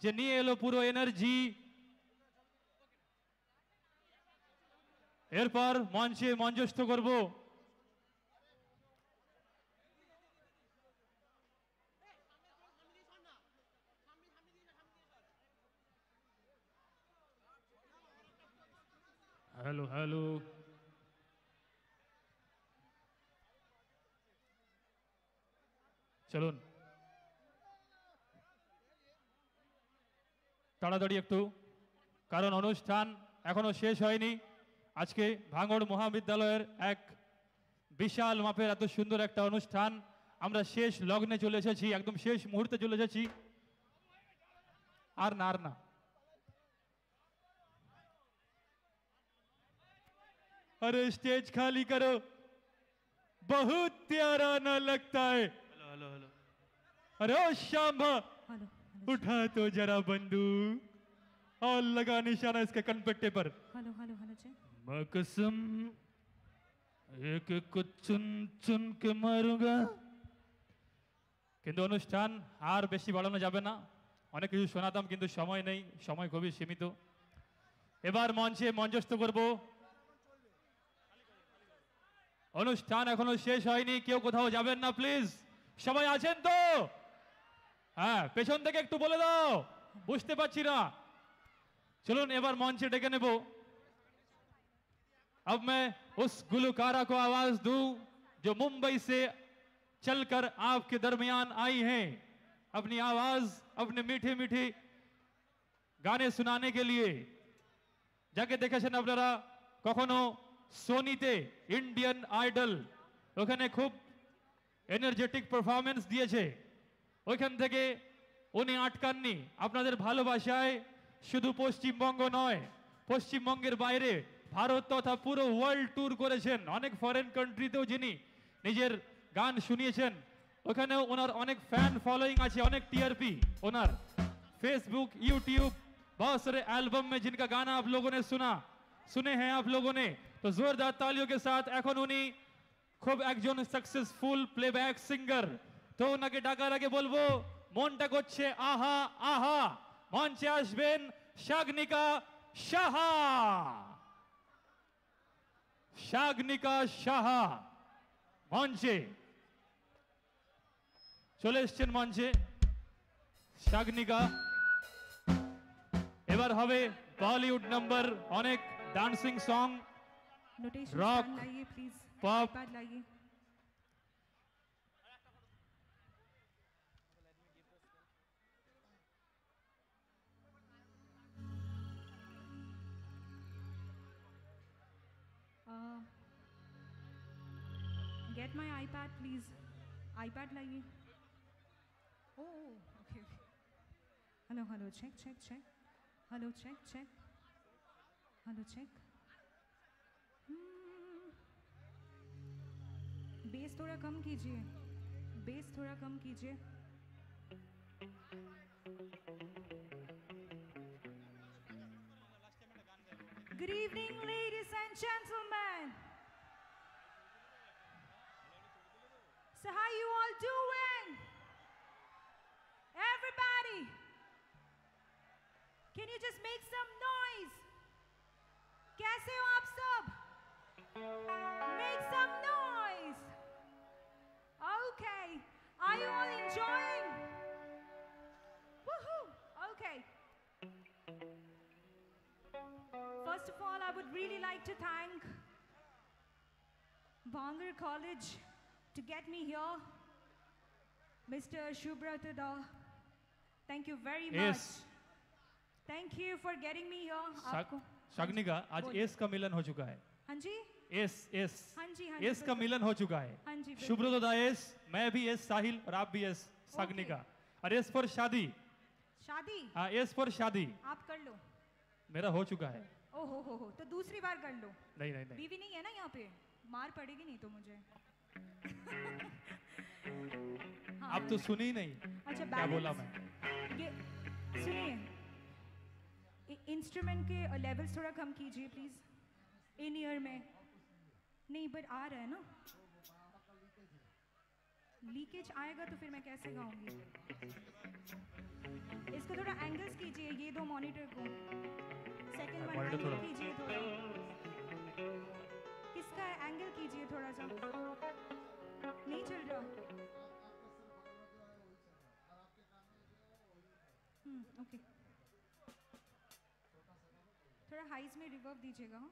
যে নিয়ে এলো পুরো এনার্জি এরপর মঞ্চে মঞ্চস্থ করব। হ্যালো হ্যালো চলুন। তাড়াতাড়ি একটু, কারণ অনুষ্ঠান এখনও শেষ হয়নি। আজকে ভাঙড় মহাবিদ্যালয়ের এক বিশাল মাপের এত সুন্দর একটা অনুষ্ঠান। আমরা শেষ লগ্নে চলে এসেছি, একদম শেষ মুহূর্তে চলে এসেছি। আর না আর না। अरे स्टेज खाली करो बहुत प्यारा ना लगता है
हेलो हेलो
अरे ओ शाम्भा उठा तो जरा बंदूक और लगा निशाना इसके कनपट्टे पर
हेलो हेलो हेलो जी
मैं कसम एक एक को चुन चुन के मारूंगा কিন্তু অনুষ্ঠান আর বেশি বাড়ানো যাবে না অনেক কিছু শোনাতাম কিন্তু সময় নেই সময় খুবই সীমিত এবার মঞ্চে মঞ্চস্থ করব অনুষ্ঠান এখনো শেষ হয়নি কেউ কোথাও যাবেন না প্লিজ সবাই আছেন তো হ্যাঁ পেছন থেকে একটু বলে দাও বুঝতে পারছি না চলুন এবার মঞ্চে ডেকে নেব अब मैं उस गुलकारा को आवाज दूं जो मुंबई से चलकर आपके दरमियान आई हैं अपनी आवाज अपने मीठे मीठे গানে শোনানে के लिए যাকে দেখেছেন আপনারা কখনো সোনিতে ইন্ডিয়ান আইডল ওখানে খুব এনার্জেটিক পারফরমেন্স দিয়েছে ওইখান থেকে উনি আটকাননি আপনাদের ভালোবাসায় শুধু পশ্চিমবঙ্গ নয় পশ্চিমবঙ্গের বাইরে ভারত তথা পুরো ওয়ার্ল্ড ট্যুর করেছেন অনেক ফরেন কান্ট্রিতেও যিনি নিজের গান শুনিয়েছেন ওখানেও ওনার অনেক ফ্যান फॉलोइंग আছে অনেক টিআরপি ওনার फेसबुक यूट्यूब बहुत सारे एल्बम में जिनका गाना आप लोगों ने सुना सुने हैं आप लोगों ने तो जोरदार तालियों के साथ এখন উনি খুব একজন সাকসেসফুল প্লেব্যাক সিঙ্গার তো ওনাকে ডাকার আগে বলবো মনটা করছে আহা আহা মঞ্চে আসবেন শাগনিকা সাহা শাগনিকা সাহা মঞ্চে চলে এসছেন মঞ্চে শাগনিকা এবার হবে বলিউড নাম্বার অনেক ডান্সিং সং
रॉक लाइए प्लीज़ पॉप लाइए. Uh, get my iPad, please. iPad लाइए. ओ okay hello hello check check check hello check check hello check hmm. Bass थोड़ा कम कीजिए। बेस थोड़ा कम कीजिए। Good evening ladies and gentleman so how you all doing everybody can you just make some noise कैसे हो आप सब? Make some noise. Okay. Are you all enjoying? Woohoo! Okay. First of all, I would really like to thank Bangar College to get me here. Mr. Shubhrata Da. Thank you very much.
Yes.
Thank you for getting me here. आपको
शागनिका आज
बोलिए।
S का मिलन हो चुका है
हाँ G
S S
हाँ जी हाँ
एस का मिलन हो चुका है।
हाँ जी।
शुभ्रत एस मैं भी एस साहिल और आप भी एस सागनिका और एस पर शादी।
शादी?
हाँ एस पर शादी।
आप कर लो।
मेरा हो चुका है।
ओ हो हो हो तो दूसरी बार कर लो।
नहीं नहीं नहीं।
बीवी नहीं है ना यहाँ पे? मार पड़ेगी नहीं तो मुझे। हाँ।
आप तो सुनी नहीं।
अच्छा
क्या बोला मैं?
ये सुनिए। इंस्ट्रूमेंट के लेवल्स थोड़ा कम कीजिए प्लीज़ इन ईयर में। नहीं बट आ रहा है ना। लीकेज आएगा तो फिर मैं कैसे गाऊँगी? इसको थोड़ा एंगल्स कीजिए ये दो मॉनिटर को। सेकंड वन एंगल कीजिए थोड़ा। किसका है एंगल कीजिए थोड़ा सा? नहीं चल रहा। हम्म ओके थोड़ा हाइज में रिवर्ब दीजिएगा हाँ।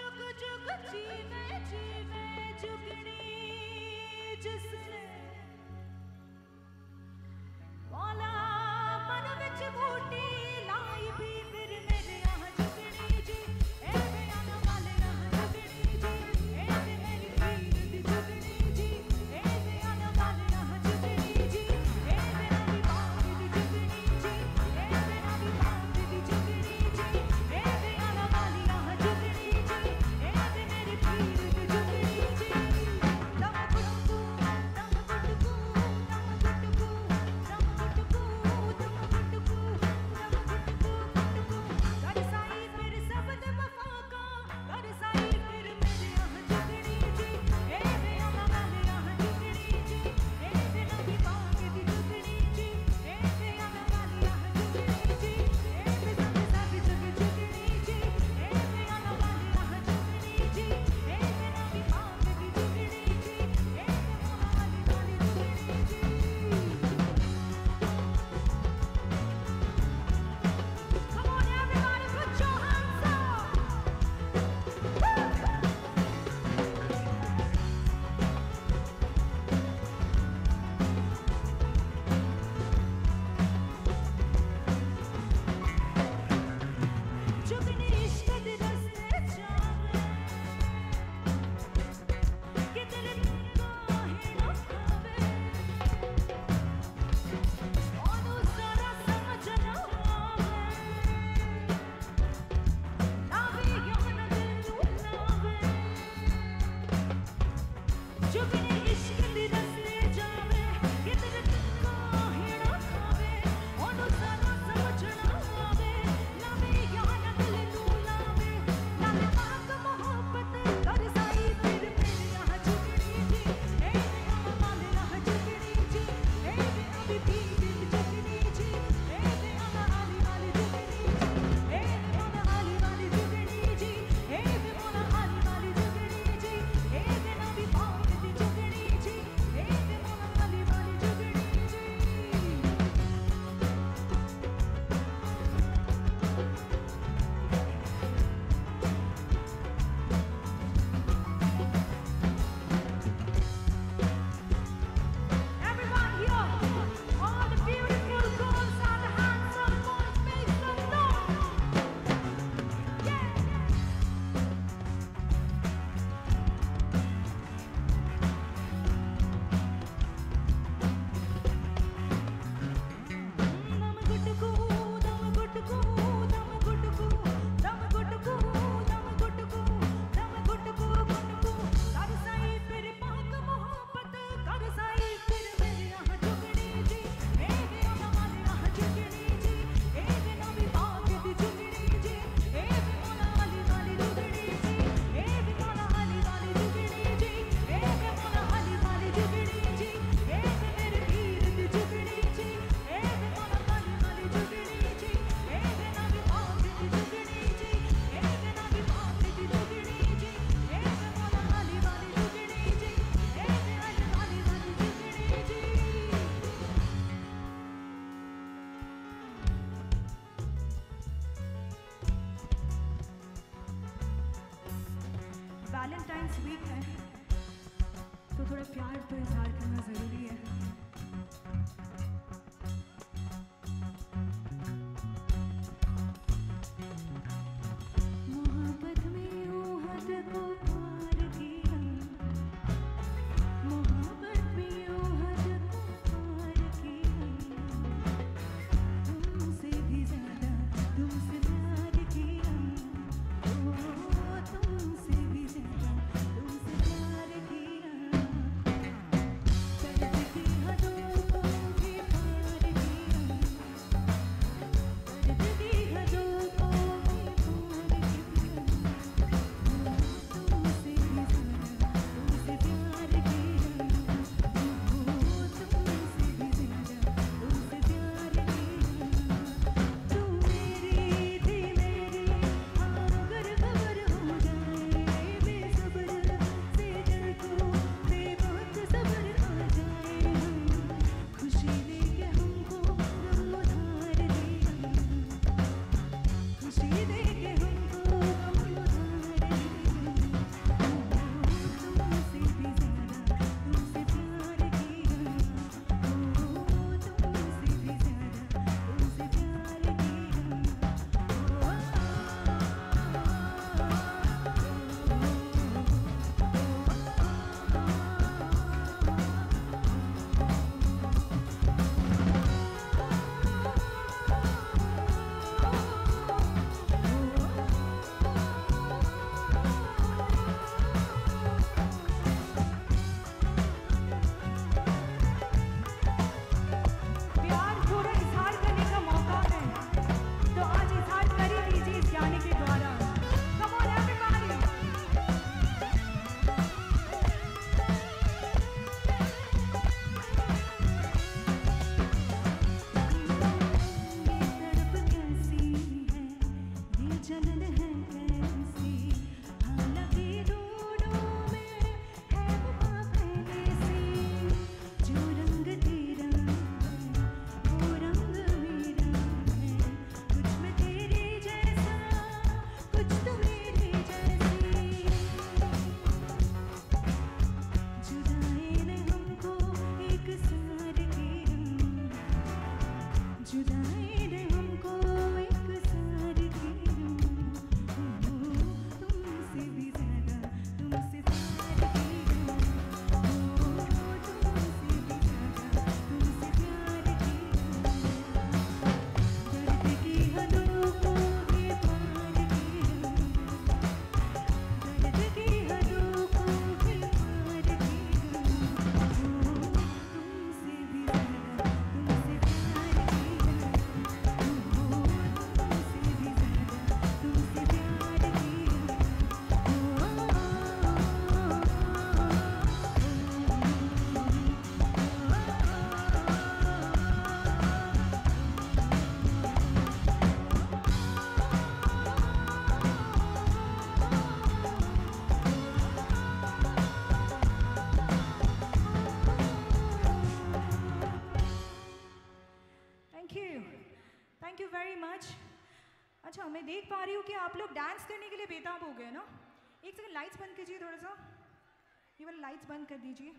जुग जुग
जीवे जीवे जुगनी जिसने लाइट्स बंद कर दीजिए।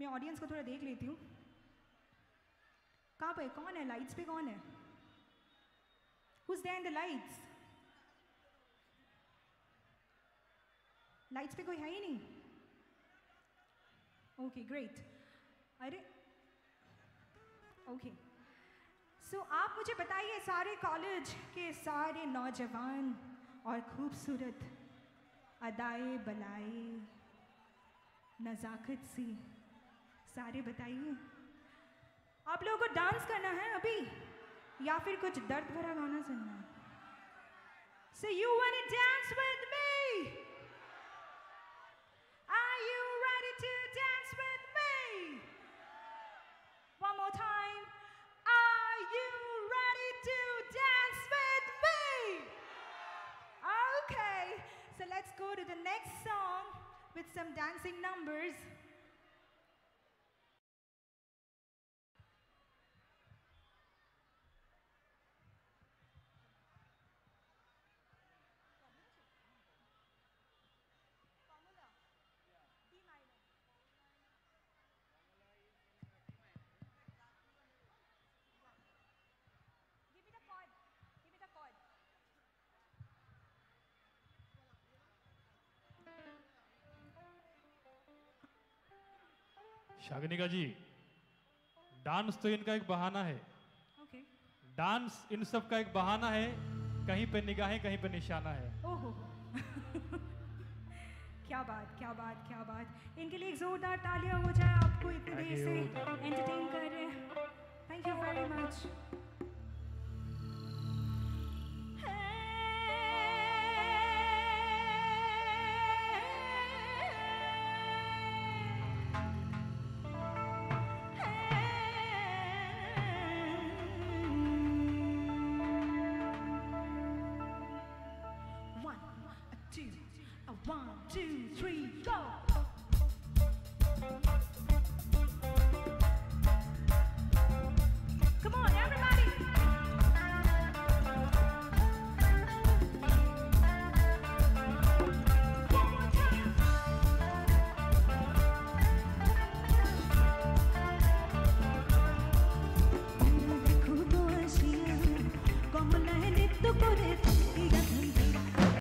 मैं ऑडियंस को थोड़ा देख लेती हूँ। कहाँ पर कौन है? लाइट्स पे कौन है? हुज द लाइट्स लाइट्स पे कोई है ही नहीं। ओके ग्रेट अरे ओके सो आप मुझे बताइए सारे कॉलेज के सारे नौजवान और खूबसूरत अदाए बलाए नजाकत सी। सारे बताइए। आप लोगों को डांस करना है अभी? या फिर कुछ दर्द भरा गाना सुनना है? So you want a dance with me are you ready to dance with me one more time are you ready to dance with with some dancing numbers.
Shagnika ji dance तो इनका एक बहाना है।
ओके
डांस इन सब का एक बहाना है कहीं पे निगाहें कहीं पे निशाना है।
ओहो। क्या बात क्या बात क्या बात। इनके लिए एक जोरदार तालियाँ हो जाए आपको इतने देर से। एंटरटेन कर रहे हैं। Thank you very much go!